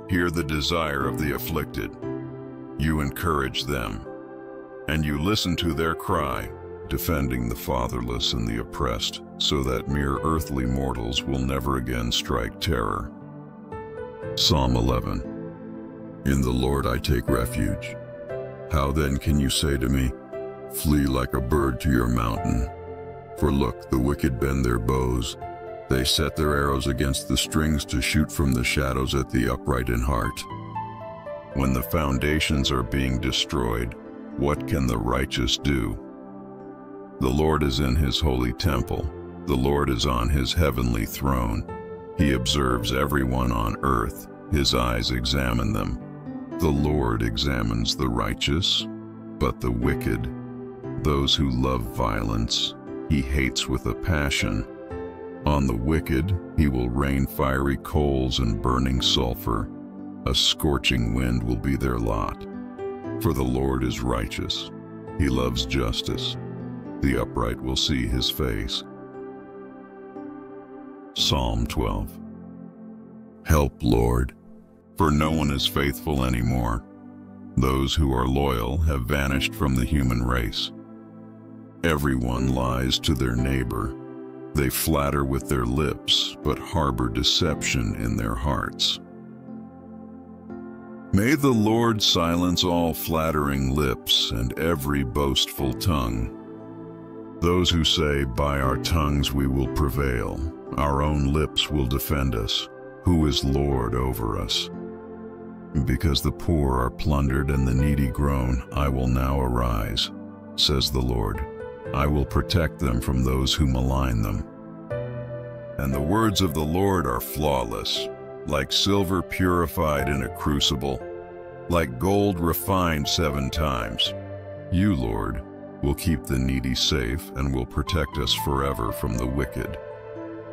hear the desire of the afflicted. You encourage them, and you listen to their cry, defending the fatherless and the oppressed, so that mere earthly mortals will never again strike terror. Psalm 11 In the Lord I take refuge. How then can you say to me, Flee like a bird to your mountain? For look, the wicked bend their bows, they set their arrows against the strings to shoot from the shadows at the upright in heart. When the foundations are being destroyed, what can the righteous do? The Lord is in his holy temple. The Lord is on his heavenly throne. He observes everyone on earth. His eyes examine them. The Lord examines the righteous, but the wicked, those who love violence, he hates with a passion. On the wicked he will rain fiery coals and burning sulfur. A scorching wind will be their lot. For the Lord is righteous. He loves justice. The upright will see his face. Psalm 12 Help, Lord, for no one is faithful anymore. Those who are loyal have vanished from the human race. Everyone lies to their neighbor. They flatter with their lips, but harbor deception in their hearts. May the Lord silence all flattering lips and every boastful tongue. Those who say, by our tongues we will prevail, our own lips will defend us, who is Lord over us. Because the poor are plundered and the needy groan, I will now arise, says the Lord. I will protect them from those who malign them. And the words of the Lord are flawless, like silver purified in a crucible, like gold refined seven times. You, Lord, will keep the needy safe and will protect us forever from the wicked,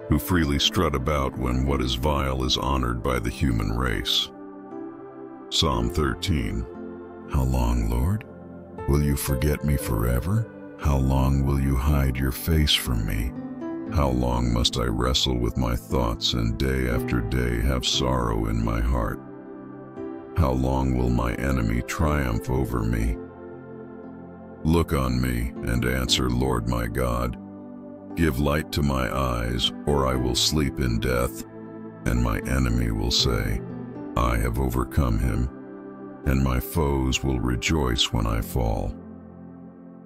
who freely strut about when what is vile is honored by the human race. Psalm 13 How long, Lord? Will you forget me forever? How long will you hide your face from me? How long must I wrestle with my thoughts and day after day have sorrow in my heart? How long will my enemy triumph over me? Look on me and answer, Lord my God. Give light to my eyes, or I will sleep in death, and my enemy will say, I have overcome him, and my foes will rejoice when I fall.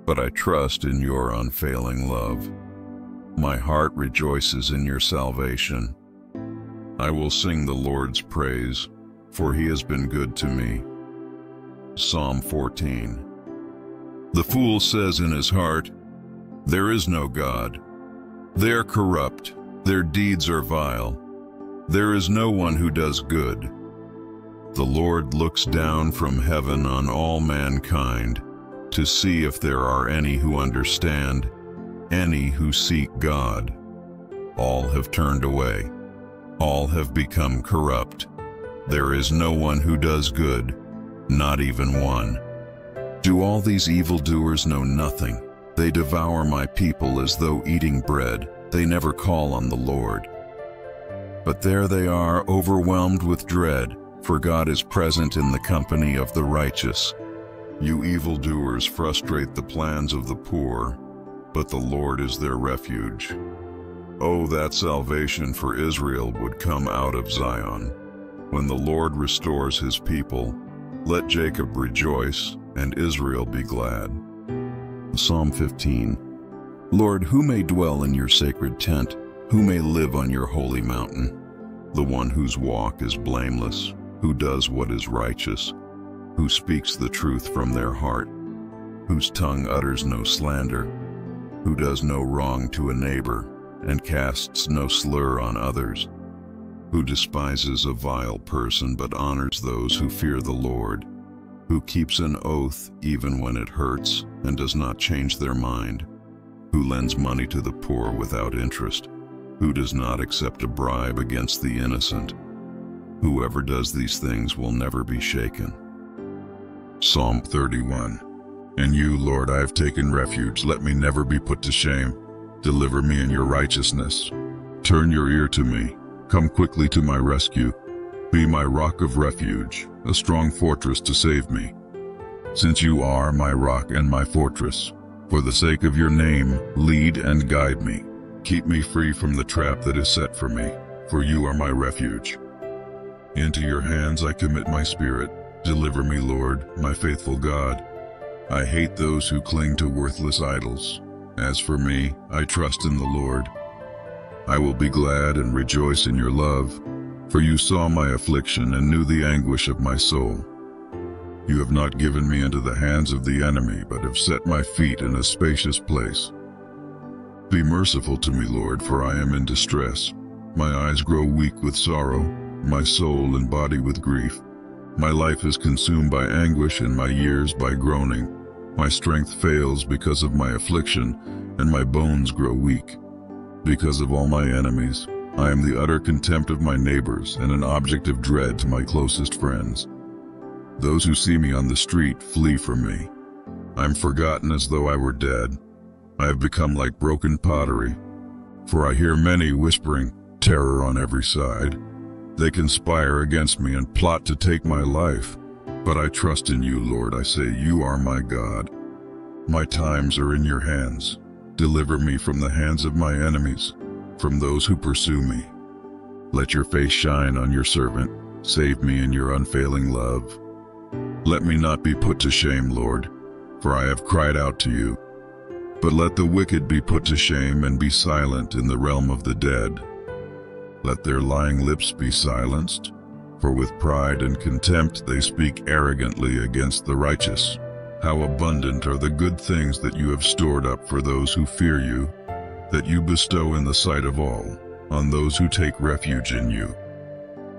But I trust in your unfailing love. My heart rejoices in your salvation. I will sing the Lord's praise, for he has been good to me. Psalm 14 The fool says in his heart, There is no God. They are corrupt, their deeds are vile. There is no one who does good. The Lord looks down from heaven on all mankind to see if there are any who understand any who seek God. All have turned away. All have become corrupt. There is no one who does good, not even one. Do all these evildoers know nothing? They devour my people as though eating bread. They never call on the Lord. But there they are, overwhelmed with dread, for God is present in the company of the righteous. You evildoers frustrate the plans of the poor, but the Lord is their refuge. Oh, that salvation for Israel would come out of Zion. When the Lord restores his people, let Jacob rejoice and Israel be glad. Psalm 15 Lord, who may dwell in your sacred tent? Who may live on your holy mountain? The one whose walk is blameless, who does what is righteous, who speaks the truth from their heart, whose tongue utters no slander, who does no wrong to a neighbor and casts no slur on others, who despises a vile person but honors those who fear the Lord, who keeps an oath even when it hurts and does not change their mind, who lends money to the poor without interest, who does not accept a bribe against the innocent. Whoever does these things will never be shaken. Psalm 31 in you, Lord, I have taken refuge. Let me never be put to shame. Deliver me in your righteousness. Turn your ear to me. Come quickly to my rescue. Be my rock of refuge, a strong fortress to save me. Since you are my rock and my fortress, for the sake of your name, lead and guide me. Keep me free from the trap that is set for me, for you are my refuge. Into your hands I commit my spirit. Deliver me, Lord, my faithful God. I hate those who cling to worthless idols. As for me, I trust in the Lord. I will be glad and rejoice in your love, for you saw my affliction and knew the anguish of my soul. You have not given me into the hands of the enemy, but have set my feet in a spacious place. Be merciful to me, Lord, for I am in distress. My eyes grow weak with sorrow, my soul and body with grief. My life is consumed by anguish and my years by groaning. My strength fails because of my affliction, and my bones grow weak. Because of all my enemies, I am the utter contempt of my neighbors and an object of dread to my closest friends. Those who see me on the street flee from me. I am forgotten as though I were dead. I have become like broken pottery, for I hear many whispering terror on every side. They conspire against me and plot to take my life. But I trust in you, Lord. I say, You are my God. My times are in your hands. Deliver me from the hands of my enemies, from those who pursue me. Let your face shine on your servant. Save me in your unfailing love. Let me not be put to shame, Lord, for I have cried out to you. But let the wicked be put to shame and be silent in the realm of the dead. Let their lying lips be silenced, for with pride and contempt they speak arrogantly against the righteous. How abundant are the good things that you have stored up for those who fear you, that you bestow in the sight of all, on those who take refuge in you.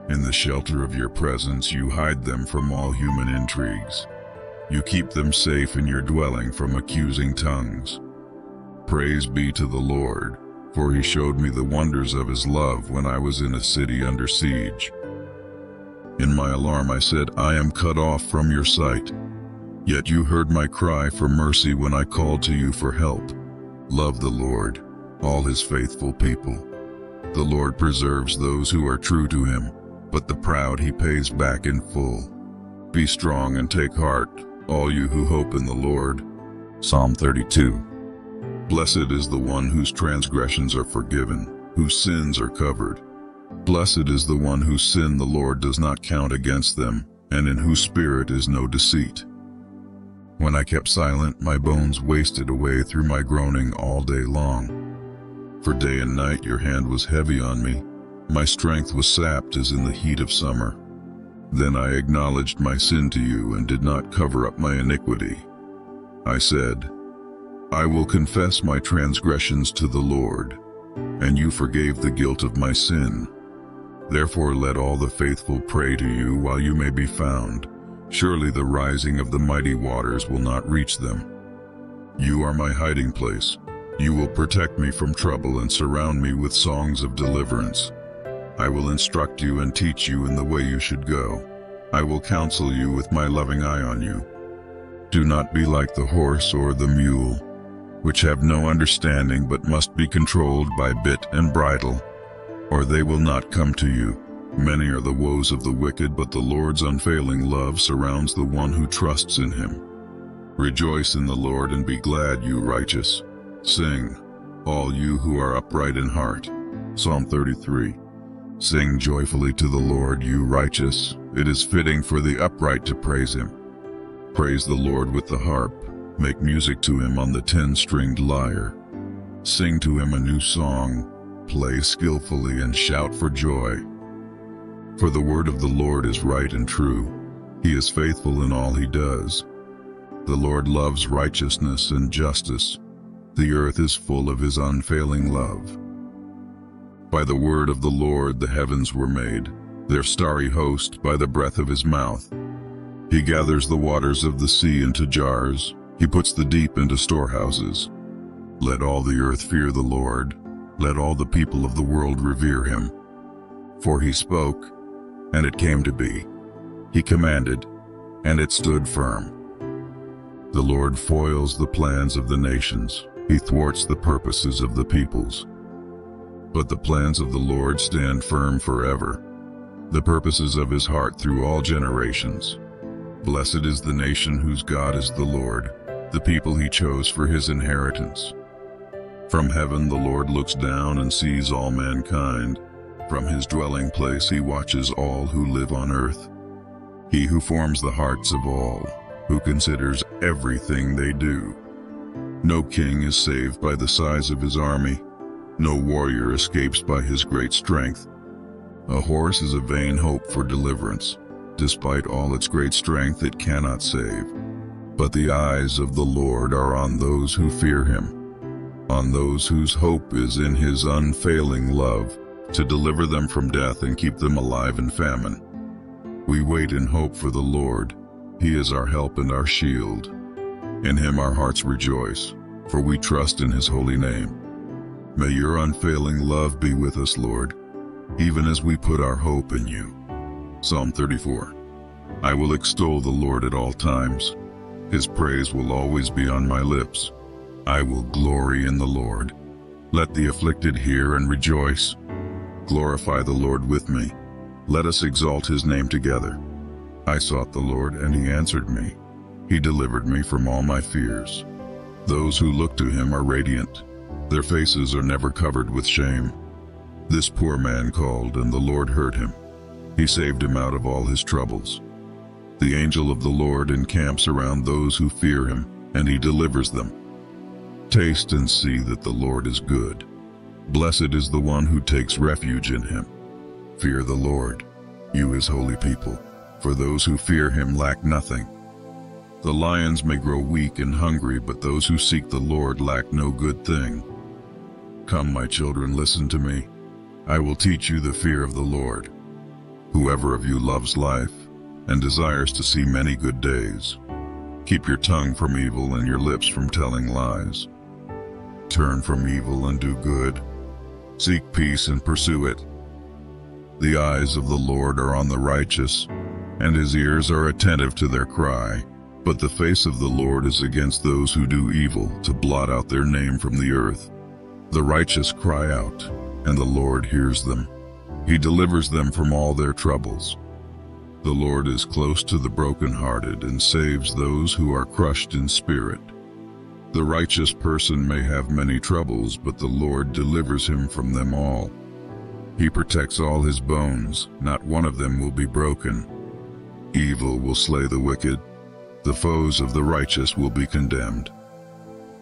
In the shelter of your presence you hide them from all human intrigues. You keep them safe in your dwelling from accusing tongues. Praise be to the Lord, for he showed me the wonders of his love when I was in a city under siege. In my alarm I said, I am cut off from your sight. Yet you heard my cry for mercy when I called to you for help. Love the Lord, all his faithful people. The Lord preserves those who are true to him, but the proud he pays back in full. Be strong and take heart, all you who hope in the Lord. Psalm 32 Blessed is the one whose transgressions are forgiven, whose sins are covered. Blessed is the one whose sin the Lord does not count against them, and in whose spirit is no deceit. When I kept silent, my bones wasted away through my groaning all day long. For day and night your hand was heavy on me, my strength was sapped as in the heat of summer. Then I acknowledged my sin to you and did not cover up my iniquity. I said, I will confess my transgressions to the Lord, and you forgave the guilt of my sin. Therefore let all the faithful pray to you while you may be found. Surely the rising of the mighty waters will not reach them. You are my hiding place. You will protect me from trouble and surround me with songs of deliverance. I will instruct you and teach you in the way you should go. I will counsel you with my loving eye on you. Do not be like the horse or the mule, which have no understanding but must be controlled by bit and bridle, or they will not come to you. Many are the woes of the wicked, but the Lord's unfailing love surrounds the one who trusts in him. Rejoice in the Lord and be glad, you righteous. Sing, all you who are upright in heart. Psalm 33 Sing joyfully to the Lord, you righteous. It is fitting for the upright to praise him. Praise the Lord with the harp. Make music to him on the ten-stringed lyre. Sing to him a new song. Play skillfully and shout for joy. For the word of the Lord is right and true. He is faithful in all he does. The Lord loves righteousness and justice. The earth is full of his unfailing love. By the word of the Lord the heavens were made, their starry host by the breath of his mouth. He gathers the waters of the sea into jars, he puts the deep into storehouses. Let all the earth fear the Lord, let all the people of the world revere him. For he spoke, and it came to be. He commanded, and it stood firm. The Lord foils the plans of the nations, he thwarts the purposes of the peoples. But the plans of the Lord stand firm forever, the purposes of his heart through all generations. Blessed is the nation whose God is the Lord, the people he chose for his inheritance. From heaven the Lord looks down and sees all mankind. From his dwelling place he watches all who live on earth. He who forms the hearts of all, who considers everything they do. No king is saved by the size of his army, no warrior escapes by his great strength. A horse is a vain hope for deliverance. Despite all its great strength, it cannot save. But the eyes of the Lord are on those who fear him, on those whose hope is in his unfailing love, to deliver them from death and keep them alive in famine. We wait in hope for the Lord. He is our help and our shield. In him our hearts rejoice, for we trust in his holy name. May your unfailing love be with us, Lord, even as we put our hope in you. Psalm 34 I will extol the Lord at all times. His praise will always be on my lips. I will glory in the Lord. Let the afflicted hear and rejoice. Glorify the Lord with me. Let us exalt his name together. I sought the Lord, and he answered me. He delivered me from all my fears. Those who look to him are radiant. Their faces are never covered with shame. This poor man called, and the Lord heard him. He saved him out of all his troubles. The angel of the Lord encamps around those who fear him, and he delivers them. Taste and see that the Lord is good. Blessed is the one who takes refuge in him. Fear the Lord, you his holy people, for those who fear him lack nothing. The lions may grow weak and hungry, but those who seek the Lord lack no good thing. Come, my children, listen to me. I will teach you the fear of the Lord. Whoever of you loves life and desires to see many good days, keep your tongue from evil and your lips from telling lies. Turn from evil and do good. Seek peace and pursue it. The eyes of the Lord are on the righteous, and his ears are attentive to their cry. But the face of the Lord is against those who do evil, to blot out their name from the earth. The righteous cry out, and the Lord hears them. He delivers them from all their troubles. The Lord is close to the brokenhearted and saves those who are crushed in spirit. The righteous person may have many troubles, but the Lord delivers him from them all. He protects all his bones, not one of them will be broken. Evil will slay the wicked, the foes of the righteous will be condemned.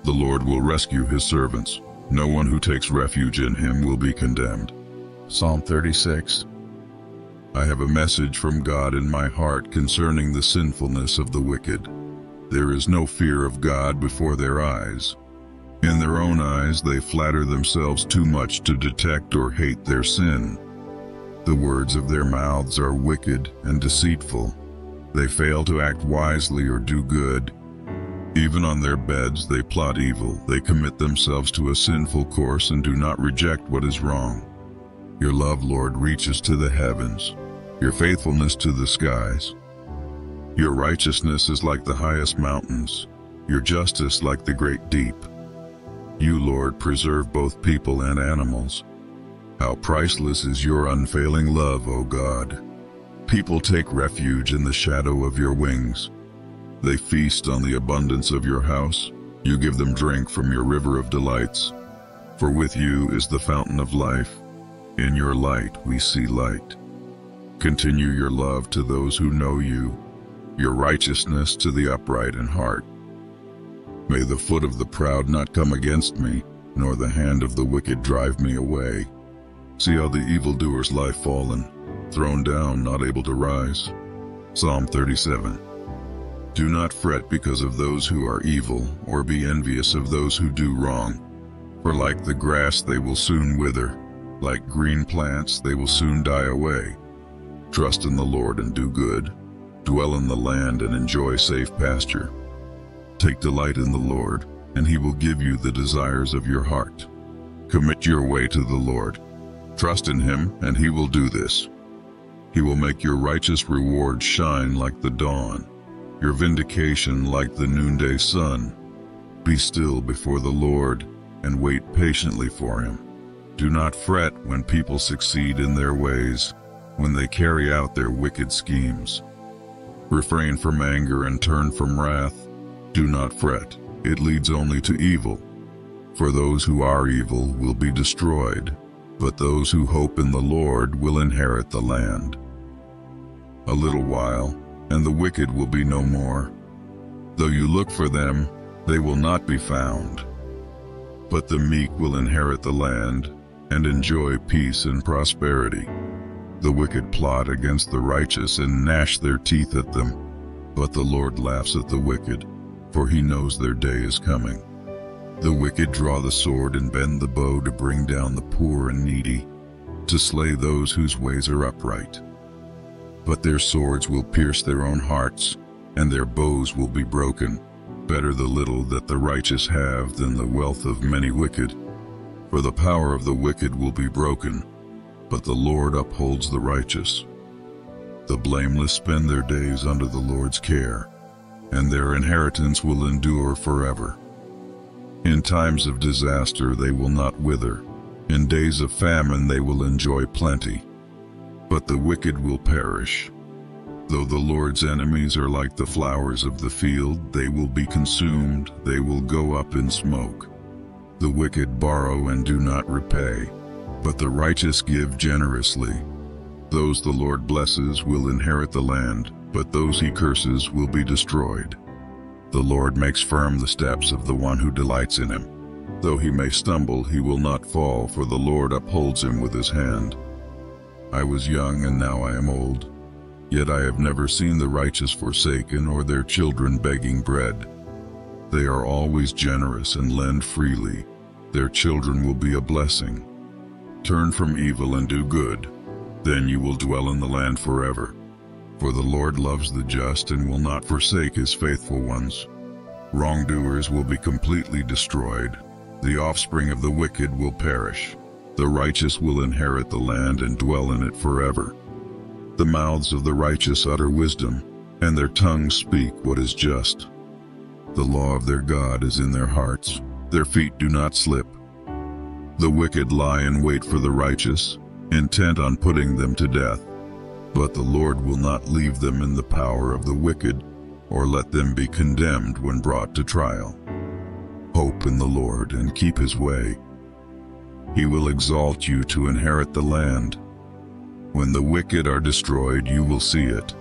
The Lord will rescue his servants. No one who takes refuge in him will be condemned. Psalm 36 I have a message from God in my heart concerning the sinfulness of the wicked. There is no fear of God before their eyes. In their own eyes they flatter themselves too much to detect or hate their sin. The words of their mouths are wicked and deceitful. They fail to act wisely or do good. Even on their beds they plot evil. They commit themselves to a sinful course and do not reject what is wrong. Your love, Lord, reaches to the heavens, your faithfulness to the skies. Your righteousness is like the highest mountains, your justice like the great deep. You, Lord, preserve both people and animals. How priceless is your unfailing love, O God. People take refuge in the shadow of your wings. They feast on the abundance of your house. You give them drink from your river of delights. For with you is the fountain of life. In your light we see light. Continue your love to those who know you, your righteousness to the upright in heart. May the foot of the proud not come against me, nor the hand of the wicked drive me away. See how the evildoers lie fallen, thrown down, not able to rise. Psalm 37 Do not fret because of those who are evil, or be envious of those who do wrong. For like the grass they will soon wither, like green plants they will soon die away. Trust in the Lord and do good. Dwell in the land and enjoy safe pasture. Take delight in the Lord, and he will give you the desires of your heart. Commit your way to the Lord. Trust in him, and he will do this. He will make your righteous reward shine like the dawn, your vindication like the noonday sun. Be still before the Lord and wait patiently for him. Do not fret when people succeed in their ways, when they carry out their wicked schemes. Refrain from anger and turn from wrath. Do not fret, it leads only to evil. For those who are evil will be destroyed, but those who hope in the Lord will inherit the land a little while, and the wicked will be no more. Though you look for them, they will not be found. But the meek will inherit the land and enjoy peace and prosperity. The wicked plot against the righteous and gnash their teeth at them. But the Lord laughs at the wicked, for he knows their day is coming. The wicked draw the sword and bend the bow to bring down the poor and needy, to slay those whose ways are upright. But their swords will pierce their own hearts, and their bows will be broken. Better the little that the righteous have than the wealth of many wicked. For the power of the wicked will be broken, but the Lord upholds the righteous. The blameless spend their days under the Lord's care, and their inheritance will endure forever. In times of disaster they will not wither, in days of famine they will enjoy plenty but the wicked will perish. Though the Lord's enemies are like the flowers of the field, they will be consumed, they will go up in smoke. The wicked borrow and do not repay, but the righteous give generously. Those the Lord blesses will inherit the land, but those he curses will be destroyed. The Lord makes firm the steps of the one who delights in him. Though he may stumble, he will not fall, for the Lord upholds him with his hand. I was young and now I am old. Yet I have never seen the righteous forsaken or their children begging bread. They are always generous and lend freely. Their children will be a blessing. Turn from evil and do good. Then you will dwell in the land forever. For the Lord loves the just and will not forsake his faithful ones. Wrongdoers will be completely destroyed. The offspring of the wicked will perish. The righteous will inherit the land and dwell in it forever. The mouths of the righteous utter wisdom, and their tongues speak what is just. The law of their God is in their hearts, their feet do not slip. The wicked lie in wait for the righteous, intent on putting them to death. But the Lord will not leave them in the power of the wicked, or let them be condemned when brought to trial. Hope in the Lord and keep his way. He will exalt you to inherit the land. When the wicked are destroyed, you will see it.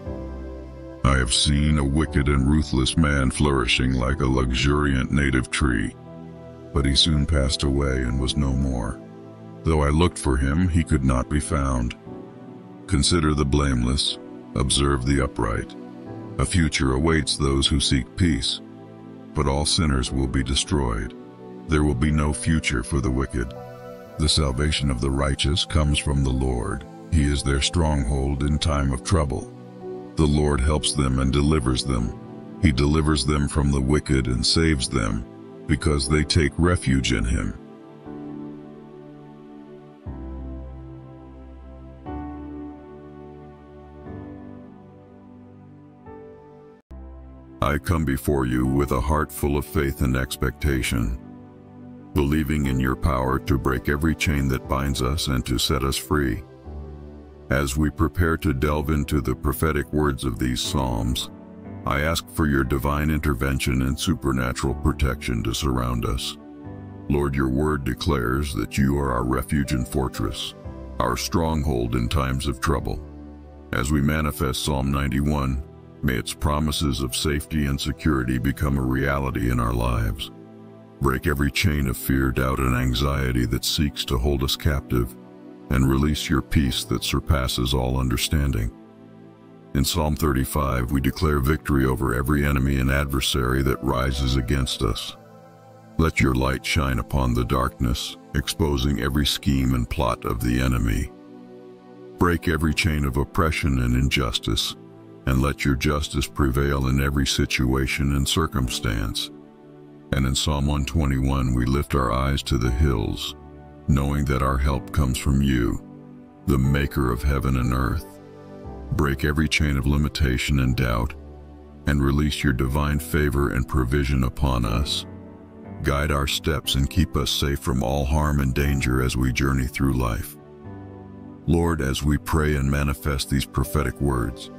I have seen a wicked and ruthless man flourishing like a luxuriant native tree. But he soon passed away and was no more. Though I looked for him, he could not be found. Consider the blameless, observe the upright. A future awaits those who seek peace, but all sinners will be destroyed. There will be no future for the wicked. The salvation of the righteous comes from the Lord. He is their stronghold in time of trouble. The Lord helps them and delivers them. He delivers them from the wicked and saves them, because they take refuge in him. I come before you with a heart full of faith and expectation, believing in your power to break every chain that binds us and to set us free. As we prepare to delve into the prophetic words of these Psalms, I ask for your divine intervention and supernatural protection to surround us. Lord, your word declares that you are our refuge and fortress, our stronghold in times of trouble. As we manifest Psalm 91, may its promises of safety and security become a reality in our lives. Break every chain of fear, doubt, and anxiety that seeks to hold us captive and release your peace that surpasses all understanding. In Psalm 35, we declare victory over every enemy and adversary that rises against us. Let your light shine upon the darkness, exposing every scheme and plot of the enemy. Break every chain of oppression and injustice, and let your justice prevail in every situation and circumstance. And in Psalm 121, we lift our eyes to the hills, knowing that our help comes from you, the maker of heaven and earth. Break every chain of limitation and doubt, and release your divine favor and provision upon us. Guide our steps and keep us safe from all harm and danger as we journey through life. Lord, as we pray and manifest these prophetic words,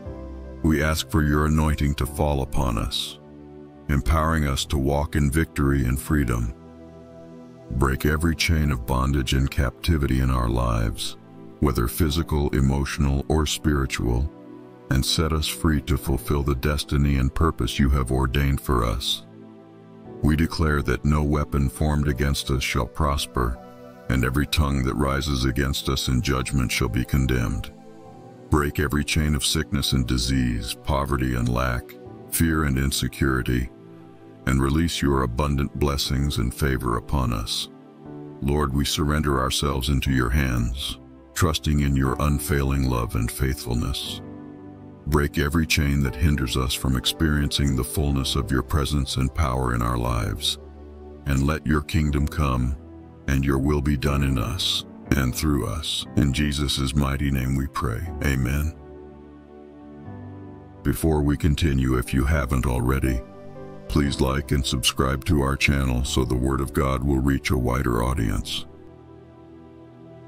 we ask for your anointing to fall upon us, empowering us to walk in victory and freedom. Break every chain of bondage and captivity in our lives, whether physical, emotional, or spiritual, and set us free to fulfill the destiny and purpose you have ordained for us. We declare that no weapon formed against us shall prosper, and every tongue that rises against us in judgment shall be condemned. Break every chain of sickness and disease, poverty and lack, fear and insecurity, and release your abundant blessings and favor upon us. Lord, we surrender ourselves into your hands, trusting in your unfailing love and faithfulness. Break every chain that hinders us from experiencing the fullness of your presence and power in our lives, and let your kingdom come and your will be done in us and through us. In Jesus' mighty name we pray. Amen. Before we continue, if you haven't already, Please like and subscribe to our channel so the Word of God will reach a wider audience.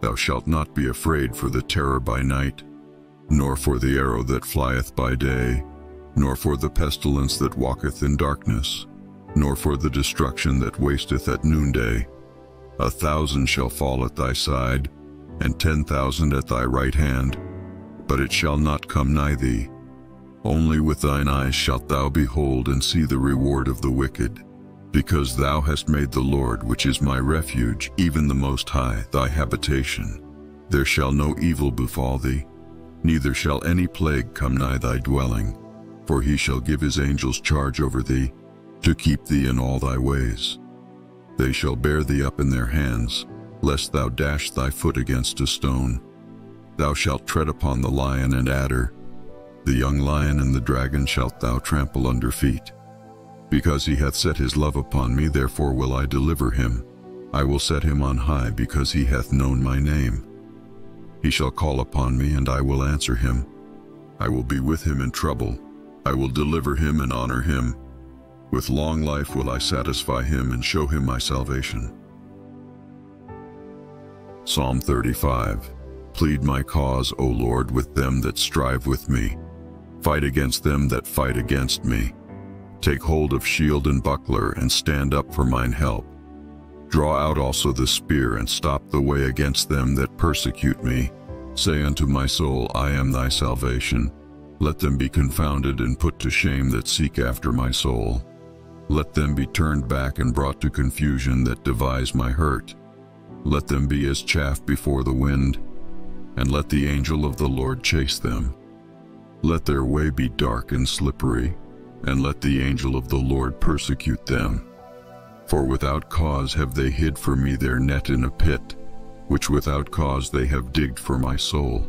Thou shalt not be afraid for the terror by night, nor for the arrow that flieth by day, nor for the pestilence that walketh in darkness, nor for the destruction that wasteth at noonday. A thousand shall fall at thy side, and ten thousand at thy right hand, but it shall not come nigh thee. Only with thine eyes shalt thou behold and see the reward of the wicked. Because thou hast made the Lord, which is my refuge, even the Most High, thy habitation. There shall no evil befall thee, neither shall any plague come nigh thy dwelling. For he shall give his angels charge over thee, to keep thee in all thy ways. They shall bear thee up in their hands, lest thou dash thy foot against a stone. Thou shalt tread upon the lion and adder, the young lion and the dragon shalt thou trample under feet. Because he hath set his love upon me, therefore will I deliver him. I will set him on high, because he hath known my name. He shall call upon me, and I will answer him. I will be with him in trouble. I will deliver him and honor him. With long life will I satisfy him and show him my salvation. Psalm 35 Plead my cause, O Lord, with them that strive with me. Fight against them that fight against me. Take hold of shield and buckler, and stand up for mine help. Draw out also the spear, and stop the way against them that persecute me. Say unto my soul, I am thy salvation. Let them be confounded and put to shame that seek after my soul. Let them be turned back and brought to confusion that devise my hurt. Let them be as chaff before the wind, and let the angel of the Lord chase them. Let their way be dark and slippery, and let the angel of the Lord persecute them. For without cause have they hid for me their net in a pit, which without cause they have digged for my soul.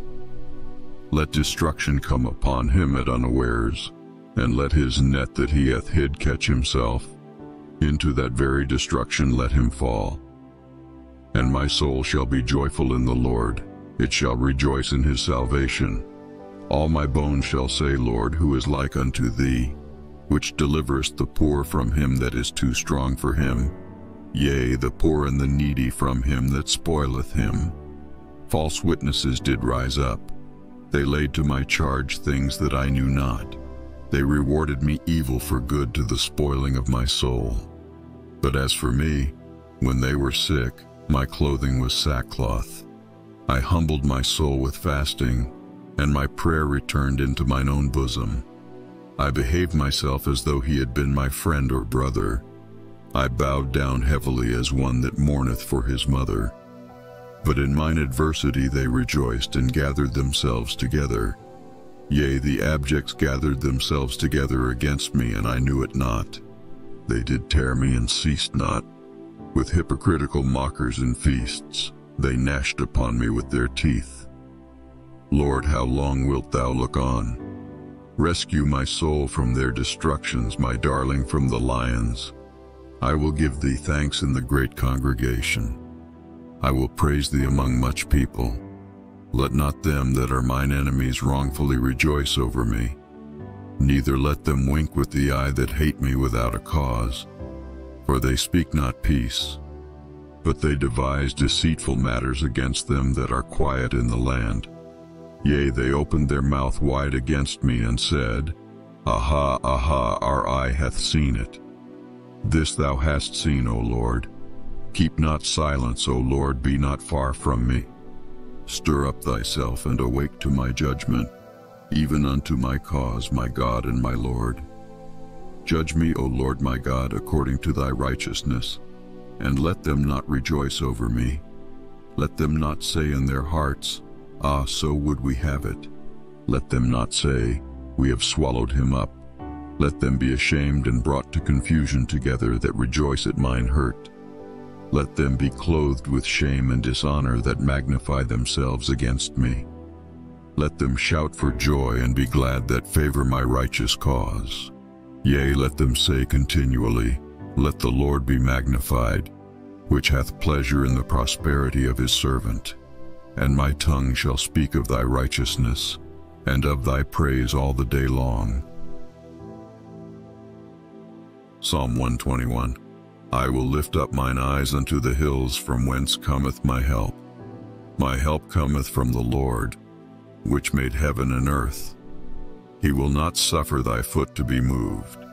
Let destruction come upon him at unawares, and let his net that he hath hid catch himself. Into that very destruction let him fall. And my soul shall be joyful in the Lord, it shall rejoice in his salvation. All my bones shall say, Lord, who is like unto thee? Which deliverest the poor from him that is too strong for him, yea, the poor and the needy from him that spoileth him. False witnesses did rise up. They laid to my charge things that I knew not. They rewarded me evil for good to the spoiling of my soul. But as for me, when they were sick, my clothing was sackcloth. I humbled my soul with fasting, and my prayer returned into mine own bosom. I behaved myself as though he had been my friend or brother. I bowed down heavily as one that mourneth for his mother. But in mine adversity they rejoiced and gathered themselves together. Yea, the abjects gathered themselves together against me, and I knew it not. They did tear me and ceased not. With hypocritical mockers and feasts, they gnashed upon me with their teeth. Lord, how long wilt thou look on? Rescue my soul from their destructions, my darling from the lions. I will give thee thanks in the great congregation. I will praise thee among much people. Let not them that are mine enemies wrongfully rejoice over me. Neither let them wink with the eye that hate me without a cause. For they speak not peace, but they devise deceitful matters against them that are quiet in the land. Yea, they opened their mouth wide against me and said, Aha, aha, our eye hath seen it. This thou hast seen, O Lord. Keep not silence, O Lord, be not far from me. Stir up thyself and awake to my judgment, even unto my cause, my God and my Lord. Judge me, O Lord my God, according to thy righteousness, and let them not rejoice over me. Let them not say in their hearts, Ah, so would we have it. Let them not say, We have swallowed him up. Let them be ashamed and brought to confusion together that rejoice at mine hurt. Let them be clothed with shame and dishonor that magnify themselves against me. Let them shout for joy and be glad that favor my righteous cause. Yea, let them say continually, Let the Lord be magnified, which hath pleasure in the prosperity of his servant. And my tongue shall speak of thy righteousness, and of thy praise all the day long. Psalm 121 I will lift up mine eyes unto the hills from whence cometh my help. My help cometh from the Lord, which made heaven and earth. He will not suffer thy foot to be moved.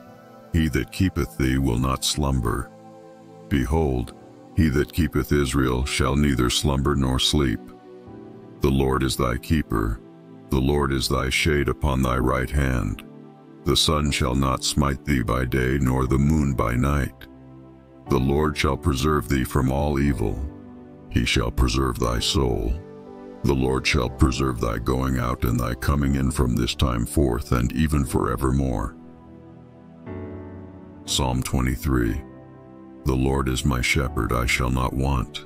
He that keepeth thee will not slumber. Behold, he that keepeth Israel shall neither slumber nor sleep. The Lord is thy keeper, the Lord is thy shade upon thy right hand. The sun shall not smite thee by day, nor the moon by night. The Lord shall preserve thee from all evil. He shall preserve thy soul. The Lord shall preserve thy going out and thy coming in from this time forth and even forevermore. Psalm 23 The Lord is my shepherd, I shall not want.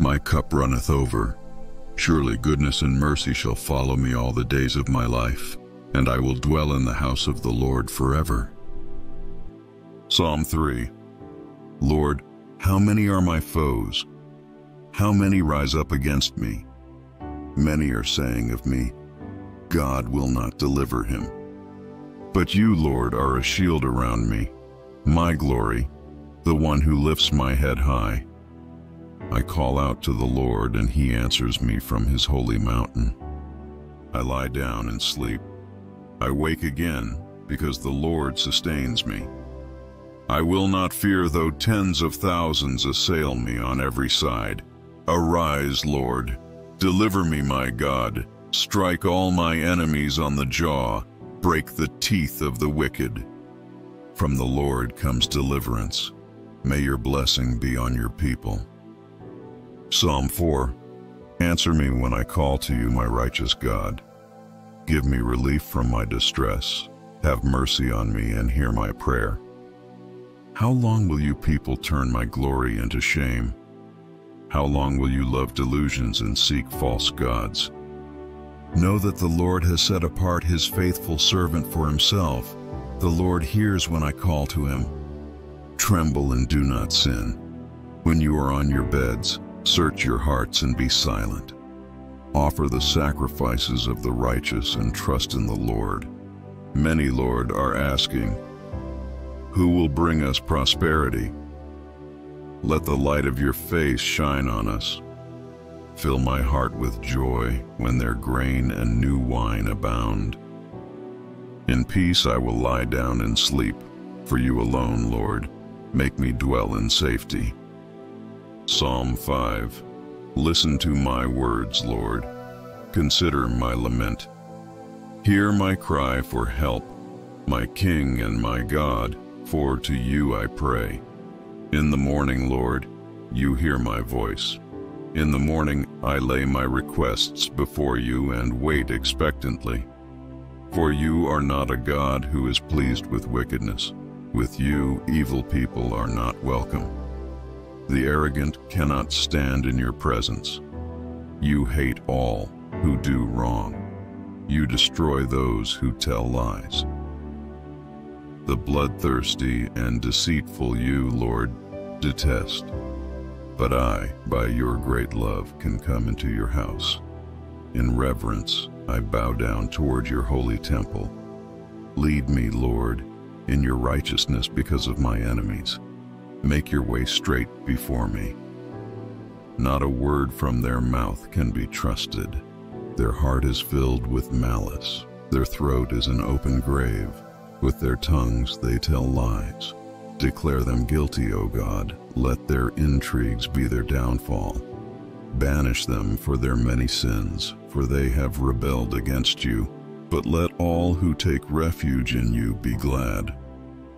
my cup runneth over. Surely goodness and mercy shall follow me all the days of my life, and I will dwell in the house of the Lord forever. Psalm 3 Lord, how many are my foes? How many rise up against me? Many are saying of me, God will not deliver him. But you, Lord, are a shield around me, my glory, the one who lifts my head high. I call out to the Lord, and he answers me from his holy mountain. I lie down and sleep. I wake again, because the Lord sustains me. I will not fear though tens of thousands assail me on every side. Arise, Lord. Deliver me, my God. Strike all my enemies on the jaw. Break the teeth of the wicked. From the Lord comes deliverance. May your blessing be on your people. Psalm 4 Answer me when I call to you, my righteous God. Give me relief from my distress. Have mercy on me and hear my prayer. How long will you people turn my glory into shame? How long will you love delusions and seek false gods? Know that the Lord has set apart his faithful servant for himself. The Lord hears when I call to him. Tremble and do not sin. When you are on your beds, search your hearts and be silent. Offer the sacrifices of the righteous and trust in the Lord. Many, Lord, are asking, who will bring us prosperity. Let the light of your face shine on us. Fill my heart with joy when their grain and new wine abound. In peace I will lie down and sleep, for you alone, Lord, make me dwell in safety. Psalm 5 Listen to my words, Lord. Consider my lament. Hear my cry for help, my King and my God for to you I pray. In the morning, Lord, you hear my voice. In the morning I lay my requests before you and wait expectantly. For you are not a God who is pleased with wickedness. With you evil people are not welcome. The arrogant cannot stand in your presence. You hate all who do wrong. You destroy those who tell lies. The bloodthirsty and deceitful you, Lord, detest. But I, by your great love, can come into your house. In reverence, I bow down toward your holy temple. Lead me, Lord, in your righteousness because of my enemies. Make your way straight before me. Not a word from their mouth can be trusted. Their heart is filled with malice. Their throat is an open grave. With their tongues they tell lies. Declare them guilty, O God. Let their intrigues be their downfall. Banish them for their many sins, for they have rebelled against you. But let all who take refuge in you be glad.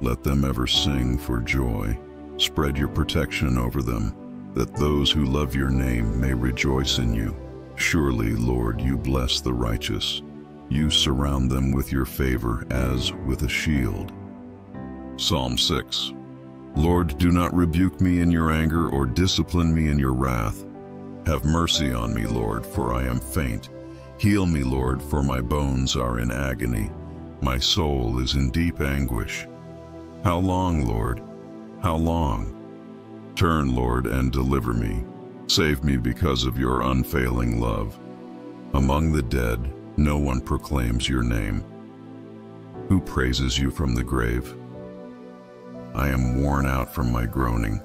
Let them ever sing for joy. Spread your protection over them, that those who love your name may rejoice in you. Surely, Lord, you bless the righteous. You surround them with your favor as with a shield. Psalm 6 Lord, do not rebuke me in your anger or discipline me in your wrath. Have mercy on me, Lord, for I am faint. Heal me, Lord, for my bones are in agony. My soul is in deep anguish. How long, Lord? How long? Turn, Lord, and deliver me. Save me because of your unfailing love. Among the dead, no one proclaims your name. Who praises you from the grave? I am worn out from my groaning.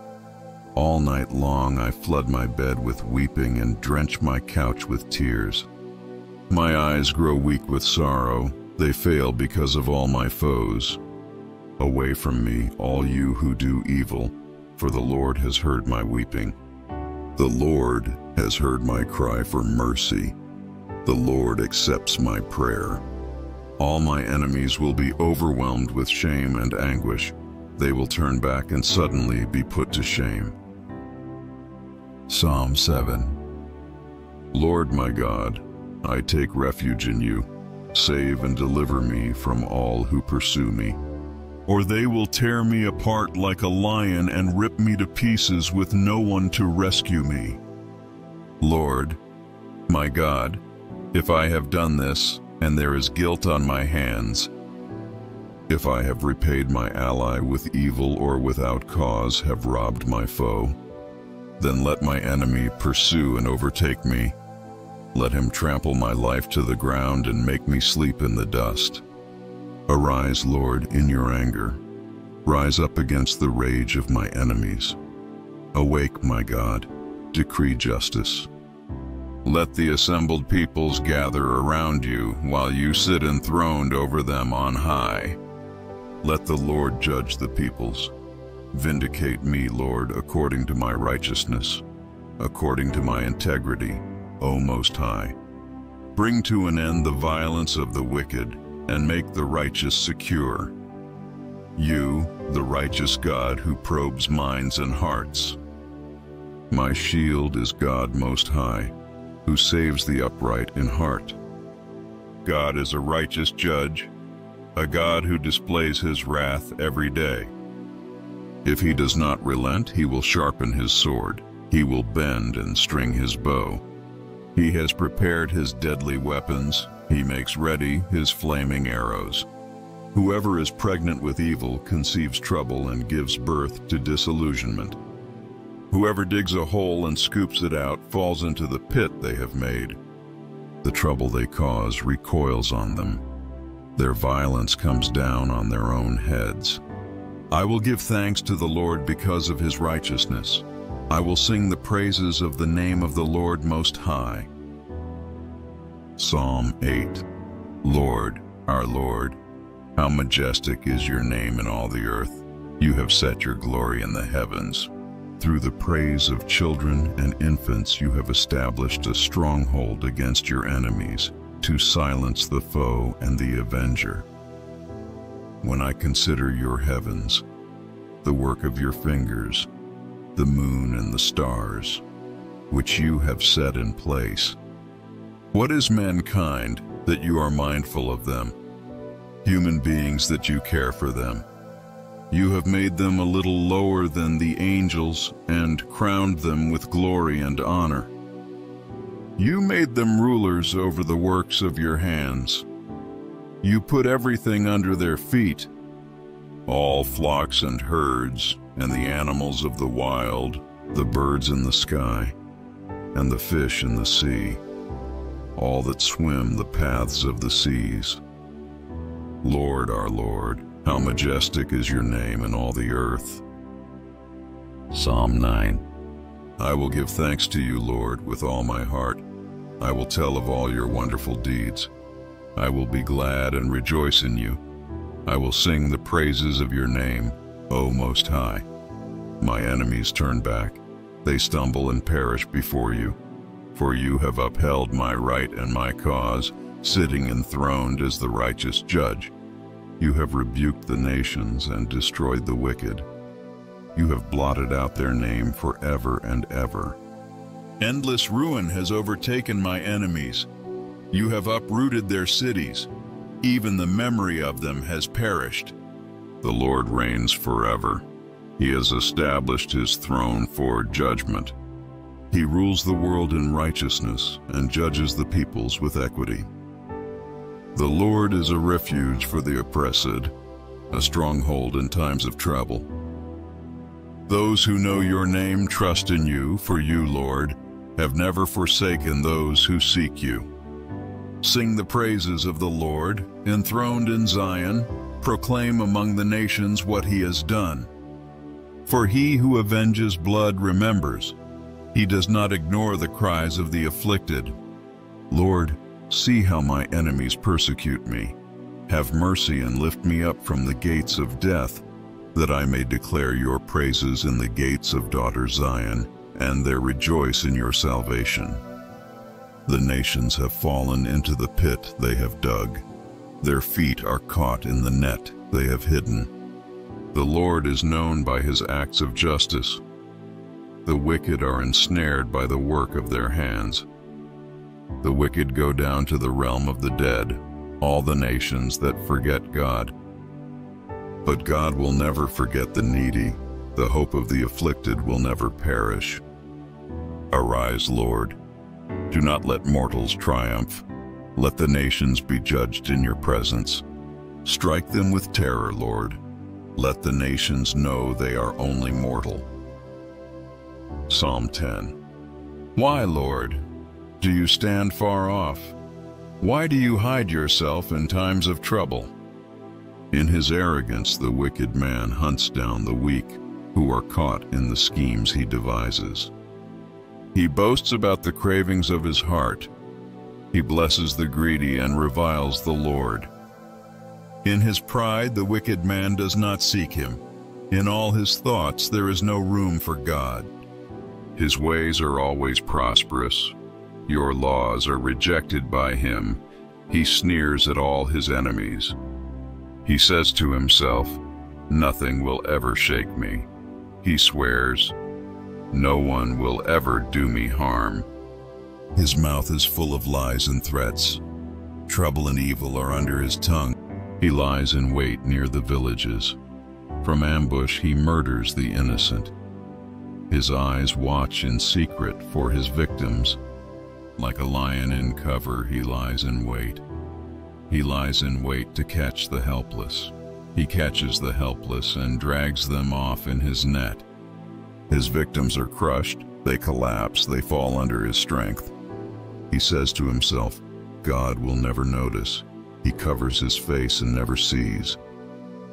All night long I flood my bed with weeping and drench my couch with tears. My eyes grow weak with sorrow, they fail because of all my foes. Away from me, all you who do evil, for the Lord has heard my weeping. The Lord has heard my cry for mercy. The Lord accepts my prayer. All my enemies will be overwhelmed with shame and anguish. They will turn back and suddenly be put to shame. Psalm 7 Lord my God, I take refuge in you. Save and deliver me from all who pursue me. Or they will tear me apart like a lion and rip me to pieces with no one to rescue me. Lord, my God, if I have done this, and there is guilt on my hands, if I have repaid my ally with evil or without cause have robbed my foe, then let my enemy pursue and overtake me. Let him trample my life to the ground and make me sleep in the dust. Arise, Lord, in your anger. Rise up against the rage of my enemies. Awake, my God, decree justice. Let the assembled peoples gather around you while you sit enthroned over them on high. Let the Lord judge the peoples. Vindicate me, Lord, according to my righteousness, according to my integrity, O Most High. Bring to an end the violence of the wicked, and make the righteous secure. You, the righteous God who probes minds and hearts. My shield is God Most High, who saves the upright in heart. God is a righteous judge, a God who displays his wrath every day. If he does not relent, he will sharpen his sword. He will bend and string his bow. He has prepared his deadly weapons. He makes ready his flaming arrows. Whoever is pregnant with evil conceives trouble and gives birth to disillusionment. Whoever digs a hole and scoops it out falls into the pit they have made. The trouble they cause recoils on them. Their violence comes down on their own heads. I will give thanks to the Lord because of his righteousness. I will sing the praises of the name of the Lord Most High. Psalm 8 Lord, our Lord, how majestic is your name in all the earth. You have set your glory in the heavens. Through the praise of children and infants you have established a stronghold against your enemies to silence the foe and the avenger. When I consider your heavens, the work of your fingers, the moon and the stars, which you have set in place, what is mankind that you are mindful of them? Human beings that you care for them. You have made them a little lower than the angels and crowned them with glory and honor. You made them rulers over the works of your hands. You put everything under their feet, all flocks and herds, and the animals of the wild, the birds in the sky, and the fish in the sea all that swim the paths of the seas. Lord, our Lord, how majestic is your name in all the earth. Psalm 9 I will give thanks to you, Lord, with all my heart. I will tell of all your wonderful deeds. I will be glad and rejoice in you. I will sing the praises of your name, O Most High. My enemies turn back. They stumble and perish before you. For you have upheld my right and my cause. sitting enthroned as the righteous judge. You have rebuked the nations and destroyed the wicked. You have blotted out their name forever and ever. Endless ruin has overtaken my enemies. You have uprooted their cities. Even the memory of them has perished. The Lord reigns forever. He has established his throne for judgment. He rules the world in righteousness and judges the peoples with equity. The Lord is a refuge for the oppressed, a stronghold in times of trouble. Those who know your name trust in you, for you, Lord, have never forsaken those who seek you. Sing the praises of the Lord, enthroned in Zion, proclaim among the nations what he has done. For he who avenges blood remembers, he does not ignore the cries of the afflicted. Lord, see how my enemies persecute me. Have mercy and lift me up from the gates of death, that I may declare your praises in the gates of daughter Zion, and there rejoice in your salvation. The nations have fallen into the pit they have dug. Their feet are caught in the net they have hidden. The Lord is known by his acts of justice. The wicked are ensnared by the work of their hands. The wicked go down to the realm of the dead, all the nations that forget God. But God will never forget the needy. The hope of the afflicted will never perish. Arise, Lord. Do not let mortals triumph. Let the nations be judged in your presence. Strike them with terror, Lord. Let the nations know they are only mortal. Psalm 10 Why, Lord, do you stand far off? Why do you hide yourself in times of trouble? In his arrogance the wicked man hunts down the weak, who are caught in the schemes he devises. He boasts about the cravings of his heart. He blesses the greedy and reviles the Lord. In his pride the wicked man does not seek him. In all his thoughts there is no room for God. His ways are always prosperous. Your laws are rejected by him. He sneers at all his enemies. He says to himself, Nothing will ever shake me. He swears, No one will ever do me harm. His mouth is full of lies and threats. Trouble and evil are under his tongue. He lies in wait near the villages. From ambush he murders the innocent. His eyes watch in secret for his victims. Like a lion in cover, he lies in wait. He lies in wait to catch the helpless. He catches the helpless and drags them off in his net. His victims are crushed, they collapse, they fall under his strength. He says to himself, God will never notice. He covers his face and never sees.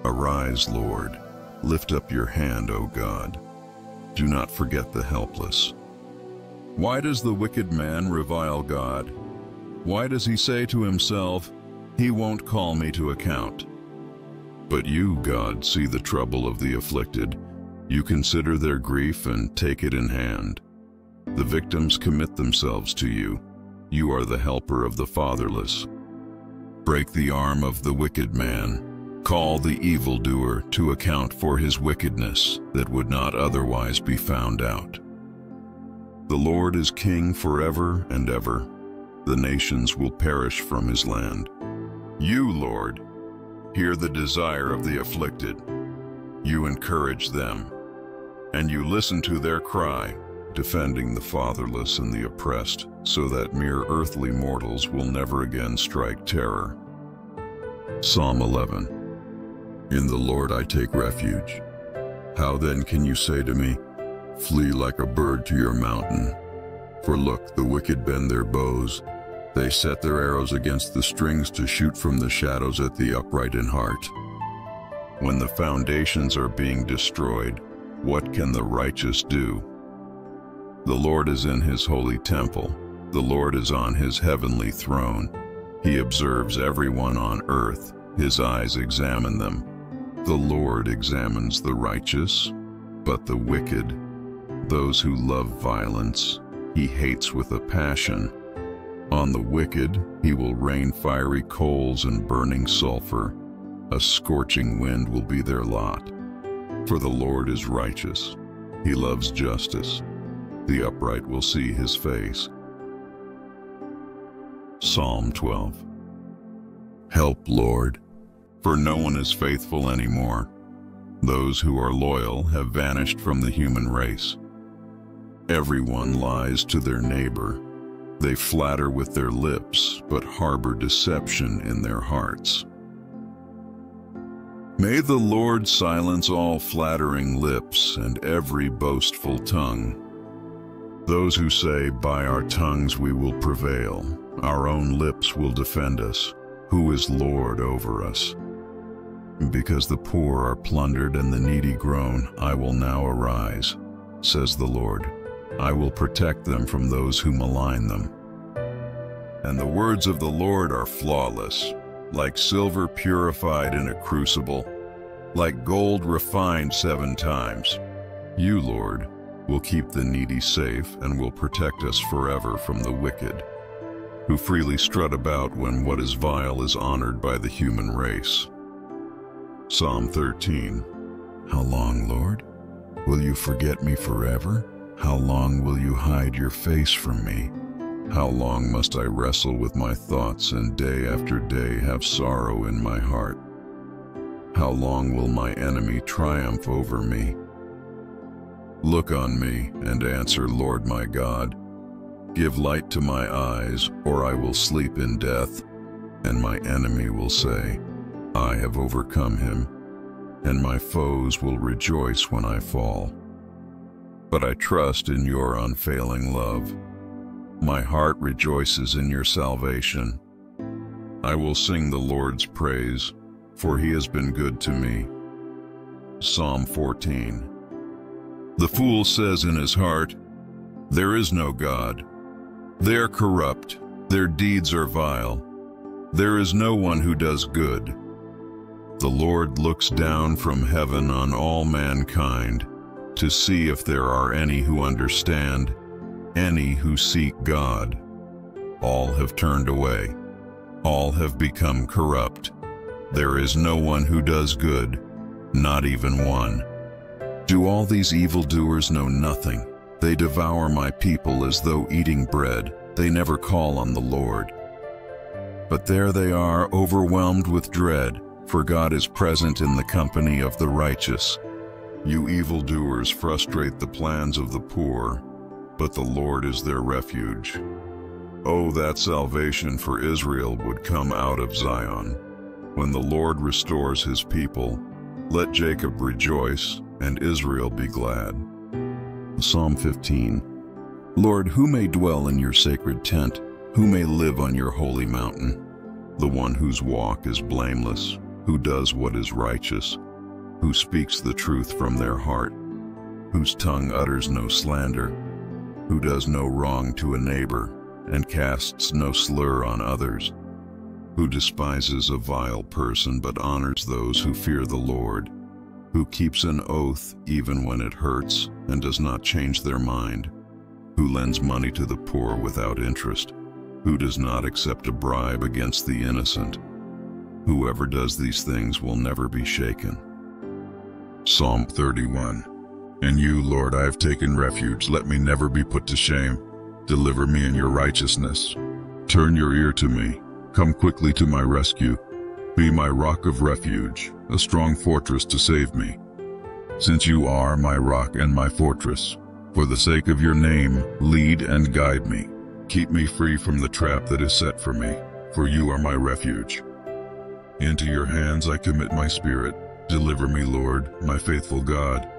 Arise, Lord. Lift up your hand, O God. Do not forget the helpless. Why does the wicked man revile God? Why does he say to himself, He won't call me to account? But you, God, see the trouble of the afflicted. You consider their grief and take it in hand. The victims commit themselves to you. You are the helper of the fatherless. Break the arm of the wicked man call the evildoer to account for his wickedness that would not otherwise be found out. The Lord is king forever and ever. The nations will perish from his land. You, Lord, hear the desire of the afflicted. You encourage them, and you listen to their cry, defending the fatherless and the oppressed, so that mere earthly mortals will never again strike terror. Psalm 11 in the Lord I take refuge. How then can you say to me, Flee like a bird to your mountain? For look, the wicked bend their bows. They set their arrows against the strings to shoot from the shadows at the upright in heart. When the foundations are being destroyed, what can the righteous do? The Lord is in his holy temple. The Lord is on his heavenly throne. He observes everyone on earth. His eyes examine them. The Lord examines the righteous, but the wicked, those who love violence, he hates with a passion. On the wicked he will rain fiery coals and burning sulfur. A scorching wind will be their lot. For the Lord is righteous. He loves justice. The upright will see his face. Psalm 12 Help, Lord, for no one is faithful anymore. Those who are loyal have vanished from the human race. Everyone lies to their neighbor. They flatter with their lips, but harbor deception in their hearts. May the Lord silence all flattering lips and every boastful tongue. Those who say, by our tongues we will prevail, our own lips will defend us, who is Lord over us. Because the poor are plundered and the needy groan, I will now arise, says the Lord. I will protect them from those who malign them. And the words of the Lord are flawless, like silver purified in a crucible, like gold refined seven times. You, Lord, will keep the needy safe and will protect us forever from the wicked, who freely strut about when what is vile is honored by the human race. Psalm 13 How long, Lord? Will you forget me forever? How long will you hide your face from me? How long must I wrestle with my thoughts and day after day have sorrow in my heart? How long will my enemy triumph over me? Look on me and answer, Lord my God. Give light to my eyes, or I will sleep in death, and my enemy will say, I have overcome him, and my foes will rejoice when I fall. But I trust in your unfailing love. My heart rejoices in your salvation. I will sing the Lord's praise for he has been good to me. Psalm 14 The fool says in his heart, There is no God. They are corrupt, their deeds are vile. There is no one who does good. The Lord looks down from heaven on all mankind to see if there are any who understand, any who seek God. All have turned away. All have become corrupt. There is no one who does good, not even one. Do all these evildoers know nothing? They devour my people as though eating bread. They never call on the Lord. But there they are, overwhelmed with dread, for God is present in the company of the righteous. You evildoers frustrate the plans of the poor, but the Lord is their refuge. Oh, that salvation for Israel would come out of Zion. When the Lord restores his people, let Jacob rejoice and Israel be glad. Psalm 15 Lord, who may dwell in your sacred tent? Who may live on your holy mountain? The one whose walk is blameless, who does what is righteous, who speaks the truth from their heart, whose tongue utters no slander, who does no wrong to a neighbor, and casts no slur on others who despises a vile person but honors those who fear the Lord, who keeps an oath even when it hurts and does not change their mind, who lends money to the poor without interest, who does not accept a bribe against the innocent. Whoever does these things will never be shaken. Psalm 31 In you, Lord, I have taken refuge. Let me never be put to shame. Deliver me in your righteousness. Turn your ear to me Come quickly to my rescue. Be my rock of refuge, a strong fortress to save me. Since you are my rock and my fortress, for the sake of your name, lead and guide me. Keep me free from the trap that is set for me, for you are my refuge. Into your hands I commit my spirit. Deliver me, Lord, my faithful God.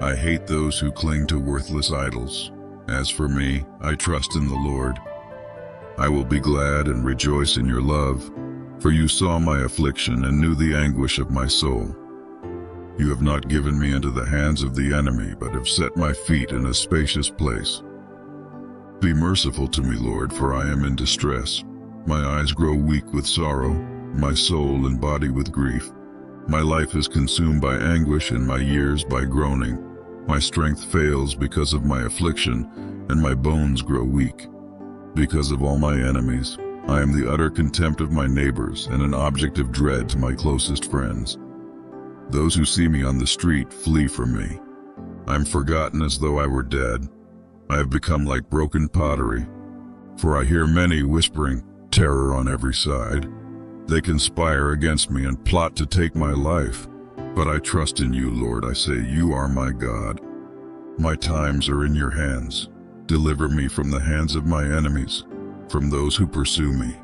I hate those who cling to worthless idols. As for me, I trust in the Lord. I will be glad and rejoice in your love, for you saw my affliction and knew the anguish of my soul. You have not given me into the hands of the enemy, but have set my feet in a spacious place. Be merciful to me, Lord, for I am in distress. My eyes grow weak with sorrow, my soul and body with grief. My life is consumed by anguish and my years by groaning. My strength fails because of my affliction, and my bones grow weak. Because of all my enemies, I am the utter contempt of my neighbors and an object of dread to my closest friends. Those who see me on the street flee from me. I am forgotten as though I were dead. I have become like broken pottery, for I hear many whispering terror on every side. They conspire against me and plot to take my life. But I trust in you, Lord. I say, You are my God. My times are in your hands. Deliver me from the hands of my enemies, from those who pursue me.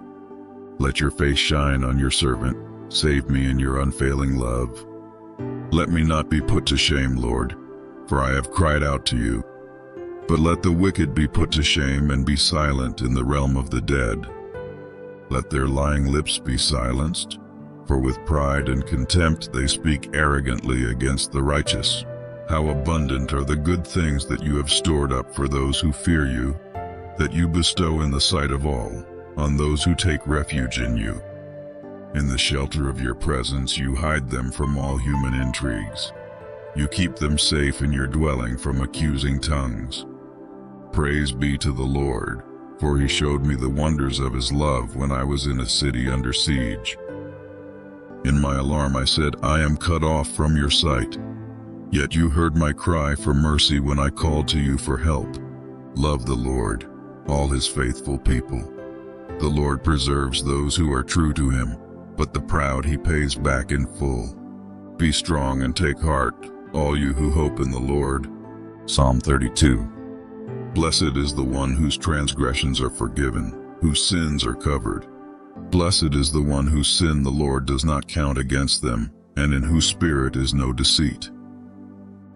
Let your face shine on your servant. Save me in your unfailing love. Let me not be put to shame, Lord, for I have cried out to you. But let the wicked be put to shame and be silent in the realm of the dead. Let their lying lips be silenced, for with pride and contempt they speak arrogantly against the righteous. How abundant are the good things that you have stored up for those who fear you, that you bestow in the sight of all, on those who take refuge in you. In the shelter of your presence you hide them from all human intrigues. You keep them safe in your dwelling from accusing tongues. Praise be to the Lord, for he showed me the wonders of his love when I was in a city under siege. In my alarm I said, I am cut off from your sight. Yet you heard my cry for mercy when I called to you for help. Love the Lord, all his faithful people. The Lord preserves those who are true to him, but the proud he pays back in full. Be strong and take heart, all you who hope in the Lord. Psalm 32 Blessed is the one whose transgressions are forgiven, whose sins are covered. Blessed is the one whose sin the Lord does not count against them, and in whose spirit is no deceit.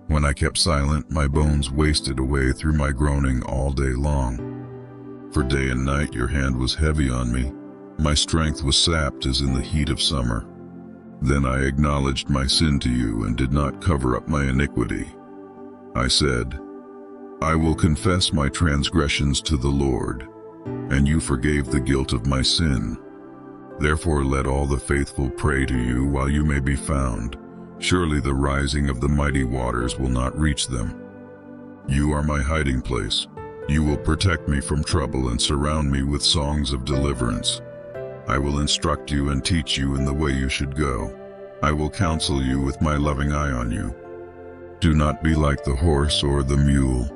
When I kept silent, my bones wasted away through my groaning all day long. For day and night your hand was heavy on me. My strength was sapped as in the heat of summer. Then I acknowledged my sin to you and did not cover up my iniquity. I said, I will confess my transgressions to the Lord, and you forgave the guilt of my sin. Therefore let all the faithful pray to you while you may be found. Surely the rising of the mighty waters will not reach them. You are my hiding place. You will protect me from trouble and surround me with songs of deliverance. I will instruct you and teach you in the way you should go. I will counsel you with my loving eye on you. Do not be like the horse or the mule,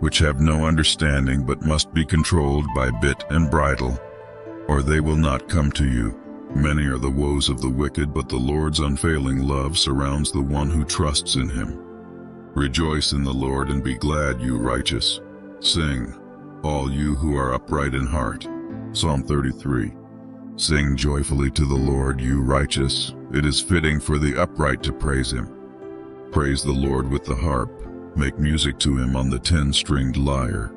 which have no understanding but must be controlled by bit and bridle, or they will not come to you. Many are the woes of the wicked, but the Lord's unfailing love surrounds the one who trusts in him. Rejoice in the Lord and be glad, you righteous. Sing, all you who are upright in heart. Psalm 33. Sing joyfully to the Lord, you righteous. It is fitting for the upright to praise him. Praise the Lord with the harp. Make music to him on the ten-stringed lyre.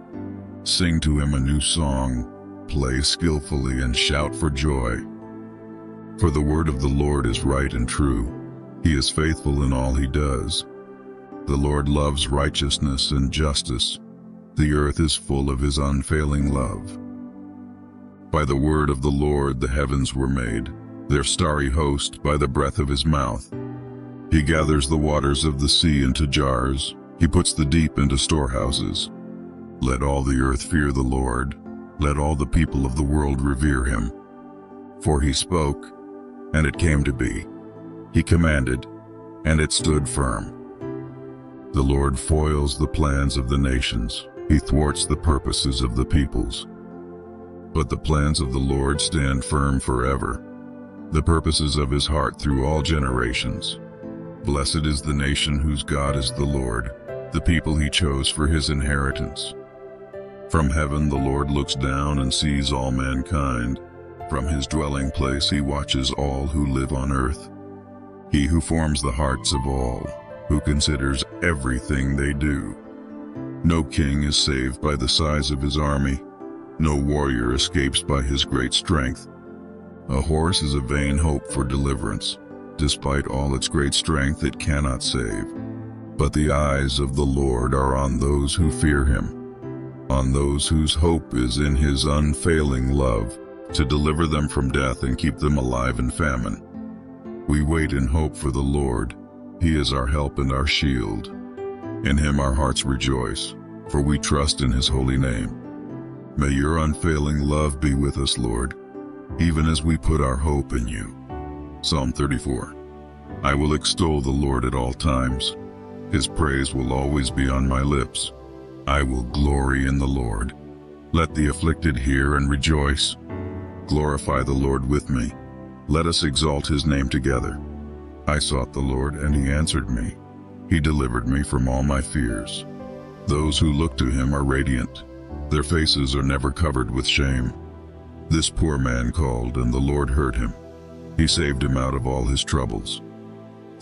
Sing to him a new song. Play skillfully and shout for joy. For the word of the Lord is right and true. He is faithful in all he does. The Lord loves righteousness and justice. The earth is full of his unfailing love. By the word of the Lord the heavens were made, their starry host by the breath of his mouth. He gathers the waters of the sea into jars, he puts the deep into storehouses. Let all the earth fear the Lord, let all the people of the world revere him. For he spoke, and it came to be. He commanded, and it stood firm. The Lord foils the plans of the nations, he thwarts the purposes of the peoples. But the plans of the Lord stand firm forever, the purposes of his heart through all generations. Blessed is the nation whose God is the Lord, the people he chose for his inheritance. From heaven the Lord looks down and sees all mankind. From his dwelling place he watches all who live on earth. He who forms the hearts of all, who considers everything they do. No king is saved by the size of his army, no warrior escapes by his great strength. A horse is a vain hope for deliverance. Despite all its great strength, it cannot save. But the eyes of the Lord are on those who fear him, on those whose hope is in his unfailing love, to deliver them from death and keep them alive in famine. We wait in hope for the Lord. He is our help and our shield. In him our hearts rejoice, for we trust in his holy name. May your unfailing love be with us, Lord, even as we put our hope in you. Psalm 34 I will extol the Lord at all times. His praise will always be on my lips. I will glory in the Lord. Let the afflicted hear and rejoice. Glorify the Lord with me. Let us exalt his name together. I sought the Lord, and he answered me. He delivered me from all my fears. Those who look to him are radiant. Their faces are never covered with shame. This poor man called, and the Lord heard him. He saved him out of all his troubles.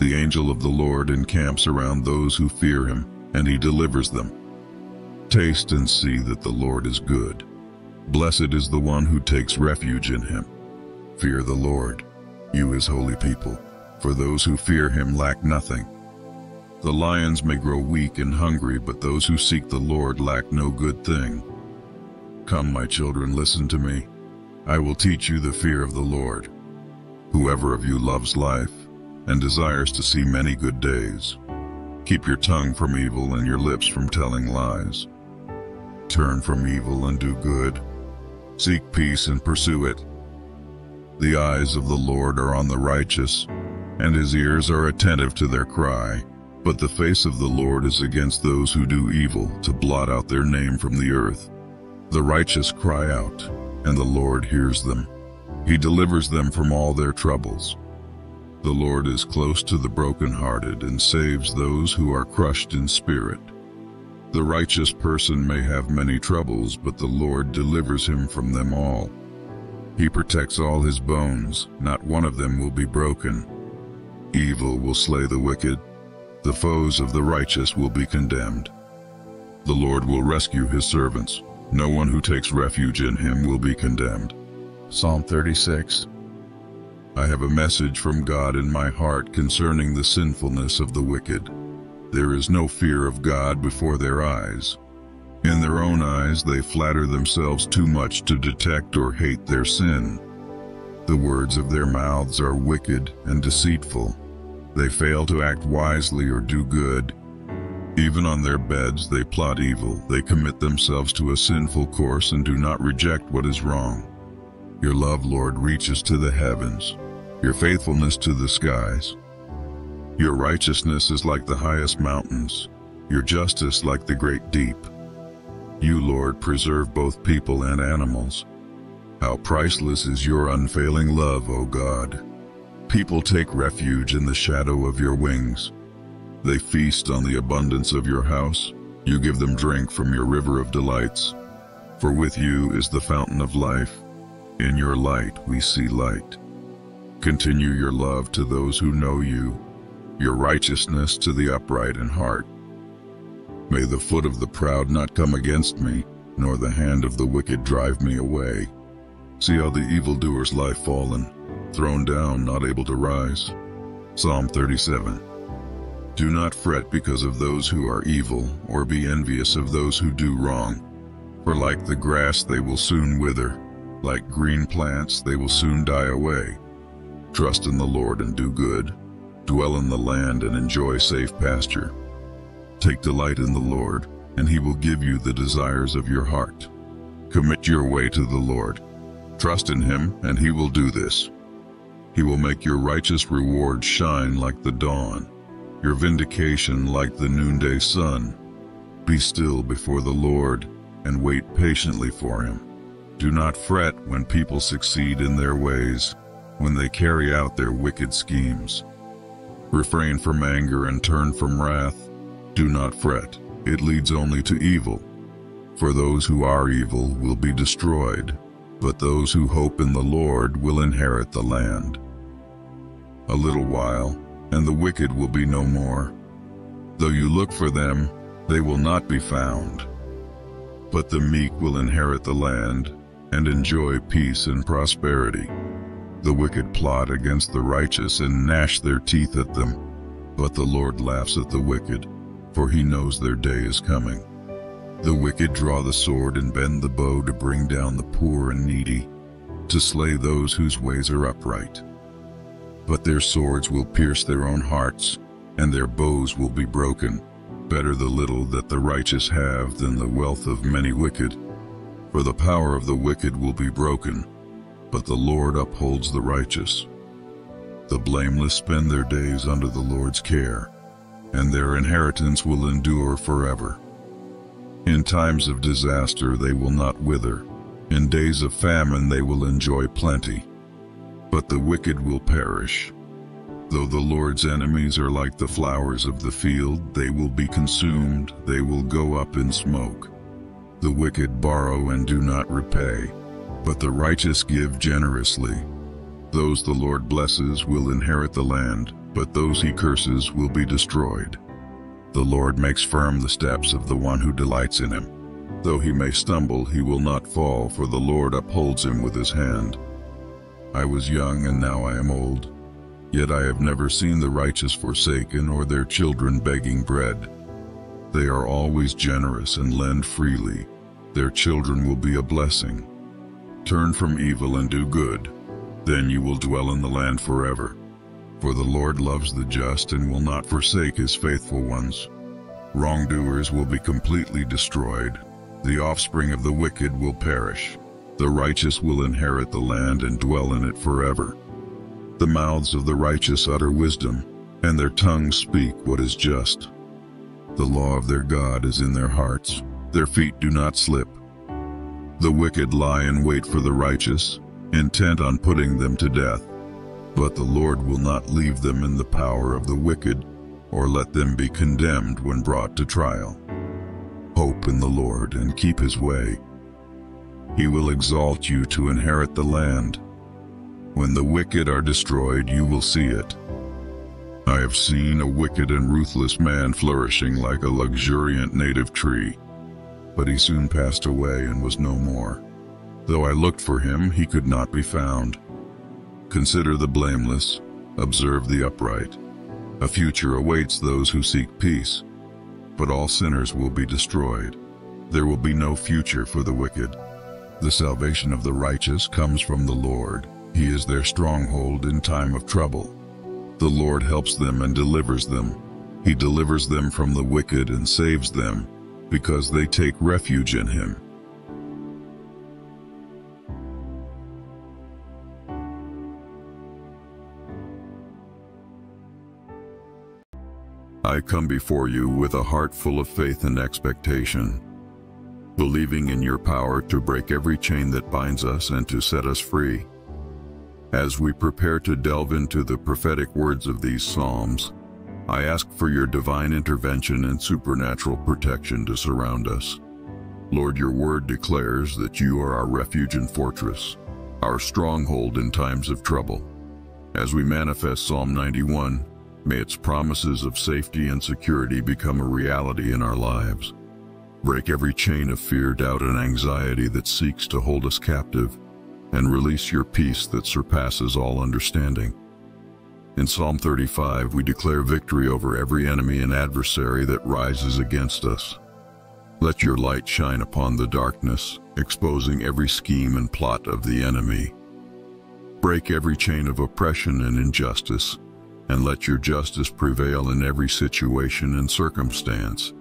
The angel of the Lord encamps around those who fear him, and he delivers them. Taste and see that the Lord is good. Blessed is the one who takes refuge in him. Fear the Lord, you his holy people, for those who fear him lack nothing. The lions may grow weak and hungry, but those who seek the Lord lack no good thing. Come, my children, listen to me. I will teach you the fear of the Lord. Whoever of you loves life and desires to see many good days, keep your tongue from evil and your lips from telling lies. Turn from evil and do good. Seek peace and pursue it. The eyes of the Lord are on the righteous, and his ears are attentive to their cry. But the face of the Lord is against those who do evil, to blot out their name from the earth. The righteous cry out, and the Lord hears them. He delivers them from all their troubles. The Lord is close to the brokenhearted and saves those who are crushed in spirit. The righteous person may have many troubles, but the Lord delivers him from them all. He protects all his bones, not one of them will be broken. Evil will slay the wicked, the foes of the righteous will be condemned. The Lord will rescue his servants. No one who takes refuge in him will be condemned. Psalm 36 I have a message from God in my heart concerning the sinfulness of the wicked. There is no fear of God before their eyes. In their own eyes they flatter themselves too much to detect or hate their sin. The words of their mouths are wicked and deceitful. They fail to act wisely or do good. Even on their beds they plot evil. They commit themselves to a sinful course and do not reject what is wrong. Your love, Lord, reaches to the heavens, your faithfulness to the skies. Your righteousness is like the highest mountains, your justice like the great deep. You, Lord, preserve both people and animals. How priceless is your unfailing love, O God. People take refuge in the shadow of your wings. They feast on the abundance of your house. You give them drink from your river of delights. For with you is the fountain of life. In your light we see light. Continue your love to those who know you, your righteousness to the upright in heart. May the foot of the proud not come against me, nor the hand of the wicked drive me away. See how the evildoers lie fallen, thrown down, not able to rise. Psalm 37 Do not fret because of those who are evil, or be envious of those who do wrong. For like the grass they will soon wither, like green plants they will soon die away. Trust in the Lord and do good. Dwell in the land and enjoy safe pasture. Take delight in the Lord, and he will give you the desires of your heart. Commit your way to the Lord. Trust in him, and he will do this. He will make your righteous reward shine like the dawn, your vindication like the noonday sun. Be still before the Lord and wait patiently for him. Do not fret when people succeed in their ways, when they carry out their wicked schemes. Refrain from anger and turn from wrath. Do not fret, it leads only to evil. For those who are evil will be destroyed, but those who hope in the Lord will inherit the land. A little while, and the wicked will be no more. Though you look for them, they will not be found. But the meek will inherit the land and enjoy peace and prosperity. The wicked plot against the righteous and gnash their teeth at them, but the Lord laughs at the wicked, for he knows their day is coming. The wicked draw the sword and bend the bow to bring down the poor and needy, to slay those whose ways are upright. But their swords will pierce their own hearts, and their bows will be broken. Better the little that the righteous have than the wealth of many wicked, For the power of the wicked will be broken, but the Lord upholds the righteous. The blameless spend their days under the Lord's care, and their inheritance will endure forever. In times of disaster they will not wither, in days of famine they will enjoy plenty. But the wicked will perish. Though the Lord's enemies are like the flowers of the field, they will be consumed, they will go up in smoke. The wicked borrow and do not repay, but the righteous give generously. Those the Lord blesses will inherit the land, but those he curses will be destroyed. The Lord makes firm the steps of the one who delights in him. Though he may stumble, he will not fall, for the Lord upholds him with his hand. I was young and now I am old. Yet I have never seen the righteous forsaken or their children begging bread. They are always generous and lend freely. Their children will be a blessing. Turn from evil and do good, then you will dwell in the land forever. For the Lord loves the just and will not forsake his faithful ones. Wrongdoers will be completely destroyed. The offspring of the wicked will perish. The righteous will inherit the land and dwell in it forever. The mouths of the righteous utter wisdom, and their tongues speak what is just. The law of their God is in their hearts. Their feet do not slip. The wicked lie in wait for the righteous, intent on putting them to death. But the Lord will not leave them in the power of the wicked, or let them be condemned when brought to trial. Hope in the Lord and keep his way. He will exalt you to inherit the land. When the wicked are destroyed, you will see it. I have seen a wicked and ruthless man flourishing like a luxuriant native tree. But he soon passed away and was no more. Though I looked for him, he could not be found. Consider the blameless, observe the upright. A future awaits those who seek peace, but all sinners will be destroyed. There will be no future for the wicked. The salvation of the righteous comes from the Lord. He is their stronghold in time of trouble. The Lord helps them and delivers them. He delivers them from the wicked and saves them, because they take refuge in him. I come before you with a heart full of faith and expectation, believing in your power to break every chain that binds us and to set us free. As we prepare to delve into the prophetic words of these Psalms, I ask for your divine intervention and supernatural protection to surround us. Lord, your word declares that you are our refuge and fortress, our stronghold in times of trouble. As we manifest Psalm 91, may its promises of safety and security become a reality in our lives. Break every chain of fear, doubt, and anxiety that seeks to hold us captive and release your peace that surpasses all understanding. In Psalm 35, we declare victory over every enemy and adversary that rises against us. Let your light shine upon the darkness, exposing every scheme and plot of the enemy. Break every chain of oppression and injustice, and let your justice prevail in every situation and circumstance.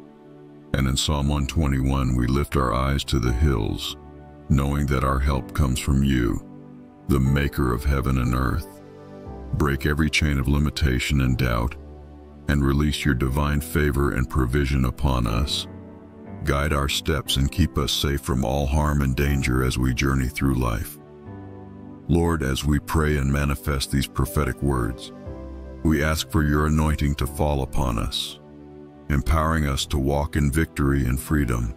And in Psalm 121, we lift our eyes to the hills, knowing that our help comes from you, the maker of heaven and earth. Break every chain of limitation and doubt, and release your divine favor and provision upon us. Guide our steps and keep us safe from all harm and danger as we journey through life. Lord, as we pray and manifest these prophetic words, we ask for your anointing to fall upon us, empowering us to walk in victory and freedom.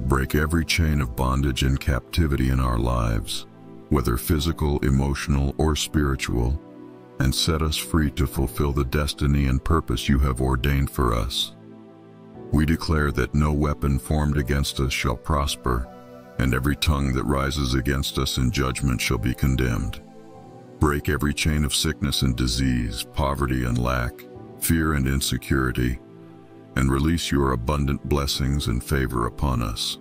Break every chain of bondage and captivity in our lives, whether physical, emotional, or spiritual, and set us free to fulfill the destiny and purpose you have ordained for us. We declare that no weapon formed against us shall prosper, and every tongue that rises against us in judgment shall be condemned. Break every chain of sickness and disease, poverty and lack, fear and insecurity, and release your abundant blessings and favor upon us.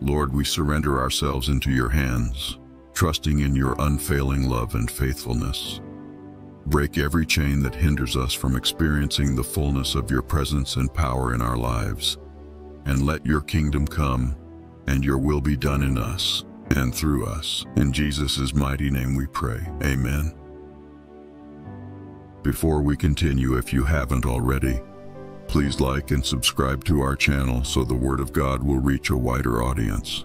Lord, we surrender ourselves into your hands, trusting in your unfailing love and faithfulness. Break every chain that hinders us from experiencing the fullness of your presence and power in our lives, and let your kingdom come, and your will be done in us and through us. In Jesus' mighty name we pray. Amen. Before we continue, if you haven't already, please like and subscribe to our channel so the Word of God will reach a wider audience.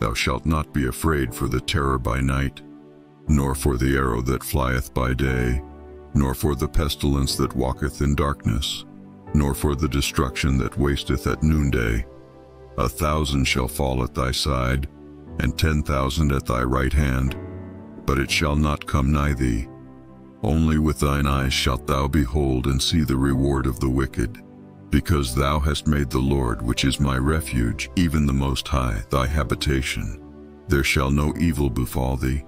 Thou shalt not be afraid for the terror by night, nor for the arrow that flieth by day, nor for the pestilence that walketh in darkness, nor for the destruction that wasteth at noonday. A thousand shall fall at thy side, and ten thousand at thy right hand, but it shall not come nigh thee. Only with thine eyes shalt thou behold and see the reward of the wicked. Because thou hast made the Lord, which is my refuge, even the Most High, thy habitation. There shall no evil befall thee,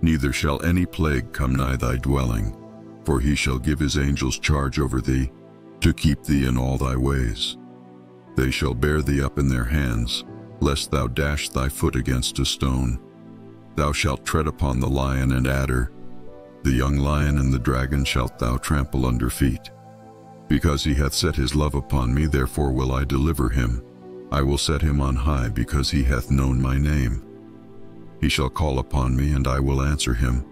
neither shall any plague come nigh thy dwelling. For he shall give his angels charge over thee, to keep thee in all thy ways. They shall bear thee up in their hands, lest thou dash thy foot against a stone. Thou shalt tread upon the lion and adder, the young lion and the dragon shalt thou trample under feet. Because he hath set his love upon me, therefore will I deliver him. I will set him on high, because he hath known my name. He shall call upon me, and I will answer him.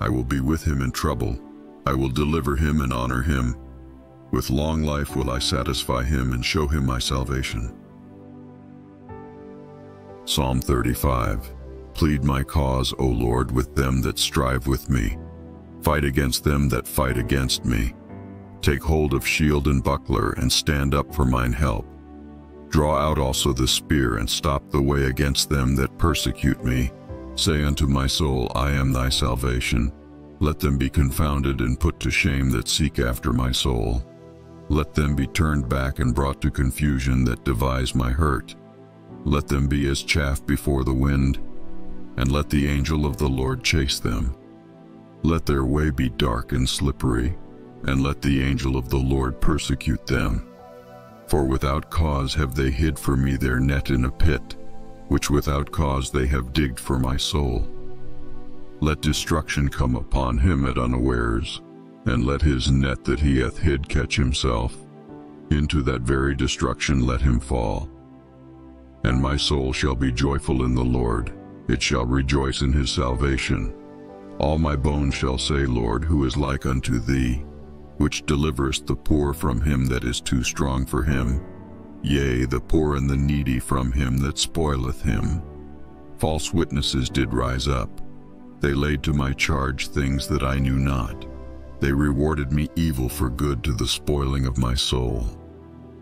I will be with him in trouble. I will deliver him and honor him. With long life will I satisfy him and show him my salvation. Psalm 35 Plead my cause, O Lord, with them that strive with me. Fight against them that fight against me. Take hold of shield and buckler, and stand up for mine help. Draw out also the spear, and stop the way against them that persecute me. Say unto my soul, I am thy salvation. Let them be confounded and put to shame that seek after my soul. Let them be turned back and brought to confusion that devise my hurt. Let them be as chaff before the wind, and let the angel of the Lord chase them. Let their way be dark and slippery, and let the angel of the Lord persecute them. For without cause have they hid for me their net in a pit, which without cause they have digged for my soul. Let destruction come upon him at unawares, and let his net that he hath hid catch himself. Into that very destruction let him fall. And my soul shall be joyful in the Lord, it shall rejoice in his salvation. All my bones shall say, Lord, who is like unto thee, which deliverest the poor from him that is too strong for him, yea, the poor and the needy from him that spoileth him. False witnesses did rise up. They laid to my charge things that I knew not. They rewarded me evil for good to the spoiling of my soul.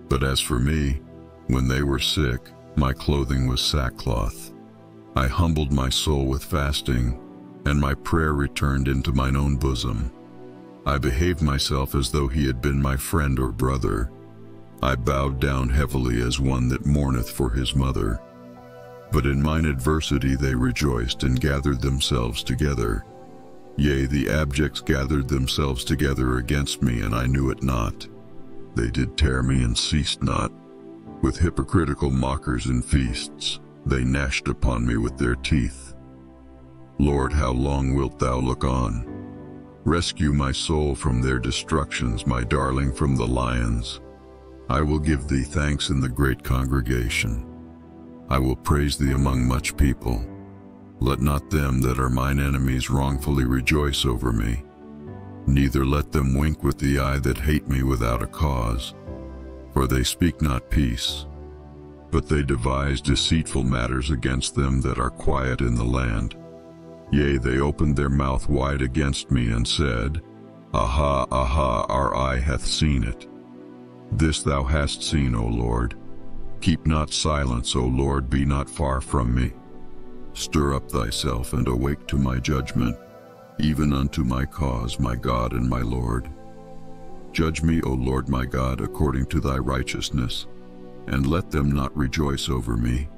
But as for me, when they were sick, my clothing was sackcloth. I humbled my soul with fasting, and my prayer returned into mine own bosom. I behaved myself as though he had been my friend or brother. I bowed down heavily as one that mourneth for his mother. But in mine adversity they rejoiced and gathered themselves together. Yea, the abjects gathered themselves together against me, and I knew it not. They did tear me and ceased not. With hypocritical mockers and feasts, they gnashed upon me with their teeth. Lord, how long wilt thou look on? Rescue my soul from their destructions, my darling from the lions. I will give thee thanks in the great congregation. I will praise thee among much people. Let not them that are mine enemies wrongfully rejoice over me. Neither let them wink with the eye that hate me without a cause. For they speak not peace, but they devise deceitful matters against them that are quiet in the land. Yea, they opened their mouth wide against me and said, Aha, aha, our eye hath seen it. This thou hast seen, O Lord. Keep not silence, O Lord, be not far from me. Stir up thyself and awake to my judgment, even unto my cause, my God and my Lord. Judge me, O Lord my God, according to thy righteousness, and let them not rejoice over me.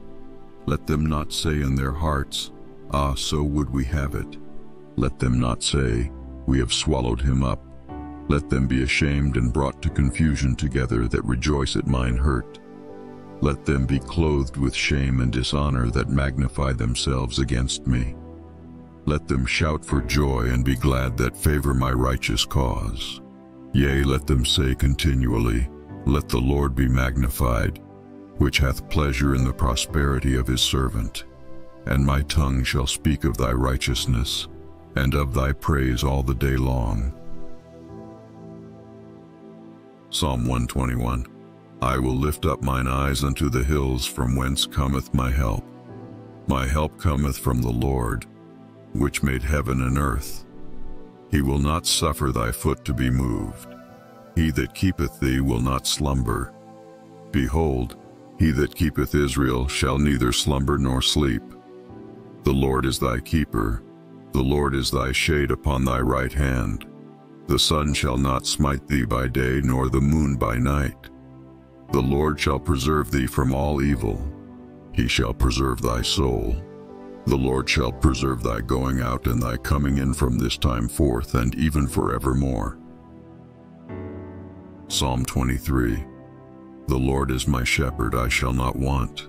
Let them not say in their hearts, Ah, so would we have it. Let them not say, We have swallowed him up. Let them be ashamed and brought to confusion together that rejoice at mine hurt. Let them be clothed with shame and dishonor that magnify themselves against me. Let them shout for joy and be glad that favor my righteous cause. Yea, let them say continually, Let the Lord be magnified, which hath pleasure in the prosperity of his servant. And my tongue shall speak of thy righteousness, and of thy praise all the day long. Psalm 121 I will lift up mine eyes unto the hills from whence cometh my help. My help cometh from the Lord, which made heaven and earth. He will not suffer thy foot to be moved. He that keepeth thee will not slumber. Behold, he that keepeth Israel shall neither slumber nor sleep. The Lord is thy keeper, the Lord is thy shade upon thy right hand. The sun shall not smite thee by day, nor the moon by night. The Lord shall preserve thee from all evil. He shall preserve thy soul. The Lord shall preserve thy going out and thy coming in from this time forth and even forevermore. Psalm 23 The Lord is my shepherd, I shall not want.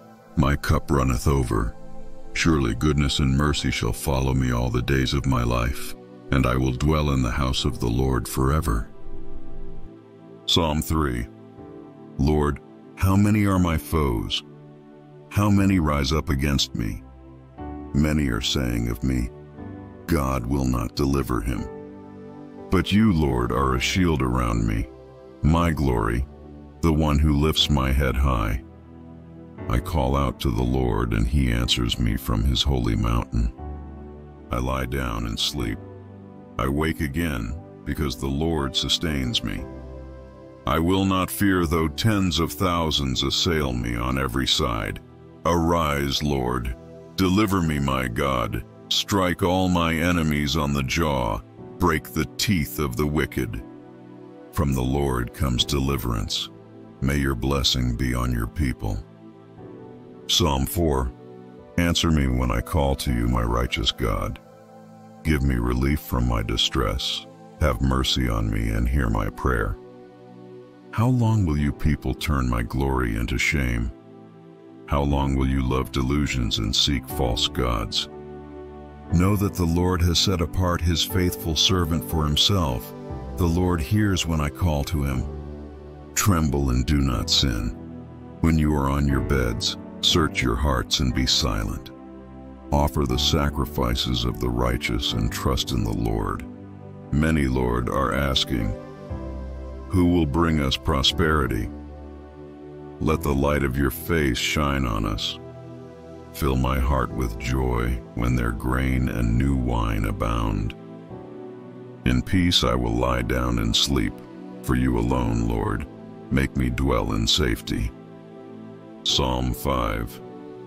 my cup runneth over. Surely goodness and mercy shall follow me all the days of my life, and I will dwell in the house of the Lord forever. Psalm 3 Lord, how many are my foes? How many rise up against me? Many are saying of me, God will not deliver him. But you, Lord, are a shield around me, my glory, the one who lifts my head high. I call out to the Lord, and he answers me from his holy mountain. I lie down and sleep. I wake again, because the Lord sustains me. I will not fear though tens of thousands assail me on every side. Arise, Lord. Deliver me, my God. Strike all my enemies on the jaw. Break the teeth of the wicked. From the Lord comes deliverance. May your blessing be on your people. Psalm 4 Answer me when I call to you, my righteous God. Give me relief from my distress. Have mercy on me and hear my prayer. How long will you people turn my glory into shame? How long will you love delusions and seek false gods? Know that the Lord has set apart his faithful servant for himself. The Lord hears when I call to him. Tremble and do not sin. When you are on your beds, search your hearts and be silent. Offer the sacrifices of the righteous and trust in the Lord. Many, Lord, are asking, Who will bring us prosperity? Let the light of your face shine on us. Fill my heart with joy when their grain and new wine abound. In peace I will lie down and sleep, for you alone, Lord, make me dwell in safety. Psalm 5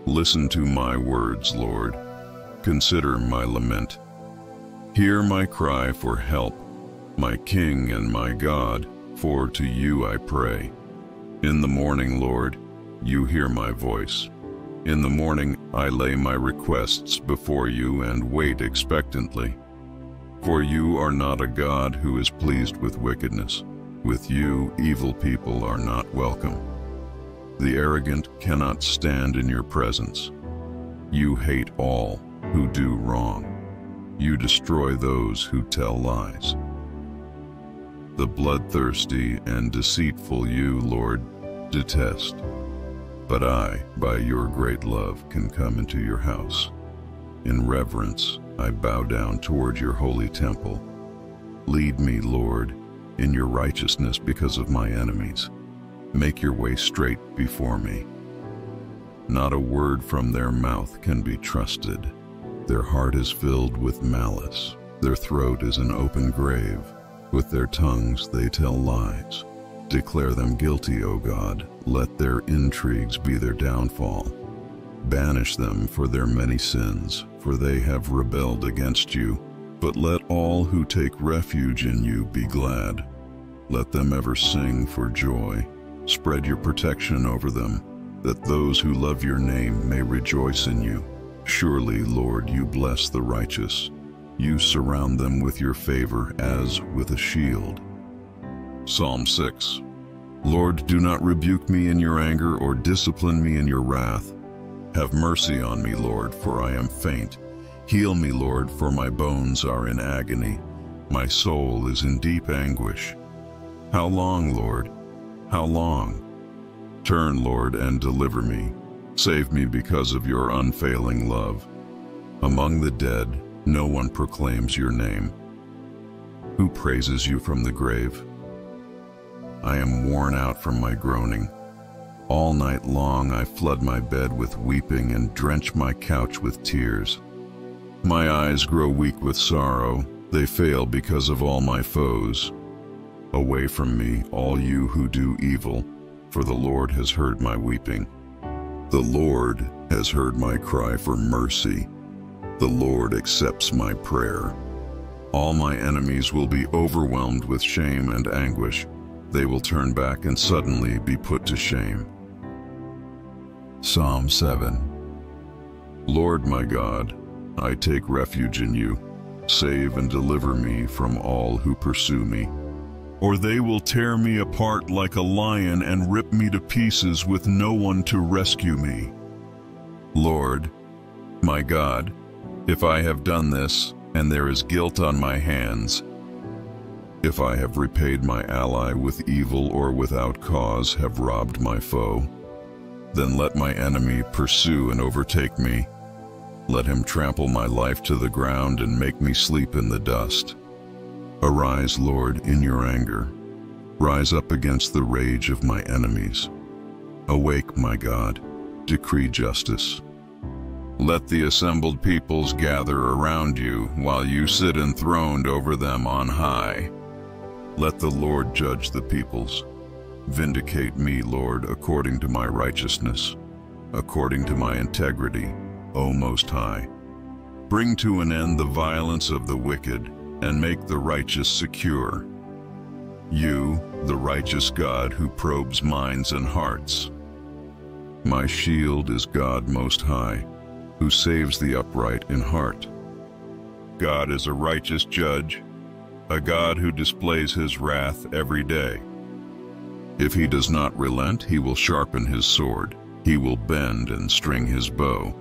Listen to my words, Lord. Consider my lament. Hear my cry for help, my King and my God, for to you I pray. In the morning, Lord, you hear my voice. In the morning I lay my requests before you and wait expectantly. For you are not a God who is pleased with wickedness. With you evil people are not welcome. The arrogant cannot stand in your presence. You hate all who do wrong. You destroy those who tell lies. The bloodthirsty and deceitful you, Lord, detest. But I, by your great love, can come into your house. In reverence, I bow down toward your holy temple. Lead me, Lord, in your righteousness because of my enemies. Make your way straight before me. Not a word from their mouth can be trusted. Their heart is filled with malice. Their throat is an open grave. With their tongues they tell lies. Declare them guilty, O God. Let their intrigues be their downfall. Banish them for their many sins, for they have rebelled against you. But let all who take refuge in you be glad. Let them ever sing for joy. Spread your protection over them, that those who love your name may rejoice in you. Surely, Lord, you bless the righteous. You surround them with your favor as with a shield. Psalm 6 Lord, do not rebuke me in your anger or discipline me in your wrath. Have mercy on me, Lord, for I am faint. Heal me, Lord, for my bones are in agony. My soul is in deep anguish. How long, Lord? How long? Turn, Lord, and deliver me. Save me because of your unfailing love. Among the dead, no one proclaims your name. Who praises you from the grave? I am worn out from my groaning. All night long I flood my bed with weeping and drench my couch with tears. My eyes grow weak with sorrow, they fail because of all my foes. Away from me, all you who do evil, for the Lord has heard my weeping. The Lord has heard my cry for mercy. The Lord accepts my prayer. All my enemies will be overwhelmed with shame and anguish. They will turn back and suddenly be put to shame. Psalm 7 Lord my God, I take refuge in you. Save and deliver me from all who pursue me. Or they will tear me apart like a lion and rip me to pieces with no one to rescue me. Lord, my God, if I have done this, and there is guilt on my hands, if I have repaid my ally with evil or without cause have robbed my foe, then let my enemy pursue and overtake me. Let him trample my life to the ground and make me sleep in the dust. Arise, Lord, in your anger. Rise up against the rage of my enemies. Awake, my God, decree justice. Let the assembled peoples gather around you while you sit enthroned over them on high. Let the Lord judge the peoples. Vindicate me, Lord, according to my righteousness, according to my integrity, O Most High. Bring to an end the violence of the wicked, and make the righteous secure. You, the righteous God who probes minds and hearts. My shield is God Most High, who saves the upright in heart. God is a righteous judge, a God who displays his wrath every day. If he does not relent, he will sharpen his sword. He will bend and string his bow.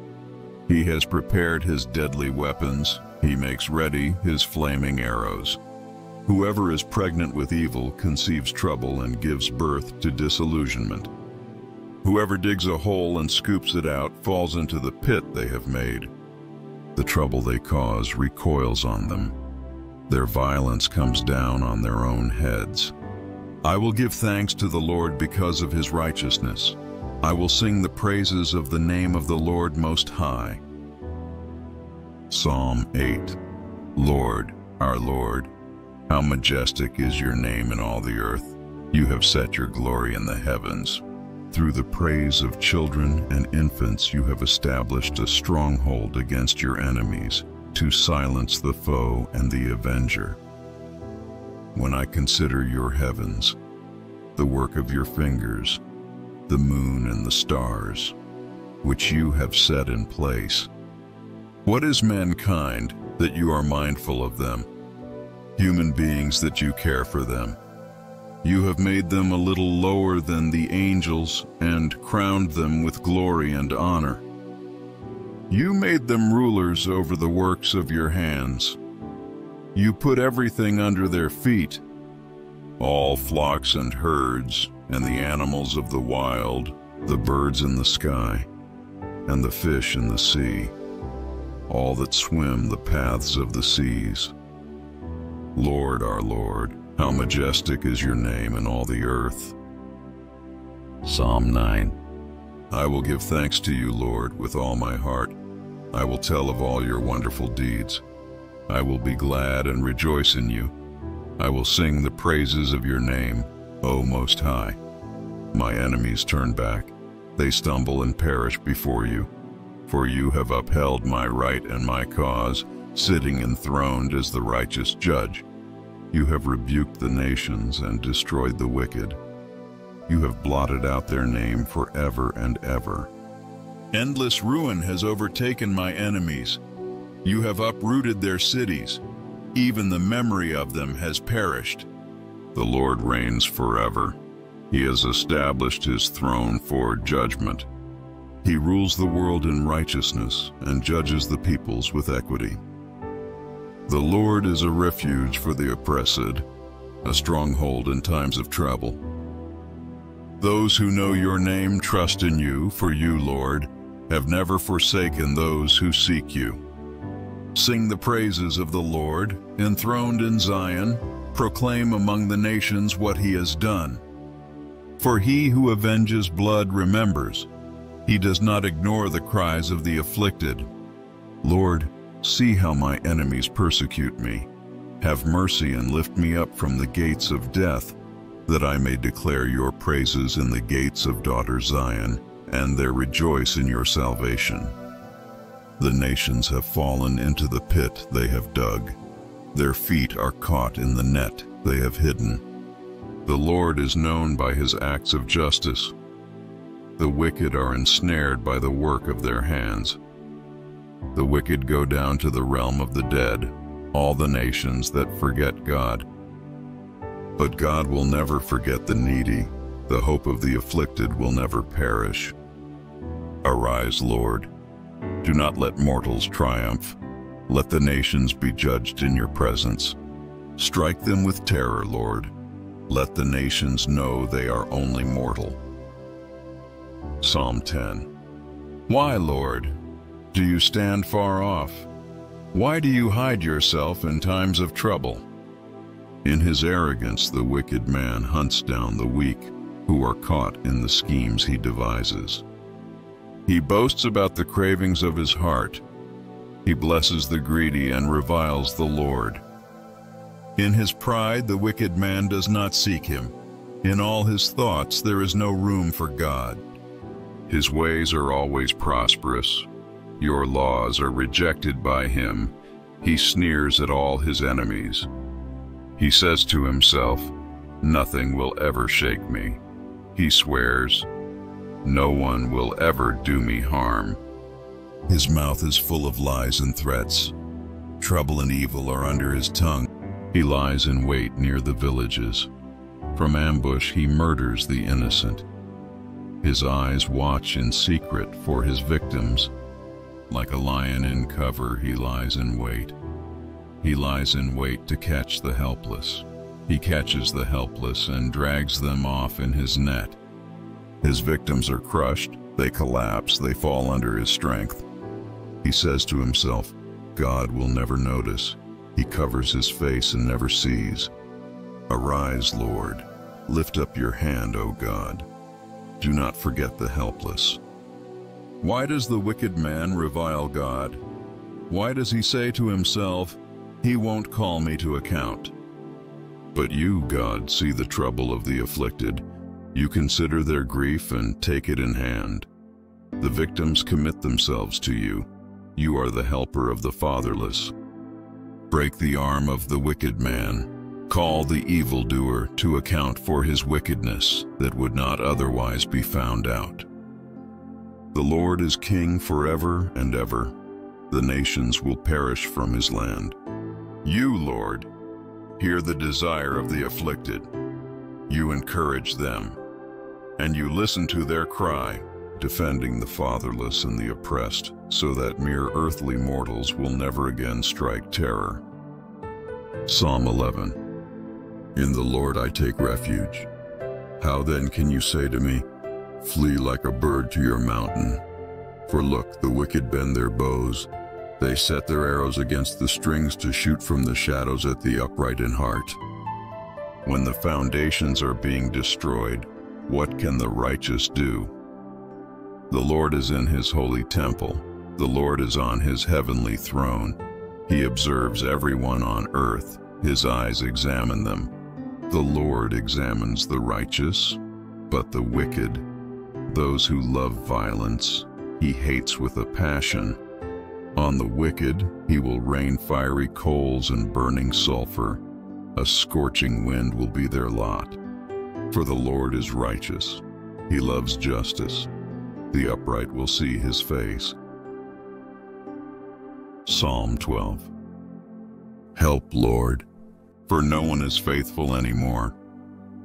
He has prepared his deadly weapons. He makes ready his flaming arrows. Whoever is pregnant with evil conceives trouble and gives birth to disillusionment. Whoever digs a hole and scoops it out falls into the pit they have made. The trouble they cause recoils on them. Their violence comes down on their own heads. I will give thanks to the Lord because of his righteousness. I will sing the praises of the name of the Lord Most High. Psalm 8 Lord, our Lord, how majestic is your name in all the earth. You have set your glory in the heavens. Through the praise of children and infants you have established a stronghold against your enemies to silence the foe and the avenger. When I consider your heavens, the work of your fingers, the moon and the stars, which you have set in place. What is mankind that you are mindful of them? Human beings that you care for them. You have made them a little lower than the angels and crowned them with glory and honor. You made them rulers over the works of your hands. You put everything under their feet, all flocks and herds, and the animals of the wild, the birds in the sky, and the fish in the sea, all that swim the paths of the seas. Lord, our Lord, how majestic is your name in all the earth. Psalm 9 I will give thanks to you, Lord, with all my heart. I will tell of all your wonderful deeds. I will be glad and rejoice in you. I will sing the praises of your name, O Most High. My enemies turn back. They stumble and perish before you. For you have upheld my right and my cause, sitting enthroned as the righteous judge. You have rebuked the nations and destroyed the wicked. You have blotted out their name forever and ever. Endless ruin has overtaken my enemies. You have uprooted their cities. Even the memory of them has perished. The Lord reigns forever. He has established his throne for judgment. He rules the world in righteousness and judges the peoples with equity. The Lord is a refuge for the oppressed, a stronghold in times of trouble. Those who know your name trust in you, for you, Lord, have never forsaken those who seek you. Sing the praises of the Lord, enthroned in Zion, proclaim among the nations what he has done. For he who avenges blood remembers. He does not ignore the cries of the afflicted. Lord, see how my enemies persecute me. Have mercy and lift me up from the gates of death, that I may declare your praises in the gates of daughter Zion, and there rejoice in your salvation. The nations have fallen into the pit they have dug. Their feet are caught in the net they have hidden. The Lord is known by his acts of justice. The wicked are ensnared by the work of their hands. The wicked go down to the realm of the dead, all the nations that forget God. But God will never forget the needy. The hope of the afflicted will never perish. Arise, Lord. Do not let mortals triumph. Let the nations be judged in your presence. Strike them with terror, Lord. Let the nations know they are only mortal. Psalm 10 Why, Lord, do you stand far off? Why do you hide yourself in times of trouble? In his arrogance, the wicked man hunts down the weak, who are caught in the schemes he devises. He boasts about the cravings of his heart. He blesses the greedy and reviles the Lord. In his pride, the wicked man does not seek him. In all his thoughts, there is no room for God. His ways are always prosperous. Your laws are rejected by him. He sneers at all his enemies. He says to himself, Nothing will ever shake me. He swears, No one will ever do me harm. His mouth is full of lies and threats. Trouble and evil are under his tongue. He lies in wait near the villages. From ambush he murders the innocent. His eyes watch in secret for his victims. Like a lion in cover, he lies in wait. He lies in wait to catch the helpless. He catches the helpless and drags them off in his net. His victims are crushed, they collapse, they fall under his strength. He says to himself, God will never notice. He covers his face and never sees. Arise, Lord. Lift up your hand, O God. Do not forget the helpless. Why does the wicked man revile God? Why does he say to himself, he won't call me to account. But you, God, see the trouble of the afflicted. You consider their grief and take it in hand. The victims commit themselves to you. You are the helper of the fatherless. Break the arm of the wicked man. Call the evildoer to account for his wickedness that would not otherwise be found out. The Lord is king forever and ever. The nations will perish from his land. You, Lord, hear the desire of the afflicted. You encourage them, and you listen to their cry, defending the fatherless and the oppressed, so that mere earthly mortals will never again strike terror. Psalm 11 In the Lord I take refuge. How then can you say to me, Flee like a bird to your mountain? For look, the wicked bend their bows, they set their arrows against the strings to shoot from the shadows at the upright in heart. When the foundations are being destroyed, what can the righteous do? The Lord is in his holy temple. The Lord is on his heavenly throne. He observes everyone on earth. His eyes examine them. The Lord examines the righteous, but the wicked, those who love violence, he hates with a passion. On the wicked he will rain fiery coals and burning sulfur. A scorching wind will be their lot. For the Lord is righteous. He loves justice. The upright will see his face. Psalm 12 Help, Lord, for no one is faithful anymore.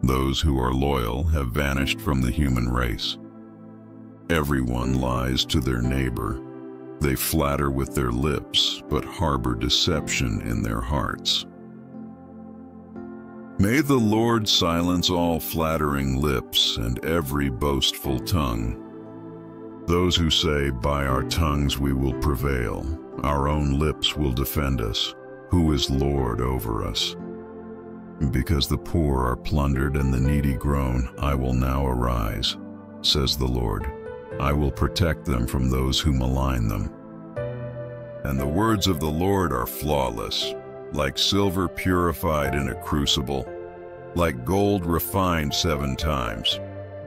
Those who are loyal have vanished from the human race. Everyone lies to their neighbor. They flatter with their lips, but harbor deception in their hearts. May the Lord silence all flattering lips and every boastful tongue. Those who say, by our tongues we will prevail, our own lips will defend us, who is Lord over us. Because the poor are plundered and the needy groan, I will now arise, says the Lord. I will protect them from those who malign them. And the words of the Lord are flawless, like silver purified in a crucible, like gold refined seven times.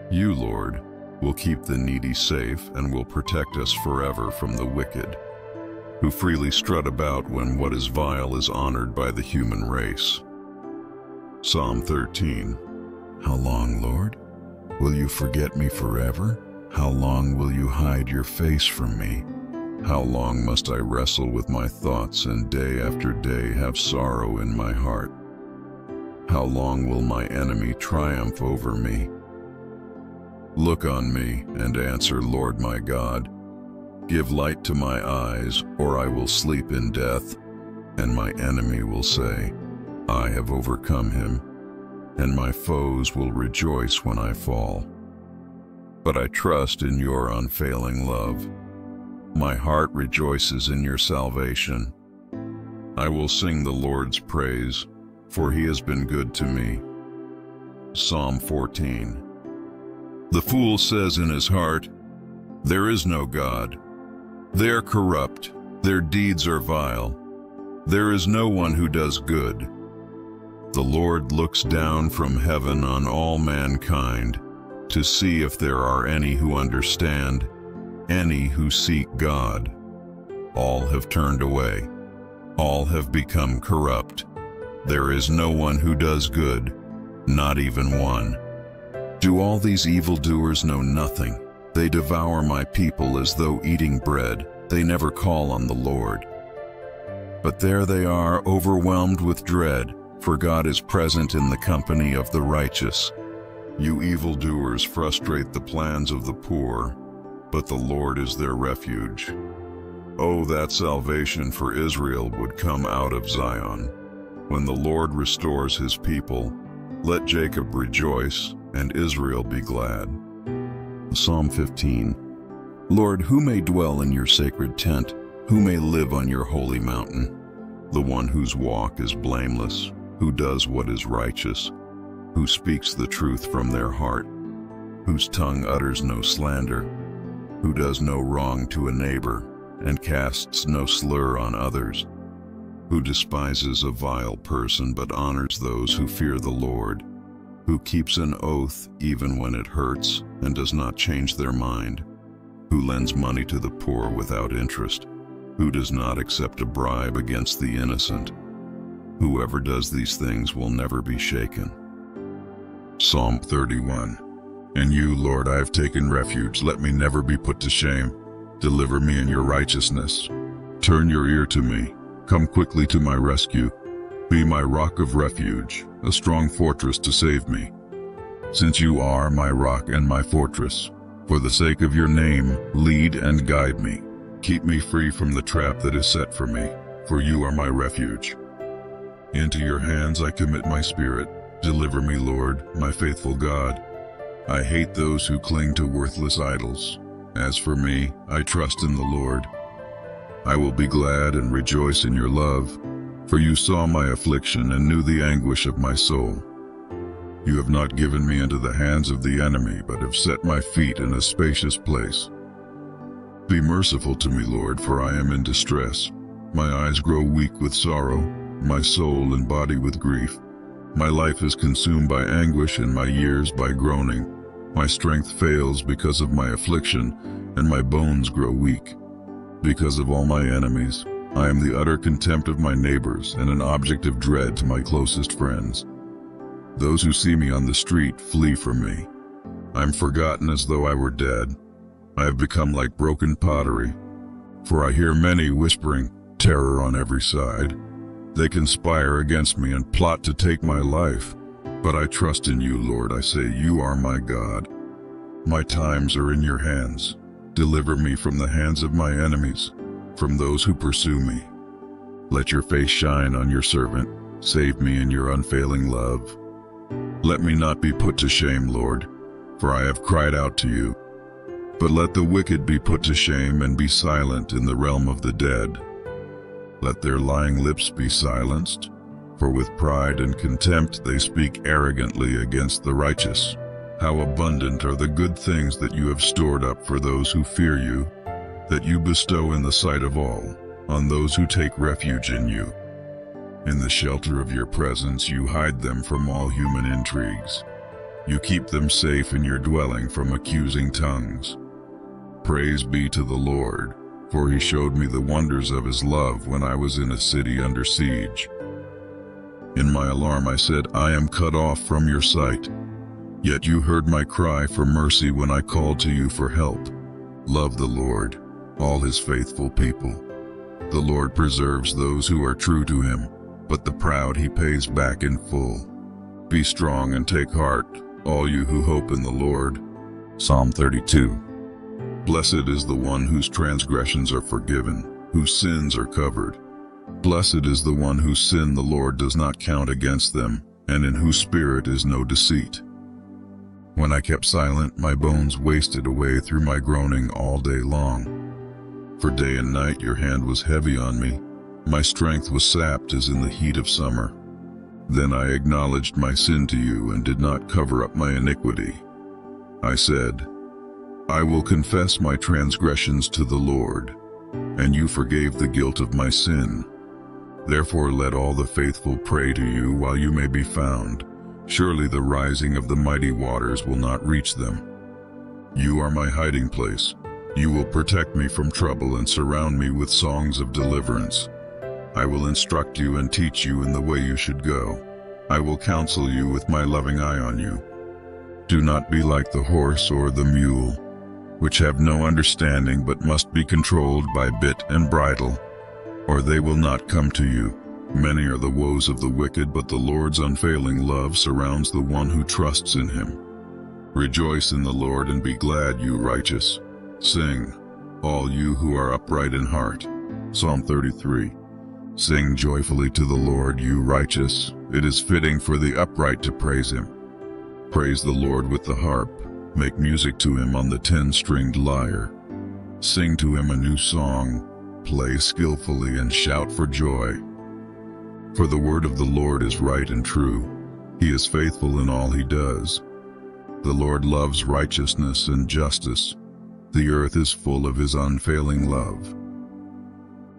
You, Lord, will keep the needy safe and will protect us forever from the wicked, who freely strut about when what is vile is honored by the human race. Psalm 13 How long, Lord? Will you forget me forever? How long will you hide your face from me? How long must I wrestle with my thoughts and day after day have sorrow in my heart? How long will my enemy triumph over me? Look on me and answer, Lord my God. Give light to my eyes, or I will sleep in death, and my enemy will say, I have overcome him, and my foes will rejoice when I fall. But I trust in your unfailing love. My heart rejoices in your salvation. I will sing the Lord's praise, for he has been good to me. Psalm 14 the fool says in his heart, There is no God. They are corrupt, their deeds are vile. There is no one who does good. The Lord looks down from heaven on all mankind to see if there are any who understand, any who seek God. All have turned away. All have become corrupt. There is no one who does good, not even one. Do all these evildoers know nothing? They devour my people as though eating bread. They never call on the Lord. But there they are, overwhelmed with dread, for God is present in the company of the righteous. You evildoers frustrate the plans of the poor, but the Lord is their refuge. Oh, that salvation for Israel would come out of Zion. When the Lord restores his people, let Jacob rejoice and Israel be glad. Psalm 15 Lord, who may dwell in your sacred tent? Who may live on your holy mountain? The one whose walk is blameless, who does what is righteous, who speaks the truth from their heart, whose tongue utters no slander, who does no wrong to a neighbor, and casts no slur on others, who despises a vile person but honors those who fear the Lord, who keeps an oath even when it hurts and does not change their mind, who lends money to the poor without interest, who does not accept a bribe against the innocent. Whoever does these things will never be shaken. Psalm 31 In you, Lord, I have taken refuge. Let me never be put to shame. Deliver me in your righteousness. Turn your ear to me. Come quickly to my rescue. Be my rock of refuge, a strong fortress to save me. Since you are my rock and my fortress, for the sake of your name, lead and guide me. Keep me free from the trap that is set for me, for you are my refuge. Into your hands I commit my spirit. Deliver me, Lord, my faithful God. I hate those who cling to worthless idols. As for me, I trust in the Lord. I will be glad and rejoice in your love, for you saw my affliction and knew the anguish of my soul. You have not given me into the hands of the enemy, but have set my feet in a spacious place. Be merciful to me, Lord, for I am in distress. My eyes grow weak with sorrow, my soul and body with grief. My life is consumed by anguish and my years by groaning. My strength fails because of my affliction, and my bones grow weak. Because of all my enemies, I am the utter contempt of my neighbors and an object of dread to my closest friends. Those who see me on the street flee from me. I am forgotten as though I were dead. I have become like broken pottery, for I hear many whispering terror on every side. They conspire against me and plot to take my life. But I trust in you, Lord. I say, You are my God. My times are in your hands. Deliver me from the hands of my enemies, from those who pursue me. Let your face shine on your servant. Save me in your unfailing love. Let me not be put to shame, Lord, for I have cried out to you. But let the wicked be put to shame and be silent in the realm of the dead. Let their lying lips be silenced, for with pride and contempt they speak arrogantly against the righteous. How abundant are the good things that you have stored up for those who fear you, that you bestow in the sight of all, on those who take refuge in you. In the shelter of your presence you hide them from all human intrigues. You keep them safe in your dwelling from accusing tongues. Praise be to the Lord, for he showed me the wonders of his love when I was in a city under siege. In my alarm I said, I am cut off from your sight. Yet you heard my cry for mercy when I called to you for help. Love the Lord, all his faithful people. The Lord preserves those who are true to him, but the proud he pays back in full. Be strong and take heart, all you who hope in the Lord. Psalm 32 Blessed is the one whose transgressions are forgiven, whose sins are covered. Blessed is the one whose sin the Lord does not count against them, and in whose spirit is no deceit. When I kept silent, my bones wasted away through my groaning all day long. For day and night your hand was heavy on me. My strength was sapped as in the heat of summer. Then I acknowledged my sin to you and did not cover up my iniquity. I said, I will confess my transgressions to the Lord, and you forgave the guilt of my sin. Therefore let all the faithful pray to you while you may be found. Surely the rising of the mighty waters will not reach them. You are my hiding place. You will protect me from trouble and surround me with songs of deliverance. I will instruct you and teach you in the way you should go. I will counsel you with my loving eye on you. Do not be like the horse or the mule, which have no understanding but must be controlled by bit and bridle, or they will not come to you. Many are the woes of the wicked, but the Lord's unfailing love surrounds the one who trusts in him. Rejoice in the Lord and be glad, you righteous. Sing, all you who are upright in heart. Psalm 33. Sing joyfully to the Lord, you righteous. It is fitting for the upright to praise him. Praise the Lord with the harp. Make music to him on the ten-stringed lyre. Sing to him a new song. Play skillfully and shout for joy. For the word of the Lord is right and true. He is faithful in all he does. The Lord loves righteousness and justice. The earth is full of his unfailing love.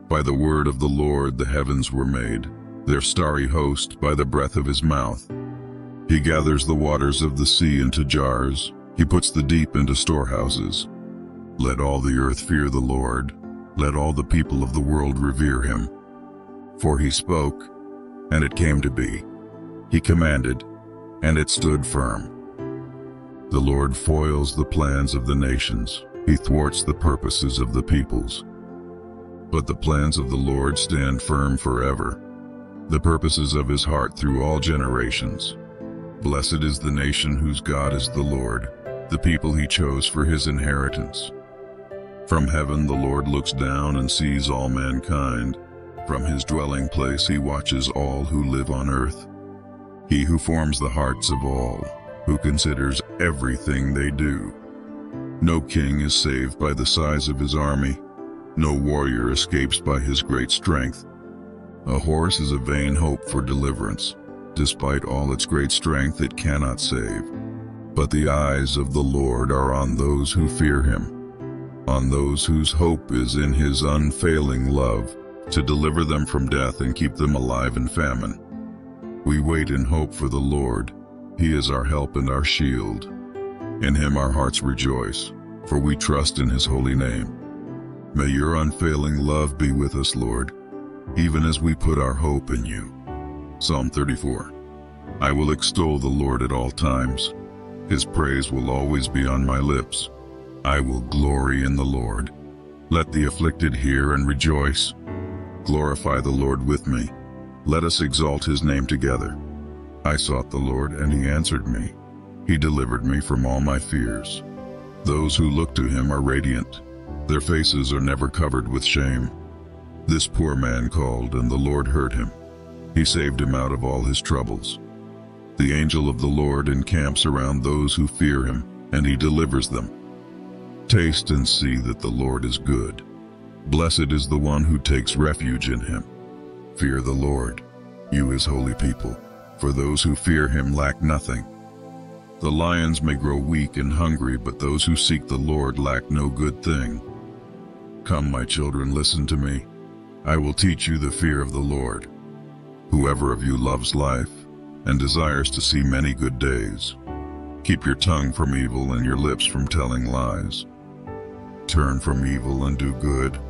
By the word of the Lord the heavens were made, their starry host by the breath of his mouth. He gathers the waters of the sea into jars, he puts the deep into storehouses. Let all the earth fear the Lord, let all the people of the world revere him. For he spoke, and it came to be. He commanded, and it stood firm. The Lord foils the plans of the nations. He thwarts the purposes of the peoples. But the plans of the Lord stand firm forever, the purposes of his heart through all generations. Blessed is the nation whose God is the Lord, the people he chose for his inheritance. From heaven the Lord looks down and sees all mankind. From his dwelling place he watches all who live on earth. He who forms the hearts of all, who considers everything they do. No king is saved by the size of his army. No warrior escapes by his great strength. A horse is a vain hope for deliverance. Despite all its great strength, it cannot save. But the eyes of the Lord are on those who fear him, on those whose hope is in his unfailing love, to deliver them from death and keep them alive in famine. We wait in hope for the Lord. He is our help and our shield. In him our hearts rejoice, for we trust in his holy name. May your unfailing love be with us, Lord, even as we put our hope in you. Psalm 34 I will extol the Lord at all times. His praise will always be on my lips. I will glory in the Lord. Let the afflicted hear and rejoice. Glorify the Lord with me. Let us exalt his name together. I sought the Lord, and he answered me. He delivered me from all my fears. Those who look to him are radiant. Their faces are never covered with shame. This poor man called, and the Lord heard him. He saved him out of all his troubles. The angel of the Lord encamps around those who fear him, and he delivers them. Taste and see that the Lord is good. Blessed is the one who takes refuge in him. Fear the Lord, you his holy people, for those who fear him lack nothing. The lions may grow weak and hungry, but those who seek the Lord lack no good thing. Come, my children, listen to me. I will teach you the fear of the Lord. Whoever of you loves life and desires to see many good days, keep your tongue from evil and your lips from telling lies. Turn from evil and do good.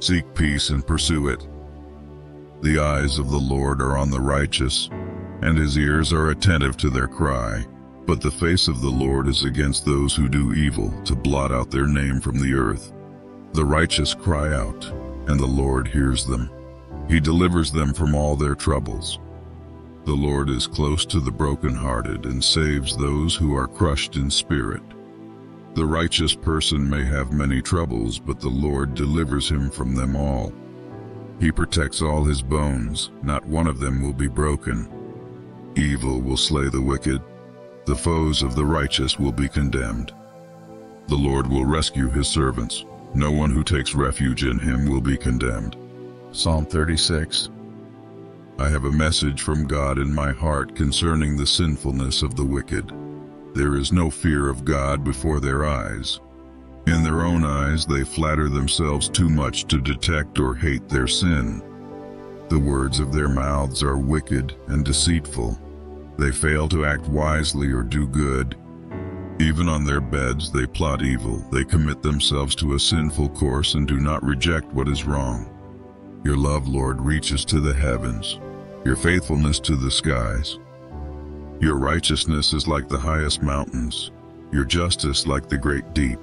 Seek peace and pursue it. The eyes of the Lord are on the righteous, and his ears are attentive to their cry. But the face of the Lord is against those who do evil, to blot out their name from the earth. The righteous cry out, and the Lord hears them. He delivers them from all their troubles. The Lord is close to the brokenhearted and saves those who are crushed in spirit. The righteous person may have many troubles, but the Lord delivers him from them all. He protects all his bones, not one of them will be broken. Evil will slay the wicked, the foes of the righteous will be condemned. The Lord will rescue his servants. No one who takes refuge in him will be condemned. Psalm 36 I have a message from God in my heart concerning the sinfulness of the wicked. There is no fear of God before their eyes. In their own eyes they flatter themselves too much to detect or hate their sin. The words of their mouths are wicked and deceitful. They fail to act wisely or do good. Even on their beds they plot evil. They commit themselves to a sinful course and do not reject what is wrong. Your love, Lord, reaches to the heavens, your faithfulness to the skies. Your righteousness is like the highest mountains, your justice like the great deep.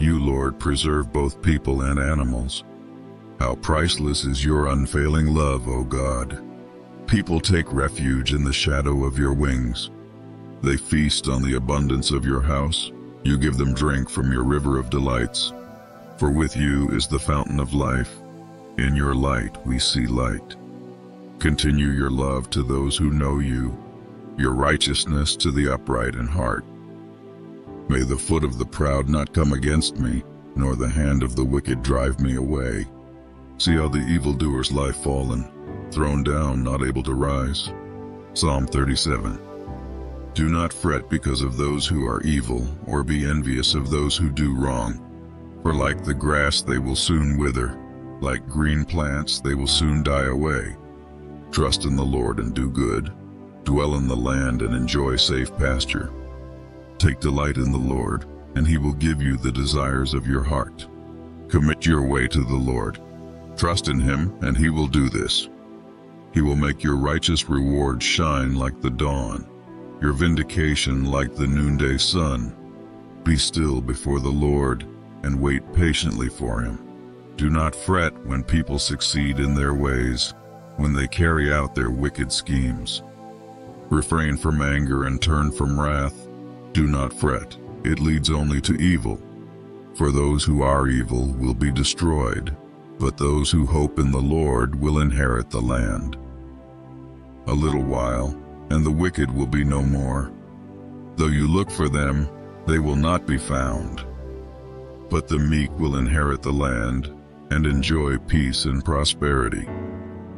You, Lord, preserve both people and animals. How priceless is your unfailing love, O God. People take refuge in the shadow of your wings. They feast on the abundance of your house. You give them drink from your river of delights. For with you is the fountain of life. In your light we see light. Continue your love to those who know you, your righteousness to the upright in heart. May the foot of the proud not come against me, nor the hand of the wicked drive me away. See how the evildoers lie fallen, thrown down, not able to rise. Psalm 37 Do not fret because of those who are evil, or be envious of those who do wrong. For like the grass they will soon wither, like green plants they will soon die away. Trust in the Lord and do good. Dwell in the land and enjoy safe pasture. Take delight in the Lord, and he will give you the desires of your heart. Commit your way to the Lord. Trust in him, and he will do this. He will make your righteous reward shine like the dawn, your vindication like the noonday sun. Be still before the Lord and wait patiently for him. Do not fret when people succeed in their ways, when they carry out their wicked schemes. Refrain from anger and turn from wrath. Do not fret, it leads only to evil. For those who are evil will be destroyed, but those who hope in the Lord will inherit the land. A little while, and the wicked will be no more. Though you look for them, they will not be found. But the meek will inherit the land and enjoy peace and prosperity.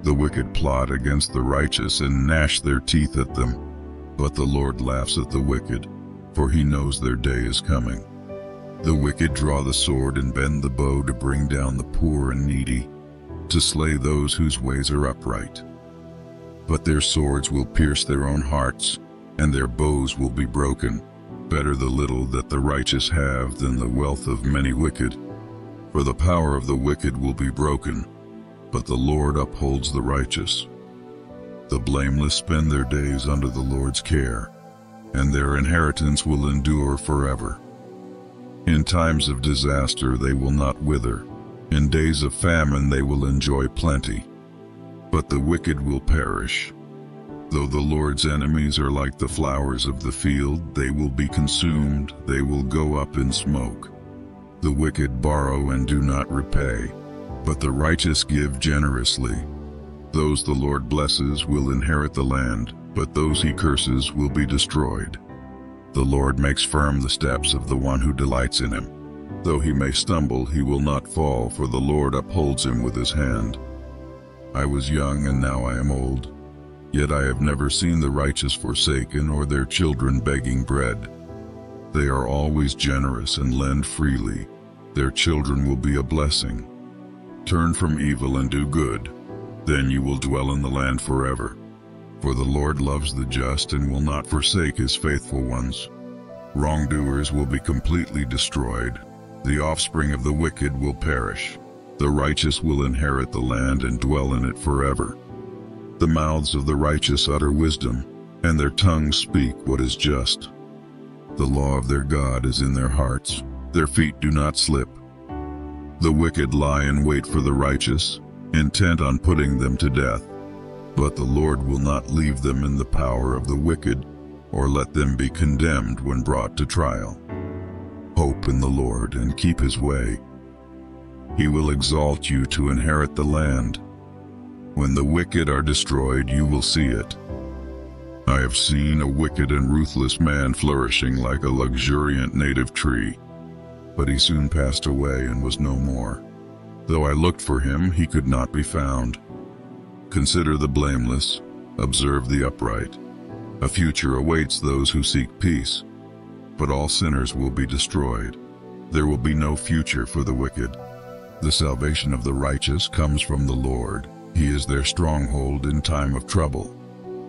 The wicked plot against the righteous and gnash their teeth at them. But the Lord laughs at the wicked, for he knows their day is coming. The wicked draw the sword and bend the bow to bring down the poor and needy, to slay those whose ways are upright. But their swords will pierce their own hearts, and their bows will be broken. Better the little that the righteous have than the wealth of many wicked. For the power of the wicked will be broken, but the Lord upholds the righteous. The blameless spend their days under the Lord's care, and their inheritance will endure forever. In times of disaster they will not wither, in days of famine they will enjoy plenty. But the wicked will perish. Though the Lord's enemies are like the flowers of the field, they will be consumed, they will go up in smoke. The wicked borrow and do not repay, but the righteous give generously. Those the Lord blesses will inherit the land, but those he curses will be destroyed. The Lord makes firm the steps of the one who delights in him. Though he may stumble, he will not fall, for the Lord upholds him with his hand. I was young and now I am old. Yet I have never seen the righteous forsaken or their children begging bread. They are always generous and lend freely. Their children will be a blessing. Turn from evil and do good. Then you will dwell in the land forever. For the Lord loves the just and will not forsake his faithful ones. Wrongdoers will be completely destroyed. The offspring of the wicked will perish. The righteous will inherit the land and dwell in it forever. The mouths of the righteous utter wisdom, and their tongues speak what is just. The law of their God is in their hearts, their feet do not slip. The wicked lie in wait for the righteous, intent on putting them to death. But the Lord will not leave them in the power of the wicked, or let them be condemned when brought to trial. Hope in the Lord and keep his way. He will exalt you to inherit the land. When the wicked are destroyed, you will see it. I have seen a wicked and ruthless man flourishing like a luxuriant native tree. But he soon passed away and was no more. Though I looked for him, he could not be found. Consider the blameless, observe the upright. A future awaits those who seek peace, but all sinners will be destroyed. There will be no future for the wicked. The salvation of the righteous comes from the Lord. He is their stronghold in time of trouble.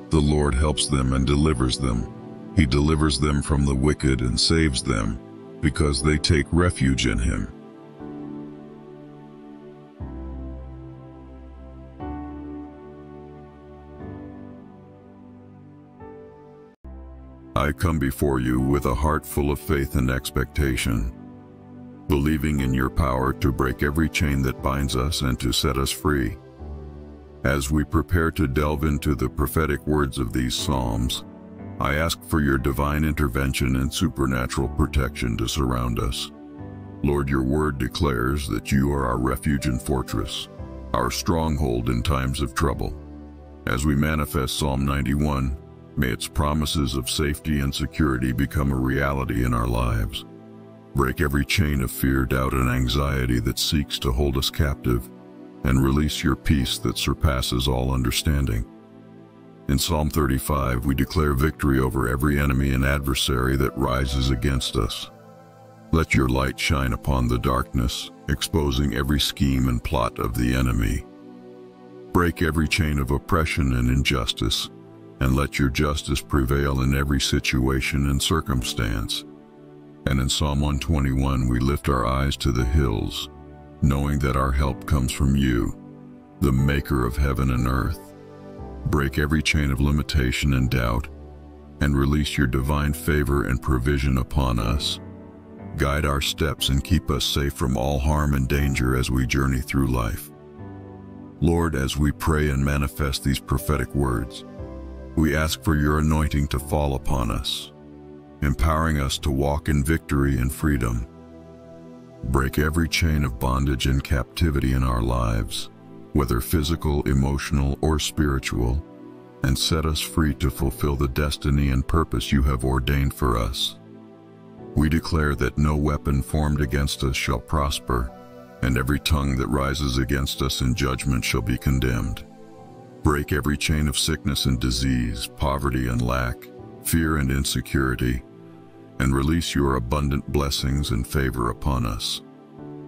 The Lord helps them and delivers them. He delivers them from the wicked and saves them, because they take refuge in him. I come before you with a heart full of faith and expectation, believing in your power to break every chain that binds us and to set us free. As we prepare to delve into the prophetic words of these Psalms, I ask for your divine intervention and supernatural protection to surround us. Lord, your word declares that you are our refuge and fortress, our stronghold in times of trouble. As we manifest Psalm 91, may its promises of safety and security become a reality in our lives. Break every chain of fear, doubt, and anxiety that seeks to hold us captive and release your peace that surpasses all understanding. In Psalm 35, we declare victory over every enemy and adversary that rises against us. Let your light shine upon the darkness, exposing every scheme and plot of the enemy. Break every chain of oppression and injustice, and let your justice prevail in every situation and circumstance. And in Psalm 121, we lift our eyes to the hills, knowing that our help comes from you, the maker of heaven and earth. Break every chain of limitation and doubt, and release your divine favor and provision upon us. Guide our steps and keep us safe from all harm and danger as we journey through life. Lord, as we pray and manifest these prophetic words, we ask for your anointing to fall upon us, empowering us to walk in victory and freedom. Break every chain of bondage and captivity in our lives, whether physical, emotional, or spiritual, and set us free to fulfill the destiny and purpose you have ordained for us. We declare that no weapon formed against us shall prosper, and every tongue that rises against us in judgment shall be condemned. Break every chain of sickness and disease, poverty and lack, fear and insecurity, and release your abundant blessings and favor upon us.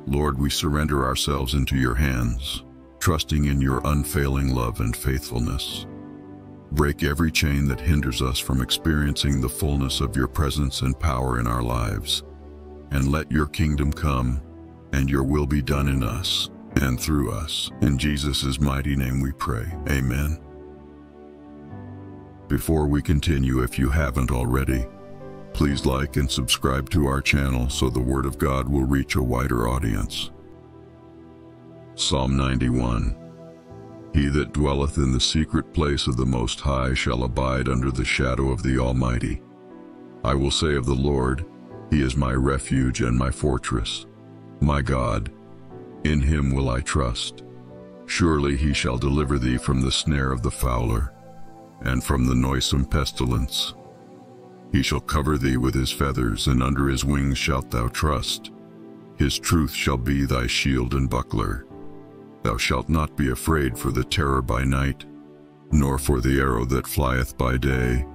Lord, we surrender ourselves into your hands, trusting in your unfailing love and faithfulness. Break every chain that hinders us from experiencing the fullness of your presence and power in our lives. And let your kingdom come, and your will be done in us and through us. In Jesus' mighty name we pray. Amen. Before we continue, if you haven't already, please like and subscribe to our channel so the Word of God will reach a wider audience. Psalm 91 He that dwelleth in the secret place of the Most High shall abide under the shadow of the Almighty. I will say of the Lord, He is my refuge and my fortress, my God. In him will I trust. Surely he shall deliver thee from the snare of the fowler, and from the noisome pestilence. He shall cover thee with his feathers, and under his wings shalt thou trust. His truth shall be thy shield and buckler. Thou shalt not be afraid for the terror by night, nor for the arrow that flieth by day,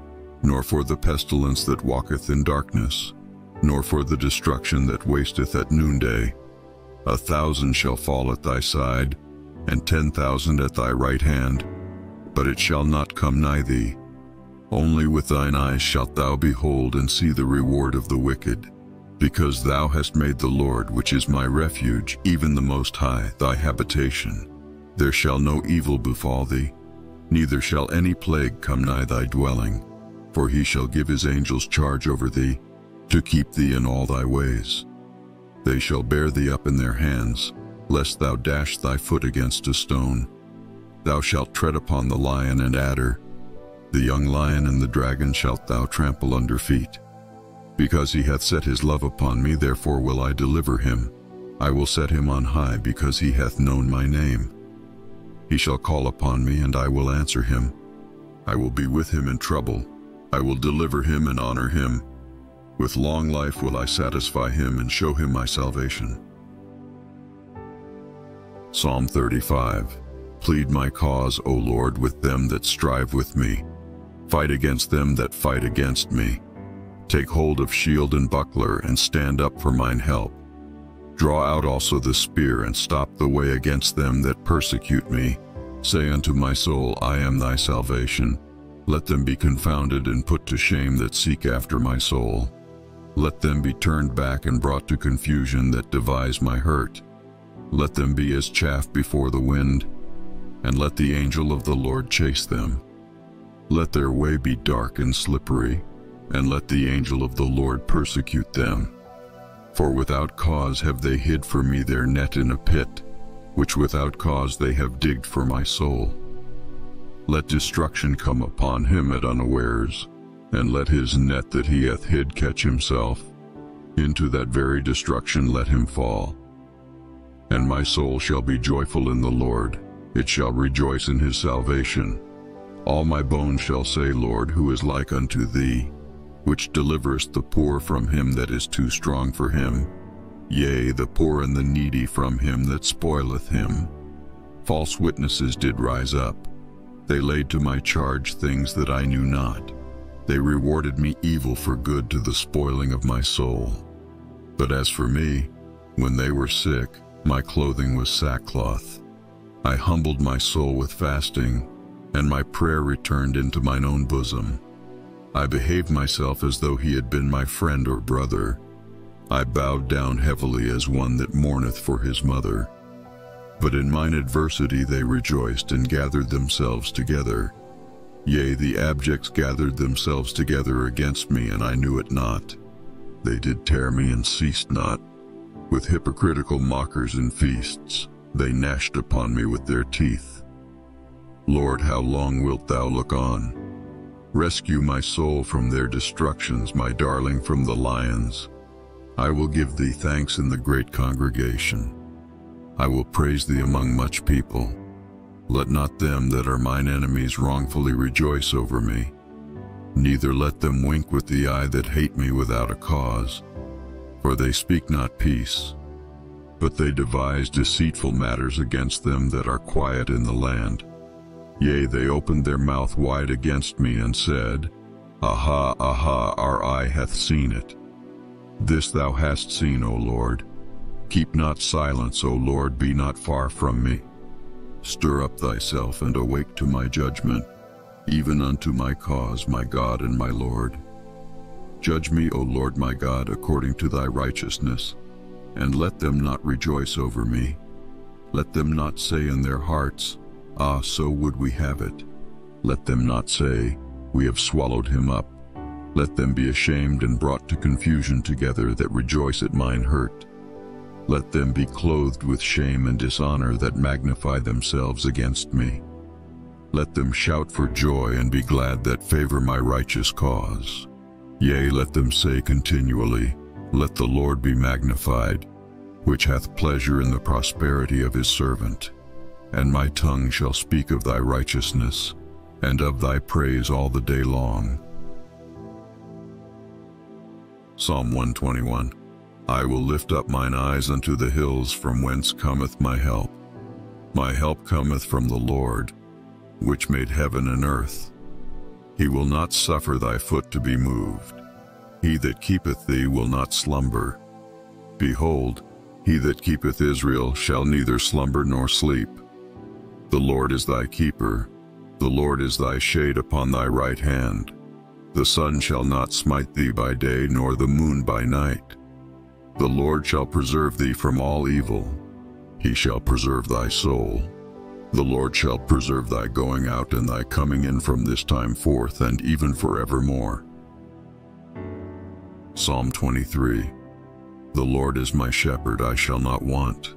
nor for the pestilence that walketh in darkness, nor for the destruction that wasteth at noonday. A thousand shall fall at thy side, and ten thousand at thy right hand, but it shall not come nigh thee. Only with thine eyes shalt thou behold and see the reward of the wicked. Because thou hast made the Lord, which is my refuge, even the Most High, thy habitation. There shall no evil befall thee, neither shall any plague come nigh thy dwelling. For he shall give his angels charge over thee, to keep thee in all thy ways. They shall bear thee up in their hands, lest thou dash thy foot against a stone. Thou shalt tread upon the lion and adder, the young lion and the dragon shalt thou trample under feet. Because he hath set his love upon me, therefore will I deliver him. I will set him on high, because he hath known my name. He shall call upon me, and I will answer him. I will be with him in trouble. I will deliver him and honor him. With long life will I satisfy him and show him my salvation. Psalm 35 Plead my cause, O Lord, with them that strive with me. Fight against them that fight against me. Take hold of shield and buckler, and stand up for mine help. Draw out also the spear, and stop the way against them that persecute me. Say unto my soul, I am thy salvation. Let them be confounded and put to shame that seek after my soul. Let them be turned back and brought to confusion that devise my hurt. Let them be as chaff before the wind, and let the angel of the Lord chase them. Let their way be dark and slippery, and let the angel of the Lord persecute them. For without cause have they hid for me their net in a pit, which without cause they have digged for my soul. Let destruction come upon him at unawares, and let his net that he hath hid catch himself. Into that very destruction let him fall. And my soul shall be joyful in the Lord, it shall rejoice in his salvation. All my bones shall say, Lord, who is like unto thee, which deliverest the poor from him that is too strong for him, yea, the poor and the needy from him that spoileth him. False witnesses did rise up. They laid to my charge things that I knew not. They rewarded me evil for good to the spoiling of my soul. But as for me, when they were sick, my clothing was sackcloth. I humbled my soul with fasting, and my prayer returned into mine own bosom. I behaved myself as though he had been my friend or brother. I bowed down heavily as one that mourneth for his mother. But in mine adversity they rejoiced and gathered themselves together. Yea, the abjects gathered themselves together against me, and I knew it not. They did tear me and ceased not. With hypocritical mockers and feasts, they gnashed upon me with their teeth. Lord, how long wilt thou look on? Rescue my soul from their destructions, my darling from the lions. I will give thee thanks in the great congregation. I will praise thee among much people. Let not them that are mine enemies wrongfully rejoice over me. Neither let them wink with the eye that hate me without a cause. For they speak not peace, but they devise deceitful matters against them that are quiet in the land. Yea, they opened their mouth wide against me and said, Aha, aha, our eye hath seen it. This thou hast seen, O Lord. Keep not silence, O Lord, be not far from me. Stir up thyself and awake to my judgment, even unto my cause, my God and my Lord. Judge me, O Lord my God, according to thy righteousness, and let them not rejoice over me. Let them not say in their hearts, Ah, so would we have it. Let them not say, We have swallowed him up. Let them be ashamed and brought to confusion together that rejoice at mine hurt. Let them be clothed with shame and dishonor that magnify themselves against me. Let them shout for joy and be glad that favor my righteous cause. Yea, let them say continually, Let the Lord be magnified, which hath pleasure in the prosperity of his servant. And my tongue shall speak of thy righteousness, and of thy praise all the day long. Psalm 121 I will lift up mine eyes unto the hills from whence cometh my help. My help cometh from the Lord, which made heaven and earth. He will not suffer thy foot to be moved. He that keepeth thee will not slumber. Behold, he that keepeth Israel shall neither slumber nor sleep. The Lord is thy keeper, the Lord is thy shade upon thy right hand. The sun shall not smite thee by day, nor the moon by night. The Lord shall preserve thee from all evil. He shall preserve thy soul. The Lord shall preserve thy going out and thy coming in from this time forth and even forevermore. Psalm 23 The Lord is my shepherd, I shall not want.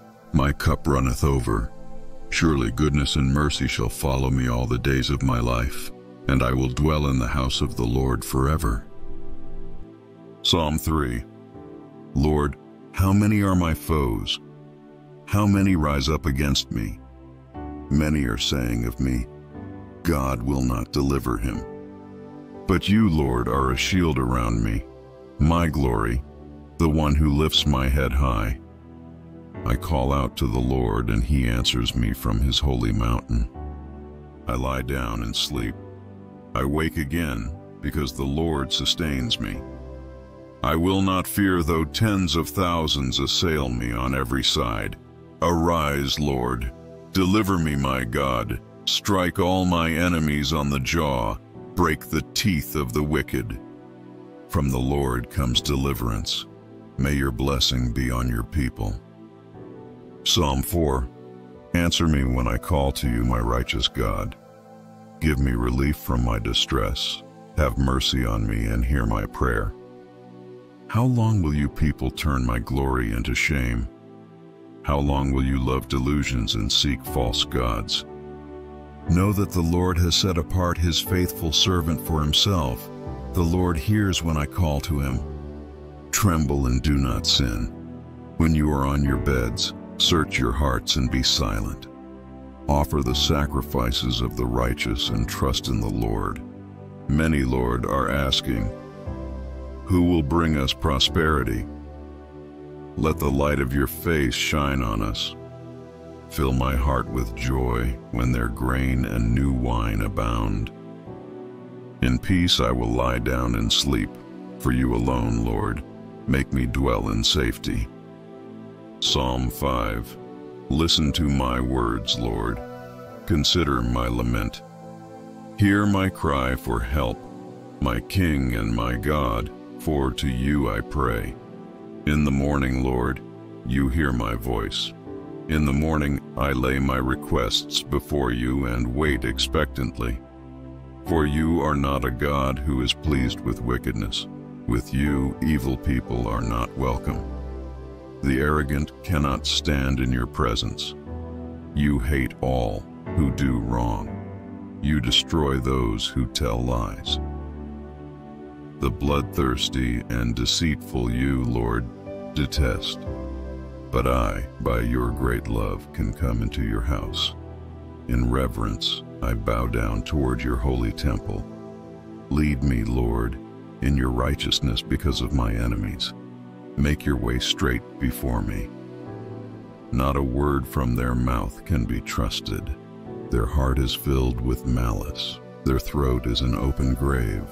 my cup runneth over. Surely goodness and mercy shall follow me all the days of my life, and I will dwell in the house of the Lord forever. Psalm 3 Lord, how many are my foes? How many rise up against me? Many are saying of me, God will not deliver him. But you, Lord, are a shield around me, my glory, the one who lifts my head high. I call out to the Lord, and he answers me from his holy mountain. I lie down and sleep. I wake again, because the Lord sustains me. I will not fear though tens of thousands assail me on every side. Arise, Lord. Deliver me, my God. Strike all my enemies on the jaw. Break the teeth of the wicked. From the Lord comes deliverance. May your blessing be on your people. Psalm 4 Answer me when I call to you, my righteous God. Give me relief from my distress. Have mercy on me and hear my prayer. How long will you people turn my glory into shame? How long will you love delusions and seek false gods? Know that the Lord has set apart his faithful servant for himself. The Lord hears when I call to him. Tremble and do not sin. When you are on your beds, search your hearts and be silent. Offer the sacrifices of the righteous and trust in the Lord. Many, Lord, are asking, who will bring us prosperity. Let the light of your face shine on us. Fill my heart with joy when their grain and new wine abound. In peace I will lie down and sleep, for you alone, Lord, make me dwell in safety. Psalm 5 Listen to my words, Lord. Consider my lament. Hear my cry for help, my King and my God for to you I pray. In the morning, Lord, you hear my voice. In the morning I lay my requests before you and wait expectantly. For you are not a God who is pleased with wickedness. With you evil people are not welcome. The arrogant cannot stand in your presence. You hate all who do wrong. You destroy those who tell lies the bloodthirsty and deceitful you, Lord, detest. But I, by your great love, can come into your house. In reverence, I bow down toward your holy temple. Lead me, Lord, in your righteousness because of my enemies. Make your way straight before me. Not a word from their mouth can be trusted. Their heart is filled with malice. Their throat is an open grave.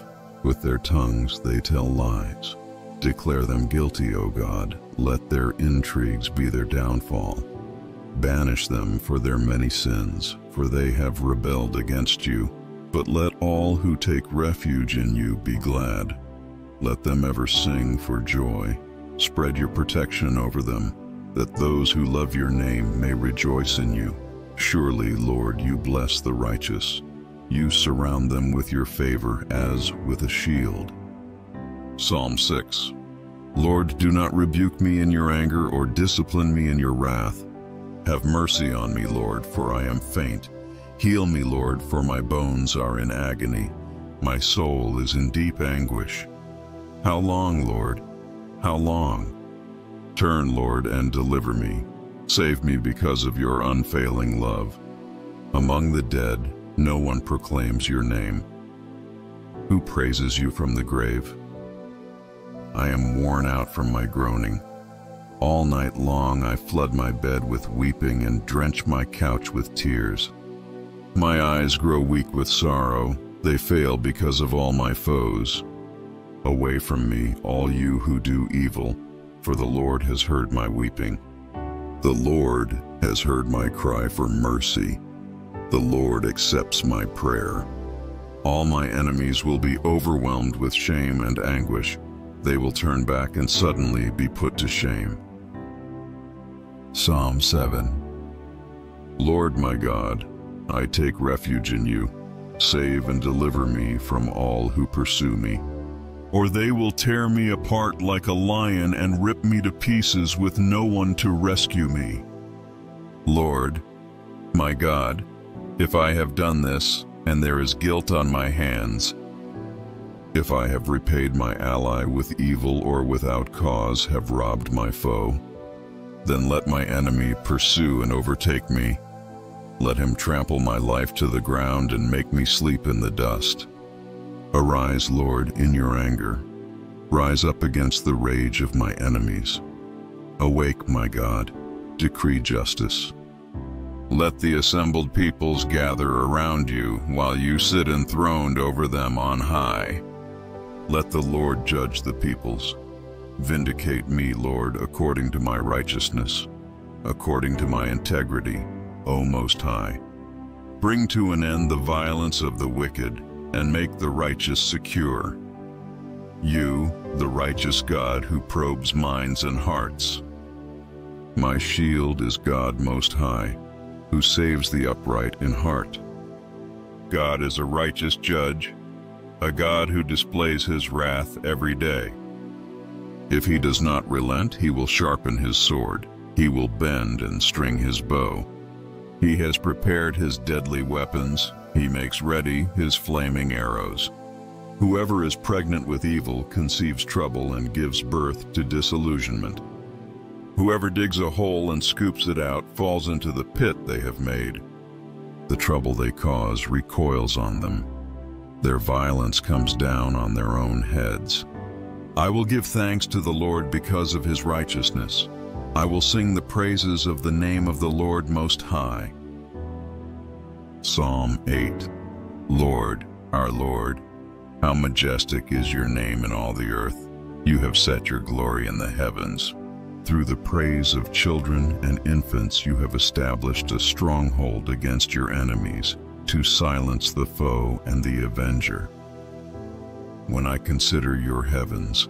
With their tongues they tell lies. Declare them guilty, O God. Let their intrigues be their downfall. Banish them for their many sins, for they have rebelled against you. But let all who take refuge in you be glad. Let them ever sing for joy. Spread your protection over them, that those who love your name may rejoice in you. Surely, Lord, you bless the righteous. You surround them with your favor as with a shield. Psalm 6 Lord, do not rebuke me in your anger or discipline me in your wrath. Have mercy on me, Lord, for I am faint. Heal me, Lord, for my bones are in agony. My soul is in deep anguish. How long, Lord? How long? Turn, Lord, and deliver me. Save me because of your unfailing love. Among the dead, no one proclaims your name. Who praises you from the grave? I am worn out from my groaning. All night long I flood my bed with weeping and drench my couch with tears. My eyes grow weak with sorrow, they fail because of all my foes. Away from me, all you who do evil, for the Lord has heard my weeping. The Lord has heard my cry for mercy. The Lord accepts my prayer. All my enemies will be overwhelmed with shame and anguish. They will turn back and suddenly be put to shame. Psalm 7 Lord my God, I take refuge in you. Save and deliver me from all who pursue me. Or they will tear me apart like a lion and rip me to pieces with no one to rescue me. Lord, my God, if I have done this, and there is guilt on my hands, if I have repaid my ally with evil or without cause have robbed my foe, then let my enemy pursue and overtake me. Let him trample my life to the ground and make me sleep in the dust. Arise, Lord, in your anger. Rise up against the rage of my enemies. Awake, my God, decree justice. Let the assembled peoples gather around you while you sit enthroned over them on high. Let the Lord judge the peoples. Vindicate me, Lord, according to my righteousness, according to my integrity, O Most High. Bring to an end the violence of the wicked, and make the righteous secure. You, the righteous God who probes minds and hearts. My shield is God Most High, who saves the upright in heart. God is a righteous judge, a God who displays his wrath every day. If he does not relent, he will sharpen his sword. He will bend and string his bow. He has prepared his deadly weapons. He makes ready his flaming arrows. Whoever is pregnant with evil conceives trouble and gives birth to disillusionment. Whoever digs a hole and scoops it out falls into the pit they have made. The trouble they cause recoils on them. Their violence comes down on their own heads. I will give thanks to the Lord because of his righteousness. I will sing the praises of the name of the Lord Most High. Psalm 8 Lord, our Lord, how majestic is your name in all the earth. You have set your glory in the heavens. Through the praise of children and infants you have established a stronghold against your enemies to silence the foe and the avenger. When I consider your heavens,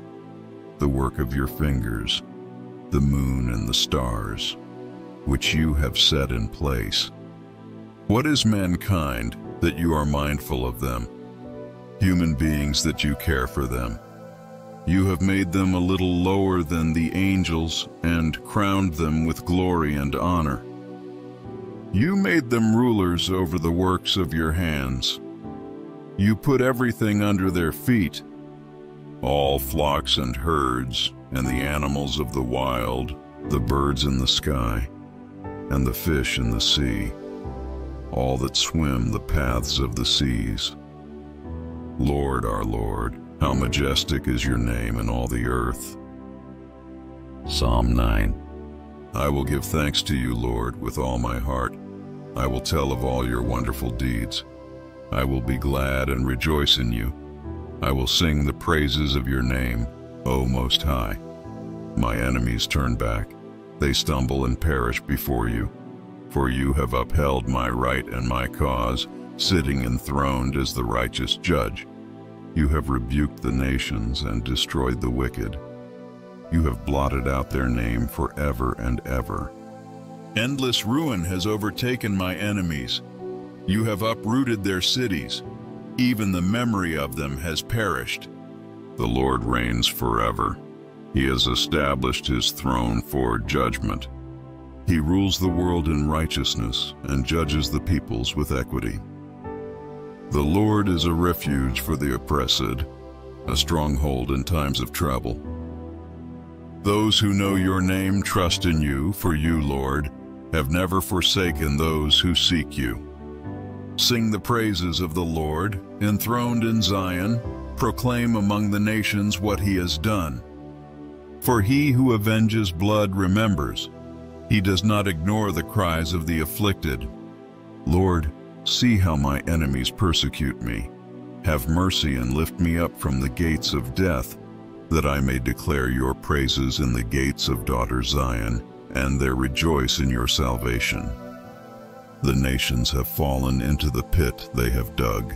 the work of your fingers, the moon and the stars, which you have set in place. What is mankind that you are mindful of them? Human beings that you care for them. You have made them a little lower than the angels and crowned them with glory and honor. You made them rulers over the works of your hands. You put everything under their feet, all flocks and herds, and the animals of the wild, the birds in the sky, and the fish in the sea, all that swim the paths of the seas. Lord, our Lord, how majestic is your name in all the earth. Psalm 9 I will give thanks to you, Lord, with all my heart. I will tell of all your wonderful deeds. I will be glad and rejoice in you. I will sing the praises of your name, O Most High. My enemies turn back. They stumble and perish before you. For you have upheld my right and my cause, sitting enthroned as the righteous judge. You have rebuked the nations and destroyed the wicked. You have blotted out their name forever and ever. Endless ruin has overtaken my enemies. You have uprooted their cities. Even the memory of them has perished. The Lord reigns forever. He has established his throne for judgment. He rules the world in righteousness and judges the peoples with equity. The Lord is a refuge for the oppressed, a stronghold in times of trouble. Those who know your name trust in you, for you, Lord, have never forsaken those who seek you. Sing the praises of the Lord, enthroned in Zion, proclaim among the nations what he has done. For he who avenges blood remembers. He does not ignore the cries of the afflicted. Lord, see how my enemies persecute me. Have mercy and lift me up from the gates of death, that I may declare your praises in the gates of daughter Zion, and there rejoice in your salvation. The nations have fallen into the pit they have dug.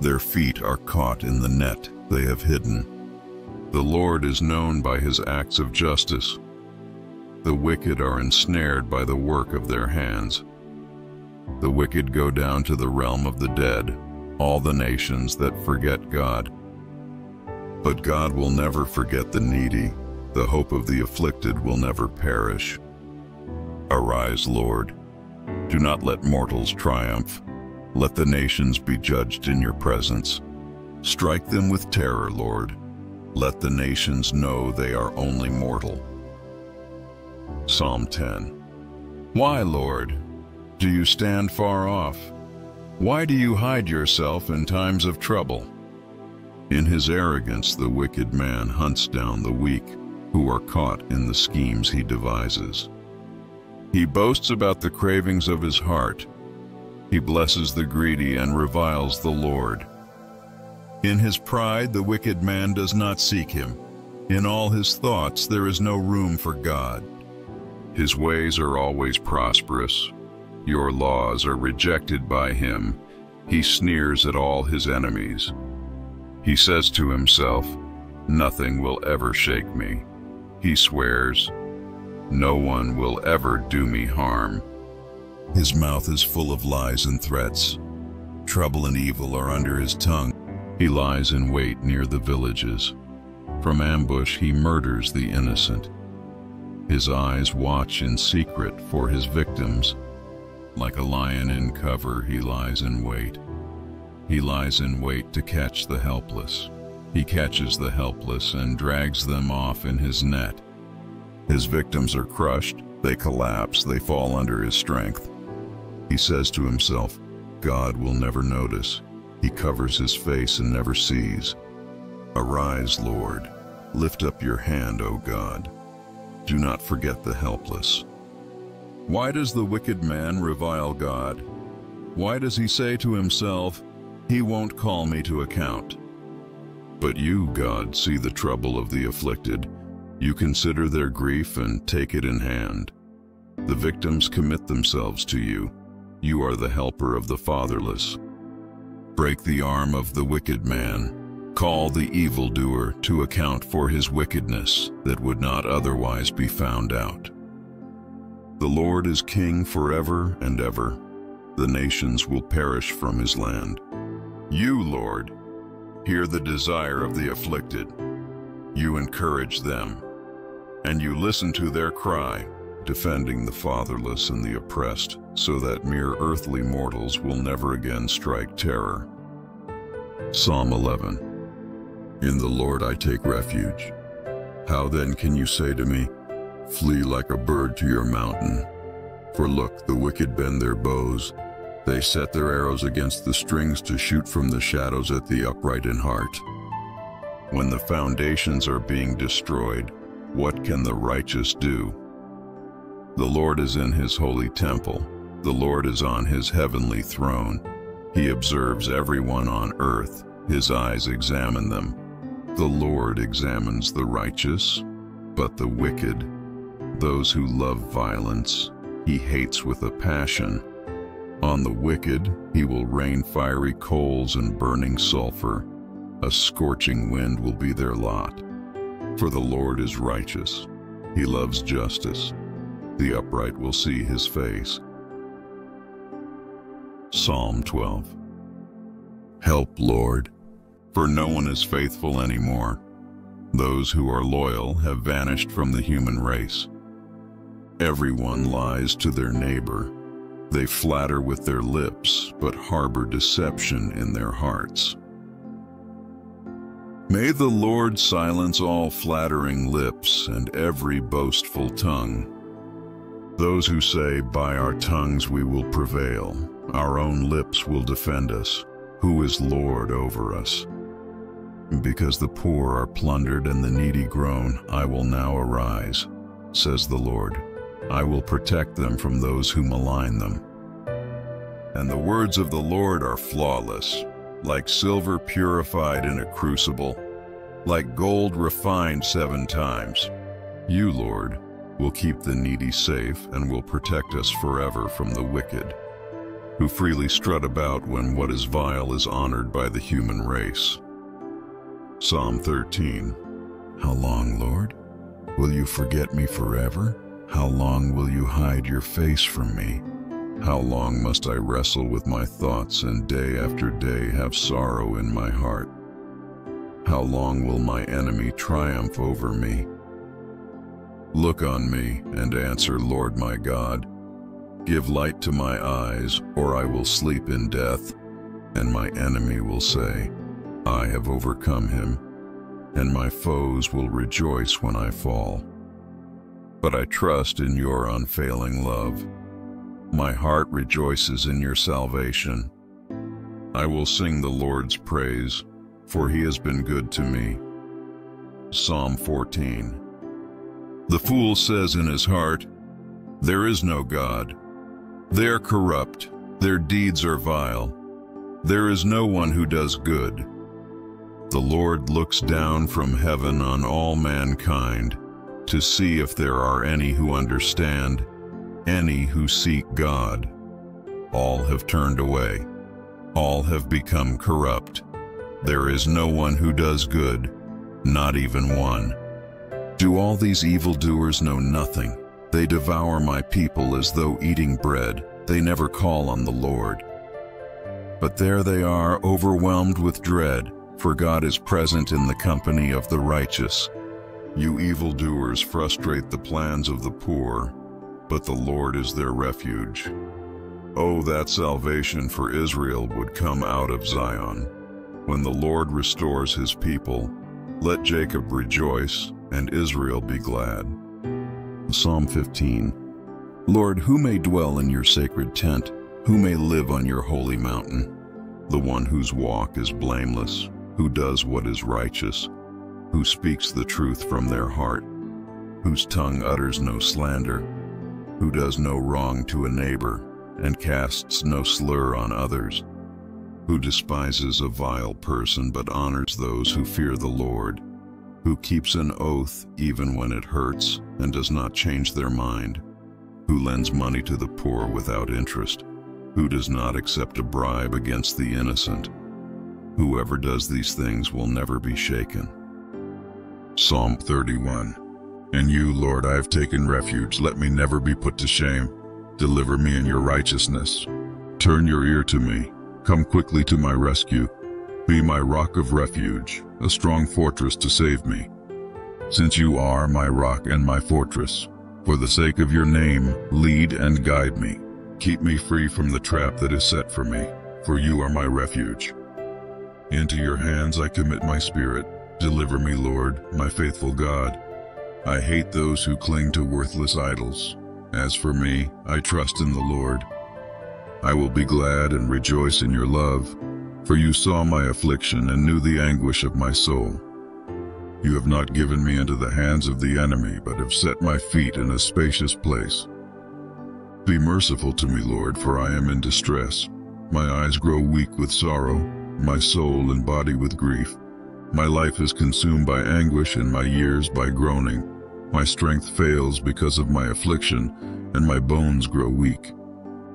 Their feet are caught in the net they have hidden. The Lord is known by his acts of justice. The wicked are ensnared by the work of their hands. The wicked go down to the realm of the dead, all the nations that forget God. But God will never forget the needy. The hope of the afflicted will never perish. Arise, Lord. Do not let mortals triumph. Let the nations be judged in your presence. Strike them with terror, Lord. Let the nations know they are only mortal. Psalm 10 Why, Lord, do you stand far off? Why do you hide yourself in times of trouble? In his arrogance, the wicked man hunts down the weak, who are caught in the schemes he devises. He boasts about the cravings of his heart. He blesses the greedy and reviles the Lord. In his pride, the wicked man does not seek him. In all his thoughts, there is no room for God. His ways are always prosperous. Your laws are rejected by him. He sneers at all his enemies. He says to himself, Nothing will ever shake me. He swears, No one will ever do me harm. His mouth is full of lies and threats. Trouble and evil are under his tongue. He lies in wait near the villages. From ambush he murders the innocent. His eyes watch in secret for his victims. Like a lion in cover, he lies in wait. He lies in wait to catch the helpless. He catches the helpless and drags them off in his net. His victims are crushed, they collapse, they fall under his strength. He says to himself, God will never notice. He covers his face and never sees. Arise, Lord. Lift up your hand, O God. Do not forget the helpless. Why does the wicked man revile God? Why does he say to himself, he won't call me to account. But you, God, see the trouble of the afflicted. You consider their grief and take it in hand. The victims commit themselves to you. You are the helper of the fatherless. Break the arm of the wicked man. Call the evildoer to account for his wickedness that would not otherwise be found out. The Lord is king forever and ever. The nations will perish from his land. You, Lord, hear the desire of the afflicted. You encourage them, and you listen to their cry, defending the fatherless and the oppressed, so that mere earthly mortals will never again strike terror. Psalm 11 In the Lord I take refuge. How then can you say to me, Flee like a bird to your mountain? For look, the wicked bend their bows. They set their arrows against the strings to shoot from the shadows at the upright in heart. When the foundations are being destroyed, what can the righteous do? The Lord is in his holy temple. The Lord is on his heavenly throne. He observes everyone on earth. His eyes examine them. The Lord examines the righteous, but the wicked, those who love violence, he hates with a passion. On the wicked, he will rain fiery coals and burning sulfur. A scorching wind will be their lot. For the Lord is righteous. He loves justice. The upright will see his face. Psalm 12 Help, Lord, for no one is faithful anymore. Those who are loyal have vanished from the human race. Everyone lies to their neighbor. They flatter with their lips, but harbor deception in their hearts. May the Lord silence all flattering lips and every boastful tongue. Those who say, by our tongues we will prevail, our own lips will defend us, who is Lord over us. Because the poor are plundered and the needy groan, I will now arise, says the Lord. I will protect them from those who malign them. And the words of the Lord are flawless, like silver purified in a crucible, like gold refined seven times. You, Lord, will keep the needy safe and will protect us forever from the wicked, who freely strut about when what is vile is honored by the human race. Psalm 13 How long, Lord? Will you forget me forever? How long will you hide your face from me? How long must I wrestle with my thoughts and day after day have sorrow in my heart? How long will my enemy triumph over me? Look on me and answer, Lord my God. Give light to my eyes, or I will sleep in death, and my enemy will say, I have overcome him, and my foes will rejoice when I fall. But I trust in your unfailing love. My heart rejoices in your salvation. I will sing the Lord's praise, for he has been good to me. Psalm 14 The fool says in his heart, There is no God. They are corrupt, their deeds are vile. There is no one who does good. The Lord looks down from heaven on all mankind to see if there are any who understand, any who seek God. All have turned away. All have become corrupt. There is no one who does good, not even one. Do all these evildoers know nothing? They devour my people as though eating bread. They never call on the Lord. But there they are, overwhelmed with dread for God is present in the company of the righteous. You evildoers frustrate the plans of the poor, but the Lord is their refuge. Oh, that salvation for Israel would come out of Zion. When the Lord restores his people, let Jacob rejoice and Israel be glad. Psalm 15 Lord, who may dwell in your sacred tent? Who may live on your holy mountain? The one whose walk is blameless, who does what is righteous, who speaks the truth from their heart, whose tongue utters no slander, who does no wrong to a neighbor and casts no slur on others, who despises a vile person but honors those who fear the Lord, who keeps an oath even when it hurts and does not change their mind, who lends money to the poor without interest, who does not accept a bribe against the innocent, Whoever does these things will never be shaken. Psalm 31 In you, Lord, I have taken refuge. Let me never be put to shame. Deliver me in your righteousness. Turn your ear to me. Come quickly to my rescue. Be my rock of refuge, a strong fortress to save me. Since you are my rock and my fortress, for the sake of your name, lead and guide me. Keep me free from the trap that is set for me, for you are my refuge. Into your hands I commit my spirit. Deliver me, Lord, my faithful God. I hate those who cling to worthless idols. As for me, I trust in the Lord. I will be glad and rejoice in your love, for you saw my affliction and knew the anguish of my soul. You have not given me into the hands of the enemy, but have set my feet in a spacious place. Be merciful to me, Lord, for I am in distress. My eyes grow weak with sorrow, my soul and body with grief. My life is consumed by anguish and my years by groaning. My strength fails because of my affliction, and my bones grow weak.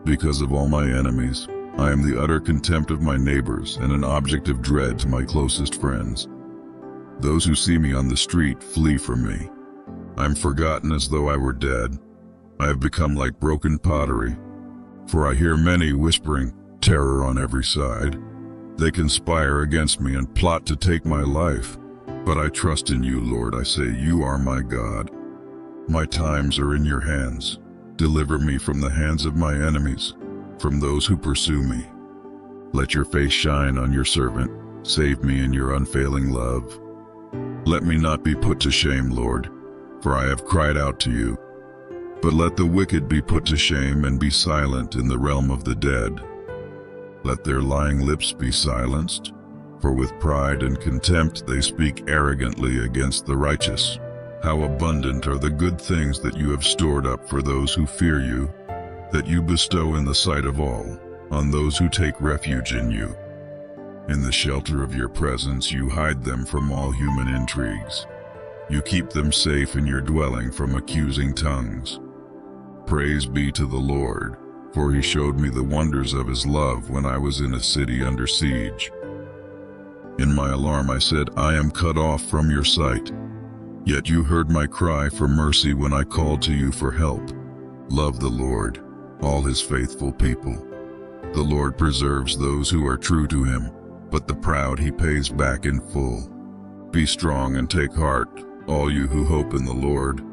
Because of all my enemies, I am the utter contempt of my neighbors and an object of dread to my closest friends. Those who see me on the street flee from me. I am forgotten as though I were dead. I have become like broken pottery, for I hear many whispering terror on every side. They conspire against me and plot to take my life. But I trust in you, Lord. I say, You are my God. My times are in your hands. Deliver me from the hands of my enemies, from those who pursue me. Let your face shine on your servant. Save me in your unfailing love. Let me not be put to shame, Lord, for I have cried out to you. But let the wicked be put to shame and be silent in the realm of the dead. Let their lying lips be silenced, for with pride and contempt they speak arrogantly against the righteous. How abundant are the good things that you have stored up for those who fear you, that you bestow in the sight of all, on those who take refuge in you. In the shelter of your presence you hide them from all human intrigues. You keep them safe in your dwelling from accusing tongues. Praise be to the Lord, for he showed me the wonders of his love when I was in a city under siege. In my alarm I said, I am cut off from your sight. Yet you heard my cry for mercy when I called to you for help. Love the Lord, all his faithful people. The Lord preserves those who are true to him, but the proud he pays back in full. Be strong and take heart, all you who hope in the Lord.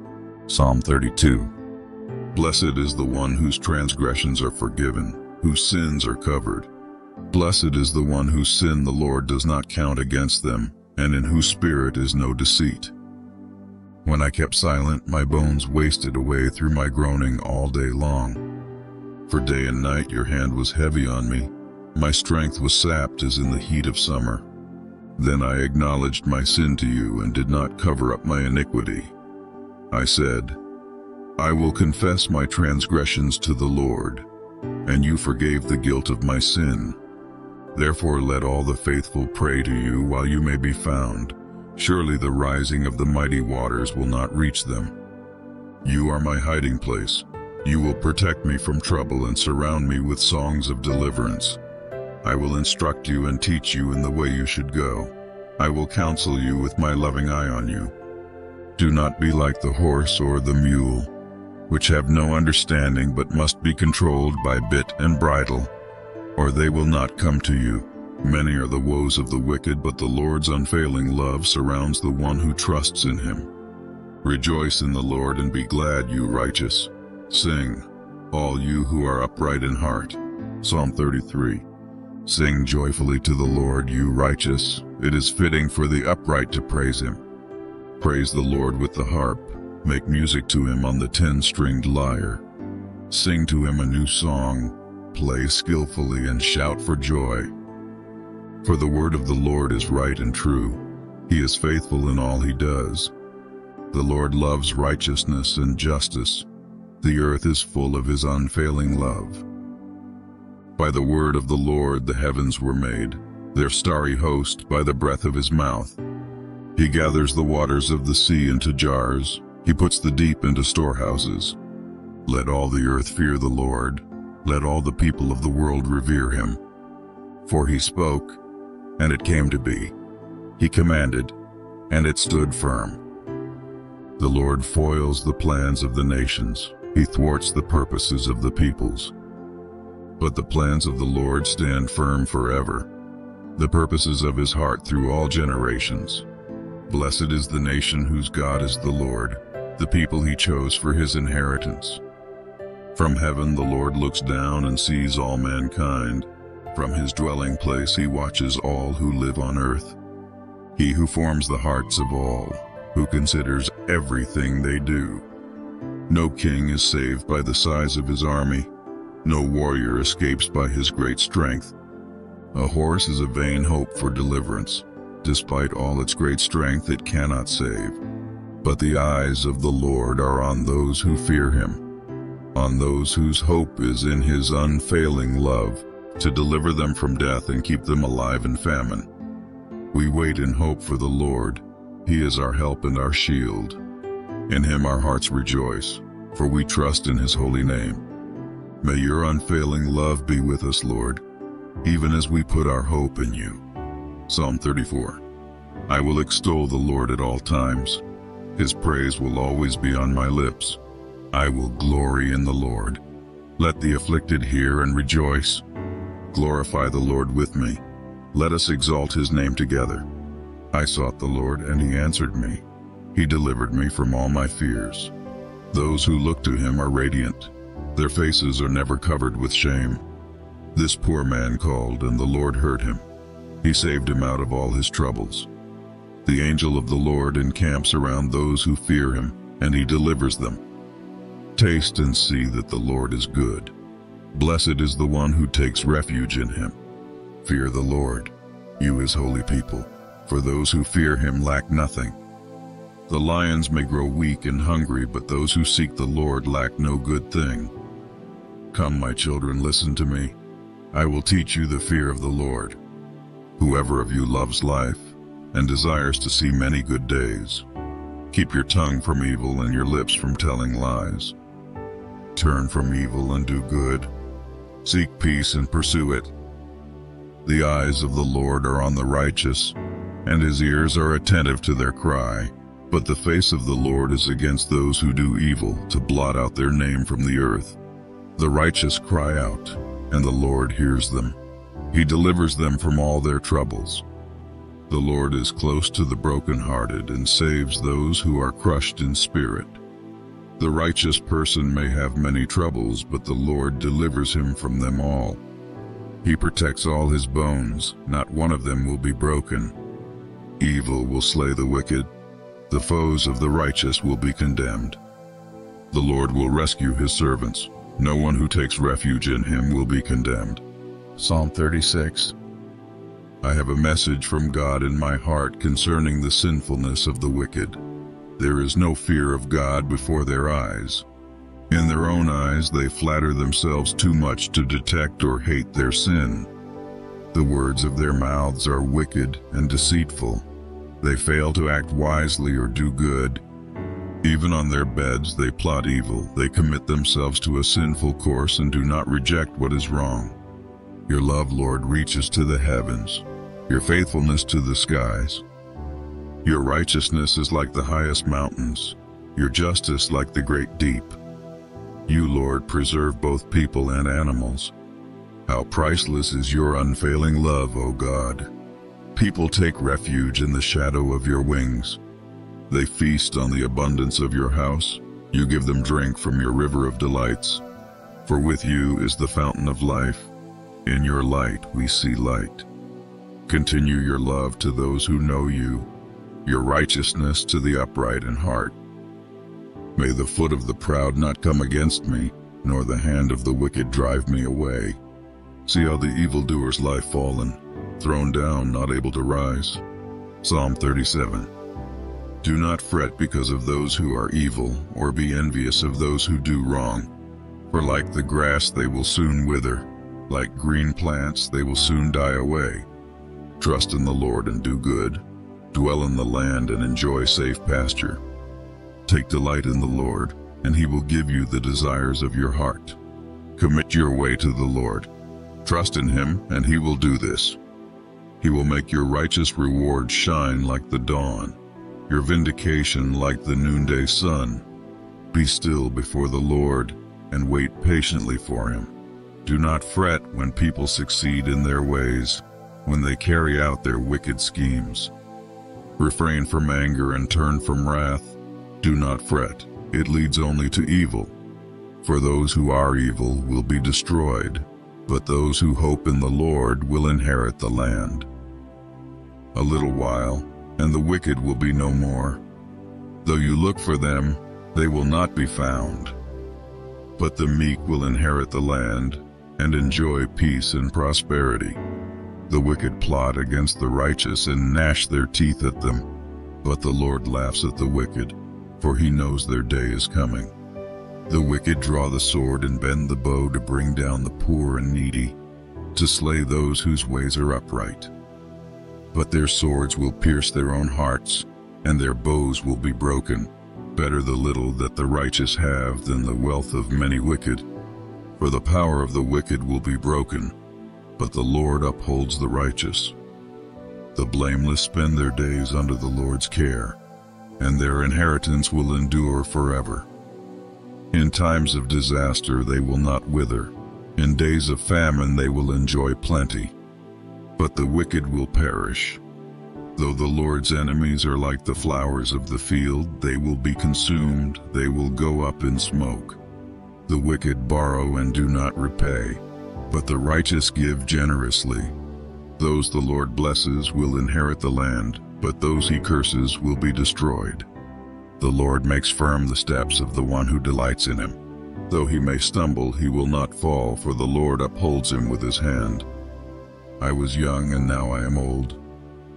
Psalm 32 Blessed is the one whose transgressions are forgiven, whose sins are covered. Blessed is the one whose sin the Lord does not count against them, and in whose spirit is no deceit. When I kept silent, my bones wasted away through my groaning all day long. For day and night your hand was heavy on me. My strength was sapped as in the heat of summer. Then I acknowledged my sin to you and did not cover up my iniquity. I said, I will confess my transgressions to the Lord, and you forgave the guilt of my sin. Therefore let all the faithful pray to you while you may be found. Surely the rising of the mighty waters will not reach them. You are my hiding place. You will protect me from trouble and surround me with songs of deliverance. I will instruct you and teach you in the way you should go. I will counsel you with my loving eye on you. Do not be like the horse or the mule, which have no understanding but must be controlled by bit and bridle or they will not come to you. Many are the woes of the wicked, but the Lord's unfailing love surrounds the one who trusts in him. Rejoice in the Lord and be glad, you righteous. Sing, all you who are upright in heart. Psalm 33. Sing joyfully to the Lord, you righteous. It is fitting for the upright to praise him. Praise the Lord with the harp. Make music to him on the ten-stringed lyre. Sing to him a new song, play skillfully and shout for joy. For the word of the Lord is right and true. He is faithful in all he does. The Lord loves righteousness and justice. The earth is full of his unfailing love. By the word of the Lord the heavens were made, their starry host by the breath of his mouth. He gathers the waters of the sea into jars, he puts the deep into storehouses. Let all the earth fear the Lord, let all the people of the world revere him. For he spoke, and it came to be. He commanded, and it stood firm. The Lord foils the plans of the nations. He thwarts the purposes of the peoples. But the plans of the Lord stand firm forever, the purposes of his heart through all generations. Blessed is the nation whose God is the Lord, the people he chose for his inheritance. From heaven the Lord looks down and sees all mankind. From his dwelling place he watches all who live on earth. He who forms the hearts of all, who considers everything they do. No king is saved by the size of his army. No warrior escapes by his great strength. A horse is a vain hope for deliverance. Despite all its great strength, it cannot save. But the eyes of the Lord are on those who fear him, on those whose hope is in his unfailing love, to deliver them from death and keep them alive in famine. We wait in hope for the Lord. He is our help and our shield. In him our hearts rejoice, for we trust in his holy name. May your unfailing love be with us, Lord, even as we put our hope in you. Psalm 34 I will extol the Lord at all times. His praise will always be on my lips. I will glory in the Lord. Let the afflicted hear and rejoice. Glorify the Lord with me. Let us exalt his name together. I sought the Lord, and he answered me. He delivered me from all my fears. Those who look to him are radiant. Their faces are never covered with shame. This poor man called, and the Lord heard him. He saved him out of all his troubles. The angel of the Lord encamps around those who fear him, and he delivers them. Taste and see that the Lord is good. Blessed is the one who takes refuge in him. Fear the Lord, you his holy people, for those who fear him lack nothing. The lions may grow weak and hungry, but those who seek the Lord lack no good thing. Come, my children, listen to me. I will teach you the fear of the Lord. Whoever of you loves life and desires to see many good days, keep your tongue from evil and your lips from telling lies. Turn from evil and do good. Seek peace and pursue it. The eyes of the Lord are on the righteous, and his ears are attentive to their cry. But the face of the Lord is against those who do evil, to blot out their name from the earth. The righteous cry out, and the Lord hears them. He delivers them from all their troubles. The Lord is close to the brokenhearted and saves those who are crushed in spirit. The righteous person may have many troubles, but the Lord delivers him from them all. He protects all his bones, not one of them will be broken. Evil will slay the wicked, the foes of the righteous will be condemned. The Lord will rescue his servants. No one who takes refuge in him will be condemned. Psalm 36 I have a message from God in my heart concerning the sinfulness of the wicked. There is no fear of God before their eyes. In their own eyes they flatter themselves too much to detect or hate their sin. The words of their mouths are wicked and deceitful. They fail to act wisely or do good. Even on their beds they plot evil. They commit themselves to a sinful course and do not reject what is wrong. Your love, Lord, reaches to the heavens, your faithfulness to the skies. Your righteousness is like the highest mountains, your justice like the great deep. You, Lord, preserve both people and animals. How priceless is your unfailing love, O God. People take refuge in the shadow of your wings. They feast on the abundance of your house. You give them drink from your river of delights. For with you is the fountain of life. In your light we see light. Continue your love to those who know you, your righteousness to the upright in heart. May the foot of the proud not come against me, nor the hand of the wicked drive me away. See how the evildoers lie fallen, thrown down, not able to rise. Psalm 37 Do not fret because of those who are evil, or be envious of those who do wrong. For like the grass they will soon wither, like green plants, they will soon die away. Trust in the Lord and do good. Dwell in the land and enjoy safe pasture. Take delight in the Lord, and he will give you the desires of your heart. Commit your way to the Lord. Trust in him, and he will do this. He will make your righteous reward shine like the dawn, your vindication like the noonday sun. Be still before the Lord, and wait patiently for him. Do not fret when people succeed in their ways, when they carry out their wicked schemes. Refrain from anger and turn from wrath. Do not fret, it leads only to evil. For those who are evil will be destroyed, but those who hope in the Lord will inherit the land. A little while, and the wicked will be no more. Though you look for them, they will not be found. But the meek will inherit the land and enjoy peace and prosperity. The wicked plot against the righteous and gnash their teeth at them. But the Lord laughs at the wicked, for he knows their day is coming. The wicked draw the sword and bend the bow to bring down the poor and needy, to slay those whose ways are upright. But their swords will pierce their own hearts, and their bows will be broken. Better the little that the righteous have than the wealth of many wicked. For the power of the wicked will be broken, but the Lord upholds the righteous. The blameless spend their days under the Lord's care, and their inheritance will endure forever. In times of disaster they will not wither, in days of famine they will enjoy plenty. But the wicked will perish. Though the Lord's enemies are like the flowers of the field, they will be consumed, they will go up in smoke. The wicked borrow and do not repay, but the righteous give generously. Those the Lord blesses will inherit the land, but those he curses will be destroyed. The Lord makes firm the steps of the one who delights in him. Though he may stumble, he will not fall, for the Lord upholds him with his hand. I was young and now I am old.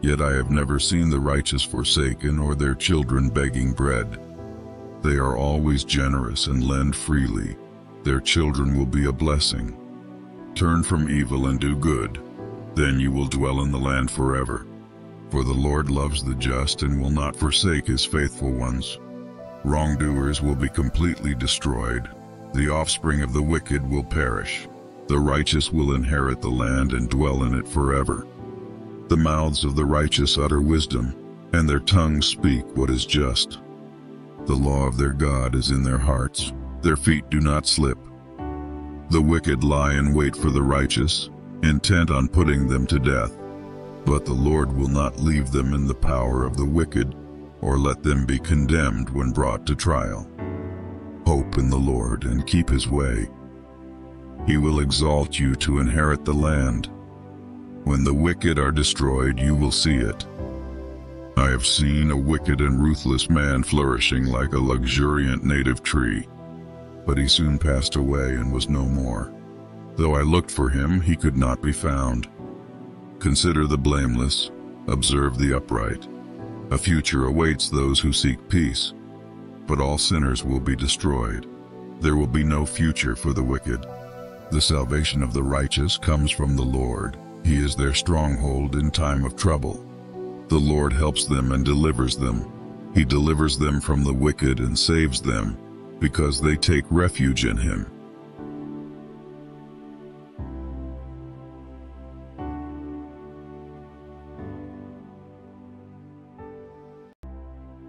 Yet I have never seen the righteous forsaken or their children begging bread. They are always generous and lend freely. Their children will be a blessing. Turn from evil and do good. Then you will dwell in the land forever. For the Lord loves the just and will not forsake his faithful ones. Wrongdoers will be completely destroyed. The offspring of the wicked will perish. The righteous will inherit the land and dwell in it forever. The mouths of the righteous utter wisdom, and their tongues speak what is just. The law of their God is in their hearts. Their feet do not slip. The wicked lie in wait for the righteous, intent on putting them to death. But the Lord will not leave them in the power of the wicked, or let them be condemned when brought to trial. Hope in the Lord and keep his way. He will exalt you to inherit the land. When the wicked are destroyed, you will see it. I have seen a wicked and ruthless man flourishing like a luxuriant native tree. But he soon passed away and was no more. Though I looked for him, he could not be found. Consider the blameless, observe the upright. A future awaits those who seek peace, but all sinners will be destroyed. There will be no future for the wicked. The salvation of the righteous comes from the Lord. He is their stronghold in time of trouble. The Lord helps them and delivers them. He delivers them from the wicked and saves them, because they take refuge in him.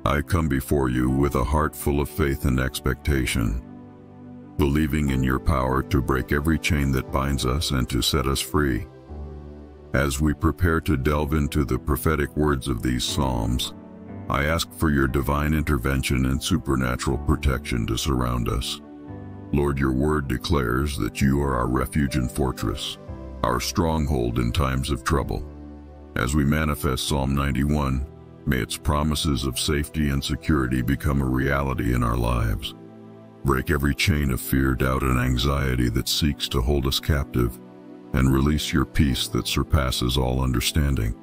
I come before you with a heart full of faith and expectation, believing in your power to break every chain that binds us and to set us free. As we prepare to delve into the prophetic words of these Psalms, I ask for your divine intervention and supernatural protection to surround us. Lord, your word declares that you are our refuge and fortress, our stronghold in times of trouble. As we manifest Psalm 91, May its promises of safety and security become a reality in our lives. Break every chain of fear, doubt, and anxiety that seeks to hold us captive, and release your peace that surpasses all understanding.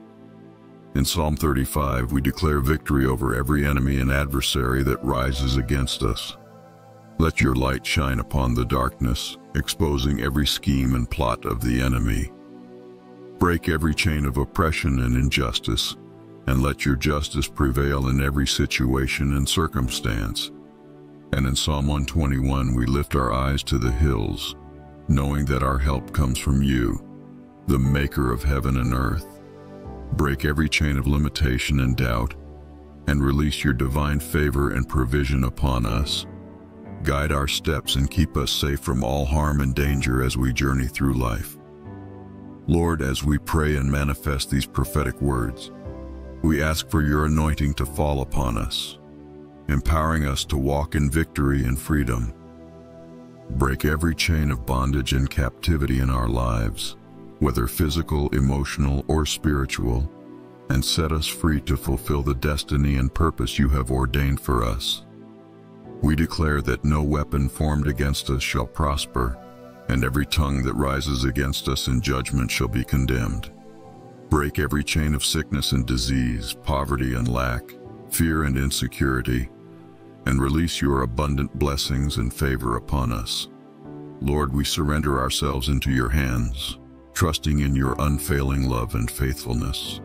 In Psalm 35, we declare victory over every enemy and adversary that rises against us. Let your light shine upon the darkness, exposing every scheme and plot of the enemy. Break every chain of oppression and injustice, and let your justice prevail in every situation and circumstance. And in Psalm 121 we lift our eyes to the hills, knowing that our help comes from you, the maker of heaven and earth. Break every chain of limitation and doubt, and release your divine favor and provision upon us. Guide our steps and keep us safe from all harm and danger as we journey through life. Lord, as we pray and manifest these prophetic words, we ask for your anointing to fall upon us, empowering us to walk in victory and freedom. Break every chain of bondage and captivity in our lives, whether physical, emotional, or spiritual, and set us free to fulfill the destiny and purpose you have ordained for us. We declare that no weapon formed against us shall prosper, and every tongue that rises against us in judgment shall be condemned. Break every chain of sickness and disease, poverty and lack, fear and insecurity, and release your abundant blessings and favor upon us. Lord, we surrender ourselves into your hands, trusting in your unfailing love and faithfulness.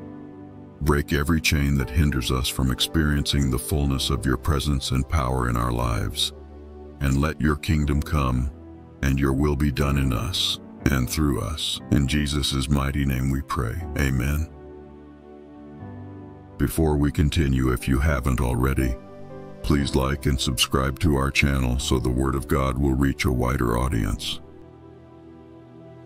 Break every chain that hinders us from experiencing the fullness of your presence and power in our lives, and let your kingdom come and your will be done in us and through us. In Jesus' mighty name we pray. Amen. Before we continue, if you haven't already, please like and subscribe to our channel so the Word of God will reach a wider audience.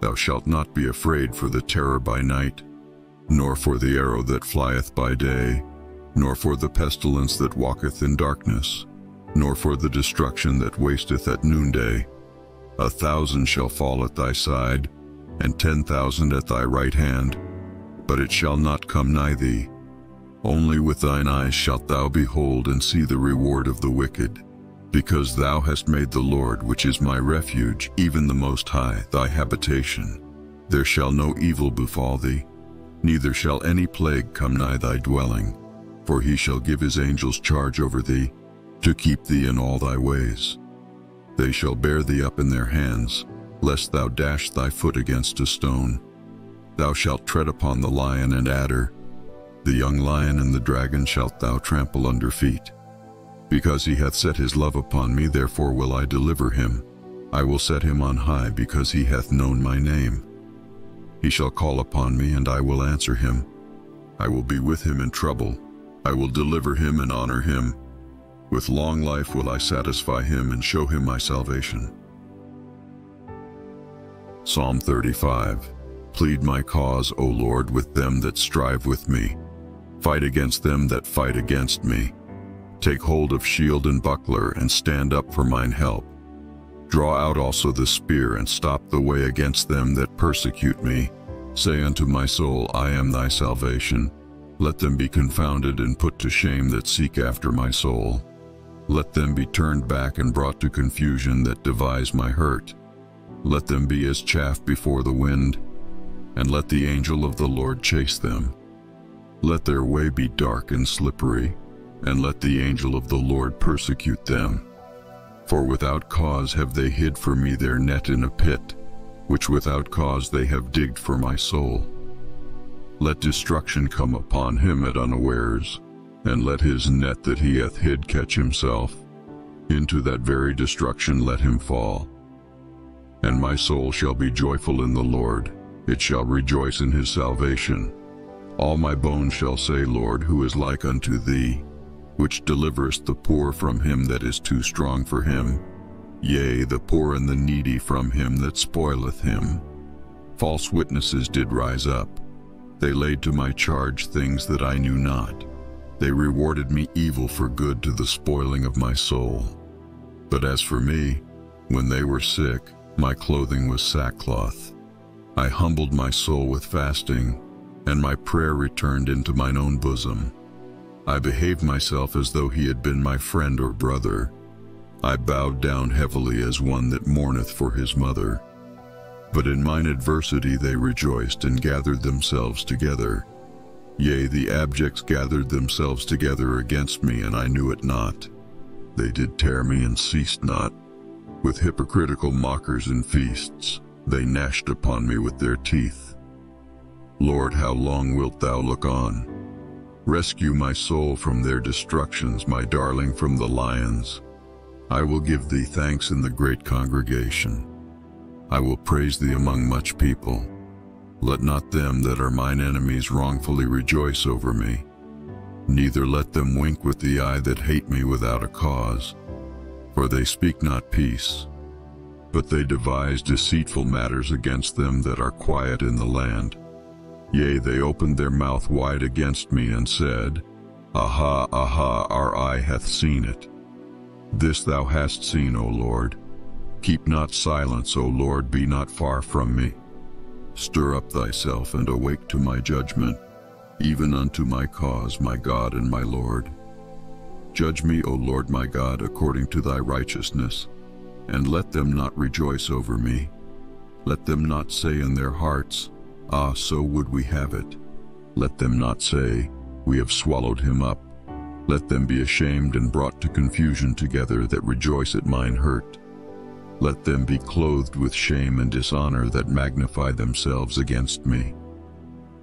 Thou shalt not be afraid for the terror by night, nor for the arrow that flieth by day, nor for the pestilence that walketh in darkness, nor for the destruction that wasteth at noonday. A thousand shall fall at thy side, and ten thousand at thy right hand, but it shall not come nigh thee. Only with thine eyes shalt thou behold and see the reward of the wicked. Because thou hast made the Lord, which is my refuge, even the Most High, thy habitation. There shall no evil befall thee, neither shall any plague come nigh thy dwelling. For he shall give his angels charge over thee, to keep thee in all thy ways. They shall bear thee up in their hands, lest thou dash thy foot against a stone. Thou shalt tread upon the lion and adder, the young lion and the dragon shalt thou trample under feet. Because he hath set his love upon me, therefore will I deliver him. I will set him on high, because he hath known my name. He shall call upon me, and I will answer him. I will be with him in trouble. I will deliver him and honor him. With long life will I satisfy him and show him my salvation. Psalm 35 Plead my cause, O Lord, with them that strive with me. Fight against them that fight against me. Take hold of shield and buckler, and stand up for mine help. Draw out also the spear, and stop the way against them that persecute me. Say unto my soul, I am thy salvation. Let them be confounded and put to shame that seek after my soul. Let them be turned back and brought to confusion that devise my hurt. Let them be as chaff before the wind, and let the angel of the Lord chase them. Let their way be dark and slippery, and let the angel of the Lord persecute them. For without cause have they hid for me their net in a pit, which without cause they have digged for my soul. Let destruction come upon him at unawares, and let his net that he hath hid catch himself. Into that very destruction let him fall. And my soul shall be joyful in the Lord, it shall rejoice in his salvation. All my bones shall say, Lord, who is like unto thee, which deliverest the poor from him that is too strong for him, yea, the poor and the needy from him that spoileth him. False witnesses did rise up. They laid to my charge things that I knew not. They rewarded me evil for good to the spoiling of my soul. But as for me, when they were sick, my clothing was sackcloth. I humbled my soul with fasting, and my prayer returned into mine own bosom. I behaved myself as though he had been my friend or brother. I bowed down heavily as one that mourneth for his mother. But in mine adversity they rejoiced and gathered themselves together. Yea, the abjects gathered themselves together against me, and I knew it not. They did tear me and ceased not. With hypocritical mockers and feasts, they gnashed upon me with their teeth. Lord, how long wilt thou look on? Rescue my soul from their destructions, my darling from the lions. I will give thee thanks in the great congregation. I will praise thee among much people. Let not them that are mine enemies wrongfully rejoice over me. Neither let them wink with the eye that hate me without a cause. For they speak not peace, but they devise deceitful matters against them that are quiet in the land. Yea, they opened their mouth wide against me and said, Aha, aha, our eye hath seen it. This thou hast seen, O Lord. Keep not silence, O Lord, be not far from me. Stir up thyself and awake to my judgment, even unto my cause, my God and my Lord. Judge me, O Lord my God, according to thy righteousness, and let them not rejoice over me. Let them not say in their hearts, Ah, so would we have it. Let them not say, We have swallowed him up. Let them be ashamed and brought to confusion together that rejoice at mine hurt. Let them be clothed with shame and dishonor that magnify themselves against me.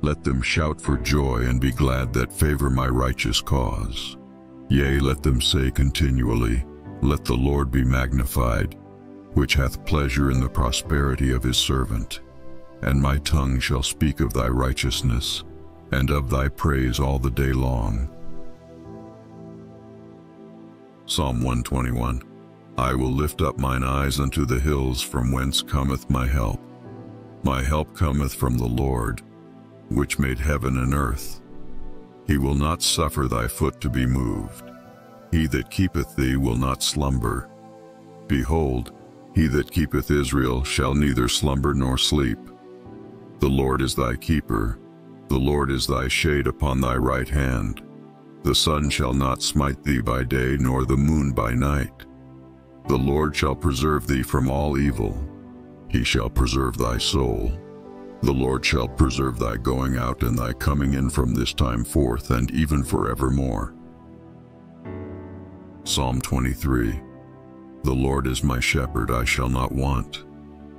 Let them shout for joy and be glad that favor my righteous cause. Yea, let them say continually, Let the Lord be magnified, which hath pleasure in the prosperity of his servant and my tongue shall speak of thy righteousness, and of thy praise all the day long. Psalm 121 I will lift up mine eyes unto the hills from whence cometh my help. My help cometh from the Lord, which made heaven and earth. He will not suffer thy foot to be moved. He that keepeth thee will not slumber. Behold, he that keepeth Israel shall neither slumber nor sleep. The Lord is thy keeper. The Lord is thy shade upon thy right hand. The sun shall not smite thee by day, nor the moon by night. The Lord shall preserve thee from all evil. He shall preserve thy soul. The Lord shall preserve thy going out and thy coming in from this time forth and even forevermore. Psalm 23 The Lord is my shepherd, I shall not want.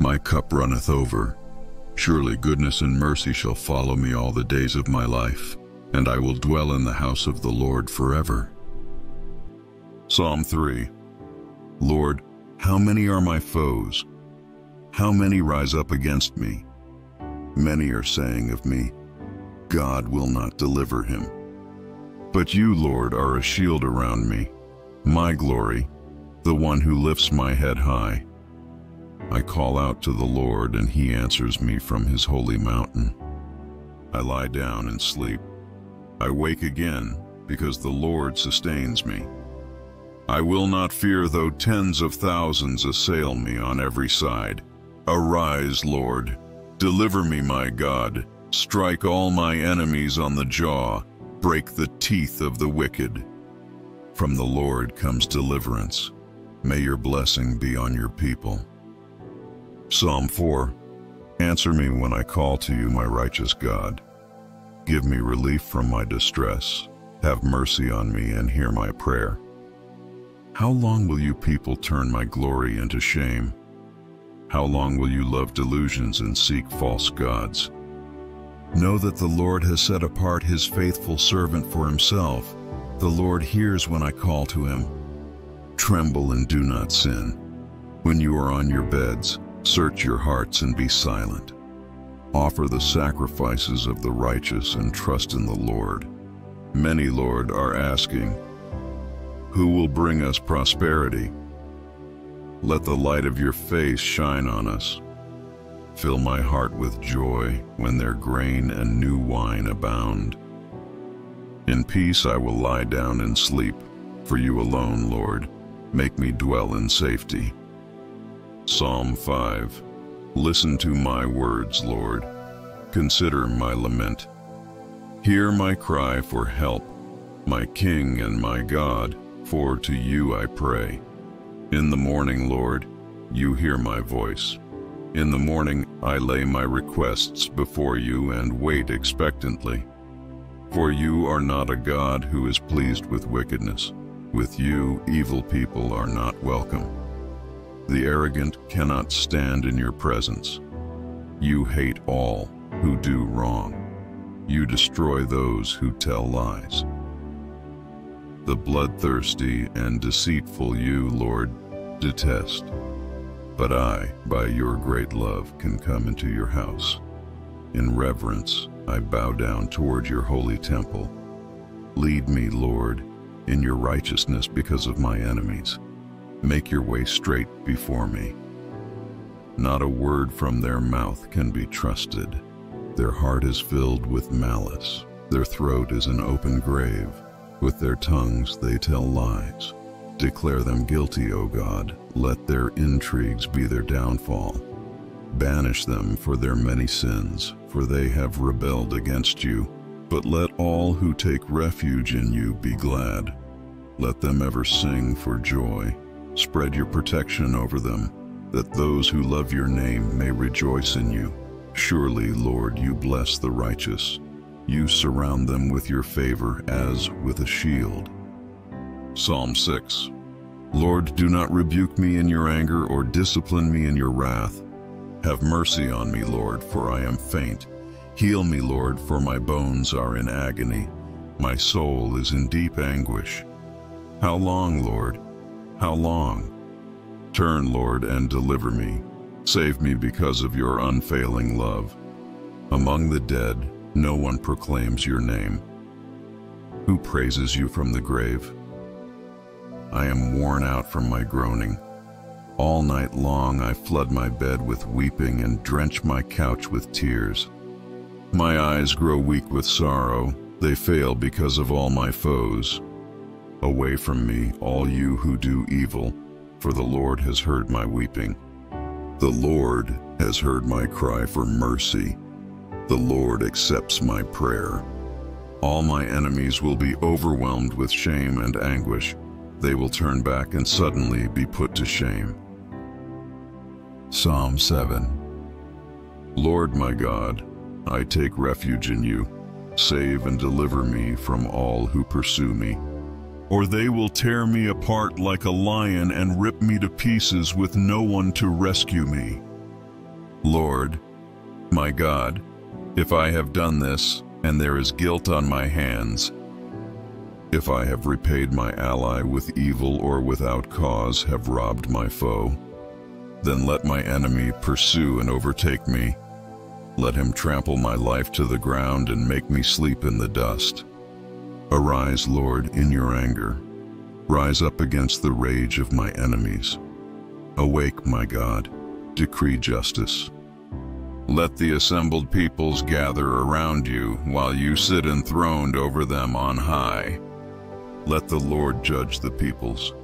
my cup runneth over. Surely goodness and mercy shall follow me all the days of my life, and I will dwell in the house of the Lord forever. Psalm 3 Lord, how many are my foes? How many rise up against me? Many are saying of me, God will not deliver him. But you, Lord, are a shield around me, my glory, the one who lifts my head high. I call out to the Lord, and he answers me from his holy mountain. I lie down and sleep. I wake again, because the Lord sustains me. I will not fear though tens of thousands assail me on every side. Arise, Lord. Deliver me, my God. Strike all my enemies on the jaw. Break the teeth of the wicked. From the Lord comes deliverance. May your blessing be on your people. Psalm 4 Answer me when I call to you, my righteous God. Give me relief from my distress. Have mercy on me and hear my prayer. How long will you people turn my glory into shame? How long will you love delusions and seek false gods? Know that the Lord has set apart his faithful servant for himself. The Lord hears when I call to him. Tremble and do not sin. When you are on your beds, Search your hearts and be silent. Offer the sacrifices of the righteous and trust in the Lord. Many, Lord, are asking, Who will bring us prosperity? Let the light of your face shine on us. Fill my heart with joy when their grain and new wine abound. In peace I will lie down and sleep, for you alone, Lord, make me dwell in safety. Psalm 5 Listen to my words, Lord. Consider my lament. Hear my cry for help, my King and my God, for to you I pray. In the morning, Lord, you hear my voice. In the morning I lay my requests before you and wait expectantly. For you are not a God who is pleased with wickedness. With you, evil people are not welcome. The arrogant cannot stand in your presence. You hate all who do wrong. You destroy those who tell lies. The bloodthirsty and deceitful you, Lord, detest. But I, by your great love, can come into your house. In reverence, I bow down toward your holy temple. Lead me, Lord, in your righteousness because of my enemies. Make your way straight before me. Not a word from their mouth can be trusted. Their heart is filled with malice. Their throat is an open grave. With their tongues they tell lies. Declare them guilty, O God. Let their intrigues be their downfall. Banish them for their many sins, for they have rebelled against you. But let all who take refuge in you be glad. Let them ever sing for joy. Spread your protection over them, that those who love your name may rejoice in you. Surely, Lord, you bless the righteous. You surround them with your favor as with a shield. Psalm 6 Lord, do not rebuke me in your anger or discipline me in your wrath. Have mercy on me, Lord, for I am faint. Heal me, Lord, for my bones are in agony. My soul is in deep anguish. How long, Lord? How long? Turn, Lord, and deliver me. Save me because of your unfailing love. Among the dead, no one proclaims your name. Who praises you from the grave? I am worn out from my groaning. All night long I flood my bed with weeping and drench my couch with tears. My eyes grow weak with sorrow, they fail because of all my foes. Away from me, all you who do evil, for the Lord has heard my weeping. The Lord has heard my cry for mercy. The Lord accepts my prayer. All my enemies will be overwhelmed with shame and anguish. They will turn back and suddenly be put to shame. Psalm 7 Lord my God, I take refuge in you. Save and deliver me from all who pursue me. Or they will tear me apart like a lion and rip me to pieces with no one to rescue me. Lord, my God, if I have done this, and there is guilt on my hands, if I have repaid my ally with evil or without cause have robbed my foe, then let my enemy pursue and overtake me, let him trample my life to the ground and make me sleep in the dust. Arise, Lord, in your anger. Rise up against the rage of my enemies. Awake, my God, decree justice. Let the assembled peoples gather around you while you sit enthroned over them on high. Let the Lord judge the peoples.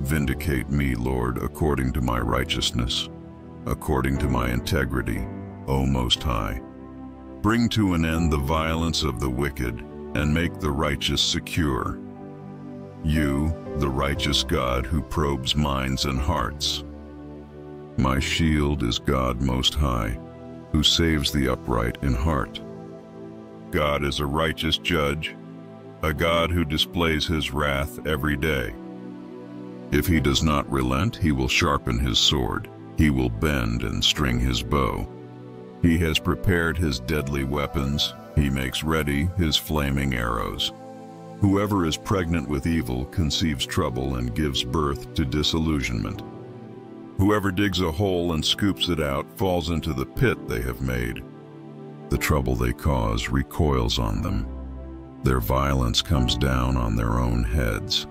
Vindicate me, Lord, according to my righteousness, according to my integrity, O Most High. Bring to an end the violence of the wicked, and make the righteous secure. You, the righteous God who probes minds and hearts. My shield is God Most High, who saves the upright in heart. God is a righteous judge, a God who displays his wrath every day. If he does not relent, he will sharpen his sword. He will bend and string his bow. He has prepared his deadly weapons. He makes ready his flaming arrows. Whoever is pregnant with evil conceives trouble and gives birth to disillusionment. Whoever digs a hole and scoops it out falls into the pit they have made. The trouble they cause recoils on them. Their violence comes down on their own heads.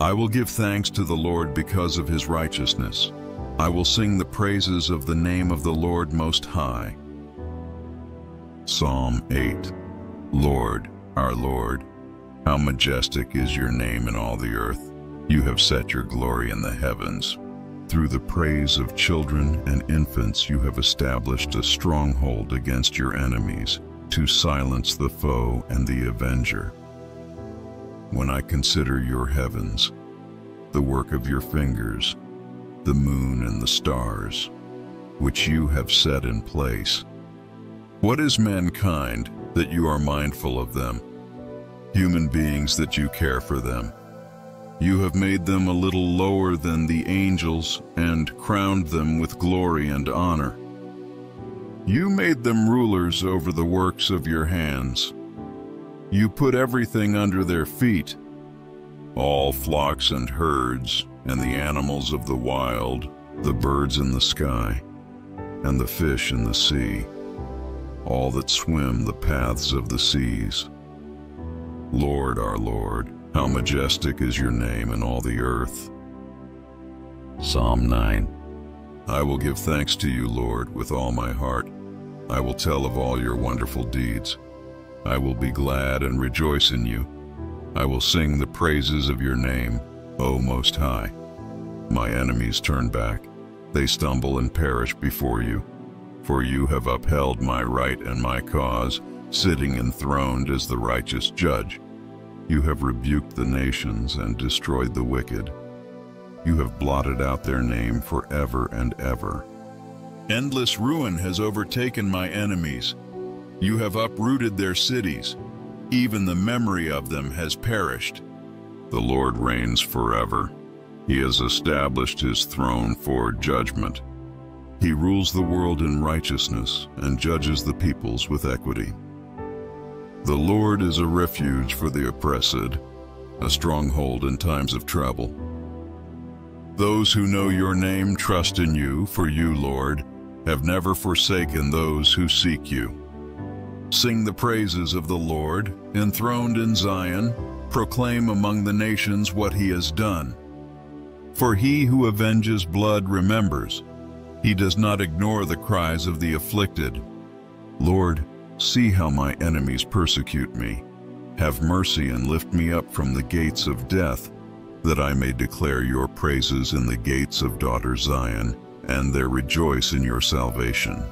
I will give thanks to the Lord because of his righteousness. I will sing the praises of the name of the Lord Most High. Psalm 8 Lord, our Lord, how majestic is your name in all the earth. You have set your glory in the heavens. Through the praise of children and infants you have established a stronghold against your enemies to silence the foe and the avenger. When I consider your heavens, the work of your fingers, the moon and the stars, which you have set in place. What is mankind that you are mindful of them? Human beings that you care for them. You have made them a little lower than the angels and crowned them with glory and honor. You made them rulers over the works of your hands. You put everything under their feet, all flocks and herds, and the animals of the wild, the birds in the sky, and the fish in the sea, all that swim the paths of the seas. Lord, our Lord, how majestic is your name in all the earth. Psalm 9 I will give thanks to you, Lord, with all my heart. I will tell of all your wonderful deeds. I will be glad and rejoice in you. I will sing the praises of your name, O Most High. My enemies turn back. They stumble and perish before you. For you have upheld my right and my cause, sitting enthroned as the righteous judge. You have rebuked the nations and destroyed the wicked. You have blotted out their name forever and ever. Endless ruin has overtaken my enemies. You have uprooted their cities. Even the memory of them has perished. The Lord reigns forever. He has established his throne for judgment. He rules the world in righteousness and judges the peoples with equity. The Lord is a refuge for the oppressed, a stronghold in times of trouble. Those who know your name trust in you, for you, Lord, have never forsaken those who seek you. Sing the praises of the Lord, enthroned in Zion, proclaim among the nations what he has done. For he who avenges blood remembers. He does not ignore the cries of the afflicted. Lord, See how my enemies persecute me. Have mercy and lift me up from the gates of death, that I may declare your praises in the gates of daughter Zion, and there rejoice in your salvation.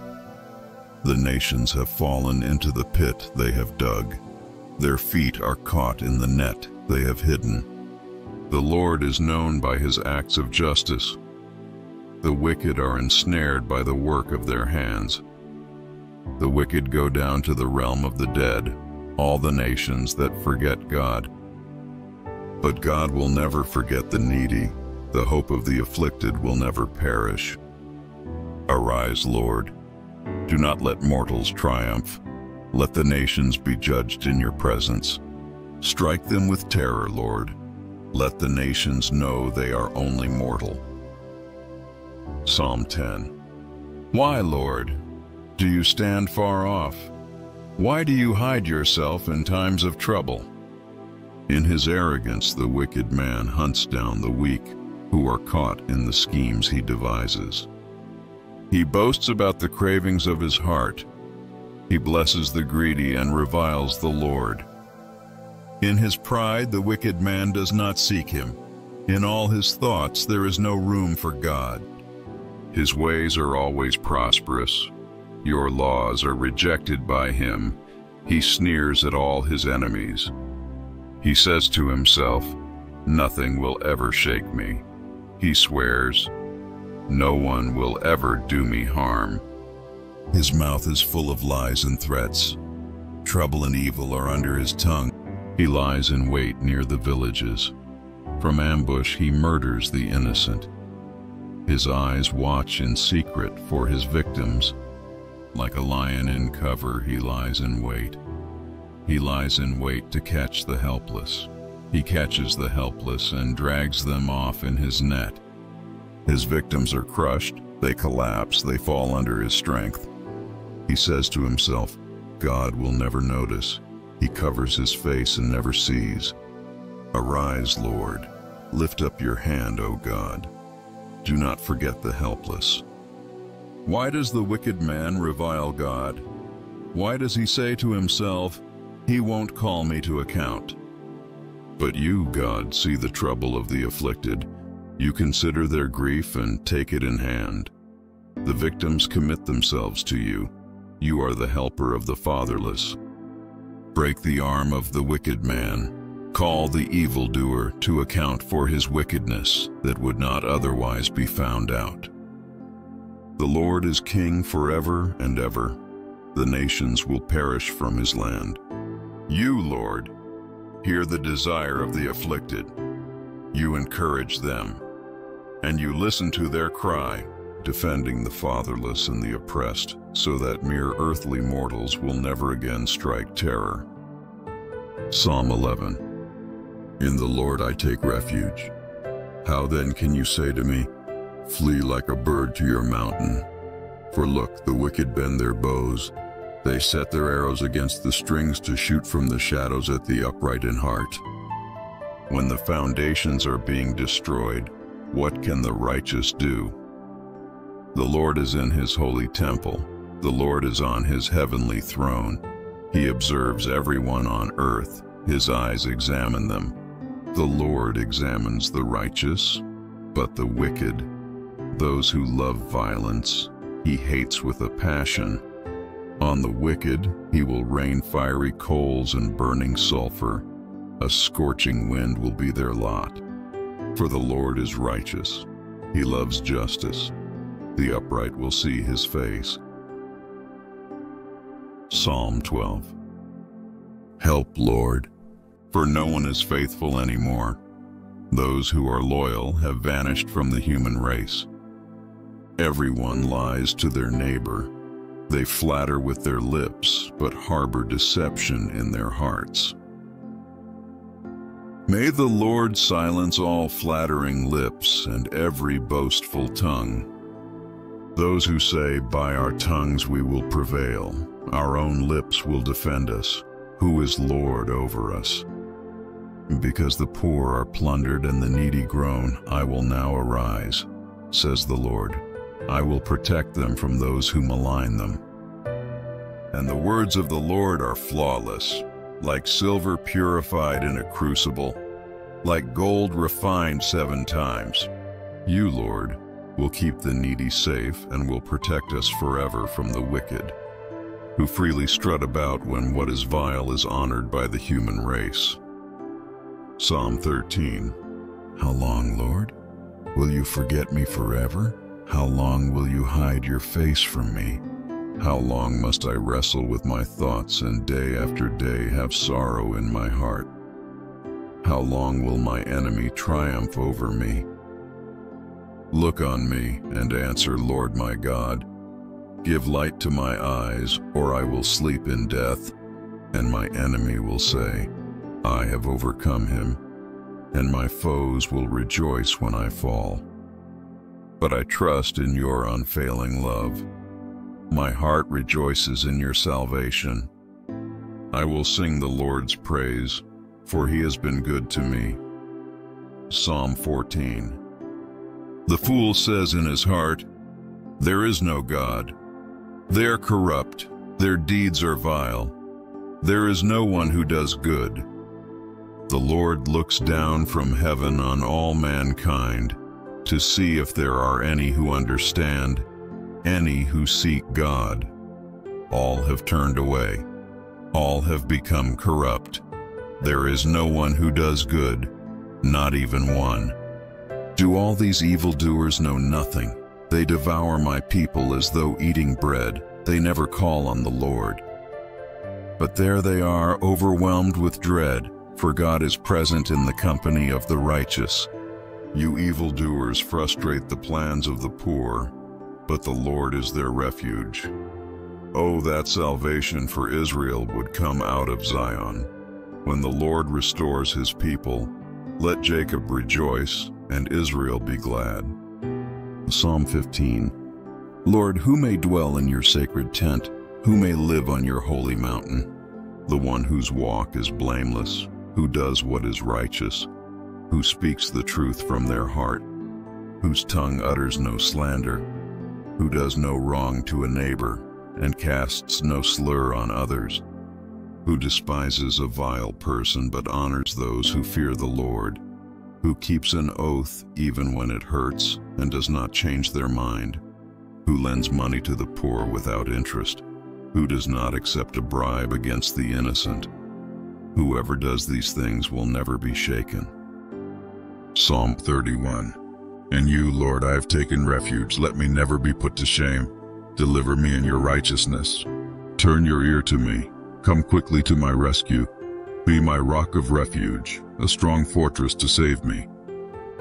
The nations have fallen into the pit they have dug. Their feet are caught in the net they have hidden. The Lord is known by his acts of justice. The wicked are ensnared by the work of their hands. The wicked go down to the realm of the dead, all the nations that forget God. But God will never forget the needy, the hope of the afflicted will never perish. Arise, Lord. Do not let mortals triumph. Let the nations be judged in your presence. Strike them with terror, Lord. Let the nations know they are only mortal. Psalm 10 Why, Lord, do you stand far off? Why do you hide yourself in times of trouble? In his arrogance, the wicked man hunts down the weak, who are caught in the schemes he devises. He boasts about the cravings of his heart. He blesses the greedy and reviles the Lord. In his pride, the wicked man does not seek him. In all his thoughts, there is no room for God. His ways are always prosperous, your laws are rejected by him. He sneers at all his enemies. He says to himself, Nothing will ever shake me. He swears, No one will ever do me harm. His mouth is full of lies and threats. Trouble and evil are under his tongue. He lies in wait near the villages. From ambush he murders the innocent. His eyes watch in secret for his victims. Like a lion in cover, he lies in wait. He lies in wait to catch the helpless. He catches the helpless and drags them off in his net. His victims are crushed, they collapse, they fall under his strength. He says to himself, God will never notice. He covers his face and never sees. Arise, Lord. Lift up your hand, O God. Do not forget the helpless. Why does the wicked man revile God? Why does he say to himself, He won't call me to account? But you, God, see the trouble of the afflicted. You consider their grief and take it in hand. The victims commit themselves to you. You are the helper of the fatherless. Break the arm of the wicked man. Call the evildoer to account for his wickedness that would not otherwise be found out. The Lord is king forever and ever. The nations will perish from his land. You, Lord, hear the desire of the afflicted. You encourage them, and you listen to their cry, defending the fatherless and the oppressed, so that mere earthly mortals will never again strike terror. Psalm 11 In the Lord I take refuge. How then can you say to me, Flee like a bird to your mountain? For look, the wicked bend their bows. They set their arrows against the strings to shoot from the shadows at the upright in heart. When the foundations are being destroyed, what can the righteous do? The Lord is in his holy temple. The Lord is on his heavenly throne. He observes everyone on earth. His eyes examine them. The Lord examines the righteous, but the wicked, those who love violence, he hates with a passion. On the wicked, he will rain fiery coals and burning sulfur. A scorching wind will be their lot. For the Lord is righteous. He loves justice. The upright will see his face. Psalm 12 Help, Lord, for no one is faithful anymore. Those who are loyal have vanished from the human race. Everyone lies to their neighbor. They flatter with their lips, but harbor deception in their hearts. May the Lord silence all flattering lips and every boastful tongue. Those who say, by our tongues we will prevail, our own lips will defend us, who is Lord over us. Because the poor are plundered and the needy groan, I will now arise, says the Lord. I will protect them from those who malign them. And the words of the Lord are flawless, like silver purified in a crucible, like gold refined seven times. You, Lord, will keep the needy safe and will protect us forever from the wicked, who freely strut about when what is vile is honored by the human race. Psalm 13 How long, Lord? Will you forget me forever? How long will you hide your face from me? How long must I wrestle with my thoughts and day after day have sorrow in my heart? How long will my enemy triumph over me? Look on me and answer, Lord my God. Give light to my eyes, or I will sleep in death, and my enemy will say, I have overcome him, and my foes will rejoice when I fall but I trust in your unfailing love. My heart rejoices in your salvation. I will sing the Lord's praise, for he has been good to me. Psalm 14 The fool says in his heart, There is no God. They are corrupt, their deeds are vile. There is no one who does good. The Lord looks down from heaven on all mankind to see if there are any who understand, any who seek God. All have turned away. All have become corrupt. There is no one who does good, not even one. Do all these evildoers know nothing? They devour my people as though eating bread. They never call on the Lord. But there they are, overwhelmed with dread, for God is present in the company of the righteous. You evildoers frustrate the plans of the poor, but the Lord is their refuge. Oh, that salvation for Israel would come out of Zion. When the Lord restores his people, let Jacob rejoice and Israel be glad. Psalm 15 Lord, who may dwell in your sacred tent? Who may live on your holy mountain? The one whose walk is blameless, who does what is righteous, who speaks the truth from their heart, whose tongue utters no slander, who does no wrong to a neighbor and casts no slur on others, who despises a vile person but honors those who fear the Lord, who keeps an oath even when it hurts and does not change their mind, who lends money to the poor without interest, who does not accept a bribe against the innocent. Whoever does these things will never be shaken. Psalm 31 In you, Lord, I have taken refuge. Let me never be put to shame. Deliver me in your righteousness. Turn your ear to me. Come quickly to my rescue. Be my rock of refuge, a strong fortress to save me.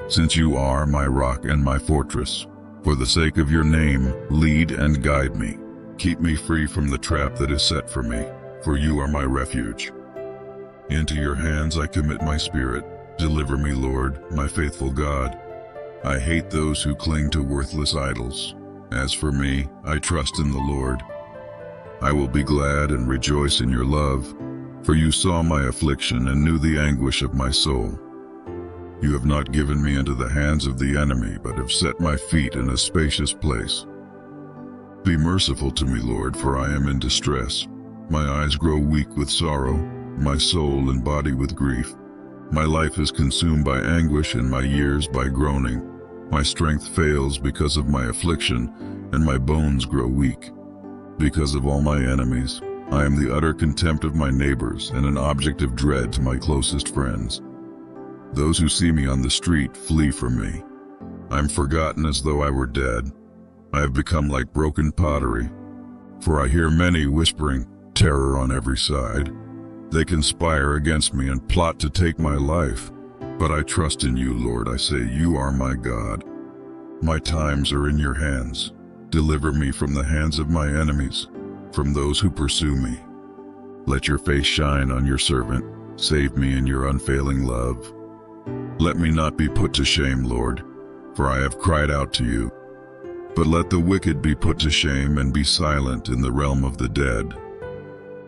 Since you are my rock and my fortress, for the sake of your name, lead and guide me. Keep me free from the trap that is set for me, for you are my refuge. Into your hands I commit my spirit. Deliver me, Lord, my faithful God. I hate those who cling to worthless idols. As for me, I trust in the Lord. I will be glad and rejoice in your love, for you saw my affliction and knew the anguish of my soul. You have not given me into the hands of the enemy, but have set my feet in a spacious place. Be merciful to me, Lord, for I am in distress. My eyes grow weak with sorrow, my soul and body with grief. My life is consumed by anguish and my years by groaning. My strength fails because of my affliction, and my bones grow weak. Because of all my enemies, I am the utter contempt of my neighbors and an object of dread to my closest friends. Those who see me on the street flee from me. I am forgotten as though I were dead. I have become like broken pottery, for I hear many whispering terror on every side. They conspire against me and plot to take my life. But I trust in you, Lord. I say, You are my God. My times are in your hands. Deliver me from the hands of my enemies, from those who pursue me. Let your face shine on your servant. Save me in your unfailing love. Let me not be put to shame, Lord, for I have cried out to you. But let the wicked be put to shame and be silent in the realm of the dead.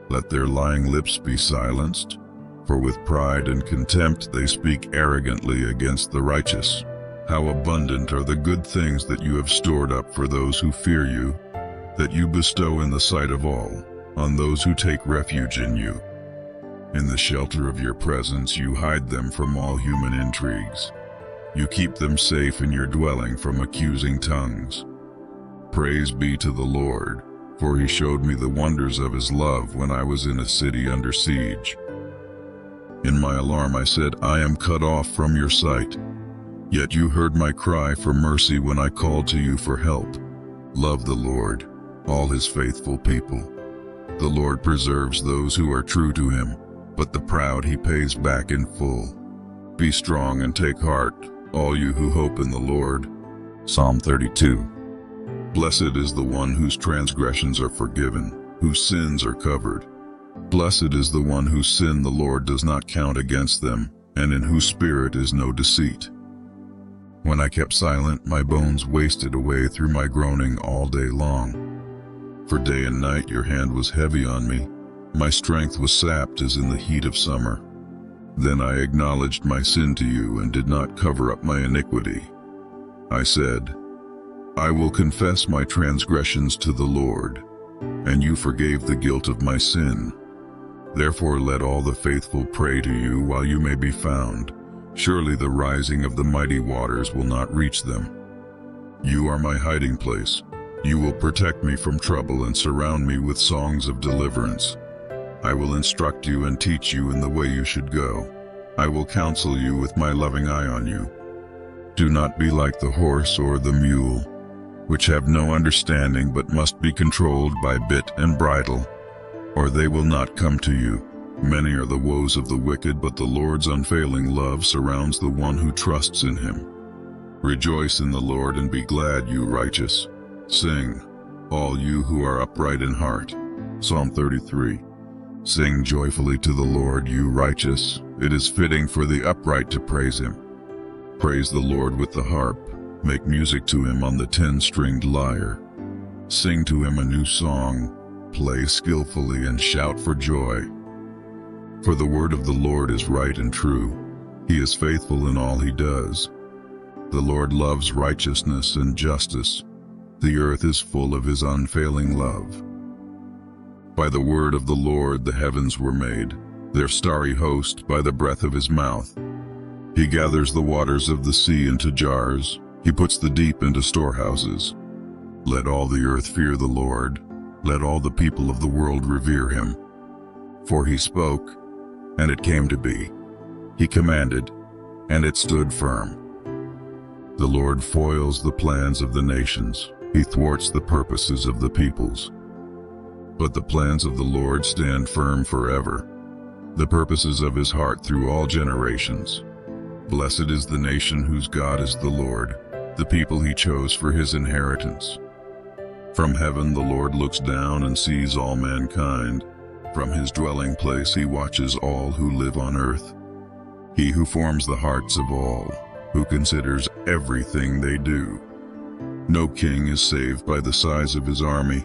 Let their lying lips be silenced, for with pride and contempt they speak arrogantly against the righteous. How abundant are the good things that you have stored up for those who fear you, that you bestow in the sight of all, on those who take refuge in you. In the shelter of your presence you hide them from all human intrigues. You keep them safe in your dwelling from accusing tongues. Praise be to the Lord, for he showed me the wonders of his love when I was in a city under siege. In my alarm I said, I am cut off from your sight. Yet you heard my cry for mercy when I called to you for help. Love the Lord, all his faithful people. The Lord preserves those who are true to him, but the proud he pays back in full. Be strong and take heart, all you who hope in the Lord. Psalm 32 Blessed is the one whose transgressions are forgiven, whose sins are covered. Blessed is the one whose sin the Lord does not count against them, and in whose spirit is no deceit. When I kept silent, my bones wasted away through my groaning all day long. For day and night your hand was heavy on me. My strength was sapped as in the heat of summer. Then I acknowledged my sin to you and did not cover up my iniquity. I said, I will confess my transgressions to the Lord, and you forgave the guilt of my sin. Therefore let all the faithful pray to you while you may be found. Surely the rising of the mighty waters will not reach them. You are my hiding place. You will protect me from trouble and surround me with songs of deliverance. I will instruct you and teach you in the way you should go. I will counsel you with my loving eye on you. Do not be like the horse or the mule, which have no understanding but must be controlled by bit and bridle, or they will not come to you. Many are the woes of the wicked, but the Lord's unfailing love surrounds the one who trusts in him. Rejoice in the Lord and be glad, you righteous. Sing, all you who are upright in heart. Psalm 33. Sing joyfully to the Lord, you righteous. It is fitting for the upright to praise him. Praise the Lord with the harp Make music to him on the ten-stringed lyre. Sing to him a new song. Play skillfully and shout for joy. For the word of the Lord is right and true. He is faithful in all he does. The Lord loves righteousness and justice. The earth is full of his unfailing love. By the word of the Lord the heavens were made, their starry host by the breath of his mouth. He gathers the waters of the sea into jars, he puts the deep into storehouses. Let all the earth fear the Lord. Let all the people of the world revere him. For he spoke, and it came to be. He commanded, and it stood firm. The Lord foils the plans of the nations. He thwarts the purposes of the peoples. But the plans of the Lord stand firm forever, the purposes of his heart through all generations. Blessed is the nation whose God is the Lord, the people he chose for his inheritance. From heaven the Lord looks down and sees all mankind. From his dwelling place he watches all who live on earth. He who forms the hearts of all, who considers everything they do. No king is saved by the size of his army.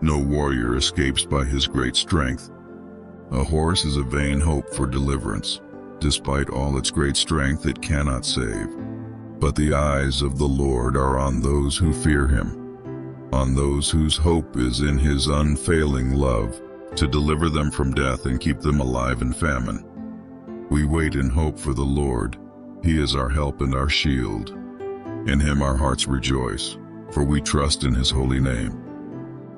No warrior escapes by his great strength. A horse is a vain hope for deliverance. Despite all its great strength, it cannot save. But the eyes of the Lord are on those who fear him, on those whose hope is in his unfailing love, to deliver them from death and keep them alive in famine. We wait in hope for the Lord. He is our help and our shield. In him our hearts rejoice, for we trust in his holy name.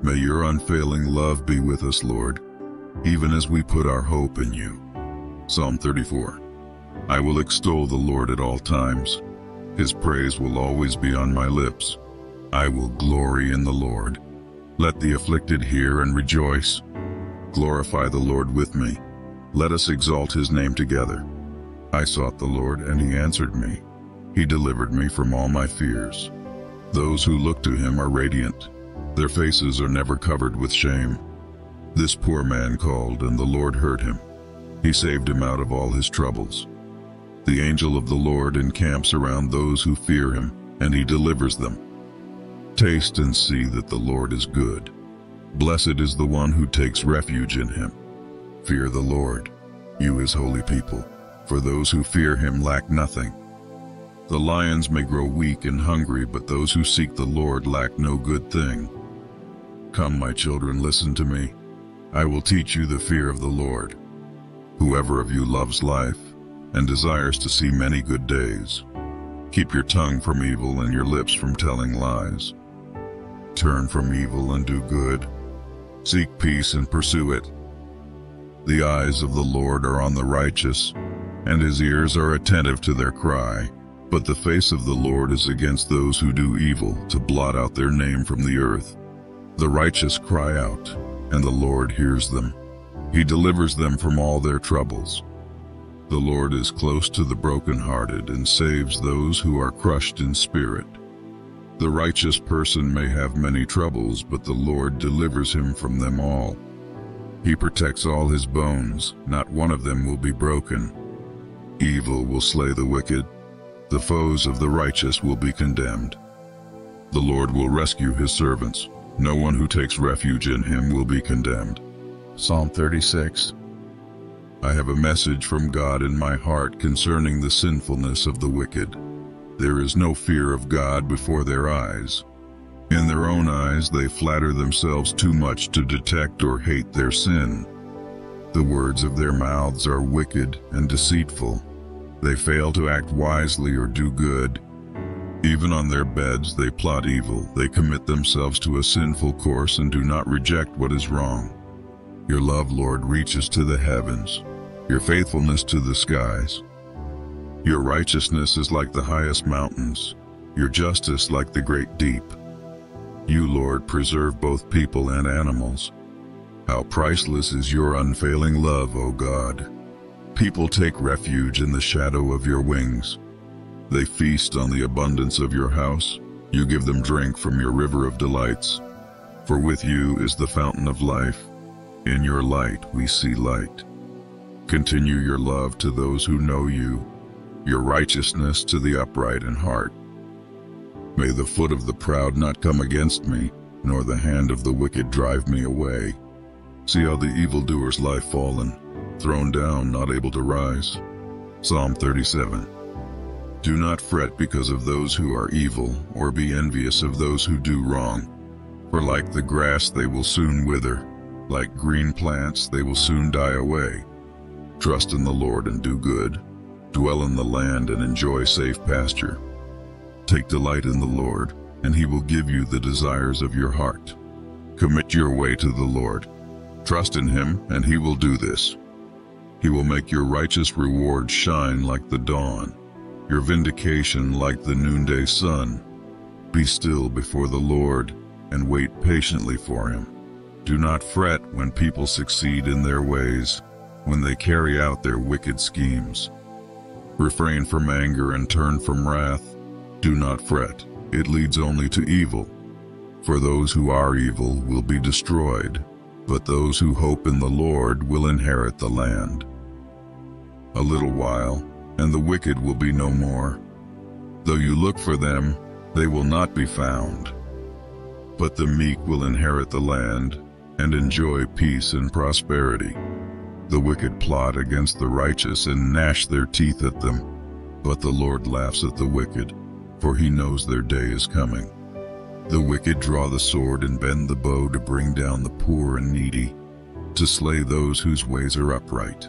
May your unfailing love be with us, Lord, even as we put our hope in you. Psalm 34 I will extol the Lord at all times. His praise will always be on my lips. I will glory in the Lord. Let the afflicted hear and rejoice. Glorify the Lord with me. Let us exalt his name together. I sought the Lord, and he answered me. He delivered me from all my fears. Those who look to him are radiant. Their faces are never covered with shame. This poor man called, and the Lord heard him. He saved him out of all his troubles. The angel of the Lord encamps around those who fear him, and he delivers them. Taste and see that the Lord is good. Blessed is the one who takes refuge in him. Fear the Lord, you his holy people, for those who fear him lack nothing. The lions may grow weak and hungry, but those who seek the Lord lack no good thing. Come, my children, listen to me. I will teach you the fear of the Lord. Whoever of you loves life and desires to see many good days, keep your tongue from evil and your lips from telling lies. Turn from evil and do good. Seek peace and pursue it. The eyes of the Lord are on the righteous, and his ears are attentive to their cry. But the face of the Lord is against those who do evil, to blot out their name from the earth. The righteous cry out, and the Lord hears them. He delivers them from all their troubles. The Lord is close to the brokenhearted and saves those who are crushed in spirit. The righteous person may have many troubles, but the Lord delivers him from them all. He protects all his bones, not one of them will be broken. Evil will slay the wicked, the foes of the righteous will be condemned. The Lord will rescue his servants. No one who takes refuge in him will be condemned. Psalm 36 I have a message from God in my heart concerning the sinfulness of the wicked. There is no fear of God before their eyes. In their own eyes they flatter themselves too much to detect or hate their sin. The words of their mouths are wicked and deceitful. They fail to act wisely or do good. Even on their beds they plot evil. They commit themselves to a sinful course and do not reject what is wrong. Your love, Lord, reaches to the heavens, your faithfulness to the skies. Your righteousness is like the highest mountains, your justice like the great deep. You, Lord, preserve both people and animals. How priceless is your unfailing love, O God. People take refuge in the shadow of your wings. They feast on the abundance of your house. You give them drink from your river of delights. For with you is the fountain of life. In your light we see light. Continue your love to those who know you your righteousness to the upright in heart. May the foot of the proud not come against me, nor the hand of the wicked drive me away. See how the evildoers lie fallen, thrown down, not able to rise. Psalm 37 Do not fret because of those who are evil, or be envious of those who do wrong. For like the grass they will soon wither, like green plants they will soon die away. Trust in the Lord and do good, Dwell in the land and enjoy safe pasture. Take delight in the Lord, and he will give you the desires of your heart. Commit your way to the Lord. Trust in him, and he will do this. He will make your righteous reward shine like the dawn, your vindication like the noonday sun. Be still before the Lord and wait patiently for him. Do not fret when people succeed in their ways, when they carry out their wicked schemes. Refrain from anger and turn from wrath. Do not fret, it leads only to evil. For those who are evil will be destroyed, but those who hope in the Lord will inherit the land. A little while, and the wicked will be no more. Though you look for them, they will not be found. But the meek will inherit the land and enjoy peace and prosperity. The wicked plot against the righteous and gnash their teeth at them, but the Lord laughs at the wicked, for he knows their day is coming. The wicked draw the sword and bend the bow to bring down the poor and needy, to slay those whose ways are upright.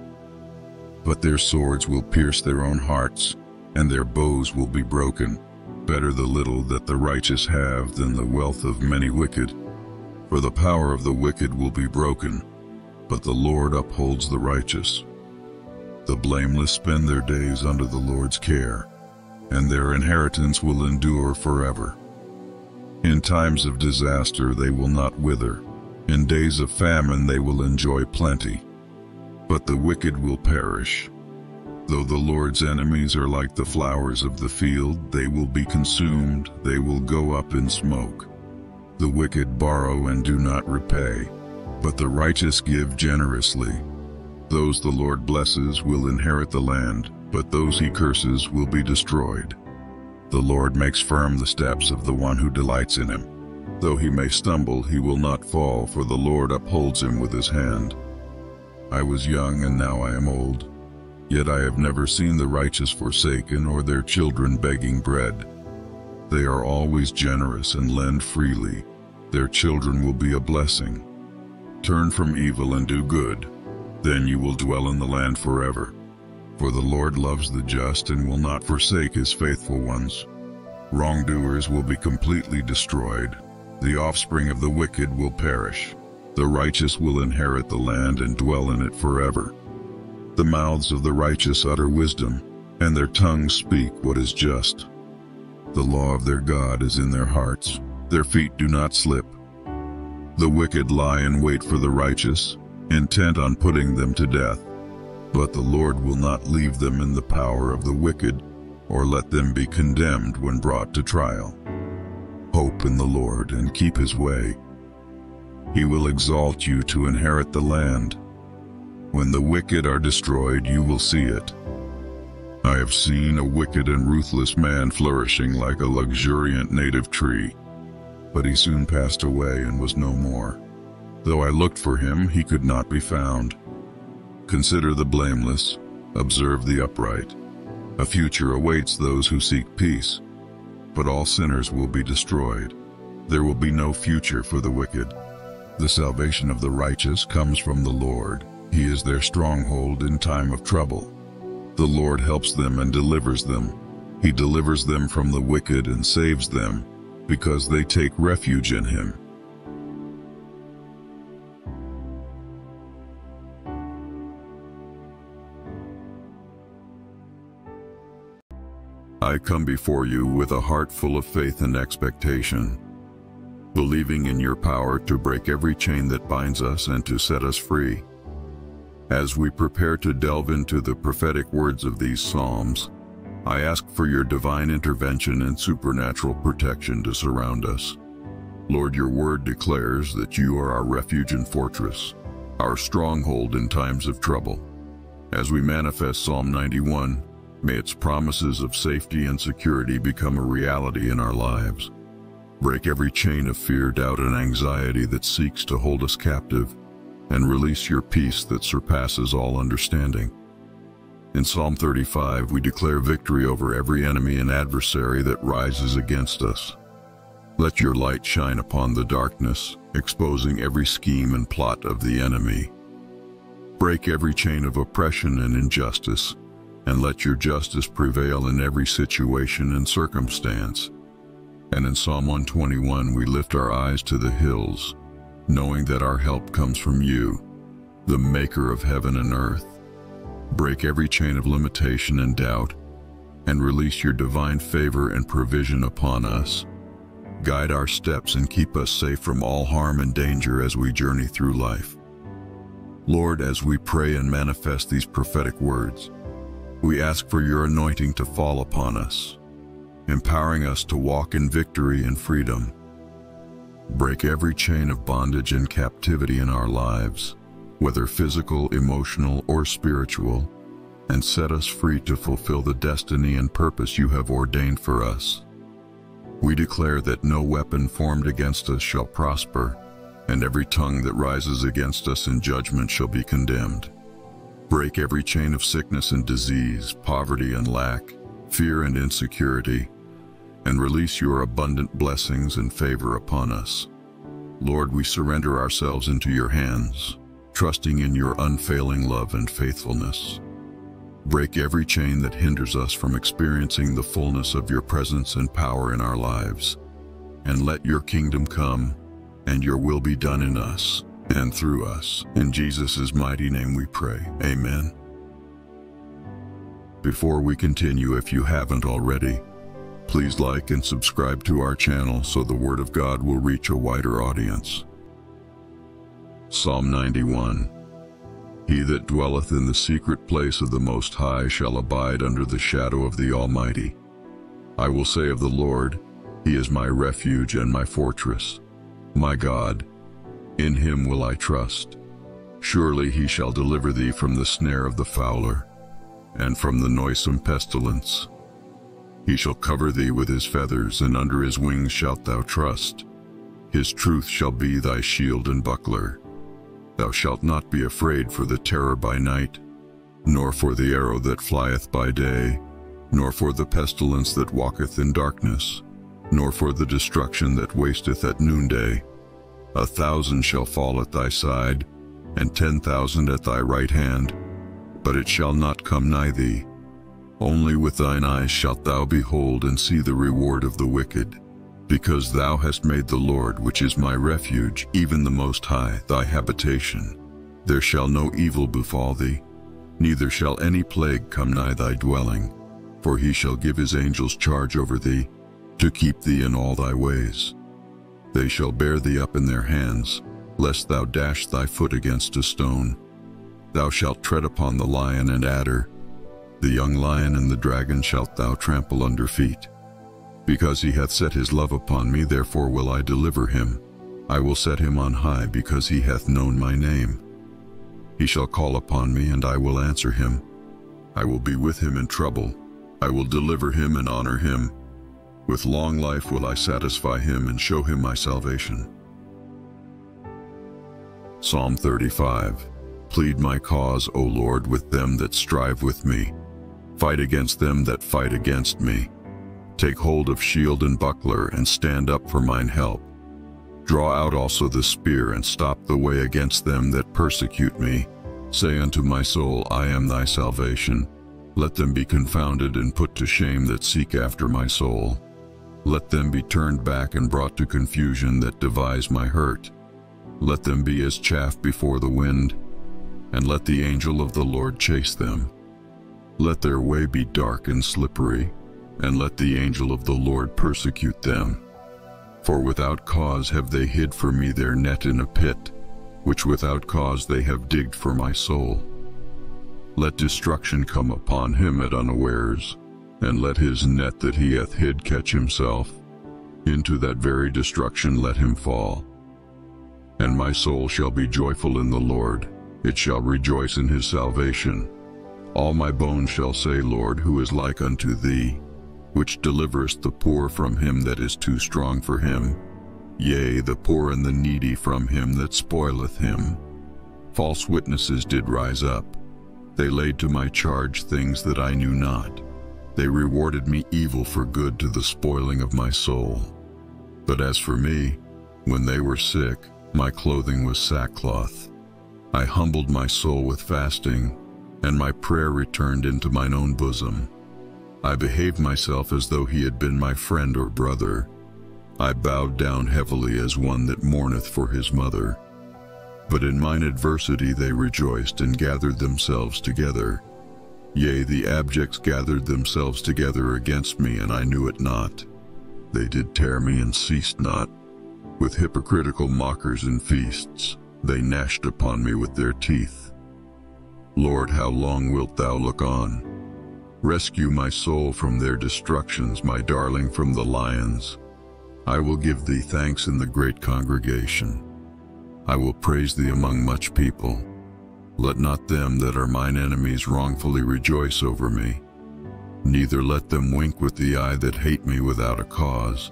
But their swords will pierce their own hearts, and their bows will be broken. Better the little that the righteous have than the wealth of many wicked. For the power of the wicked will be broken, but the Lord upholds the righteous. The blameless spend their days under the Lord's care, and their inheritance will endure forever. In times of disaster they will not wither, in days of famine they will enjoy plenty. But the wicked will perish. Though the Lord's enemies are like the flowers of the field, they will be consumed, they will go up in smoke. The wicked borrow and do not repay, but the righteous give generously. Those the Lord blesses will inherit the land, but those he curses will be destroyed. The Lord makes firm the steps of the one who delights in him. Though he may stumble, he will not fall, for the Lord upholds him with his hand. I was young and now I am old. Yet I have never seen the righteous forsaken or their children begging bread. They are always generous and lend freely. Their children will be a blessing. Turn from evil and do good. Then you will dwell in the land forever. For the Lord loves the just and will not forsake his faithful ones. Wrongdoers will be completely destroyed. The offspring of the wicked will perish. The righteous will inherit the land and dwell in it forever. The mouths of the righteous utter wisdom, and their tongues speak what is just. The law of their God is in their hearts, their feet do not slip. The wicked lie in wait for the righteous, intent on putting them to death. But the Lord will not leave them in the power of the wicked, or let them be condemned when brought to trial. Hope in the Lord and keep his way. He will exalt you to inherit the land. When the wicked are destroyed, you will see it. I have seen a wicked and ruthless man flourishing like a luxuriant native tree, but he soon passed away and was no more. Though I looked for him, he could not be found. Consider the blameless, observe the upright. A future awaits those who seek peace, but all sinners will be destroyed. There will be no future for the wicked. The salvation of the righteous comes from the Lord. He is their stronghold in time of trouble. The Lord helps them and delivers them. He delivers them from the wicked and saves them, because they take refuge in him. I come before you with a heart full of faith and expectation believing in your power to break every chain that binds us and to set us free. As we prepare to delve into the prophetic words of these Psalms, I ask for your divine intervention and supernatural protection to surround us. Lord, your word declares that you are our refuge and fortress, our stronghold in times of trouble. As we manifest Psalm 91, may its promises of safety and security become a reality in our lives. Break every chain of fear, doubt, and anxiety that seeks to hold us captive, and release your peace that surpasses all understanding. In Psalm 35, we declare victory over every enemy and adversary that rises against us. Let your light shine upon the darkness, exposing every scheme and plot of the enemy. Break every chain of oppression and injustice, and let your justice prevail in every situation and circumstance. And in Psalm 121 we lift our eyes to the hills, knowing that our help comes from you, the maker of heaven and earth. Break every chain of limitation and doubt, and release your divine favor and provision upon us. Guide our steps and keep us safe from all harm and danger as we journey through life. Lord, as we pray and manifest these prophetic words, we ask for your anointing to fall upon us, empowering us to walk in victory and freedom. Break every chain of bondage and captivity in our lives, whether physical, emotional, or spiritual, and set us free to fulfill the destiny and purpose you have ordained for us. We declare that no weapon formed against us shall prosper, and every tongue that rises against us in judgment shall be condemned. Break every chain of sickness and disease, poverty and lack, fear and insecurity, and release your abundant blessings and favor upon us. Lord, we surrender ourselves into your hands, trusting in your unfailing love and faithfulness. Break every chain that hinders us from experiencing the fullness of your presence and power in our lives, and let your kingdom come and your will be done in us and through us. In Jesus' mighty name we pray. Amen. Before we continue, if you haven't already, please like and subscribe to our channel so the Word of God will reach a wider audience. Psalm 91 He that dwelleth in the secret place of the Most High shall abide under the shadow of the Almighty. I will say of the Lord, He is my refuge and my fortress my God, in him will I trust. Surely he shall deliver thee from the snare of the fowler, and from the noisome pestilence. He shall cover thee with his feathers, and under his wings shalt thou trust. His truth shall be thy shield and buckler. Thou shalt not be afraid for the terror by night, nor for the arrow that flieth by day, nor for the pestilence that walketh in darkness, nor for the destruction that wasteth at noonday. A thousand shall fall at thy side, and ten thousand at thy right hand, but it shall not come nigh thee. Only with thine eyes shalt thou behold and see the reward of the wicked, because thou hast made the Lord, which is my refuge, even the Most High, thy habitation. There shall no evil befall thee, neither shall any plague come nigh thy dwelling, for he shall give his angels charge over thee, to keep thee in all thy ways. They shall bear thee up in their hands, lest thou dash thy foot against a stone. Thou shalt tread upon the lion and adder. The young lion and the dragon shalt thou trample under feet. Because he hath set his love upon me, therefore will I deliver him. I will set him on high, because he hath known my name. He shall call upon me, and I will answer him. I will be with him in trouble. I will deliver him and honor him. With long life will I satisfy him and show him my salvation. Psalm 35 Plead my cause, O Lord, with them that strive with me. Fight against them that fight against me. Take hold of shield and buckler, and stand up for mine help. Draw out also the spear, and stop the way against them that persecute me. Say unto my soul, I am thy salvation. Let them be confounded and put to shame that seek after my soul. Let them be turned back and brought to confusion that devise my hurt. Let them be as chaff before the wind, and let the angel of the Lord chase them. Let their way be dark and slippery, and let the angel of the Lord persecute them. For without cause have they hid for me their net in a pit, which without cause they have digged for my soul. Let destruction come upon him at unawares, and let his net that he hath hid catch himself. Into that very destruction let him fall. And my soul shall be joyful in the Lord, it shall rejoice in his salvation. All my bones shall say, Lord, who is like unto thee, which deliverest the poor from him that is too strong for him, yea, the poor and the needy from him that spoileth him. False witnesses did rise up. They laid to my charge things that I knew not. They rewarded me evil for good to the spoiling of my soul. But as for me, when they were sick, my clothing was sackcloth. I humbled my soul with fasting, and my prayer returned into mine own bosom. I behaved myself as though he had been my friend or brother. I bowed down heavily as one that mourneth for his mother. But in mine adversity they rejoiced and gathered themselves together. Yea, the abjects gathered themselves together against me, and I knew it not. They did tear me and ceased not. With hypocritical mockers and feasts, they gnashed upon me with their teeth. Lord, how long wilt thou look on? Rescue my soul from their destructions, my darling from the lions. I will give thee thanks in the great congregation. I will praise thee among much people. Let not them that are mine enemies wrongfully rejoice over me. Neither let them wink with the eye that hate me without a cause.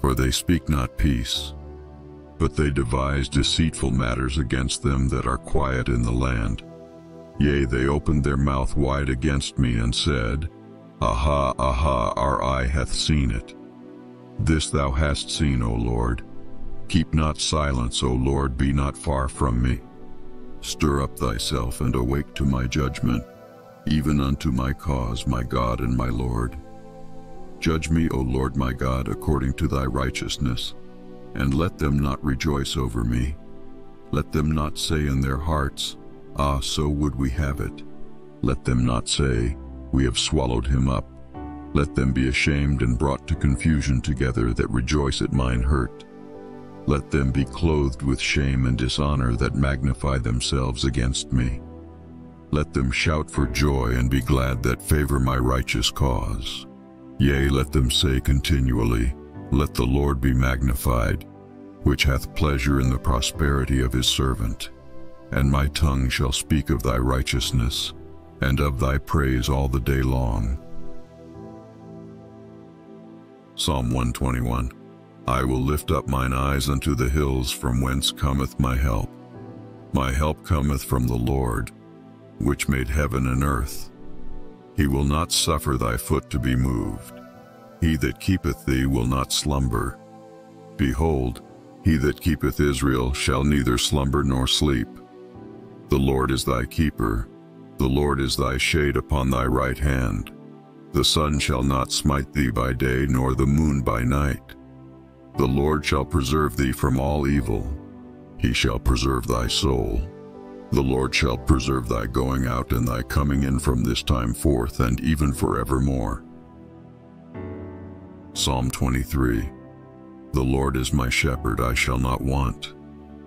For they speak not peace, but they devise deceitful matters against them that are quiet in the land. Yea, they opened their mouth wide against me and said, Aha, aha, our eye hath seen it. This thou hast seen, O Lord. Keep not silence, O Lord, be not far from me. Stir up thyself and awake to my judgment, even unto my cause, my God and my Lord. Judge me, O Lord my God, according to thy righteousness, and let them not rejoice over me. Let them not say in their hearts, Ah, so would we have it. Let them not say, We have swallowed him up. Let them be ashamed and brought to confusion together that rejoice at mine hurt. Let them be clothed with shame and dishonor that magnify themselves against me. Let them shout for joy and be glad that favor my righteous cause. Yea, let them say continually, Let the Lord be magnified, which hath pleasure in the prosperity of his servant. And my tongue shall speak of thy righteousness, and of thy praise all the day long. Psalm 121 I will lift up mine eyes unto the hills from whence cometh my help. My help cometh from the Lord, which made heaven and earth. He will not suffer thy foot to be moved. He that keepeth thee will not slumber. Behold, he that keepeth Israel shall neither slumber nor sleep. The Lord is thy keeper, the Lord is thy shade upon thy right hand. The sun shall not smite thee by day, nor the moon by night. The Lord shall preserve thee from all evil. He shall preserve thy soul. The Lord shall preserve thy going out and thy coming in from this time forth and even forevermore. Psalm 23 The Lord is my shepherd, I shall not want.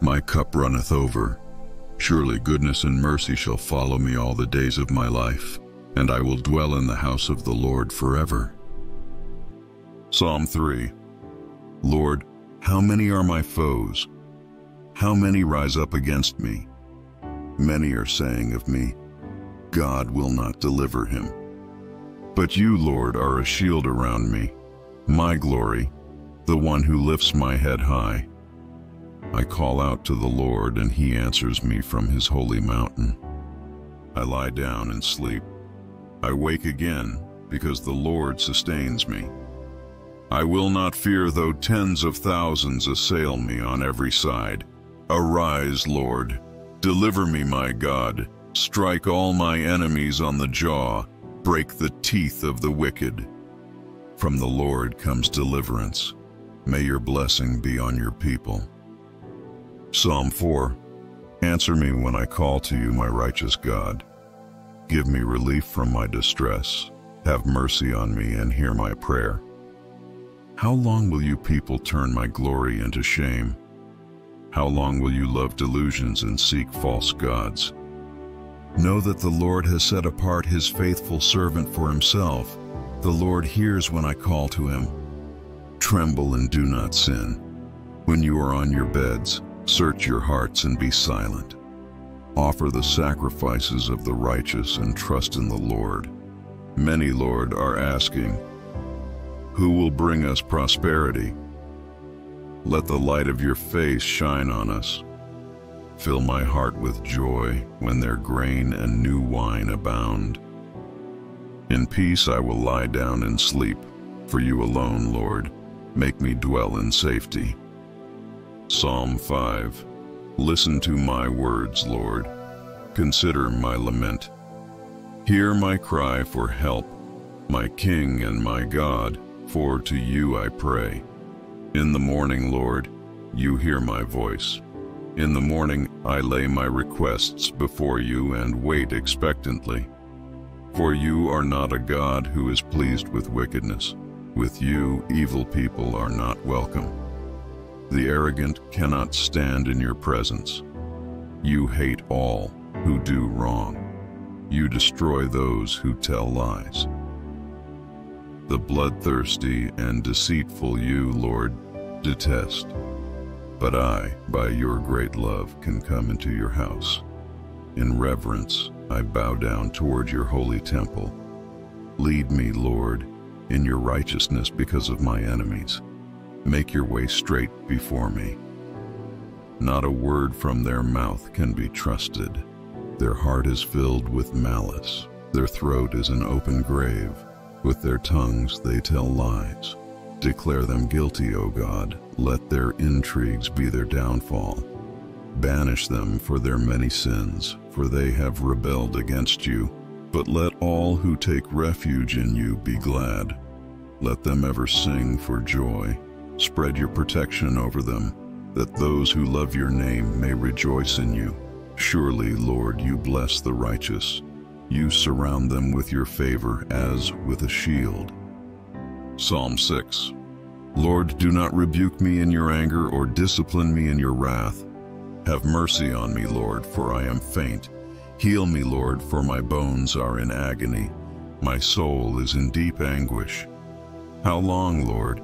my cup runneth over. Surely goodness and mercy shall follow me all the days of my life, and I will dwell in the house of the Lord forever. Psalm 3 Lord, how many are my foes? How many rise up against me? Many are saying of me, God will not deliver him. But you, Lord, are a shield around me, my glory, the one who lifts my head high. I call out to the Lord, and he answers me from his holy mountain. I lie down and sleep. I wake again, because the Lord sustains me. I will not fear though tens of thousands assail me on every side. Arise, Lord. Deliver me, my God. Strike all my enemies on the jaw. Break the teeth of the wicked. From the Lord comes deliverance. May your blessing be on your people. Psalm 4 Answer me when I call to you, my righteous God. Give me relief from my distress. Have mercy on me and hear my prayer. How long will you people turn my glory into shame? How long will you love delusions and seek false gods? Know that the Lord has set apart his faithful servant for himself. The Lord hears when I call to him. Tremble and do not sin. When you are on your beds, search your hearts and be silent. Offer the sacrifices of the righteous and trust in the Lord. Many, Lord, are asking, who will bring us prosperity. Let the light of your face shine on us. Fill my heart with joy when their grain and new wine abound. In peace I will lie down and sleep, for you alone, Lord, make me dwell in safety. Psalm 5 Listen to my words, Lord. Consider my lament. Hear my cry for help, my King and my God, for to you I pray. In the morning, Lord, you hear my voice. In the morning I lay my requests before you and wait expectantly. For you are not a God who is pleased with wickedness. With you evil people are not welcome. The arrogant cannot stand in your presence. You hate all who do wrong. You destroy those who tell lies. The bloodthirsty and deceitful you, Lord, detest. But I, by your great love, can come into your house. In reverence, I bow down toward your holy temple. Lead me, Lord, in your righteousness because of my enemies. Make your way straight before me. Not a word from their mouth can be trusted. Their heart is filled with malice. Their throat is an open grave. With their tongues they tell lies. Declare them guilty, O God. Let their intrigues be their downfall. Banish them for their many sins, for they have rebelled against you. But let all who take refuge in you be glad. Let them ever sing for joy. Spread your protection over them, that those who love your name may rejoice in you. Surely, Lord, you bless the righteous. You surround them with your favor as with a shield. Psalm 6 Lord, do not rebuke me in your anger or discipline me in your wrath. Have mercy on me, Lord, for I am faint. Heal me, Lord, for my bones are in agony. My soul is in deep anguish. How long, Lord?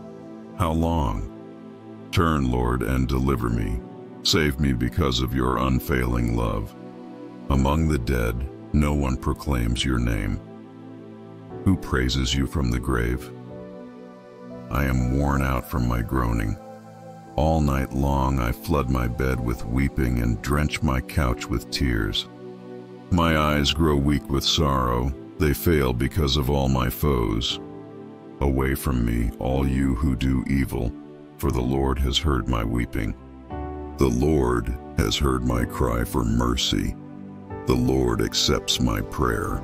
How long? Turn, Lord, and deliver me. Save me because of your unfailing love. Among the dead, no one proclaims your name. Who praises you from the grave? I am worn out from my groaning. All night long I flood my bed with weeping and drench my couch with tears. My eyes grow weak with sorrow, they fail because of all my foes. Away from me, all you who do evil, for the Lord has heard my weeping. The Lord has heard my cry for mercy. The Lord accepts my prayer.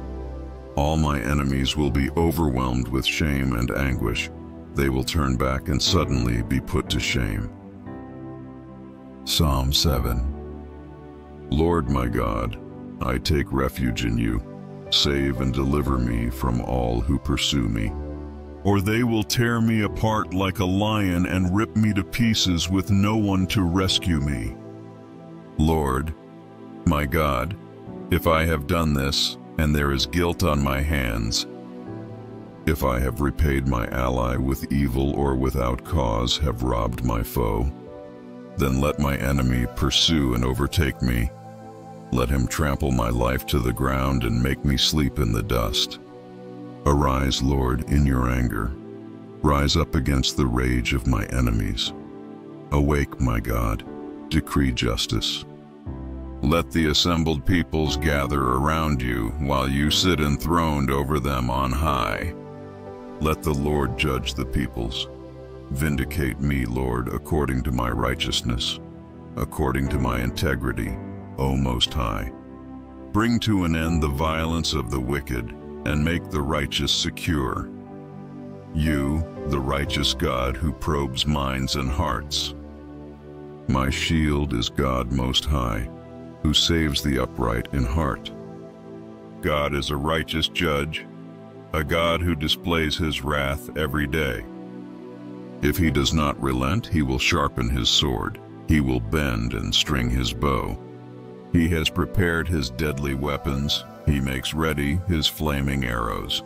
All my enemies will be overwhelmed with shame and anguish. They will turn back and suddenly be put to shame. Psalm 7 Lord my God, I take refuge in you. Save and deliver me from all who pursue me. Or they will tear me apart like a lion and rip me to pieces with no one to rescue me. Lord, my God, if I have done this, and there is guilt on my hands, if I have repaid my ally with evil or without cause have robbed my foe, then let my enemy pursue and overtake me. Let him trample my life to the ground and make me sleep in the dust. Arise, Lord, in your anger. Rise up against the rage of my enemies. Awake, my God, decree justice. Let the assembled peoples gather around you while you sit enthroned over them on high. Let the Lord judge the peoples. Vindicate me, Lord, according to my righteousness, according to my integrity, O Most High. Bring to an end the violence of the wicked, and make the righteous secure. You, the righteous God who probes minds and hearts. My shield is God Most High, who saves the upright in heart. God is a righteous judge, a God who displays his wrath every day. If he does not relent, he will sharpen his sword. He will bend and string his bow. He has prepared his deadly weapons. He makes ready his flaming arrows.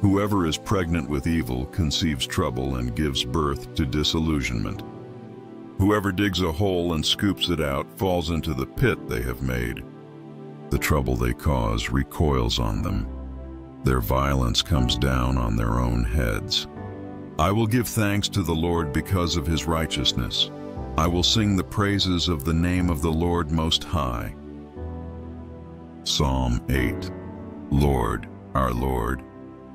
Whoever is pregnant with evil conceives trouble and gives birth to disillusionment. Whoever digs a hole and scoops it out falls into the pit they have made. The trouble they cause recoils on them. Their violence comes down on their own heads. I will give thanks to the Lord because of his righteousness. I will sing the praises of the name of the Lord Most High. Psalm 8 Lord, our Lord,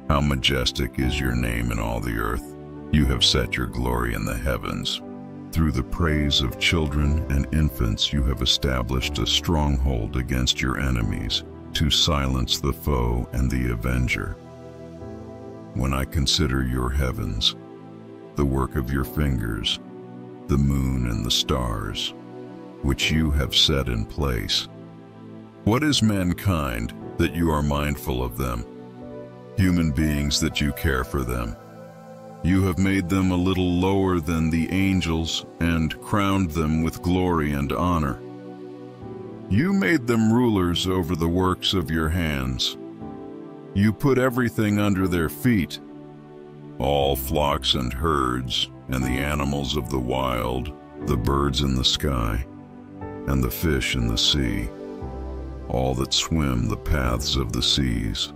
How majestic is your name in all the earth. You have set your glory in the heavens. Through the praise of children and infants you have established a stronghold against your enemies to silence the foe and the avenger. When I consider your heavens, the work of your fingers, the moon and the stars, which you have set in place. What is mankind that you are mindful of them? Human beings that you care for them. You have made them a little lower than the angels and crowned them with glory and honor. You made them rulers over the works of your hands. You put everything under their feet, all flocks and herds, and the animals of the wild, the birds in the sky, and the fish in the sea, all that swim the paths of the seas.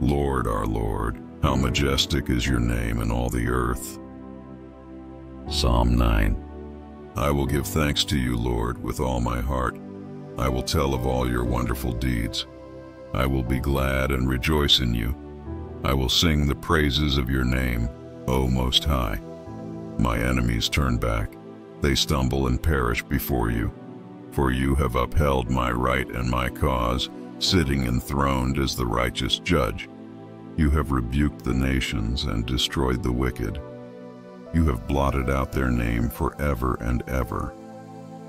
Lord, our Lord, how majestic is your name in all the earth. Psalm 9 I will give thanks to you, Lord, with all my heart. I will tell of all your wonderful deeds. I will be glad and rejoice in you. I will sing the praises of your name, O Most High. My enemies turn back. They stumble and perish before you. For you have upheld my right and my cause, sitting enthroned as the righteous judge. You have rebuked the nations and destroyed the wicked. You have blotted out their name forever and ever.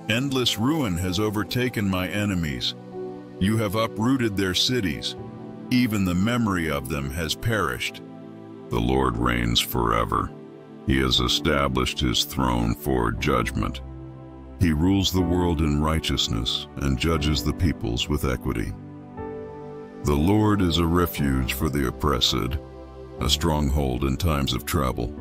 Endless ruin has overtaken my enemies. You have uprooted their cities. Even the memory of them has perished. The Lord reigns forever. He has established his throne for judgment. He rules the world in righteousness and judges the peoples with equity. The Lord is a refuge for the oppressed, a stronghold in times of trouble.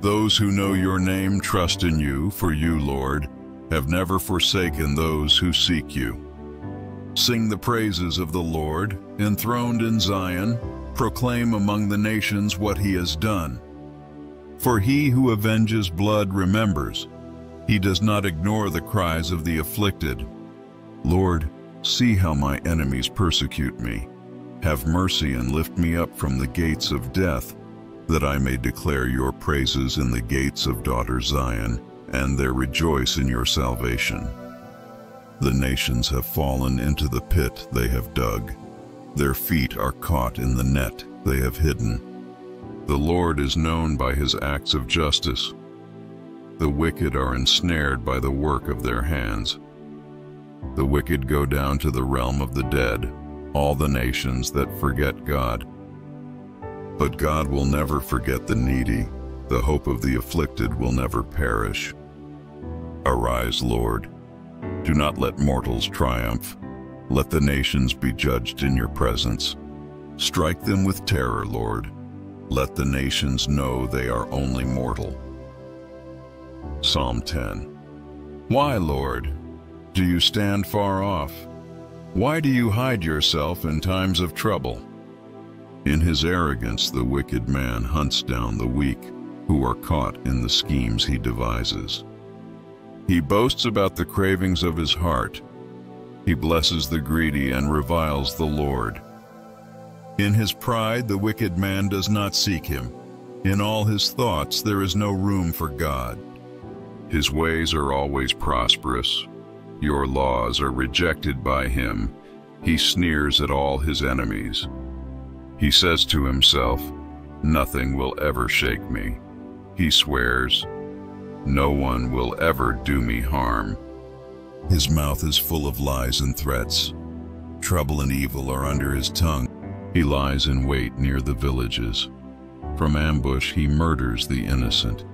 Those who know your name trust in you, for you, Lord, have never forsaken those who seek you. Sing the praises of the Lord, enthroned in Zion, proclaim among the nations what he has done. For he who avenges blood remembers. He does not ignore the cries of the afflicted. Lord, see how my enemies persecute me. Have mercy and lift me up from the gates of death, that I may declare your praises in the gates of daughter Zion, and there rejoice in your salvation. The nations have fallen into the pit they have dug. Their feet are caught in the net they have hidden. The Lord is known by his acts of justice. The wicked are ensnared by the work of their hands. The wicked go down to the realm of the dead, all the nations that forget God. But God will never forget the needy. The hope of the afflicted will never perish. Arise, Lord. Do not let mortals triumph. Let the nations be judged in your presence. Strike them with terror, Lord. Let the nations know they are only mortal. Psalm 10 Why, Lord, do you stand far off? Why do you hide yourself in times of trouble? In his arrogance the wicked man hunts down the weak, who are caught in the schemes he devises. He boasts about the cravings of his heart. He blesses the greedy and reviles the Lord. In his pride the wicked man does not seek him. In all his thoughts there is no room for God. His ways are always prosperous. Your laws are rejected by him. He sneers at all his enemies. He says to himself, Nothing will ever shake me. He swears, no one will ever do me harm. His mouth is full of lies and threats. Trouble and evil are under his tongue. He lies in wait near the villages. From ambush he murders the innocent.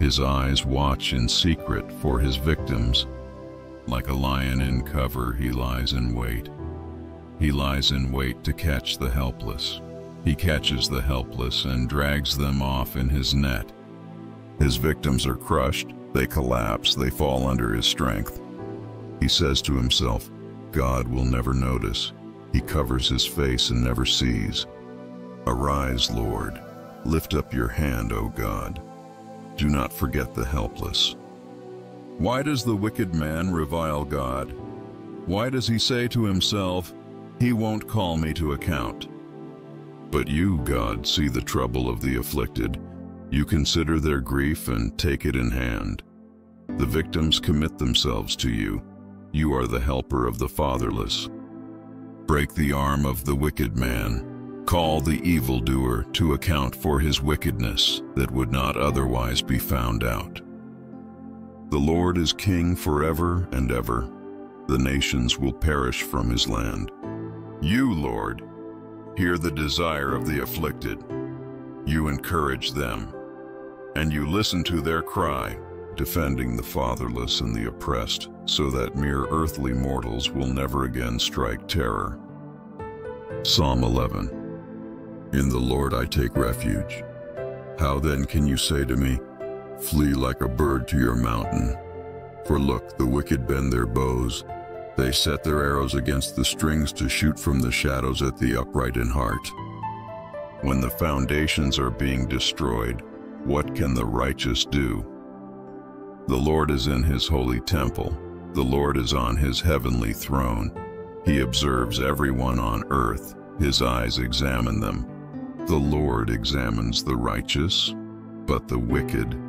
His eyes watch in secret for his victims. Like a lion in cover, he lies in wait. He lies in wait to catch the helpless. He catches the helpless and drags them off in his net. His victims are crushed, they collapse, they fall under his strength. He says to himself, God will never notice. He covers his face and never sees. Arise, Lord. Lift up your hand, O God. Do not forget the helpless. Why does the wicked man revile God? Why does he say to himself, He won't call me to account? But you, God, see the trouble of the afflicted. You consider their grief and take it in hand. The victims commit themselves to you. You are the helper of the fatherless. Break the arm of the wicked man. Call the evildoer to account for his wickedness that would not otherwise be found out. The Lord is king forever and ever. The nations will perish from his land. You, Lord, hear the desire of the afflicted. You encourage them, and you listen to their cry, defending the fatherless and the oppressed, so that mere earthly mortals will never again strike terror. Psalm 11 In the Lord I take refuge. How then can you say to me, Flee like a bird to your mountain. For look, the wicked bend their bows. They set their arrows against the strings to shoot from the shadows at the upright in heart. When the foundations are being destroyed, what can the righteous do? The Lord is in his holy temple. The Lord is on his heavenly throne. He observes everyone on earth. His eyes examine them. The Lord examines the righteous, but the wicked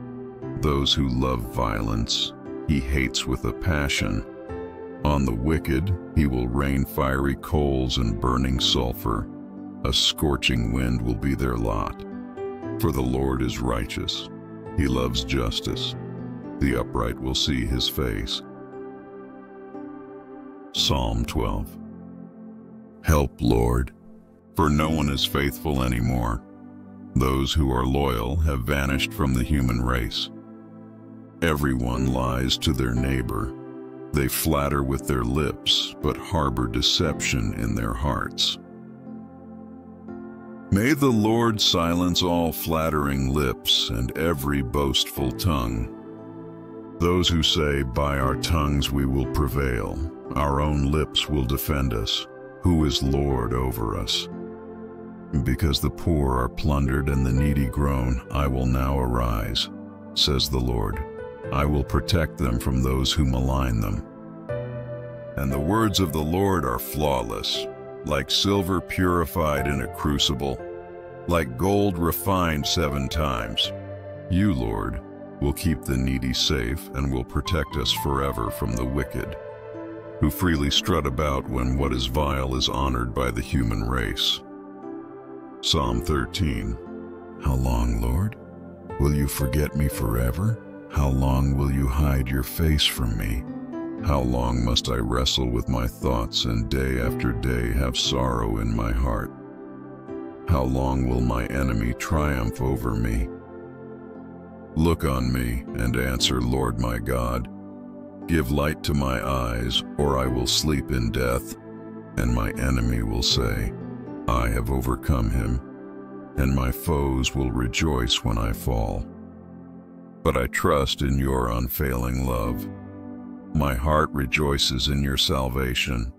those who love violence, he hates with a passion. On the wicked, he will rain fiery coals and burning sulfur. A scorching wind will be their lot. For the Lord is righteous. He loves justice. The upright will see his face. Psalm 12 Help, Lord, for no one is faithful anymore. Those who are loyal have vanished from the human race. Everyone lies to their neighbor. They flatter with their lips, but harbor deception in their hearts. May the Lord silence all flattering lips and every boastful tongue. Those who say, by our tongues we will prevail, our own lips will defend us, who is Lord over us. Because the poor are plundered and the needy groan, I will now arise, says the Lord. I will protect them from those who malign them. And the words of the Lord are flawless, like silver purified in a crucible, like gold refined seven times. You, Lord, will keep the needy safe and will protect us forever from the wicked, who freely strut about when what is vile is honored by the human race. Psalm 13 How long, Lord? Will you forget me forever? How long will you hide your face from me? How long must I wrestle with my thoughts and day after day have sorrow in my heart? How long will my enemy triumph over me? Look on me and answer, Lord my God. Give light to my eyes, or I will sleep in death, and my enemy will say, I have overcome him, and my foes will rejoice when I fall but I trust in your unfailing love. My heart rejoices in your salvation.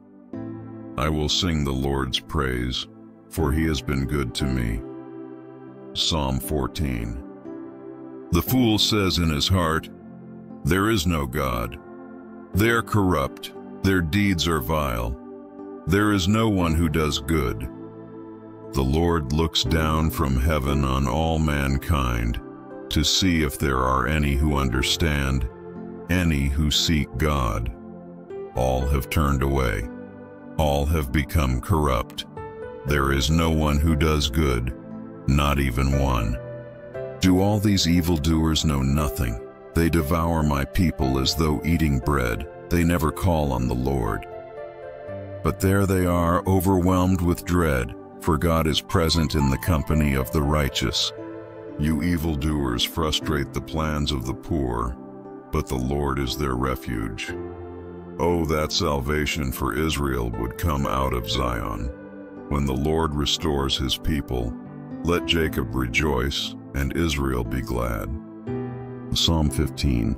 I will sing the Lord's praise, for he has been good to me. Psalm 14 The fool says in his heart, There is no God. They are corrupt, their deeds are vile. There is no one who does good. The Lord looks down from heaven on all mankind to see if there are any who understand, any who seek God. All have turned away. All have become corrupt. There is no one who does good, not even one. Do all these evildoers know nothing? They devour my people as though eating bread. They never call on the Lord. But there they are, overwhelmed with dread, for God is present in the company of the righteous. You evildoers frustrate the plans of the poor, but the Lord is their refuge. Oh, that salvation for Israel would come out of Zion. When the Lord restores his people, let Jacob rejoice and Israel be glad. Psalm 15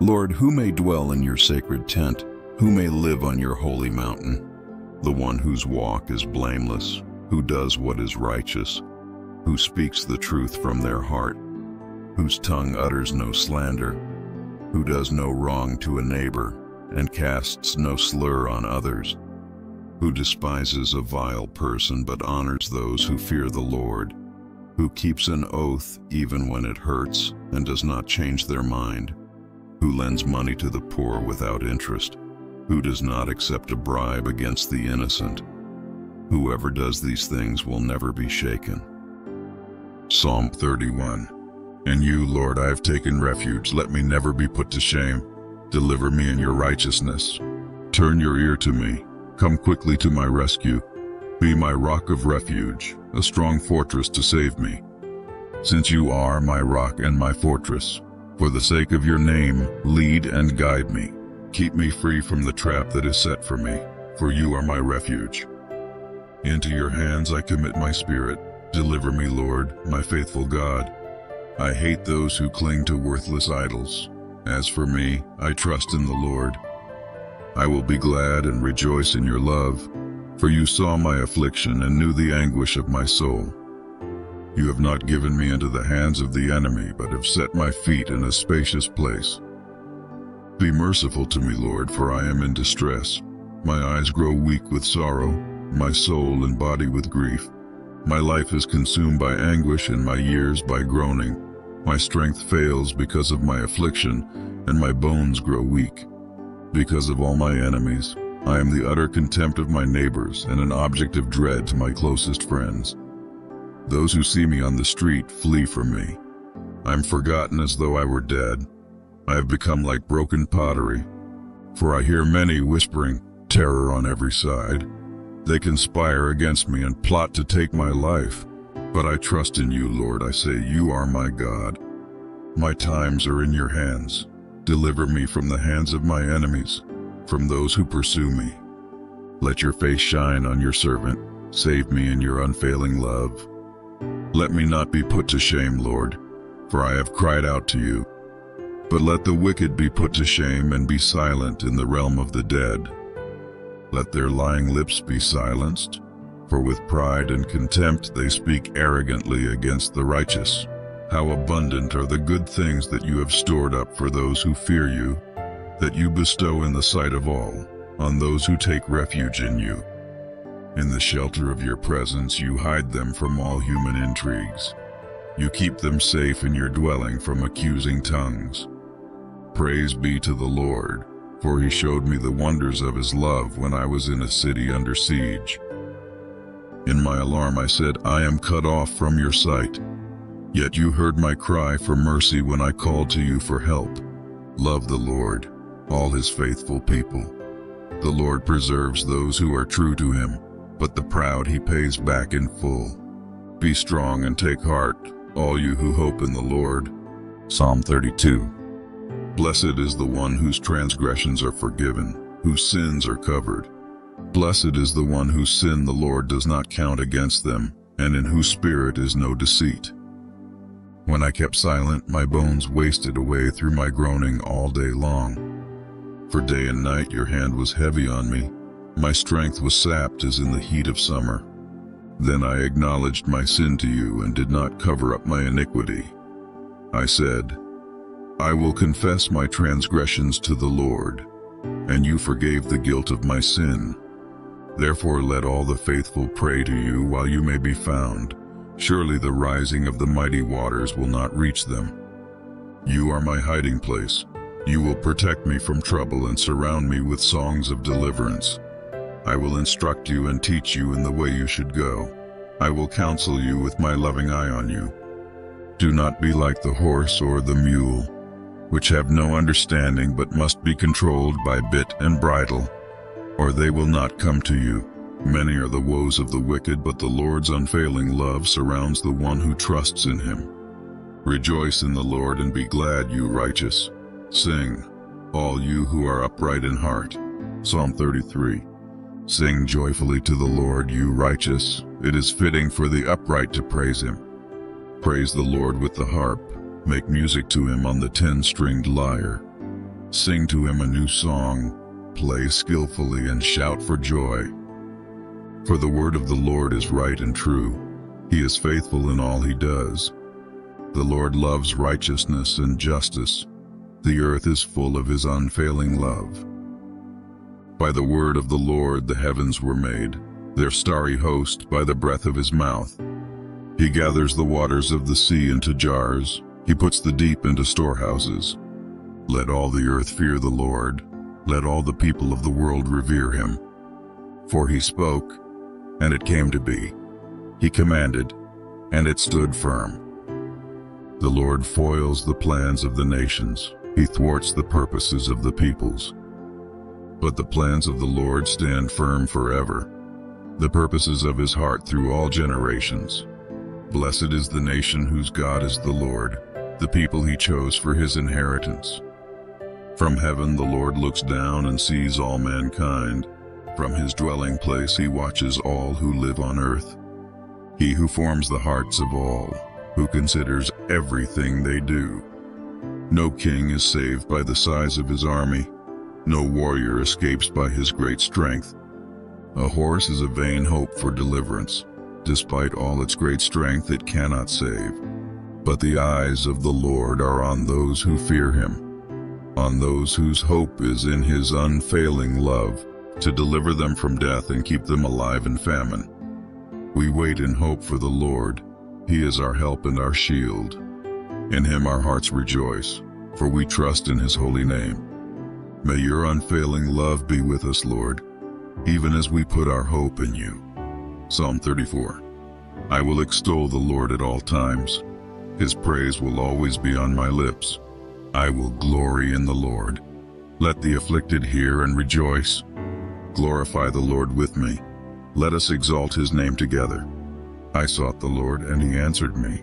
Lord, who may dwell in your sacred tent? Who may live on your holy mountain? The one whose walk is blameless, who does what is righteous, who speaks the truth from their heart, whose tongue utters no slander, who does no wrong to a neighbor and casts no slur on others, who despises a vile person but honors those who fear the Lord, who keeps an oath even when it hurts and does not change their mind, who lends money to the poor without interest, who does not accept a bribe against the innocent. Whoever does these things will never be shaken. Psalm 31 And you, Lord, I have taken refuge. Let me never be put to shame. Deliver me in your righteousness. Turn your ear to me. Come quickly to my rescue. Be my rock of refuge, a strong fortress to save me. Since you are my rock and my fortress, for the sake of your name, lead and guide me. Keep me free from the trap that is set for me, for you are my refuge. Into your hands I commit my spirit. Deliver me, Lord, my faithful God. I hate those who cling to worthless idols. As for me, I trust in the Lord. I will be glad and rejoice in your love, for you saw my affliction and knew the anguish of my soul. You have not given me into the hands of the enemy, but have set my feet in a spacious place. Be merciful to me, Lord, for I am in distress. My eyes grow weak with sorrow, my soul and body with grief. My life is consumed by anguish and my years by groaning. My strength fails because of my affliction, and my bones grow weak. Because of all my enemies, I am the utter contempt of my neighbors and an object of dread to my closest friends. Those who see me on the street flee from me. I am forgotten as though I were dead. I have become like broken pottery, for I hear many whispering terror on every side. They conspire against me and plot to take my life. But I trust in you, Lord. I say, you are my God. My times are in your hands. Deliver me from the hands of my enemies, from those who pursue me. Let your face shine on your servant. Save me in your unfailing love. Let me not be put to shame, Lord, for I have cried out to you. But let the wicked be put to shame and be silent in the realm of the dead. Let their lying lips be silenced, for with pride and contempt they speak arrogantly against the righteous. How abundant are the good things that you have stored up for those who fear you, that you bestow in the sight of all, on those who take refuge in you. In the shelter of your presence you hide them from all human intrigues. You keep them safe in your dwelling from accusing tongues. Praise be to the Lord, for he showed me the wonders of his love when I was in a city under siege. In my alarm I said, I am cut off from your sight. Yet you heard my cry for mercy when I called to you for help. Love the Lord, all his faithful people. The Lord preserves those who are true to him, but the proud he pays back in full. Be strong and take heart, all you who hope in the Lord. Psalm 32 Blessed is the one whose transgressions are forgiven, whose sins are covered. Blessed is the one whose sin the Lord does not count against them, and in whose spirit is no deceit. When I kept silent, my bones wasted away through my groaning all day long. For day and night your hand was heavy on me. My strength was sapped as in the heat of summer. Then I acknowledged my sin to you and did not cover up my iniquity. I said, I will confess my transgressions to the Lord, and you forgave the guilt of my sin. Therefore let all the faithful pray to you while you may be found. Surely the rising of the mighty waters will not reach them. You are my hiding place. You will protect me from trouble and surround me with songs of deliverance. I will instruct you and teach you in the way you should go. I will counsel you with my loving eye on you. Do not be like the horse or the mule, which have no understanding but must be controlled by bit and bridle, or they will not come to you. Many are the woes of the wicked, but the Lord's unfailing love surrounds the one who trusts in him. Rejoice in the Lord and be glad, you righteous. Sing, all you who are upright in heart. Psalm 33. Sing joyfully to the Lord, you righteous. It is fitting for the upright to praise him. Praise the Lord with the harp. Make music to him on the ten-stringed lyre. Sing to him a new song. Play skillfully and shout for joy. For the word of the Lord is right and true. He is faithful in all he does. The Lord loves righteousness and justice. The earth is full of his unfailing love. By the word of the Lord the heavens were made, their starry host by the breath of his mouth. He gathers the waters of the sea into jars, he puts the deep into storehouses. Let all the earth fear the Lord, let all the people of the world revere him. For he spoke, and it came to be. He commanded, and it stood firm. The Lord foils the plans of the nations, he thwarts the purposes of the peoples. But the plans of the Lord stand firm forever, the purposes of his heart through all generations. Blessed is the nation whose God is the Lord, the people he chose for his inheritance. From heaven the Lord looks down and sees all mankind. From his dwelling place he watches all who live on earth. He who forms the hearts of all, who considers everything they do. No king is saved by the size of his army. No warrior escapes by his great strength. A horse is a vain hope for deliverance. Despite all its great strength, it cannot save. But the eyes of the Lord are on those who fear him, on those whose hope is in his unfailing love, to deliver them from death and keep them alive in famine. We wait in hope for the Lord. He is our help and our shield. In him our hearts rejoice, for we trust in his holy name. May your unfailing love be with us, Lord, even as we put our hope in you. Psalm 34 I will extol the Lord at all times. His praise will always be on my lips. I will glory in the Lord. Let the afflicted hear and rejoice. Glorify the Lord with me. Let us exalt his name together. I sought the Lord, and he answered me.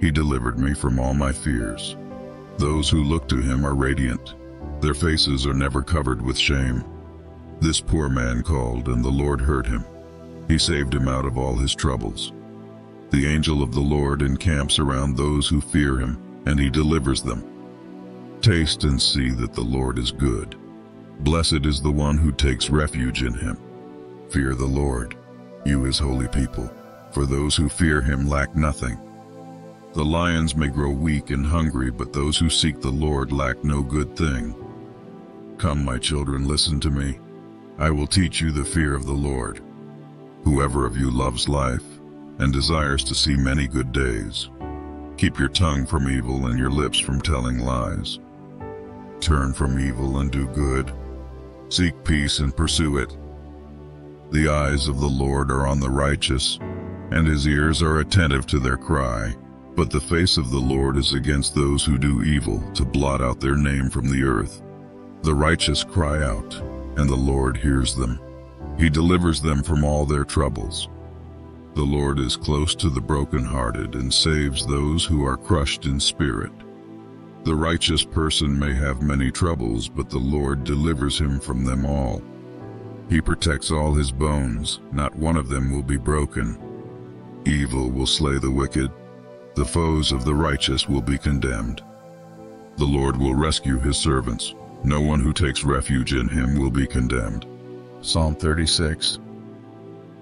He delivered me from all my fears. Those who look to him are radiant. Their faces are never covered with shame. This poor man called, and the Lord heard him. He saved him out of all his troubles. The angel of the Lord encamps around those who fear him, and he delivers them. Taste and see that the Lord is good. Blessed is the one who takes refuge in him. Fear the Lord, you his holy people, for those who fear him lack nothing. The lions may grow weak and hungry, but those who seek the Lord lack no good thing. Come, my children, listen to me. I will teach you the fear of the Lord. Whoever of you loves life and desires to see many good days, keep your tongue from evil and your lips from telling lies. Turn from evil and do good. Seek peace and pursue it. The eyes of the Lord are on the righteous, and his ears are attentive to their cry. But the face of the Lord is against those who do evil, to blot out their name from the earth. The righteous cry out, and the Lord hears them. He delivers them from all their troubles. The Lord is close to the brokenhearted and saves those who are crushed in spirit. The righteous person may have many troubles, but the Lord delivers him from them all. He protects all his bones, not one of them will be broken. Evil will slay the wicked, the foes of the righteous will be condemned. The Lord will rescue his servants. No one who takes refuge in him will be condemned. Psalm 36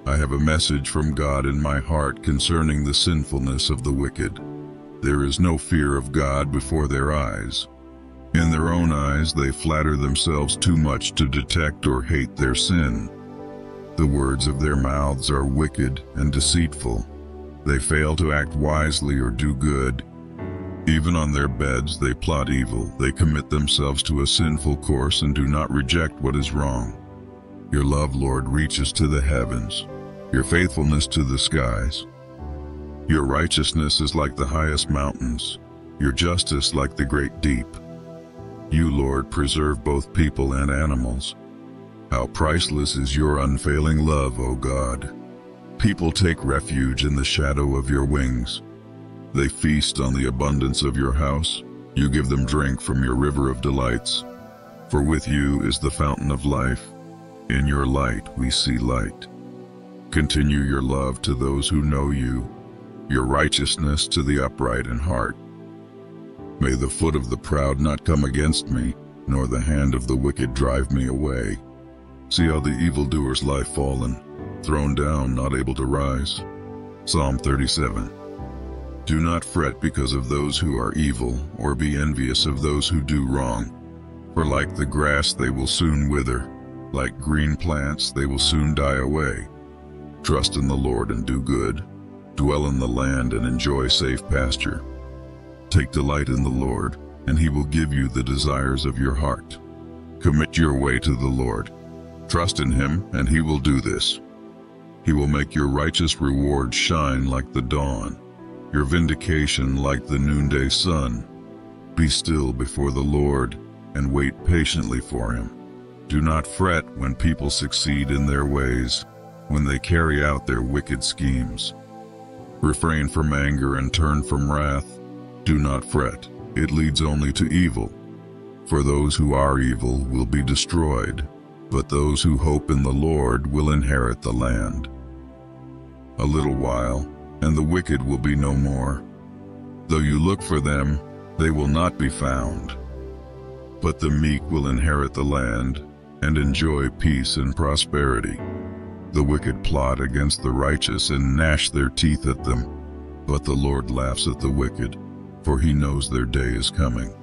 I have a message from God in my heart concerning the sinfulness of the wicked. There is no fear of God before their eyes. In their own eyes they flatter themselves too much to detect or hate their sin. The words of their mouths are wicked and deceitful. They fail to act wisely or do good. Even on their beds they plot evil. They commit themselves to a sinful course and do not reject what is wrong. Your love, Lord, reaches to the heavens, your faithfulness to the skies. Your righteousness is like the highest mountains, your justice like the great deep. You, Lord, preserve both people and animals. How priceless is your unfailing love, O God. People take refuge in the shadow of your wings. They feast on the abundance of your house. You give them drink from your river of delights. For with you is the fountain of life. In your light we see light. Continue your love to those who know you, your righteousness to the upright in heart. May the foot of the proud not come against me, nor the hand of the wicked drive me away. See how the evildoers lie fallen, thrown down, not able to rise. Psalm 37 Do not fret because of those who are evil, or be envious of those who do wrong. For like the grass they will soon wither, Like green plants, they will soon die away. Trust in the Lord and do good. Dwell in the land and enjoy safe pasture. Take delight in the Lord, and he will give you the desires of your heart. Commit your way to the Lord. Trust in him, and he will do this. He will make your righteous reward shine like the dawn, your vindication like the noonday sun. Be still before the Lord, and wait patiently for him. Do not fret when people succeed in their ways, when they carry out their wicked schemes. Refrain from anger and turn from wrath. Do not fret, it leads only to evil. For those who are evil will be destroyed, but those who hope in the Lord will inherit the land. A little while, and the wicked will be no more. Though you look for them, they will not be found. But the meek will inherit the land and enjoy peace and prosperity. The wicked plot against the righteous and gnash their teeth at them. But the Lord laughs at the wicked, for he knows their day is coming.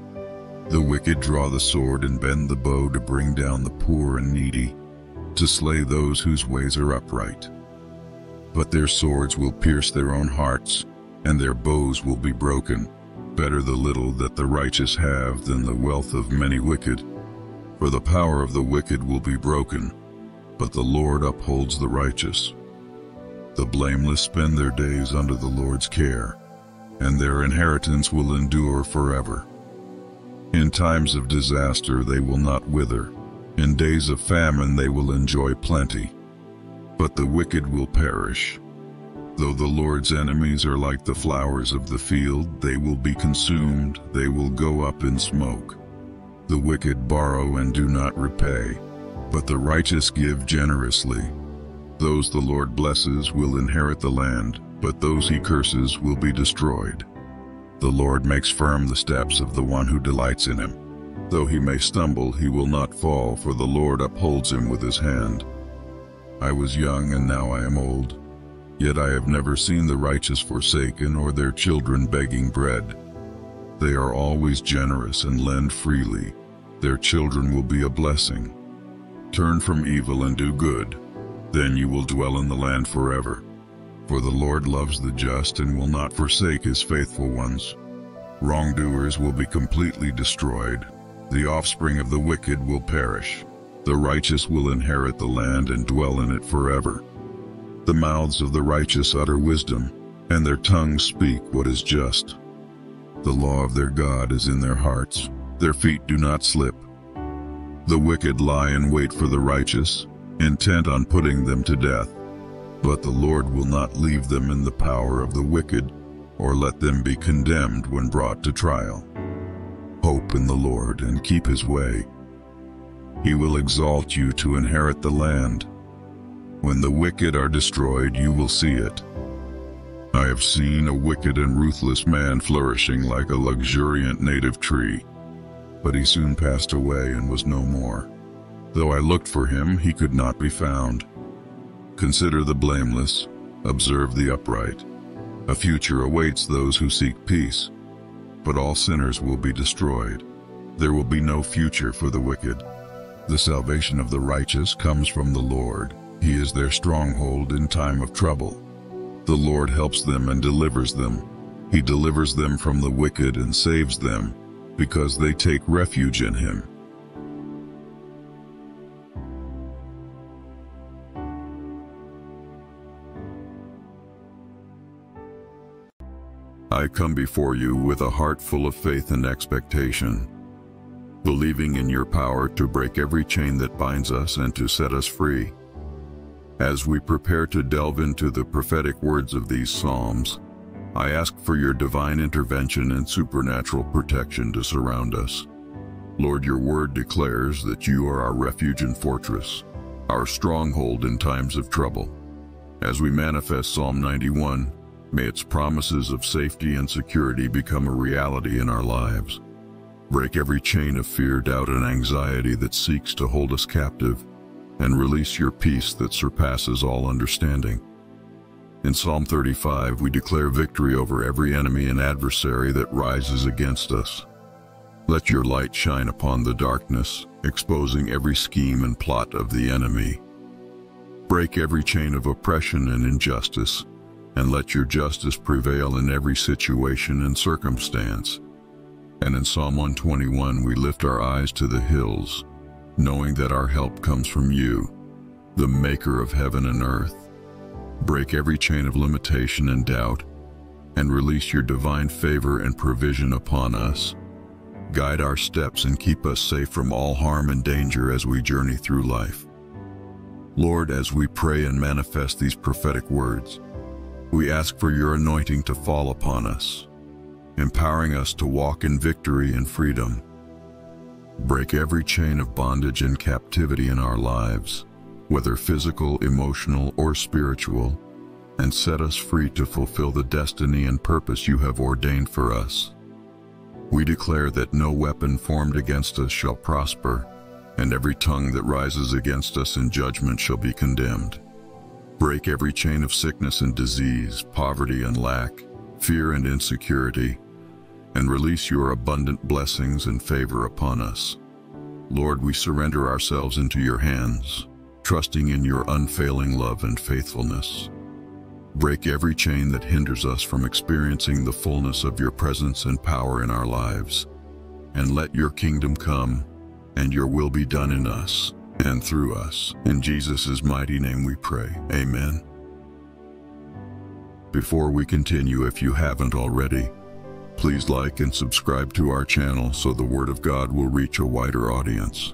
The wicked draw the sword and bend the bow to bring down the poor and needy, to slay those whose ways are upright. But their swords will pierce their own hearts, and their bows will be broken. Better the little that the righteous have than the wealth of many wicked. For the power of the wicked will be broken, but the Lord upholds the righteous. The blameless spend their days under the Lord's care, and their inheritance will endure forever. In times of disaster they will not wither, in days of famine they will enjoy plenty. But the wicked will perish. Though the Lord's enemies are like the flowers of the field, they will be consumed, they will go up in smoke. The wicked borrow and do not repay, but the righteous give generously. Those the Lord blesses will inherit the land, but those he curses will be destroyed. The Lord makes firm the steps of the one who delights in him. Though he may stumble, he will not fall, for the Lord upholds him with his hand. I was young, and now I am old. Yet I have never seen the righteous forsaken or their children begging bread. They are always generous and lend freely. Their children will be a blessing. Turn from evil and do good. Then you will dwell in the land forever. For the Lord loves the just and will not forsake his faithful ones. Wrongdoers will be completely destroyed. The offspring of the wicked will perish. The righteous will inherit the land and dwell in it forever. The mouths of the righteous utter wisdom, and their tongues speak what is just. The law of their God is in their hearts. Their feet do not slip. The wicked lie in wait for the righteous, intent on putting them to death. But the Lord will not leave them in the power of the wicked, or let them be condemned when brought to trial. Hope in the Lord and keep his way. He will exalt you to inherit the land. When the wicked are destroyed, you will see it. I have seen a wicked and ruthless man flourishing like a luxuriant native tree but he soon passed away and was no more. Though I looked for him, he could not be found. Consider the blameless, observe the upright. A future awaits those who seek peace, but all sinners will be destroyed. There will be no future for the wicked. The salvation of the righteous comes from the Lord. He is their stronghold in time of trouble. The Lord helps them and delivers them. He delivers them from the wicked and saves them because they take refuge in him. I come before you with a heart full of faith and expectation, believing in your power to break every chain that binds us and to set us free. As we prepare to delve into the prophetic words of these Psalms, I ask for your divine intervention and supernatural protection to surround us. Lord, your word declares that you are our refuge and fortress, our stronghold in times of trouble. As we manifest Psalm 91, may its promises of safety and security become a reality in our lives. Break every chain of fear, doubt, and anxiety that seeks to hold us captive, and release your peace that surpasses all understanding. In Psalm 35, we declare victory over every enemy and adversary that rises against us. Let your light shine upon the darkness, exposing every scheme and plot of the enemy. Break every chain of oppression and injustice, and let your justice prevail in every situation and circumstance. And in Psalm 121 we lift our eyes to the hills, knowing that our help comes from you, the maker of heaven and earth. Break every chain of limitation and doubt, and release your divine favor and provision upon us. Guide our steps and keep us safe from all harm and danger as we journey through life. Lord, as we pray and manifest these prophetic words, we ask for your anointing to fall upon us, empowering us to walk in victory and freedom. Break every chain of bondage and captivity in our lives, whether physical, emotional, or spiritual, and set us free to fulfill the destiny and purpose you have ordained for us. We declare that no weapon formed against us shall prosper, and every tongue that rises against us in judgment shall be condemned. Break every chain of sickness and disease, poverty and lack, fear and insecurity, and release your abundant blessings and favor upon us. Lord, we surrender ourselves into your hands, trusting in your unfailing love and faithfulness. Break every chain that hinders us from experiencing the fullness of your presence and power in our lives. And let your kingdom come, and your will be done in us and through us. In Jesus' mighty name we pray. Amen. Before we continue, if you haven't already, please like and subscribe to our channel so the Word of God will reach a wider audience.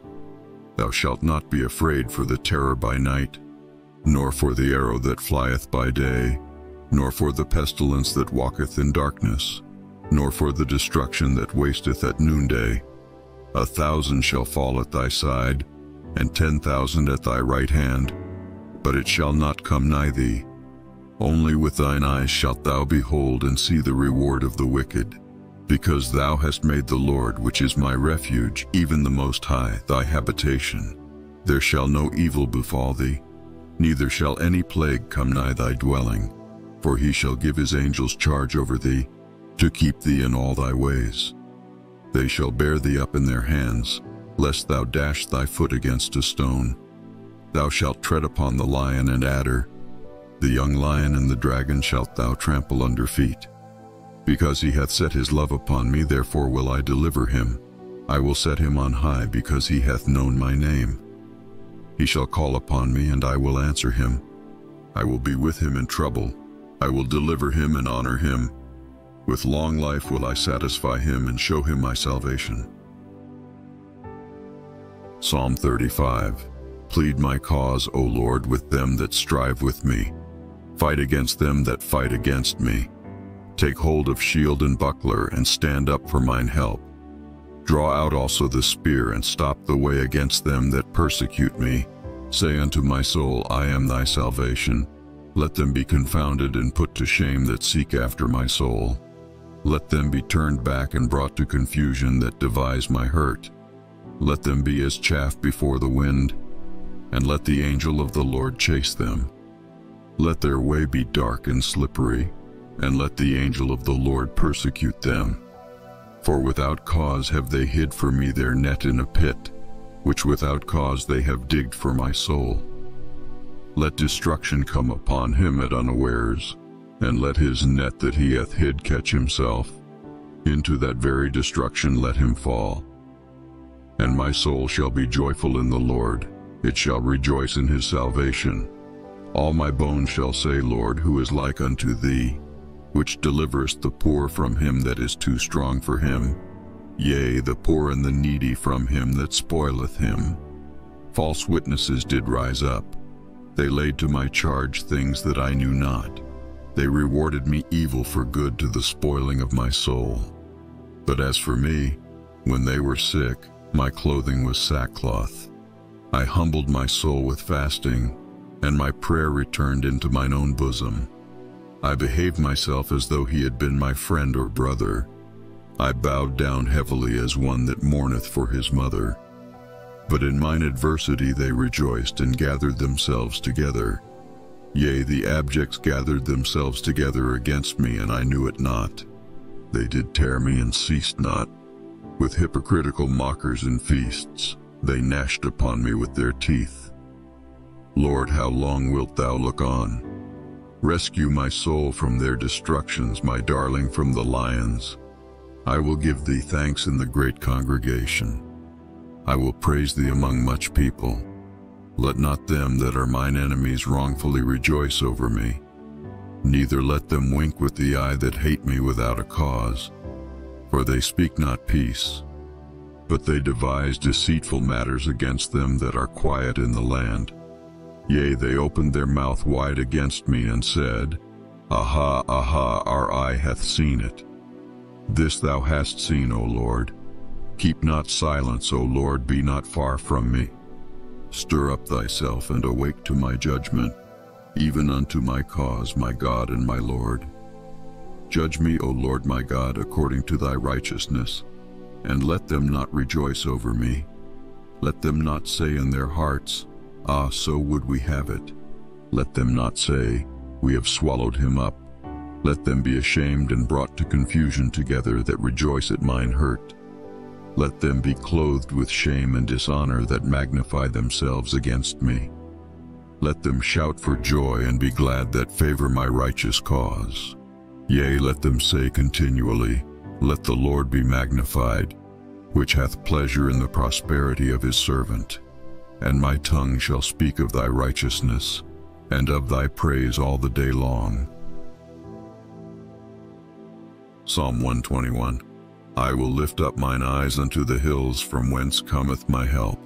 Thou shalt not be afraid for the terror by night, nor for the arrow that flieth by day, nor for the pestilence that walketh in darkness, nor for the destruction that wasteth at noonday. A thousand shall fall at thy side, and ten thousand at thy right hand, but it shall not come nigh thee. Only with thine eyes shalt thou behold and see the reward of the wicked because thou hast made the Lord, which is my refuge, even the Most High, thy habitation. There shall no evil befall thee, neither shall any plague come nigh thy dwelling. For he shall give his angels charge over thee, to keep thee in all thy ways. They shall bear thee up in their hands, lest thou dash thy foot against a stone. Thou shalt tread upon the lion and adder, the young lion and the dragon shalt thou trample under feet. Because he hath set his love upon me, therefore will I deliver him. I will set him on high, because he hath known my name. He shall call upon me, and I will answer him. I will be with him in trouble. I will deliver him and honor him. With long life will I satisfy him and show him my salvation. Psalm 35 Plead my cause, O Lord, with them that strive with me. Fight against them that fight against me. Take hold of shield and buckler, and stand up for mine help. Draw out also the spear, and stop the way against them that persecute me. Say unto my soul, I am thy salvation. Let them be confounded and put to shame that seek after my soul. Let them be turned back and brought to confusion that devise my hurt. Let them be as chaff before the wind, and let the angel of the Lord chase them. Let their way be dark and slippery, and let the angel of the Lord persecute them. For without cause have they hid for me their net in a pit, which without cause they have digged for my soul. Let destruction come upon him at unawares, and let his net that he hath hid catch himself. Into that very destruction let him fall. And my soul shall be joyful in the Lord, it shall rejoice in his salvation. All my bones shall say, Lord, who is like unto thee? Which deliverest the poor from him that is too strong for him, yea, the poor and the needy from him that spoileth him. False witnesses did rise up. They laid to my charge things that I knew not. They rewarded me evil for good to the spoiling of my soul. But as for me, when they were sick, My clothing was sackcloth. I humbled my soul with fasting, and my prayer returned into mine own bosom. I behaved myself as though he had been my friend or brother. I bowed down heavily as one that mourneth for his mother. But in mine adversity they rejoiced and gathered themselves together. Yea, the abjects gathered themselves together against me, and I knew it not. They did tear me and ceased not. With hypocritical mockers and feasts, they gnashed upon me with their teeth. Lord, how long wilt thou look on? Rescue my soul from their destructions, my darling from the lions. I will give thee thanks in the great congregation. I will praise thee among much people. Let not them that are mine enemies wrongfully rejoice over me. Neither let them wink with the eye that hate me without a cause. For they speak not peace, but they devise deceitful matters against them that are quiet in the land. Yea, they opened their mouth wide against me and said, Aha, aha, our eye hath seen it. This thou hast seen, O Lord. Keep not silence, O Lord, be not far from me. Stir up thyself and awake to my judgment, even unto my cause, my God and my Lord. Judge me, O Lord my God, according to thy righteousness, and let them not rejoice over me. Let them not say in their hearts, Ah, so would we have it. Let them not say, We have swallowed him up. Let them be ashamed and brought to confusion together that rejoice at mine hurt. Let them be clothed with shame and dishonor that magnify themselves against me. Let them shout for joy and be glad that favor my righteous cause. Yea, let them say continually, Let the Lord be magnified, which hath pleasure in the prosperity of his servant and my tongue shall speak of thy righteousness, and of thy praise all the day long. Psalm 121 I will lift up mine eyes unto the hills from whence cometh my help.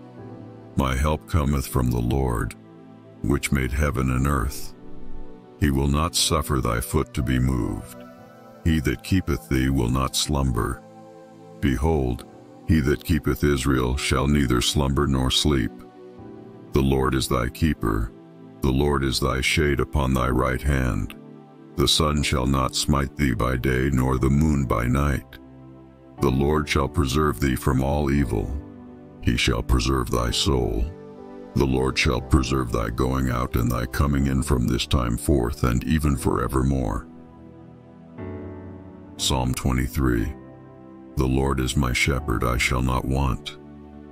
My help cometh from the Lord, which made heaven and earth. He will not suffer thy foot to be moved. He that keepeth thee will not slumber. Behold, he that keepeth Israel shall neither slumber nor sleep. The Lord is thy keeper. The Lord is thy shade upon thy right hand. The sun shall not smite thee by day, nor the moon by night. The Lord shall preserve thee from all evil. He shall preserve thy soul. The Lord shall preserve thy going out and thy coming in from this time forth and even forevermore. Psalm 23 The Lord is my shepherd, I shall not want.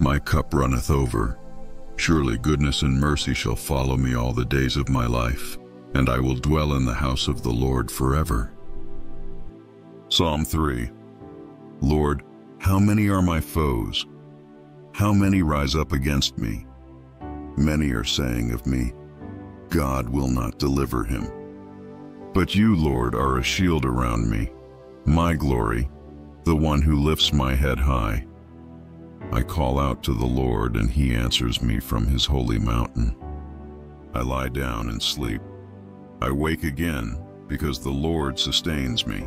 my cup runneth over. Surely goodness and mercy shall follow me all the days of my life, and I will dwell in the house of the Lord forever. Psalm 3 Lord, how many are my foes? How many rise up against me? Many are saying of me, God will not deliver him. But you, Lord, are a shield around me, my glory, the one who lifts my head high. I call out to the Lord, and he answers me from his holy mountain. I lie down and sleep. I wake again, because the Lord sustains me.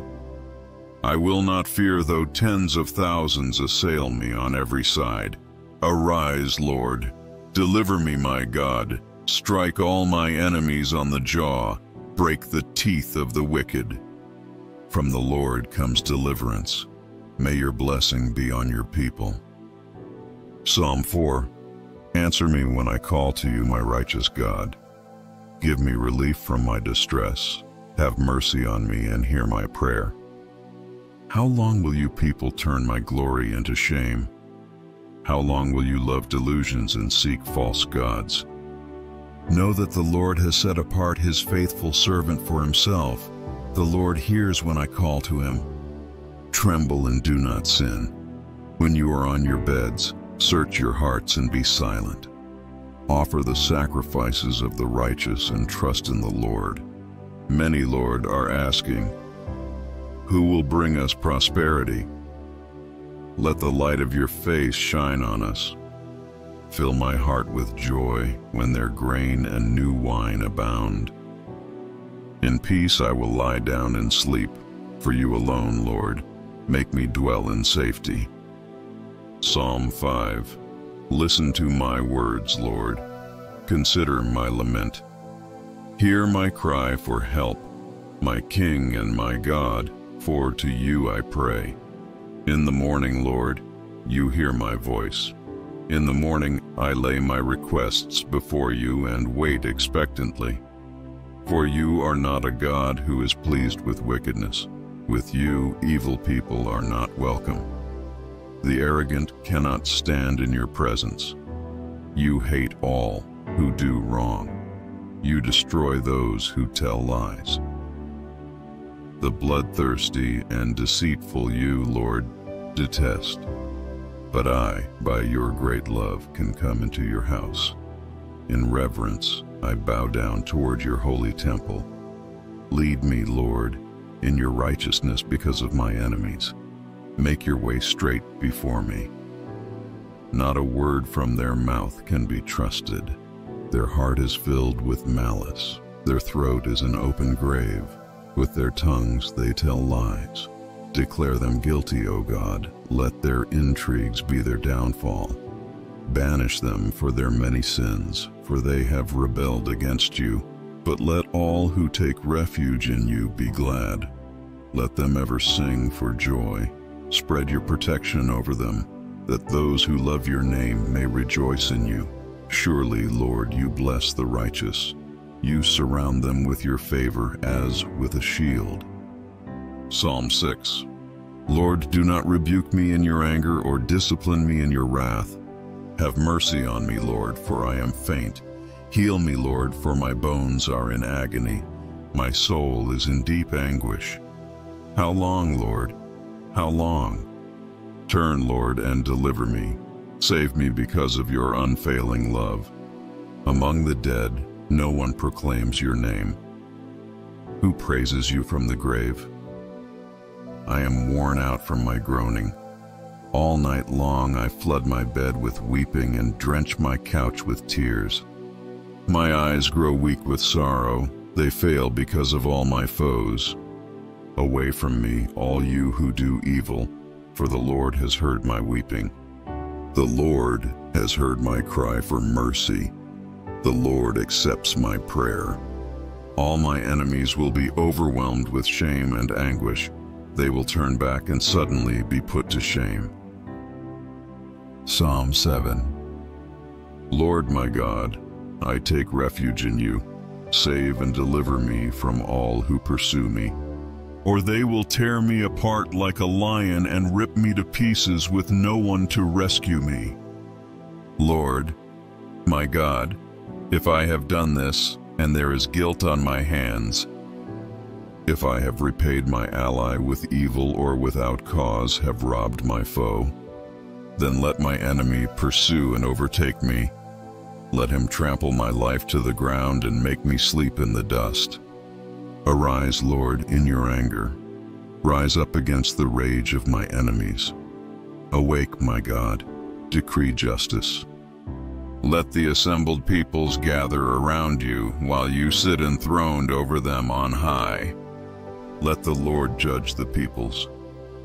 I will not fear though tens of thousands assail me on every side. Arise, Lord. Deliver me, my God. Strike all my enemies on the jaw. Break the teeth of the wicked. From the Lord comes deliverance. May your blessing be on your people. Psalm 4 Answer me when I call to you, my righteous God. Give me relief from my distress. Have mercy on me and hear my prayer. How long will you people turn my glory into shame? How long will you love delusions and seek false gods? Know that the Lord has set apart his faithful servant for himself. The Lord hears when I call to him. Tremble and do not sin. When you are on your beds, Search your hearts and be silent. Offer the sacrifices of the righteous and trust in the Lord. Many, Lord, are asking, Who will bring us prosperity? Let the light of your face shine on us. Fill my heart with joy when their grain and new wine abound. In peace I will lie down and sleep, for you alone, Lord, make me dwell in safety. Psalm 5 Listen to my words, Lord. Consider my lament. Hear my cry for help, my King and my God, for to you I pray. In the morning, Lord, you hear my voice. In the morning I lay my requests before you and wait expectantly. For you are not a God who is pleased with wickedness. With you evil people are not welcome. The arrogant cannot stand in your presence. You hate all who do wrong. You destroy those who tell lies. The bloodthirsty and deceitful you, Lord, detest. But I, by your great love, can come into your house. In reverence, I bow down toward your holy temple. Lead me, Lord, in your righteousness because of my enemies. Make your way straight before me. Not a word from their mouth can be trusted. Their heart is filled with malice. Their throat is an open grave. With their tongues they tell lies. Declare them guilty, O God. Let their intrigues be their downfall. Banish them for their many sins, for they have rebelled against you. But let all who take refuge in you be glad. Let them ever sing for joy. Spread your protection over them, that those who love your name may rejoice in you. Surely, Lord, you bless the righteous. You surround them with your favor as with a shield. Psalm 6 Lord, do not rebuke me in your anger or discipline me in your wrath. Have mercy on me, Lord, for I am faint. Heal me, Lord, for my bones are in agony. My soul is in deep anguish. How long, Lord? How long? Turn, Lord, and deliver me. Save me because of your unfailing love. Among the dead, no one proclaims your name. Who praises you from the grave? I am worn out from my groaning. All night long I flood my bed with weeping and drench my couch with tears. My eyes grow weak with sorrow, they fail because of all my foes. Away from me, all you who do evil, for the Lord has heard my weeping. The Lord has heard my cry for mercy. The Lord accepts my prayer. All my enemies will be overwhelmed with shame and anguish. They will turn back and suddenly be put to shame. Psalm 7 Lord my God, I take refuge in you. Save and deliver me from all who pursue me. Or they will tear me apart like a lion and rip me to pieces with no one to rescue me. Lord, my God, if I have done this, and there is guilt on my hands, if I have repaid my ally with evil or without cause have robbed my foe, then let my enemy pursue and overtake me. Let him trample my life to the ground and make me sleep in the dust. Arise, Lord, in your anger. Rise up against the rage of my enemies. Awake, my God, decree justice. Let the assembled peoples gather around you while you sit enthroned over them on high. Let the Lord judge the peoples.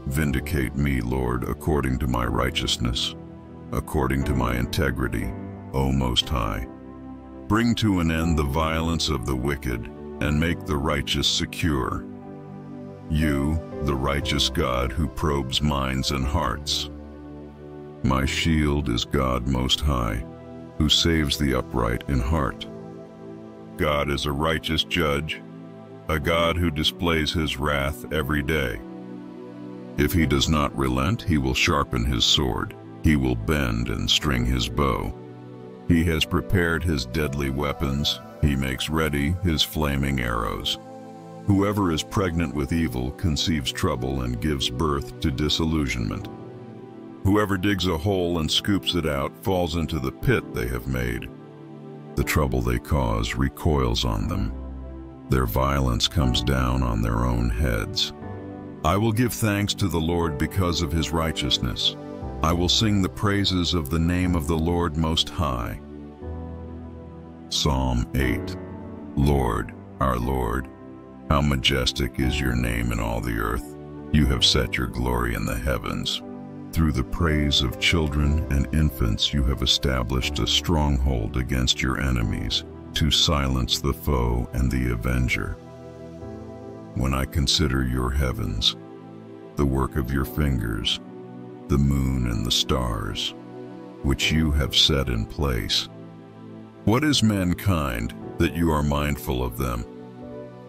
Vindicate me, Lord, according to my righteousness, according to my integrity, O Most High. Bring to an end the violence of the wicked, and make the righteous secure. You, the righteous God who probes minds and hearts. My shield is God Most High, who saves the upright in heart. God is a righteous judge, a God who displays his wrath every day. If he does not relent, he will sharpen his sword. He will bend and string his bow. He has prepared his deadly weapons. He makes ready his flaming arrows. Whoever is pregnant with evil conceives trouble and gives birth to disillusionment. Whoever digs a hole and scoops it out falls into the pit they have made. The trouble they cause recoils on them. Their violence comes down on their own heads. I will give thanks to the Lord because of his righteousness. I will sing the praises of the name of the Lord Most High. Psalm 8 Lord, our Lord, how majestic is your name in all the earth. You have set your glory in the heavens. Through the praise of children and infants you have established a stronghold against your enemies to silence the foe and the avenger. When I consider your heavens, the work of your fingers, the moon and the stars, which you have set in place, what is mankind that you are mindful of them?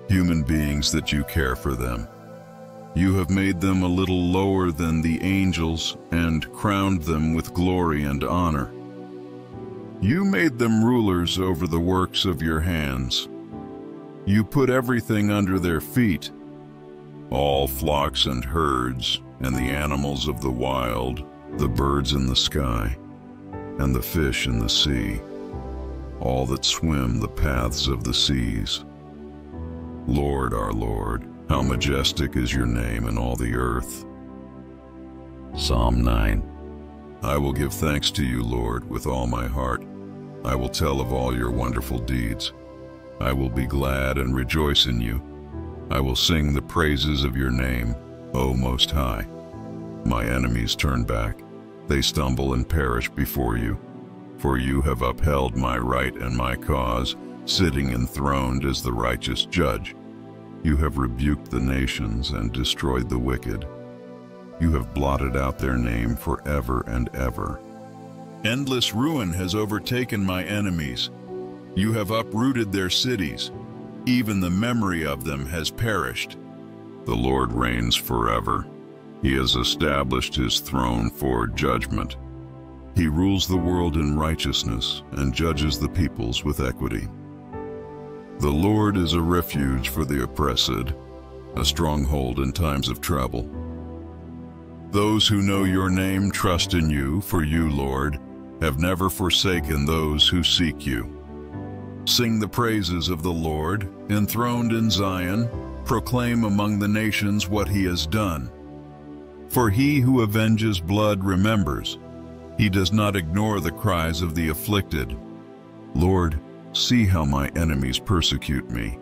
Human beings that you care for them. You have made them a little lower than the angels and crowned them with glory and honor. You made them rulers over the works of your hands. You put everything under their feet, all flocks and herds, and the animals of the wild, the birds in the sky, and the fish in the sea, all that swim the paths of the seas. Lord, our Lord, how majestic is your name in all the earth. Psalm 9 I will give thanks to you, Lord, with all my heart. I will tell of all your wonderful deeds. I will be glad and rejoice in you. I will sing the praises of your name, O Most High. My enemies turn back. They stumble and perish before you. For you have upheld my right and my cause, sitting enthroned as the righteous judge. You have rebuked the nations and destroyed the wicked. You have blotted out their name forever and ever. Endless ruin has overtaken my enemies. You have uprooted their cities. Even the memory of them has perished. The Lord reigns forever. He has established his throne for judgment. He rules the world in righteousness and judges the peoples with equity. The Lord is a refuge for the oppressed, a stronghold in times of trouble. Those who know your name trust in you, for you, Lord, have never forsaken those who seek you. Sing the praises of the Lord, enthroned in Zion, proclaim among the nations what he has done. For he who avenges blood remembers. He does not ignore the cries of the afflicted. Lord, See how my enemies persecute me.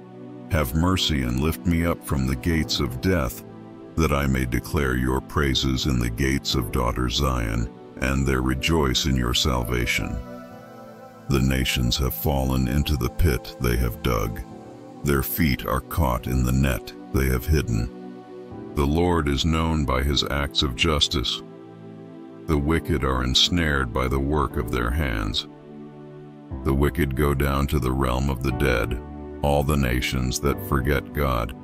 Have mercy and lift me up from the gates of death, that I may declare your praises in the gates of daughter Zion, and there rejoice in your salvation. The nations have fallen into the pit they have dug. Their feet are caught in the net they have hidden. The Lord is known by his acts of justice. The wicked are ensnared by the work of their hands. The wicked go down to the realm of the dead, all the nations that forget God.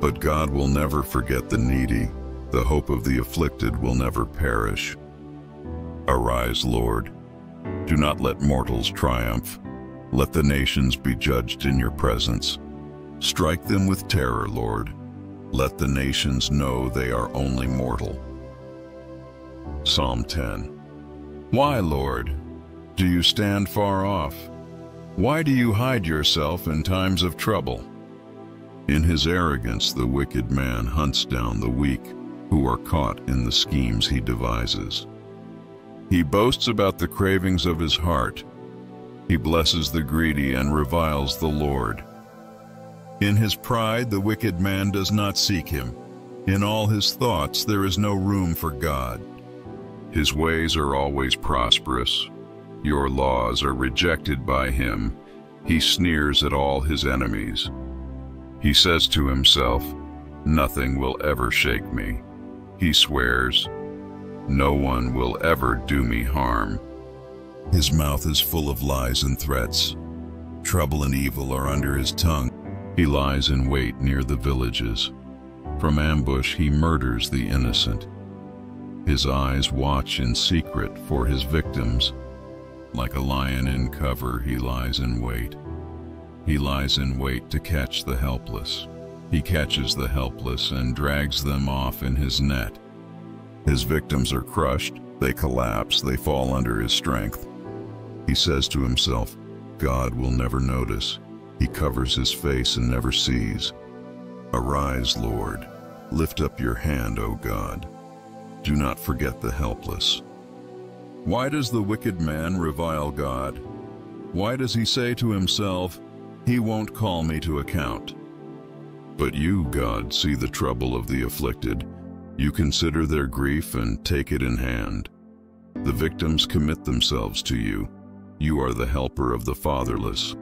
But God will never forget the needy. The hope of the afflicted will never perish. Arise, Lord. Do not let mortals triumph. Let the nations be judged in your presence. Strike them with terror, Lord. Let the nations know they are only mortal. Psalm 10 Why, Lord, do you stand far off? Why do you hide yourself in times of trouble? In his arrogance the wicked man hunts down the weak, who are caught in the schemes he devises. He boasts about the cravings of his heart. He blesses the greedy and reviles the Lord. In his pride the wicked man does not seek him. In all his thoughts there is no room for God. His ways are always prosperous, your laws are rejected by him. He sneers at all his enemies. He says to himself, Nothing will ever shake me. He swears, No one will ever do me harm. His mouth is full of lies and threats. Trouble and evil are under his tongue. He lies in wait near the villages. From ambush he murders the innocent. His eyes watch in secret for his victims. Like a lion in cover, he lies in wait. He lies in wait to catch the helpless. He catches the helpless and drags them off in his net. His victims are crushed, they collapse, they fall under his strength. He says to himself, God will never notice. He covers his face and never sees. Arise, Lord. Lift up your hand, O God. Do not forget the helpless. Why does the wicked man revile God? Why does he say to himself, He won't call me to account? But you, God, see the trouble of the afflicted. You consider their grief and take it in hand. The victims commit themselves to you. You are the helper of the fatherless.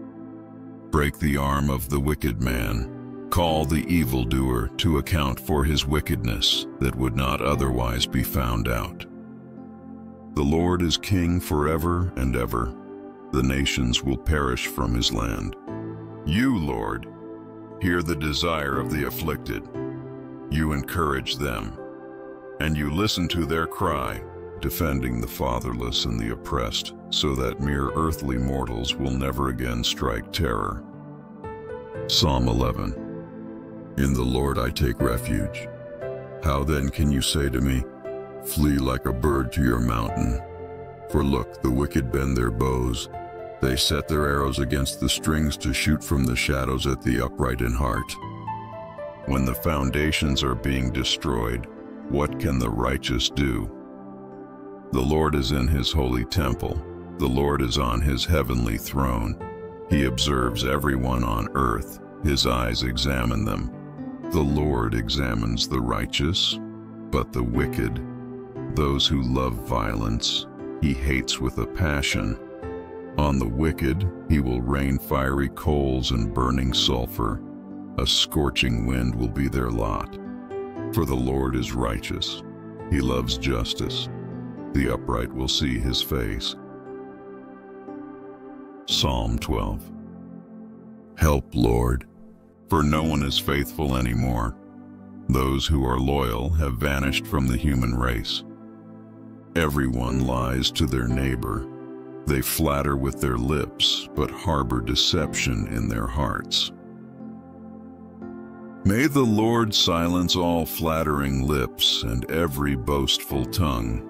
Break the arm of the wicked man. Call the evildoer to account for his wickedness that would not otherwise be found out. The Lord is king forever and ever. The nations will perish from his land. You, Lord, hear the desire of the afflicted. You encourage them, and you listen to their cry, defending the fatherless and the oppressed, so that mere earthly mortals will never again strike terror. Psalm 11 In the Lord I take refuge. How then can you say to me, Flee like a bird to your mountain. For look, the wicked bend their bows. They set their arrows against the strings to shoot from the shadows at the upright in heart. When the foundations are being destroyed, what can the righteous do? The Lord is in his holy temple. The Lord is on his heavenly throne. He observes everyone on earth. His eyes examine them. The Lord examines the righteous, but the wicked those who love violence, he hates with a passion. On the wicked, he will rain fiery coals and burning sulfur. A scorching wind will be their lot. For the Lord is righteous. He loves justice. The upright will see his face. Psalm 12 Help, Lord, for no one is faithful anymore. Those who are loyal have vanished from the human race. Everyone lies to their neighbor. They flatter with their lips, but harbor deception in their hearts. May the Lord silence all flattering lips and every boastful tongue.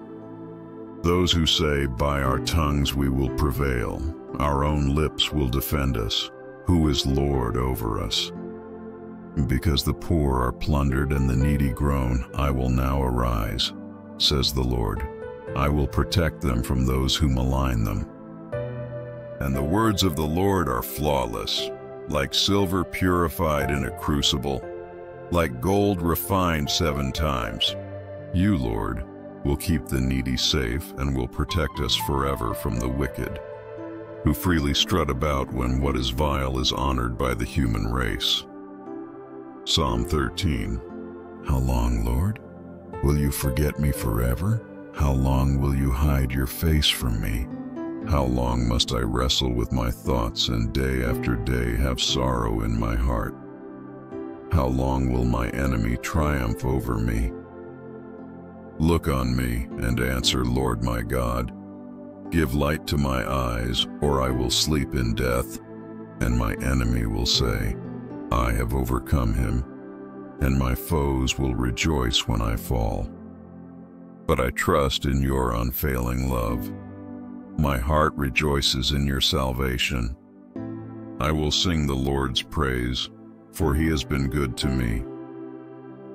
Those who say, by our tongues we will prevail, our own lips will defend us, who is Lord over us. Because the poor are plundered and the needy groan, I will now arise, says the Lord. I will protect them from those who malign them. And the words of the Lord are flawless, like silver purified in a crucible, like gold refined seven times. You, Lord, will keep the needy safe and will protect us forever from the wicked, who freely strut about when what is vile is honored by the human race. Psalm 13 How long, Lord? Will you forget me forever? How long will you hide your face from me? How long must I wrestle with my thoughts and day after day have sorrow in my heart? How long will my enemy triumph over me? Look on me and answer, Lord my God. Give light to my eyes, or I will sleep in death, and my enemy will say, I have overcome him, and my foes will rejoice when I fall but I trust in your unfailing love. My heart rejoices in your salvation. I will sing the Lord's praise, for he has been good to me.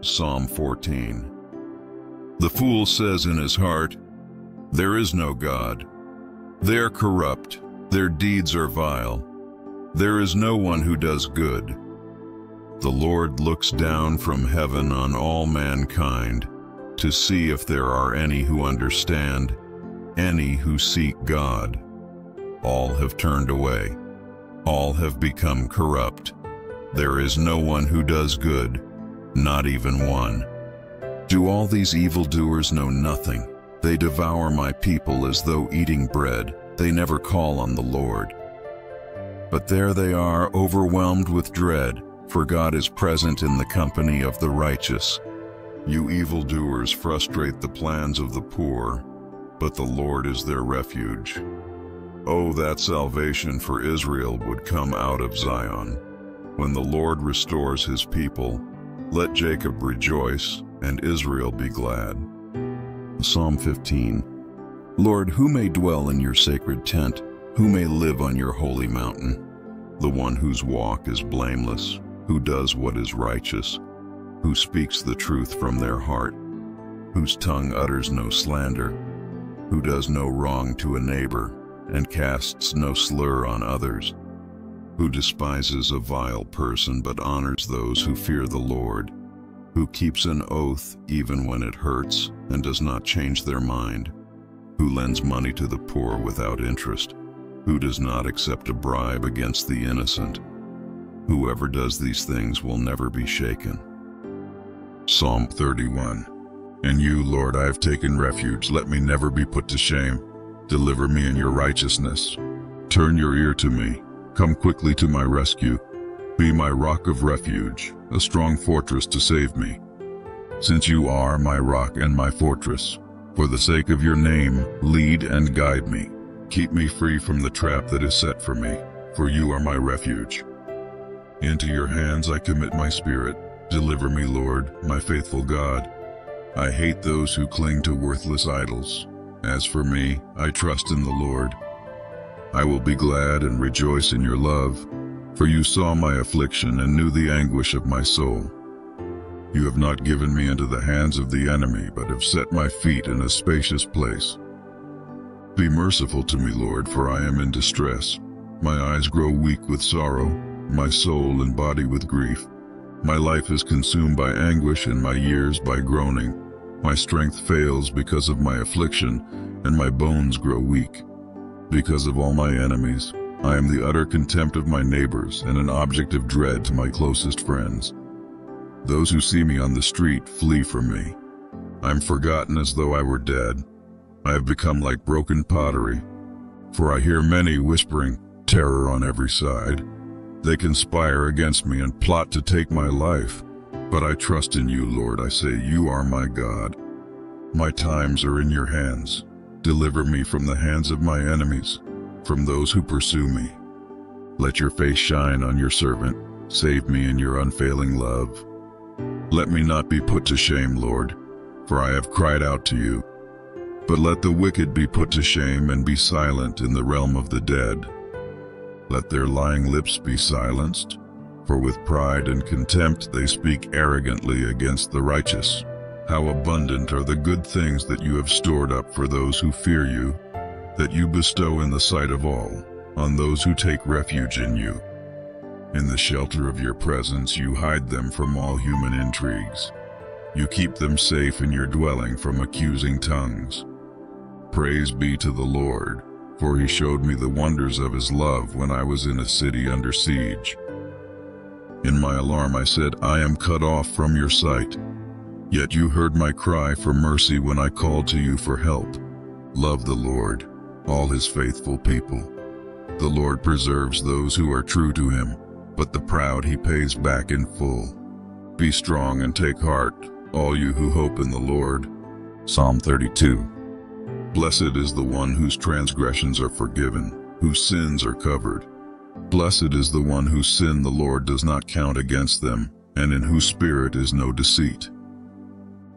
Psalm 14 The fool says in his heart, There is no God. They are corrupt, their deeds are vile. There is no one who does good. The Lord looks down from heaven on all mankind to see if there are any who understand, any who seek God. All have turned away. All have become corrupt. There is no one who does good, not even one. Do all these evildoers know nothing? They devour my people as though eating bread. They never call on the Lord. But there they are, overwhelmed with dread, for God is present in the company of the righteous. You evildoers frustrate the plans of the poor, but the Lord is their refuge. Oh, that salvation for Israel would come out of Zion. When the Lord restores his people, let Jacob rejoice and Israel be glad. Psalm 15 Lord, who may dwell in your sacred tent? Who may live on your holy mountain? The one whose walk is blameless, who does what is righteous, who speaks the truth from their heart, whose tongue utters no slander, who does no wrong to a neighbor, and casts no slur on others, who despises a vile person but honors those who fear the Lord, who keeps an oath even when it hurts and does not change their mind, who lends money to the poor without interest, who does not accept a bribe against the innocent. Whoever does these things will never be shaken. Psalm 31 In you, Lord, I have taken refuge. Let me never be put to shame. Deliver me in your righteousness. Turn your ear to me. Come quickly to my rescue. Be my rock of refuge, a strong fortress to save me. Since you are my rock and my fortress, for the sake of your name, lead and guide me. Keep me free from the trap that is set for me, for you are my refuge. Into your hands I commit my spirit. Deliver me, Lord, my faithful God. I hate those who cling to worthless idols. As for me, I trust in the Lord. I will be glad and rejoice in your love, for you saw my affliction and knew the anguish of my soul. You have not given me into the hands of the enemy, but have set my feet in a spacious place. Be merciful to me, Lord, for I am in distress. My eyes grow weak with sorrow, my soul and body with grief. My life is consumed by anguish and my years by groaning. My strength fails because of my affliction, and my bones grow weak. Because of all my enemies, I am the utter contempt of my neighbors and an object of dread to my closest friends. Those who see me on the street flee from me. I am forgotten as though I were dead. I have become like broken pottery, for I hear many whispering terror on every side. They conspire against me and plot to take my life. But I trust in you, Lord. I say, You are my God. My times are in your hands. Deliver me from the hands of my enemies, from those who pursue me. Let your face shine on your servant. Save me in your unfailing love. Let me not be put to shame, Lord, for I have cried out to you. But let the wicked be put to shame and be silent in the realm of the dead. Let their lying lips be silenced, for with pride and contempt they speak arrogantly against the righteous. How abundant are the good things that you have stored up for those who fear you, that you bestow in the sight of all, on those who take refuge in you. In the shelter of your presence you hide them from all human intrigues. You keep them safe in your dwelling from accusing tongues. Praise be to the Lord, for he showed me the wonders of his love when I was in a city under siege. In my alarm I said, I am cut off from your sight. Yet you heard my cry for mercy when I called to you for help. Love the Lord, all his faithful people. The Lord preserves those who are true to him, but the proud he pays back in full. Be strong and take heart, all you who hope in the Lord. Psalm 32 Blessed is the one whose transgressions are forgiven, whose sins are covered. Blessed is the one whose sin the Lord does not count against them, and in whose spirit is no deceit.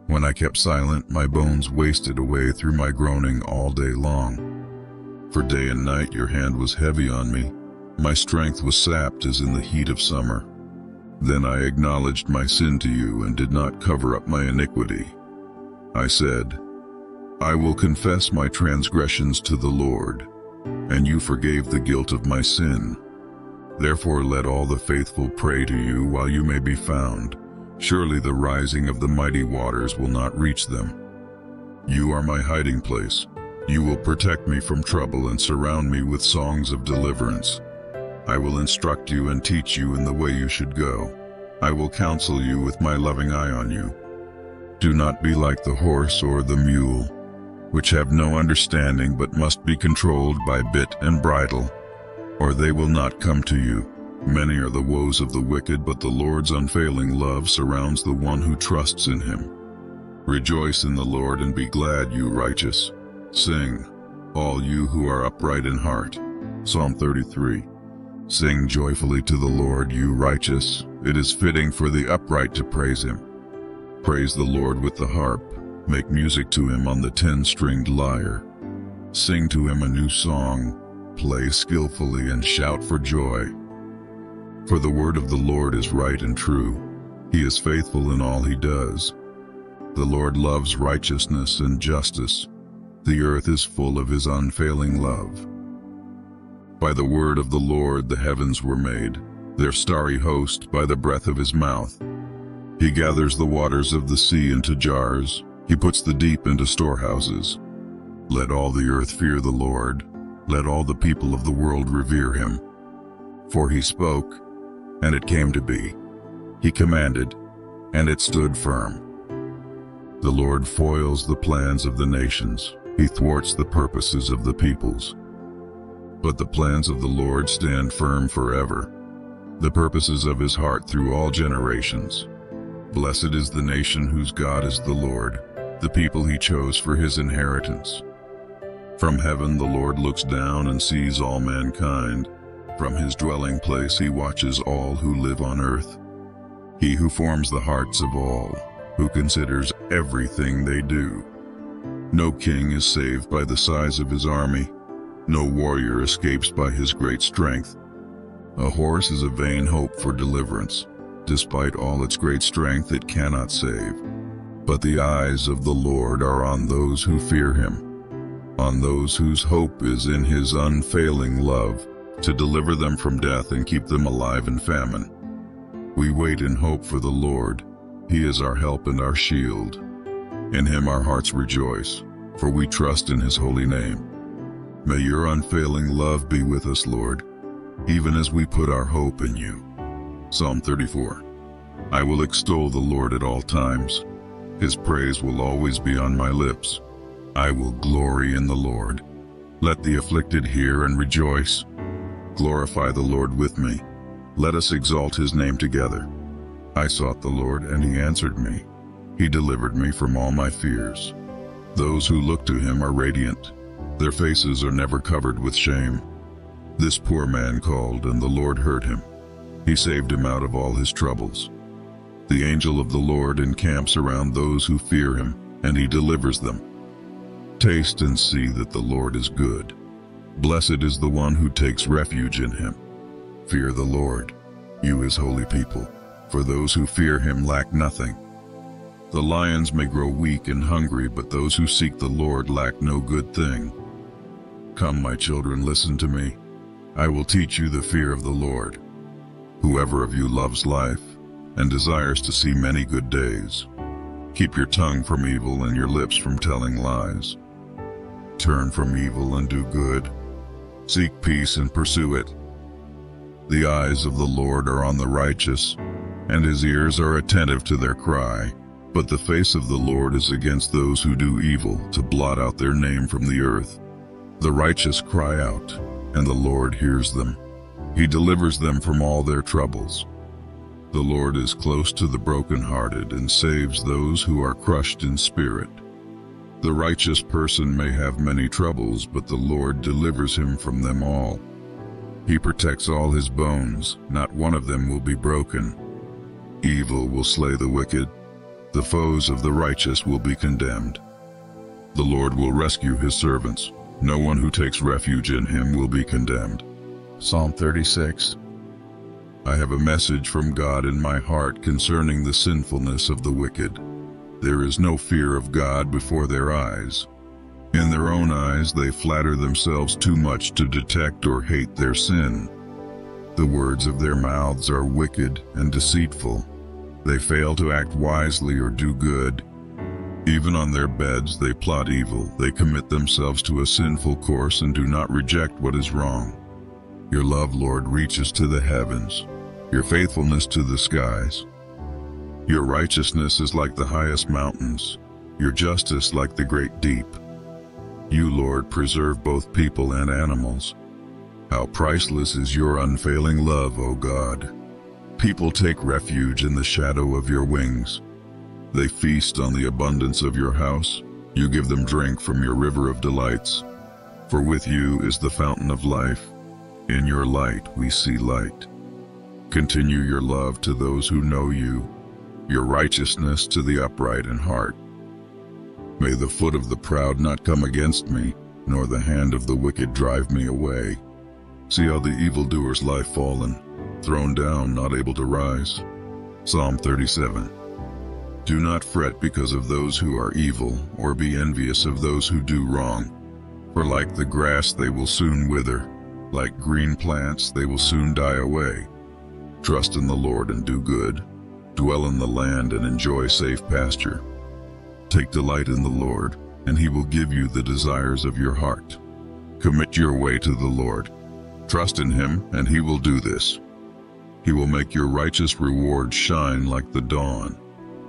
When I kept silent, my bones wasted away through my groaning all day long. For day and night your hand was heavy on me. My strength was sapped as in the heat of summer. Then I acknowledged my sin to you and did not cover up my iniquity. I said, I will confess my transgressions to the Lord, and you forgave the guilt of my sin. Therefore let all the faithful pray to you while you may be found. Surely the rising of the mighty waters will not reach them. You are my hiding place. You will protect me from trouble and surround me with songs of deliverance. I will instruct you and teach you in the way you should go. I will counsel you with my loving eye on you. Do not be like the horse or the mule, which have no understanding but must be controlled by bit and bridle, or they will not come to you. Many are the woes of the wicked, but the Lord's unfailing love surrounds the one who trusts in him. Rejoice in the Lord and be glad, you righteous. Sing, all you who are upright in heart. Psalm 33. Sing joyfully to the Lord, you righteous. It is fitting for the upright to praise him. Praise the Lord with the harp Make music to him on the ten-stringed lyre. Sing to him a new song, play skillfully and shout for joy. For the word of the Lord is right and true. He is faithful in all he does. The Lord loves righteousness and justice. The earth is full of his unfailing love. By the word of the Lord the heavens were made, their starry host by the breath of his mouth. He gathers the waters of the sea into jars, he puts the deep into storehouses. Let all the earth fear the Lord. Let all the people of the world revere him. For he spoke, and it came to be. He commanded, and it stood firm. The Lord foils the plans of the nations. He thwarts the purposes of the peoples. But the plans of the Lord stand firm forever, the purposes of his heart through all generations. Blessed is the nation whose God is the Lord, the people he chose for his inheritance. From heaven the Lord looks down and sees all mankind. From his dwelling place he watches all who live on earth. He who forms the hearts of all, who considers everything they do. No king is saved by the size of his army. No warrior escapes by his great strength. A horse is a vain hope for deliverance. Despite all its great strength, it cannot save. But the eyes of the Lord are on those who fear him, on those whose hope is in his unfailing love, to deliver them from death and keep them alive in famine. We wait in hope for the Lord. He is our help and our shield. In him our hearts rejoice, for we trust in his holy name. May your unfailing love be with us, Lord, even as we put our hope in you. Psalm 34 I will extol the Lord at all times. His praise will always be on my lips. I will glory in the Lord. Let the afflicted hear and rejoice. Glorify the Lord with me. Let us exalt his name together. I sought the Lord, and he answered me. He delivered me from all my fears. Those who look to him are radiant. Their faces are never covered with shame. This poor man called, and the Lord heard him. He saved him out of all his troubles. The angel of the Lord encamps around those who fear him, and he delivers them. Taste and see that the Lord is good. Blessed is the one who takes refuge in him. Fear the Lord, you his holy people, for those who fear him lack nothing. The lions may grow weak and hungry, but those who seek the Lord lack no good thing. Come, my children, listen to me. I will teach you the fear of the Lord. Whoever of you loves life and desires to see many good days. Keep your tongue from evil and your lips from telling lies. Turn from evil and do good. Seek peace and pursue it. The eyes of the Lord are on the righteous, and his ears are attentive to their cry. But the face of the Lord is against those who do evil, to blot out their name from the earth. The righteous cry out, and the Lord hears them. He delivers them from all their troubles. The Lord is close to the brokenhearted and saves those who are crushed in spirit. The righteous person may have many troubles, but the Lord delivers him from them all. He protects all his bones, not one of them will be broken. Evil will slay the wicked, the foes of the righteous will be condemned. The Lord will rescue his servants, no one who takes refuge in him will be condemned. Psalm 36 I have a message from God in my heart concerning the sinfulness of the wicked. There is no fear of God before their eyes. In their own eyes they flatter themselves too much to detect or hate their sin. The words of their mouths are wicked and deceitful. They fail to act wisely or do good. Even on their beds they plot evil. They commit themselves to a sinful course and do not reject what is wrong. Your love, Lord, reaches to the heavens your faithfulness to the skies. Your righteousness is like the highest mountains, your justice like the great deep. You, Lord, preserve both people and animals. How priceless is your unfailing love, O God. People take refuge in the shadow of your wings. They feast on the abundance of your house. You give them drink from your river of delights. For with you is the fountain of life. In your light we see light. Continue your love to those who know you, your righteousness to the upright in heart. May the foot of the proud not come against me, nor the hand of the wicked drive me away. See how the evildoers lie fallen, thrown down, not able to rise. Psalm 37. Do not fret because of those who are evil, or be envious of those who do wrong. For like the grass they will soon wither, like green plants they will soon die away. Trust in the Lord and do good. Dwell in the land and enjoy safe pasture. Take delight in the Lord, and he will give you the desires of your heart. Commit your way to the Lord. Trust in him, and he will do this. He will make your righteous reward shine like the dawn,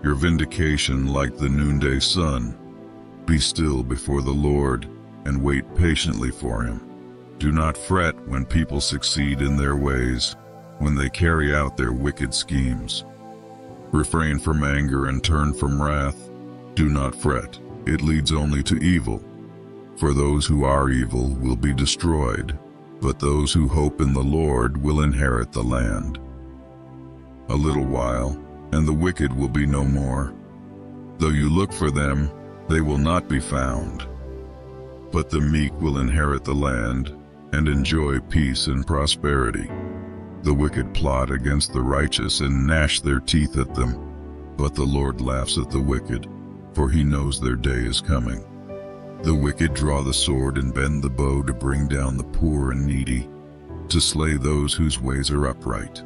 your vindication like the noonday sun. Be still before the Lord, and wait patiently for him. Do not fret when people succeed in their ways, when they carry out their wicked schemes. Refrain from anger and turn from wrath. Do not fret, it leads only to evil. For those who are evil will be destroyed, but those who hope in the Lord will inherit the land. A little while, and the wicked will be no more. Though you look for them, they will not be found. But the meek will inherit the land and enjoy peace and prosperity. The wicked plot against the righteous and gnash their teeth at them, but the Lord laughs at the wicked, for he knows their day is coming. The wicked draw the sword and bend the bow to bring down the poor and needy, to slay those whose ways are upright.